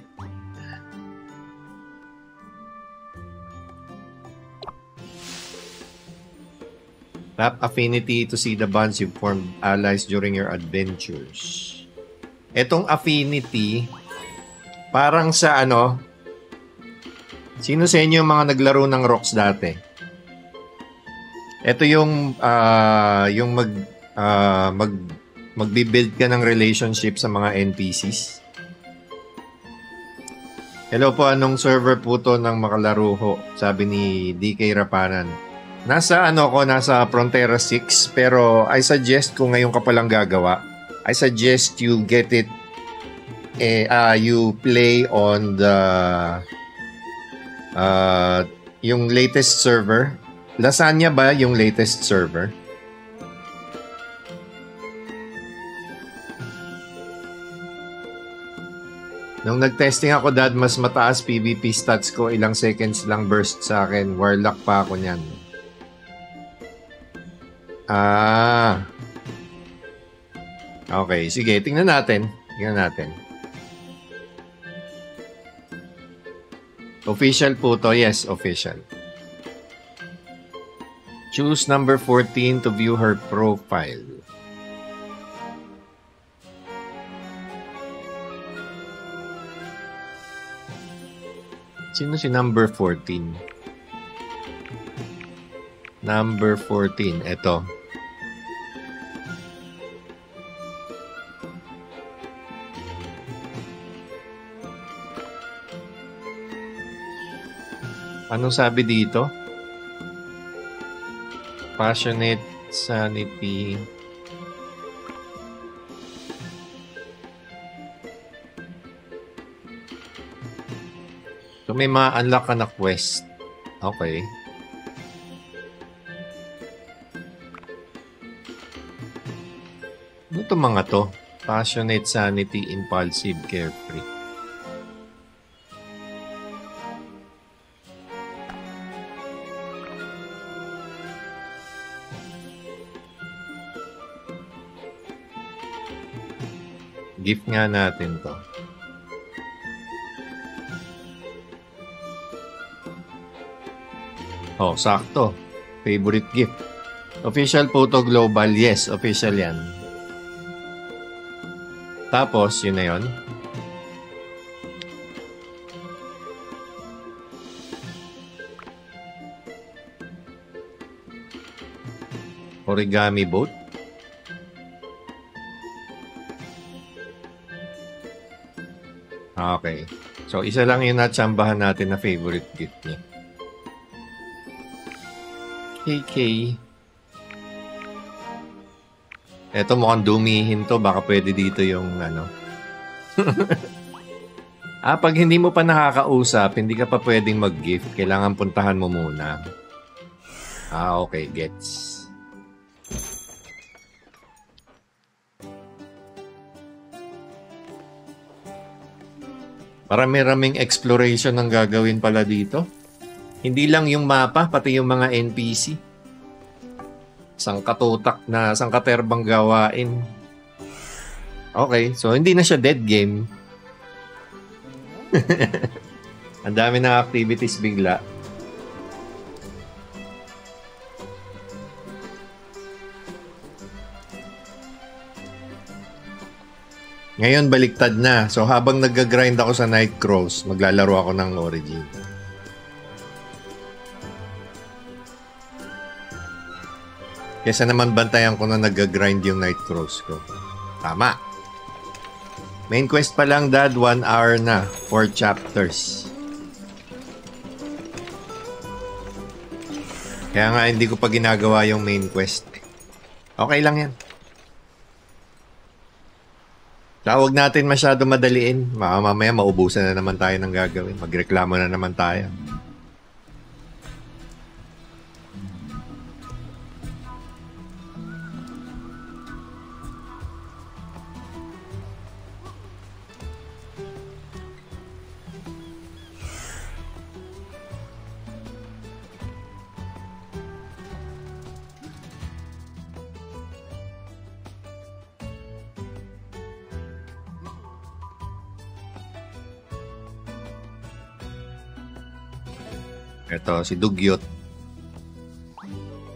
A: Tap affinity to see the bonds you formed allies during your adventures. Etong affinity, parang sa ano, sino sa inyo yung mga naglaro ng rocks dati? Ito yung ah, yung mag ah, mag magbi-build ka ng relationship sa mga NPCs. Hello po, anong server po to ng makalaro ho? Sabi ni DK Rapanan. Nasa ano ko, nasa Frontera 6, pero I suggest kung ngayon ka palang gagawa, I suggest you get it, eh, ah, you play on the, uh, yung latest server. Lasagna ba yung latest server? Nung nag-testing ako, dad, mas mataas PvP stats ko. Ilang seconds lang burst sa akin. Warlock pa ako niyan. Ah. Okay, sige. Tingnan natin. Tingnan natin. Official po to. Yes, official. Choose number 14 to view her profile. Sino si number 14? Number 14. Ito. Anong sabi dito? Passionate sanity. So may ma-unlock ka na quest. Okay. Ano to mga to? Passionate, sanity, impulsive, carefree. Gift nga natin to. Oh, sakto. Favorite gift. Official Photo Global. Yes, official yan. Tapos, yun na yun. Origami boat. Okay. So, isa lang yung natsambahan natin na favorite gift niya. KK. Eto mukhang dumihin to. Baka pwede dito yung ano. ah, pag hindi mo pa nakakausap, hindi ka pa pwedeng mag-gift. Kailangan puntahan mo muna. Ah, okay. Gets. Marami-raming exploration ang gagawin pala dito. Hindi lang yung mapa, pati yung mga NPC. Sangkatutak na, sangkaterbang gawain. Okay, so hindi na siya dead game. ang dami na activities bigla. Ngayon baliktad na. So habang nag-grind ako sa Night Cross, maglalaro ako ng Origin. Kesa naman bantayan ko na nag-grind yung Night Cross ko. Tama. Main quest pa lang, Dad. One hour na. Four chapters. Kaya nga hindi ko pa ginagawa yung main quest. Okay lang yan. Kaya huwag natin masyado madaliin. Mamaya maubusan na naman tayo ng gagawin. Magreklamo na naman tayo. Ito, si Dugyot.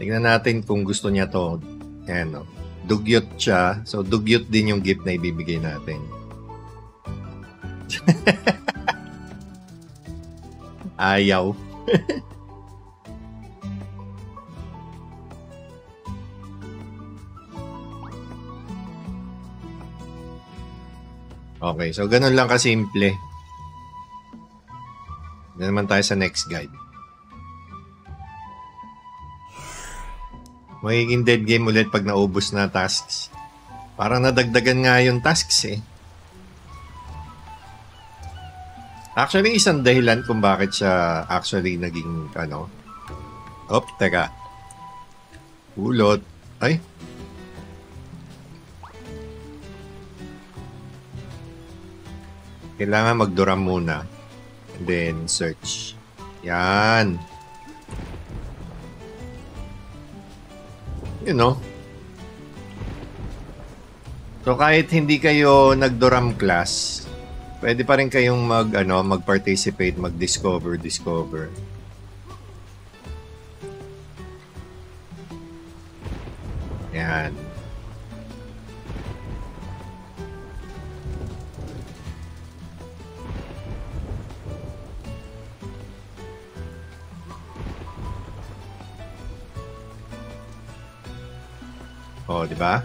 A: Tingnan natin kung gusto niya to. Ayan, no? Dugyot siya. So, dugyot din yung gift na ibibigay natin. Ayaw. okay, so ganun lang kasimple. Hindi naman tayo sa next guide. Magiging dead game ulit pag naubos na tasks. Parang nadagdagan nga yung tasks eh. Actually, isang dahilan kung bakit siya actually naging ano. Op, teka. Ulot. Ay. Kailangan magduram muna. And then search. Yan. You know. So kahit hindi kayo nagdoram class, pwede pa rin kayong mag ano, mag-participate, mag-discover, discover. Yan. Oh, di ba?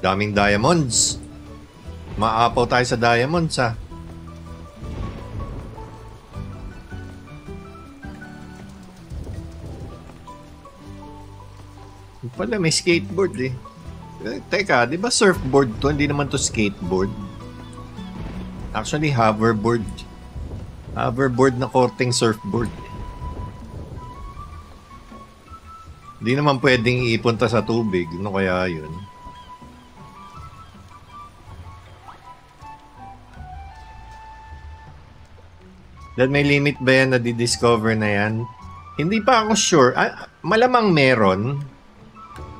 A: Daming diamonds. Maapaw tayo sa diamonds, ha? Yung pala, may skateboard, eh. eh teka, di ba surfboard to? Hindi naman to skateboard. Actually, hoverboard. Hoverboard na korteng surfboard. Hindi naman pwedeng ipunta sa tubig. Ano kaya yun? Dahil may limit ba yan na di-discover na yan? Hindi pa ako sure. Ah, malamang meron.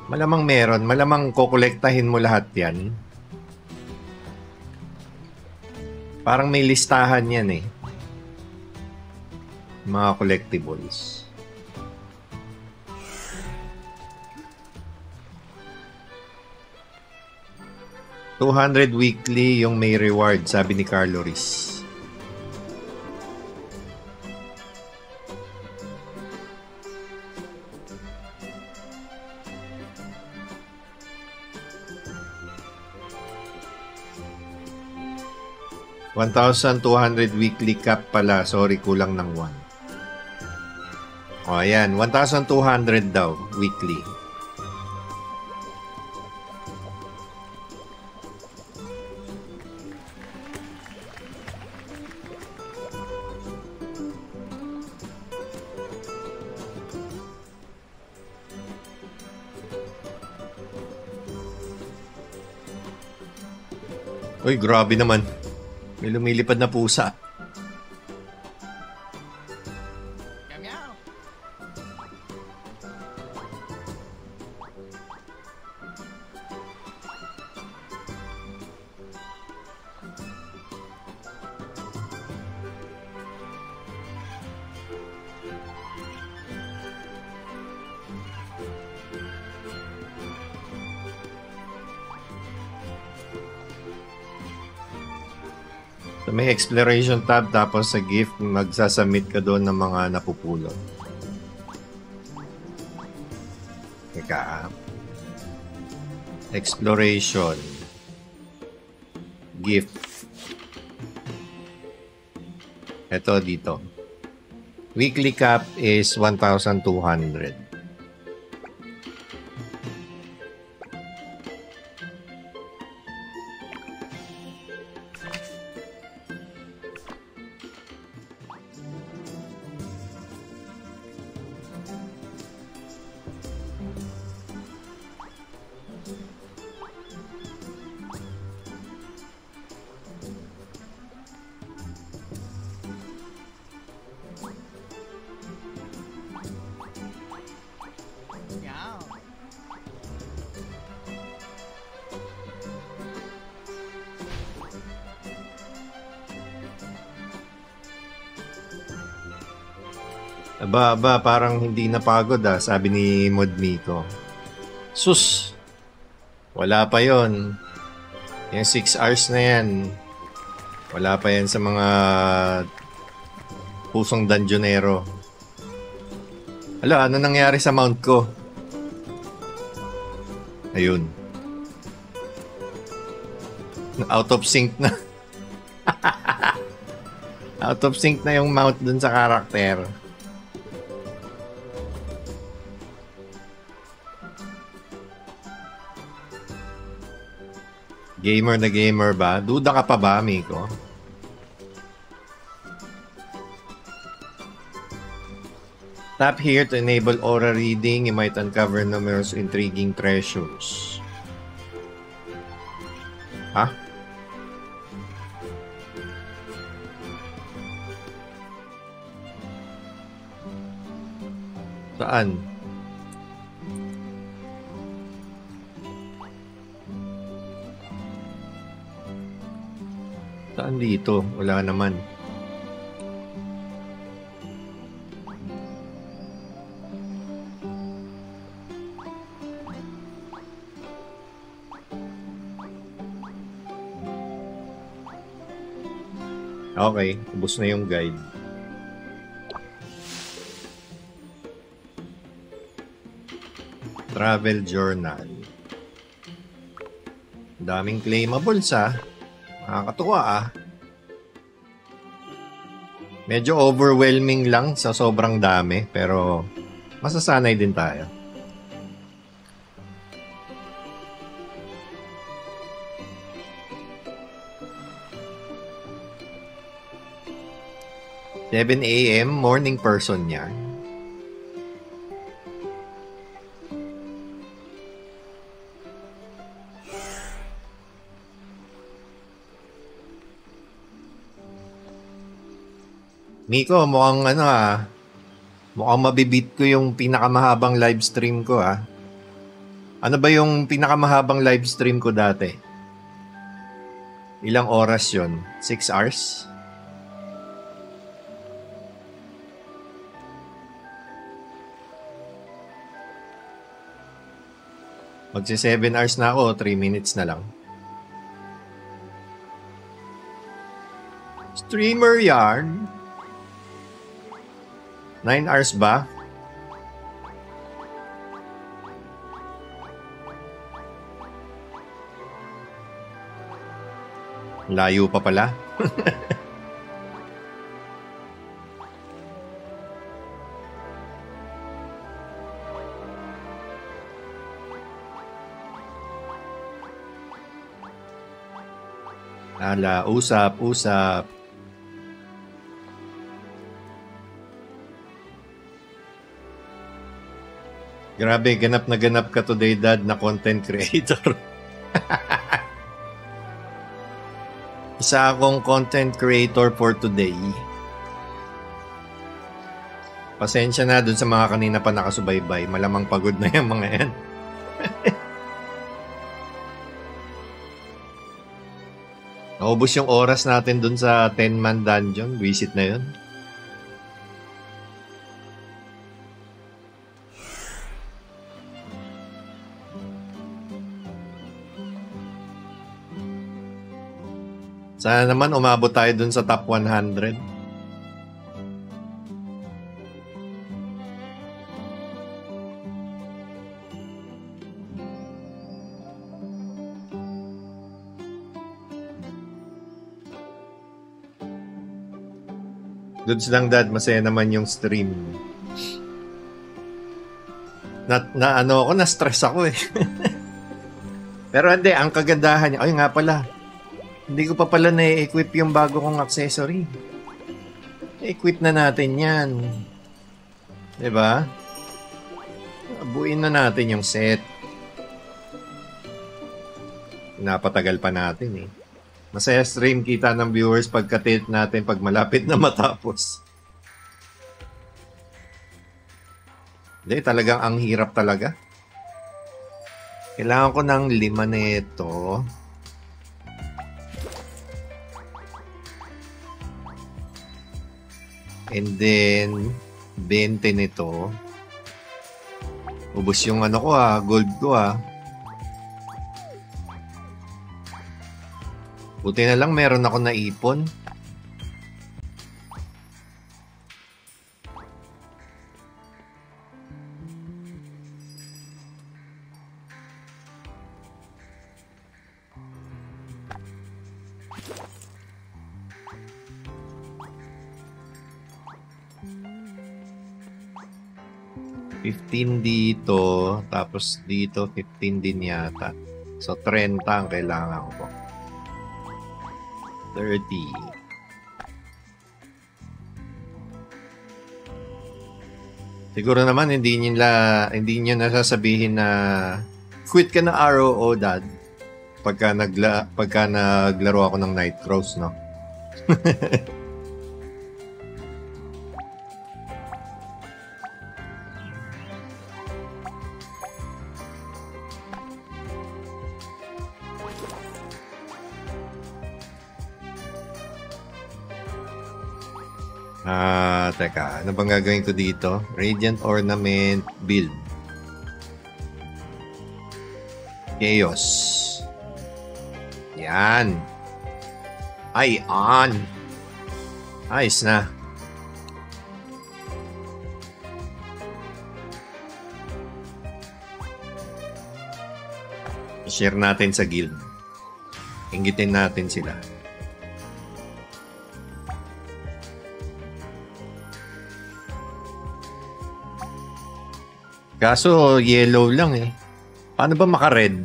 A: Malamang meron. Malamang kokolektahin mo lahat yan. Parang may listahan yan eh. Mga collectibles. $200 weekly yung may reward, sabi ni Carlo Riz. $1,200 weekly cap pala. Sorry, kulang ng 1. O, ayan. 1,200 daw weekly. Uy, grabe naman. May lumilipad na pusa. Exploration tab tapos sa gift magsasubmit ka doon ng mga napupulot. Teka. Exploration. Gift. Ito dito. Weekly cap is 1,200. Aba, aba, parang hindi napagod ah, sabi ni Mod Miko. Sus! Wala pa yon. Yung 6 hours na yan. Wala pa yan sa mga pusong dungeonero. Hala, ano nangyari sa mount ko? Ayun. Out of sync na. Out of sync na yung mount dun sa karakter. Gamer na gamer ba? Duda ka pa ba, Miko? Tap here to enable aura reading. You might uncover numerous intriguing treasures. Ha? Saan? Saan dito? Wala naman. Okay, ubos na yung guide. Travel journal. Daming claimables ah. Nakakatuwa ah. Medyo overwhelming lang sa sobrang dami, pero masasanay din tayo. Seven a.m. morning person yan. Miko, mukhang ano ah, mukhang mabibit ko yung pinakamahabang live stream ko ah. Ano ba yung pinakamahabang live stream ko dati? Ilang oras yon? 6 hours? Magsi 7 hours na ako, 3 minutes na lang. Streamer yarn. 9 hours ba? Layo pa pala. Ala, usap, usap. Grabe, ganap na ganap ka today, Dad, na content creator. Isa akong content creator for today. Pasensya na dun sa mga kanina pa nakasubaybay. Malamang pagod na yung mga yan. Naubos yung oras natin dun sa 10-man dungeon. Visit na yun. Sana naman umabot tayo dun sa top 100. Goods lang dad, masaya naman yung stream. Na, na ano ako, na-stress ako eh. Pero hindi, ang kagandahan niya, ay nga pala, hindi ko pa pala na-equip yung bago kong accessory. Equip na natin yan. ba? Buuin na natin yung set. Napatagal pa natin eh. Masaya stream kita ng viewers pagka-tilt natin pag malapit na matapos. Hindi, talagang ang hirap talaga. Kailangan ko ng lima nito. And then, 20 nito. Ubus yung ano ko ah, gold ko ah. Buti na lang meron ako na ipon. 15 dito, tapos dito 15 din yata. So 30 ang kailangan ko. 30. Siguro naman hindi nila hindi niyo nasasabihin na quit ka na ROO dad pagka nagla pagka naglaro ako ng Night Crows no. Ah, teka. Ano bang gagawin ko dito? Radiant Ornament build. Chaos. Yan. Ay, on. Ayos na. share natin sa guild. Inggitin natin sila. Kaso yellow lang eh. Paano ba maka-red?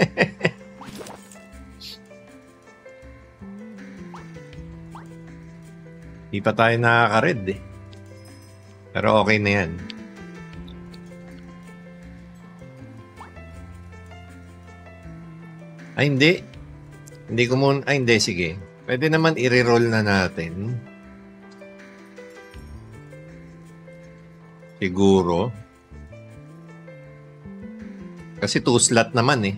A: Di pa tayo nakaka-red eh. Pero okay na yan. Ay, hindi. Hindi ko muna... Ay, hindi. Sige. Pwede naman i-reroll na natin. Siguro. Kasi two slot naman eh.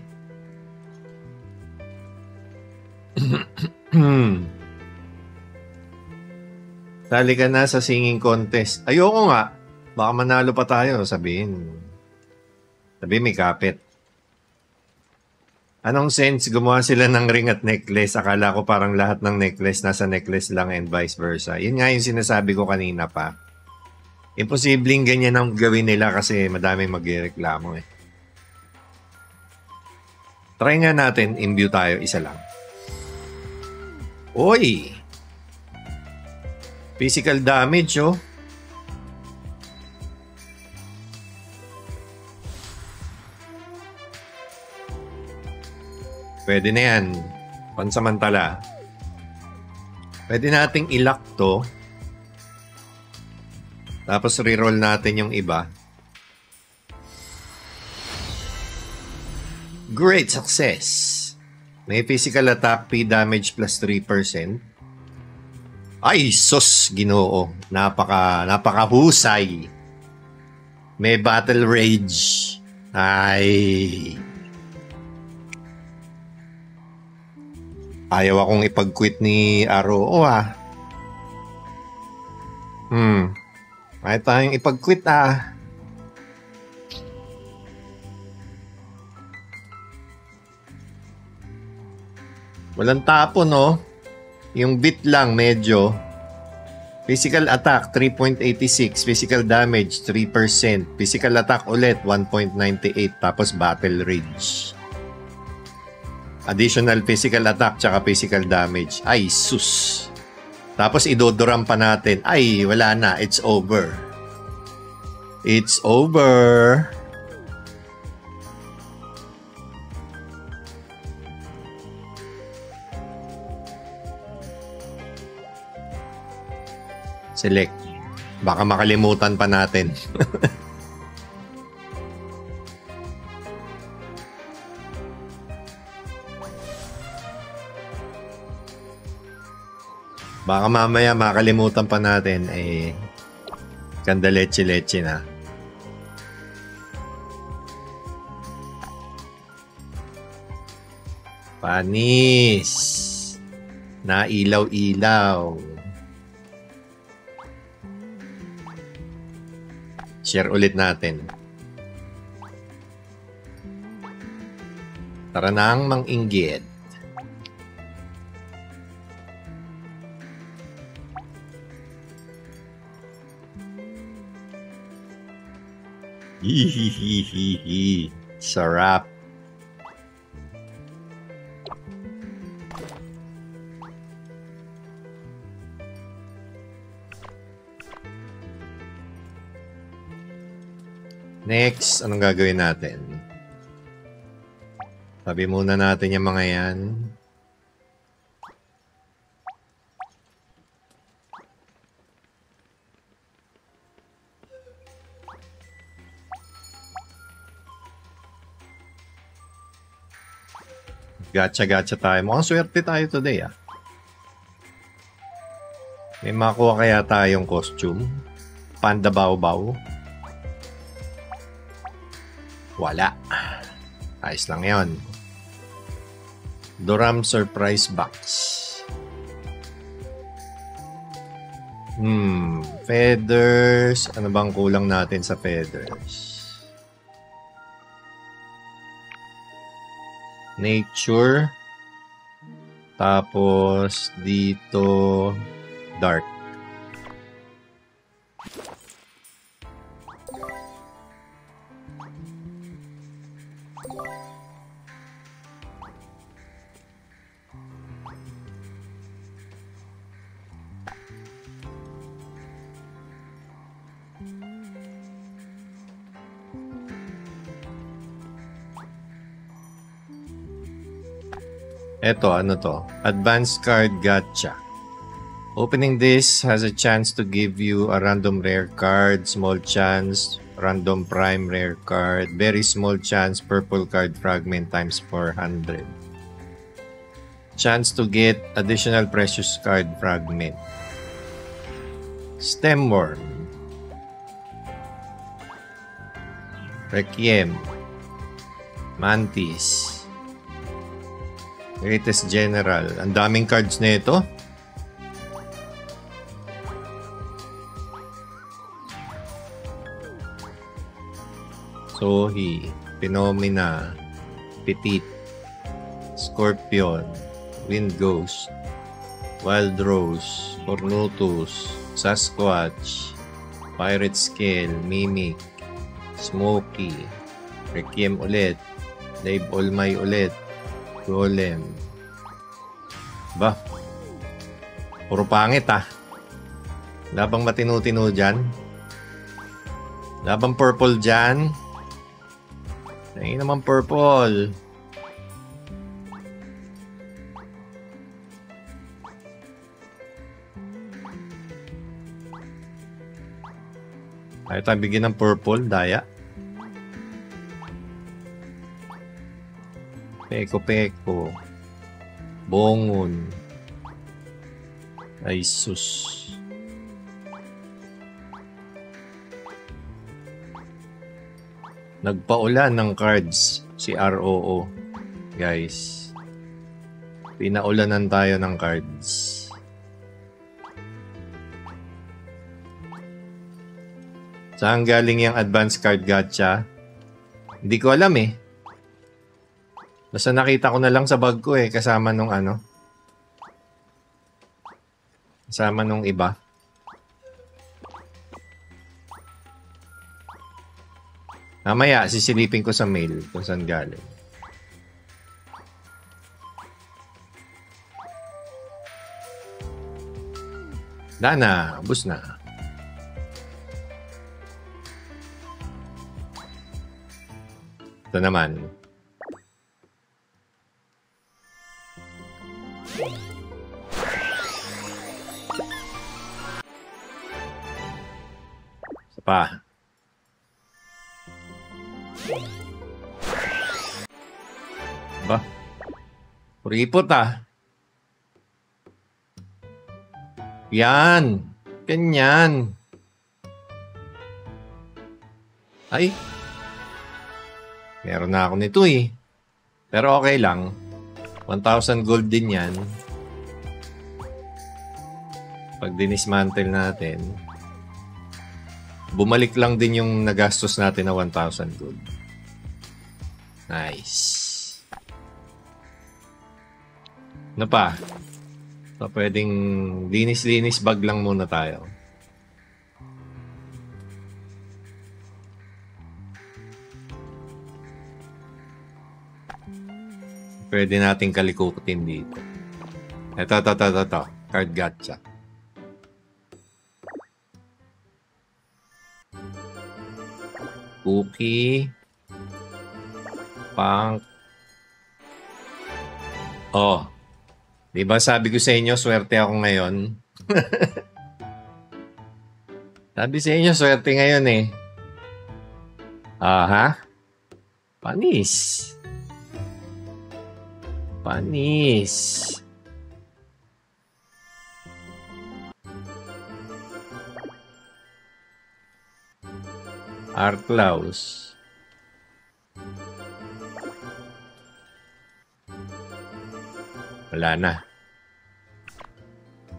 A: Sali ka na sa singing contest. Ayoko nga. Baka manalo pa tayo, sabihin. Sabi may kapit. Anong sense gumawa sila ng ring at necklace? Akala ko parang lahat ng necklace nasa necklace lang and vice versa. Yun nga yung sinasabi ko kanina pa. Imposibleng ganyan ang gawin nila kasi madaming magreklamo eh. Try nga natin, imbue tayo isa lang. Oy! Physical damage, oh. Pwede na yan. Pansamantala. Pwede nating ilock to. Tapos reroll natin yung iba. Great success! May physical attack, P damage plus 3%. Ay, sus, ginoo. Napaka, napakahusay. May battle rage. Ay. Ayaw akong ipag-quit ni Aro. Oh, ah. Hmm. Ayaw tayong ipag-quit, ah. Walang tapo, no? Yung bit lang, medyo. Physical attack, 3.86. Physical damage, 3%. Physical attack ulit, 1.98. Tapos battle rage. Additional physical attack tsaka physical damage. Ay, sus. Tapos idodoram pa natin. Ay, wala na. It's over. It's over. Select. Baka makalimutan pa natin. Baka mamaya makalimutan pa natin eh kanda leche-leche na. Panis. Na ilaw-ilaw. Share ulit natin. Tara nang mang-inggit. Hihihihi. Sarap. Next, anong gagawin natin? Sabi muna natin yung mga yan. Gacha-gacha tayo. Mukhang swerte tayo today ah. May makuha kaya tayong costume? Panda Bao-Bao? Wala. Ayos lang yon. Doram Surprise Box. Hmm, feathers. Ano bang kulang natin sa feathers? Nature. Tapos dito dark. Eto, ano to? Advanced card gacha. Opening this has a chance to give you a random rare card, small chance, random prime rare card, very small chance, purple card fragment times 400. Chance to get additional precious card fragment. Stemworm. Requiem. Mantis. Greatest General. Ang daming cards na ito. Sohi. Phenomena. Petit. Scorpion. Wind Ghost. Wild Rose. Cornutus. Sasquatch. Pirate Scale. Mimic. Smokey. Requiem ulit. Dave Olmay ulit. Golem. Ba? Puro pangit ah. Labang matino-tino dyan. Labang purple dyan. Ay naman purple. Ayaw tayo bigyan ng purple, daya. Peko-peko. Bongon. Ay sus. Nagpaulan ng cards si ROO. Guys. Pinaulanan tayo ng cards. Saan galing yung advance card gacha? Hindi ko alam eh. Basta nakita ko na lang sa bag ko eh, kasama nung ano. Kasama nung iba. Mamaya, sisilipin ko sa mail kung saan galing. Dana, bus na. Ito naman. Isa pa. Ba? Kuripot ah. Yan. Ganyan. Ay. Meron na ako nito eh. Pero okay lang. 1,000 gold din yan. Pag dinismantle natin, bumalik lang din yung nagastos natin na 1,000 gold. Nice. Ano pa? So, pwedeng linis-linis bag lang muna tayo. Pwede nating kalikutin dito. Ito, ito, ito, ito, ito. Card gacha. Cookie. Punk. Oh. Di ba sabi ko sa inyo, swerte ako ngayon? sabi sa inyo, swerte ngayon eh. Aha. Panis. Panis. Arklaus. Wala na.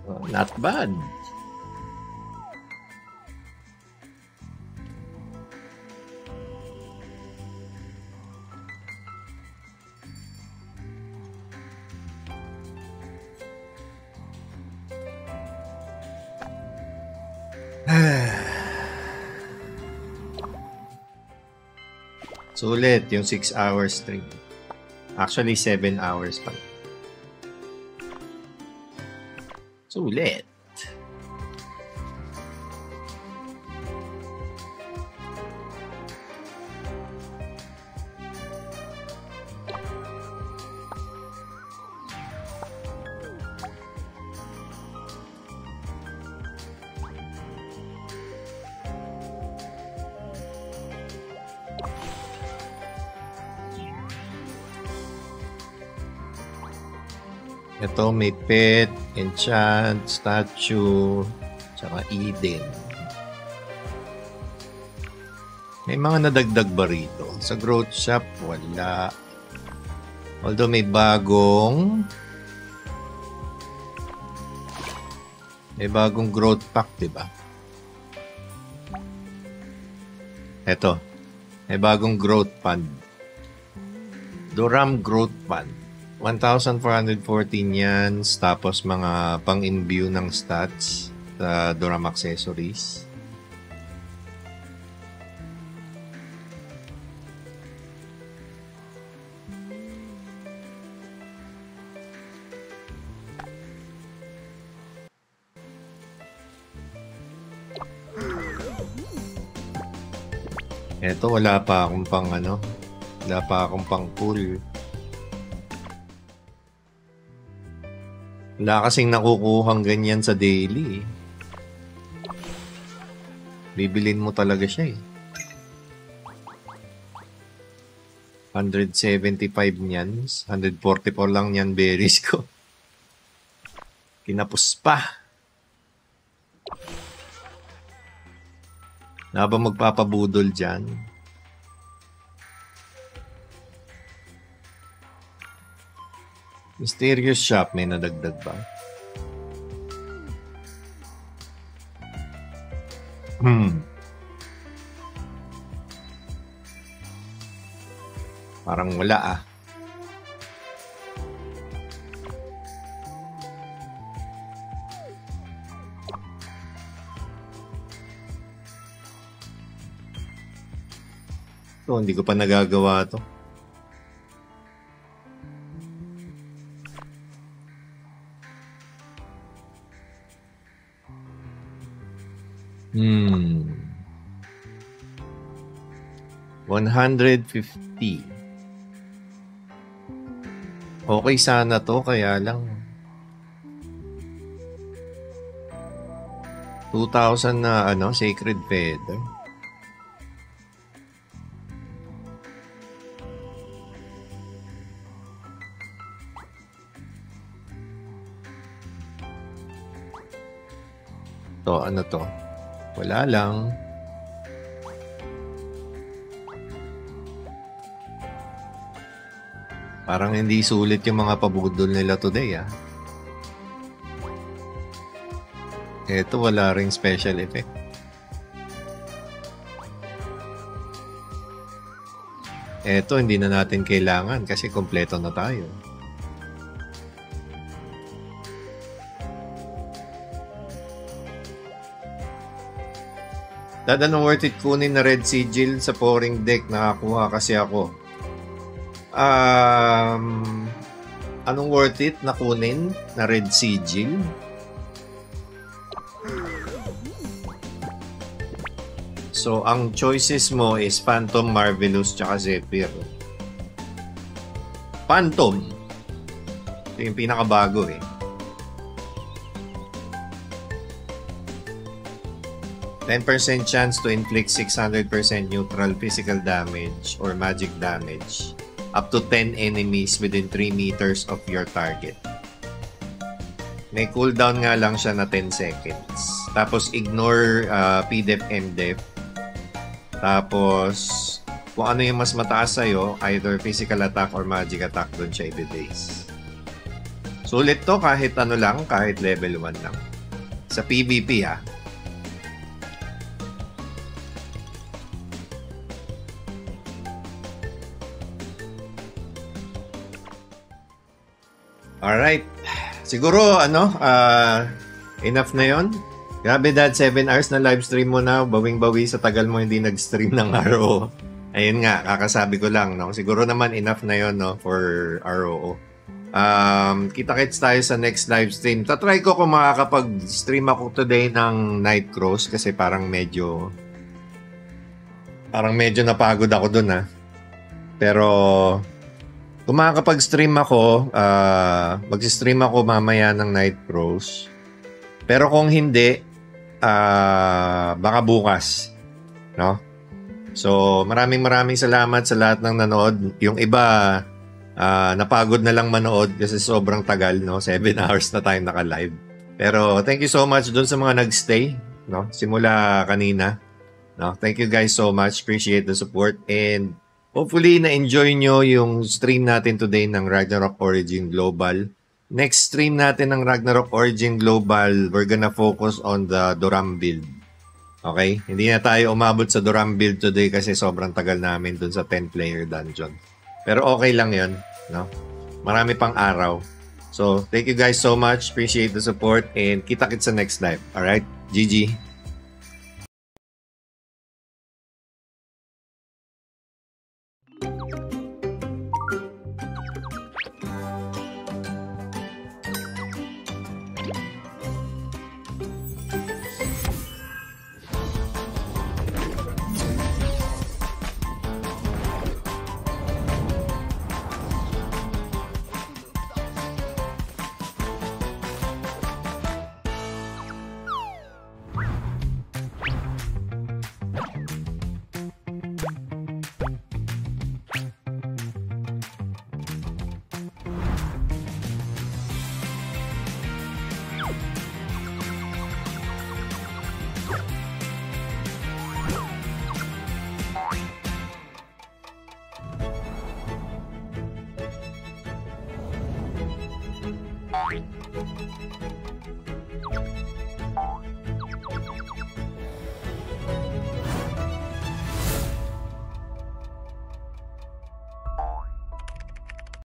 A: Oh, not bad. Sulit yung 6 hours stream. Actually, 7 hours pa. Sulit. Ito may pet, enchant, statue, tsaka Eden. May mga nadagdag ba rito? Sa growth shop, wala. Although may bagong may bagong growth pack, di ba? Ito. May bagong growth fund. Doram Growth Fund. 1,414 yan. Tapos mga pang-imbue ng stats sa Doram accessories. Eto, wala pa akong pang ano. Wala pa akong pang pool. Wala kasing nakukuhang ganyan sa daily eh. Bibilin mo talaga siya eh. 175 niyan. 144 lang niyan berries ko. Kinapos pa. Na ba magpapabudol dyan? Mysterious shop, may nadagdag ba? Hmm. Parang wala ah. To, hindi ko pa nagagawa to. Hmm. 150. Okay sana to, kaya lang 2,000 na ano, Sacred Feather. To, ano to? Wala lang. Parang hindi sulit yung mga pabudol nila today, ah. Eto, wala ring special effect. Eto, hindi na natin kailangan kasi kompleto na tayo. Dad, worth it kunin na red sigil sa pouring deck? Nakakuha kasi ako. Um, anong worth it na kunin na red sigil? So, ang choices mo is Phantom, Marvelous, tsaka Zephyr. Phantom. Ito yung pinakabago eh. 10% chance to inflict 600% neutral physical damage or magic damage up to 10 enemies within 3 meters of your target. May cooldown nga lang siya na 10 seconds. Tapos ignore uh, PDEF, MDEF. Tapos kung ano yung mas mataas sa'yo, either physical attack or magic attack, doon siya i-base. Sulit to kahit ano lang, kahit level 1 lang. Sa PvP ha. Alright. Siguro, ano, uh, enough na yon. Grabe dad, 7 hours na live stream mo na. Bawing-bawi sa tagal mo hindi nag-stream ng RO. Ayun nga, kakasabi ko lang, no? Siguro naman enough na yon no, for ROO. Um, kita-kits tayo sa next live stream. Tatry ko kung makakapag-stream ako today ng Night Cross kasi parang medyo parang medyo napagod ako dun ha. Pero kung makakapag-stream ako, uh, mag-stream ako mamaya ng Night Pros. Pero kung hindi, uh, baka bukas. No? So, maraming maraming salamat sa lahat ng nanood. Yung iba, Ah, napagod na lang manood kasi sobrang tagal, no? 7 hours na tayo naka-live. Pero thank you so much doon sa mga nagstay, no? Simula kanina. No? Thank you guys so much. Appreciate the support and hopefully na-enjoy nyo yung stream natin today ng Ragnarok Origin Global. Next stream natin ng Ragnarok Origin Global, we're gonna focus on the Doram build. Okay? Hindi na tayo umabot sa Doram build today kasi sobrang tagal namin dun sa 10-player dungeon. Pero okay lang yon, no? Marami pang araw. So, thank you guys so much. Appreciate the support and kita-kits sa next live. Alright? GG.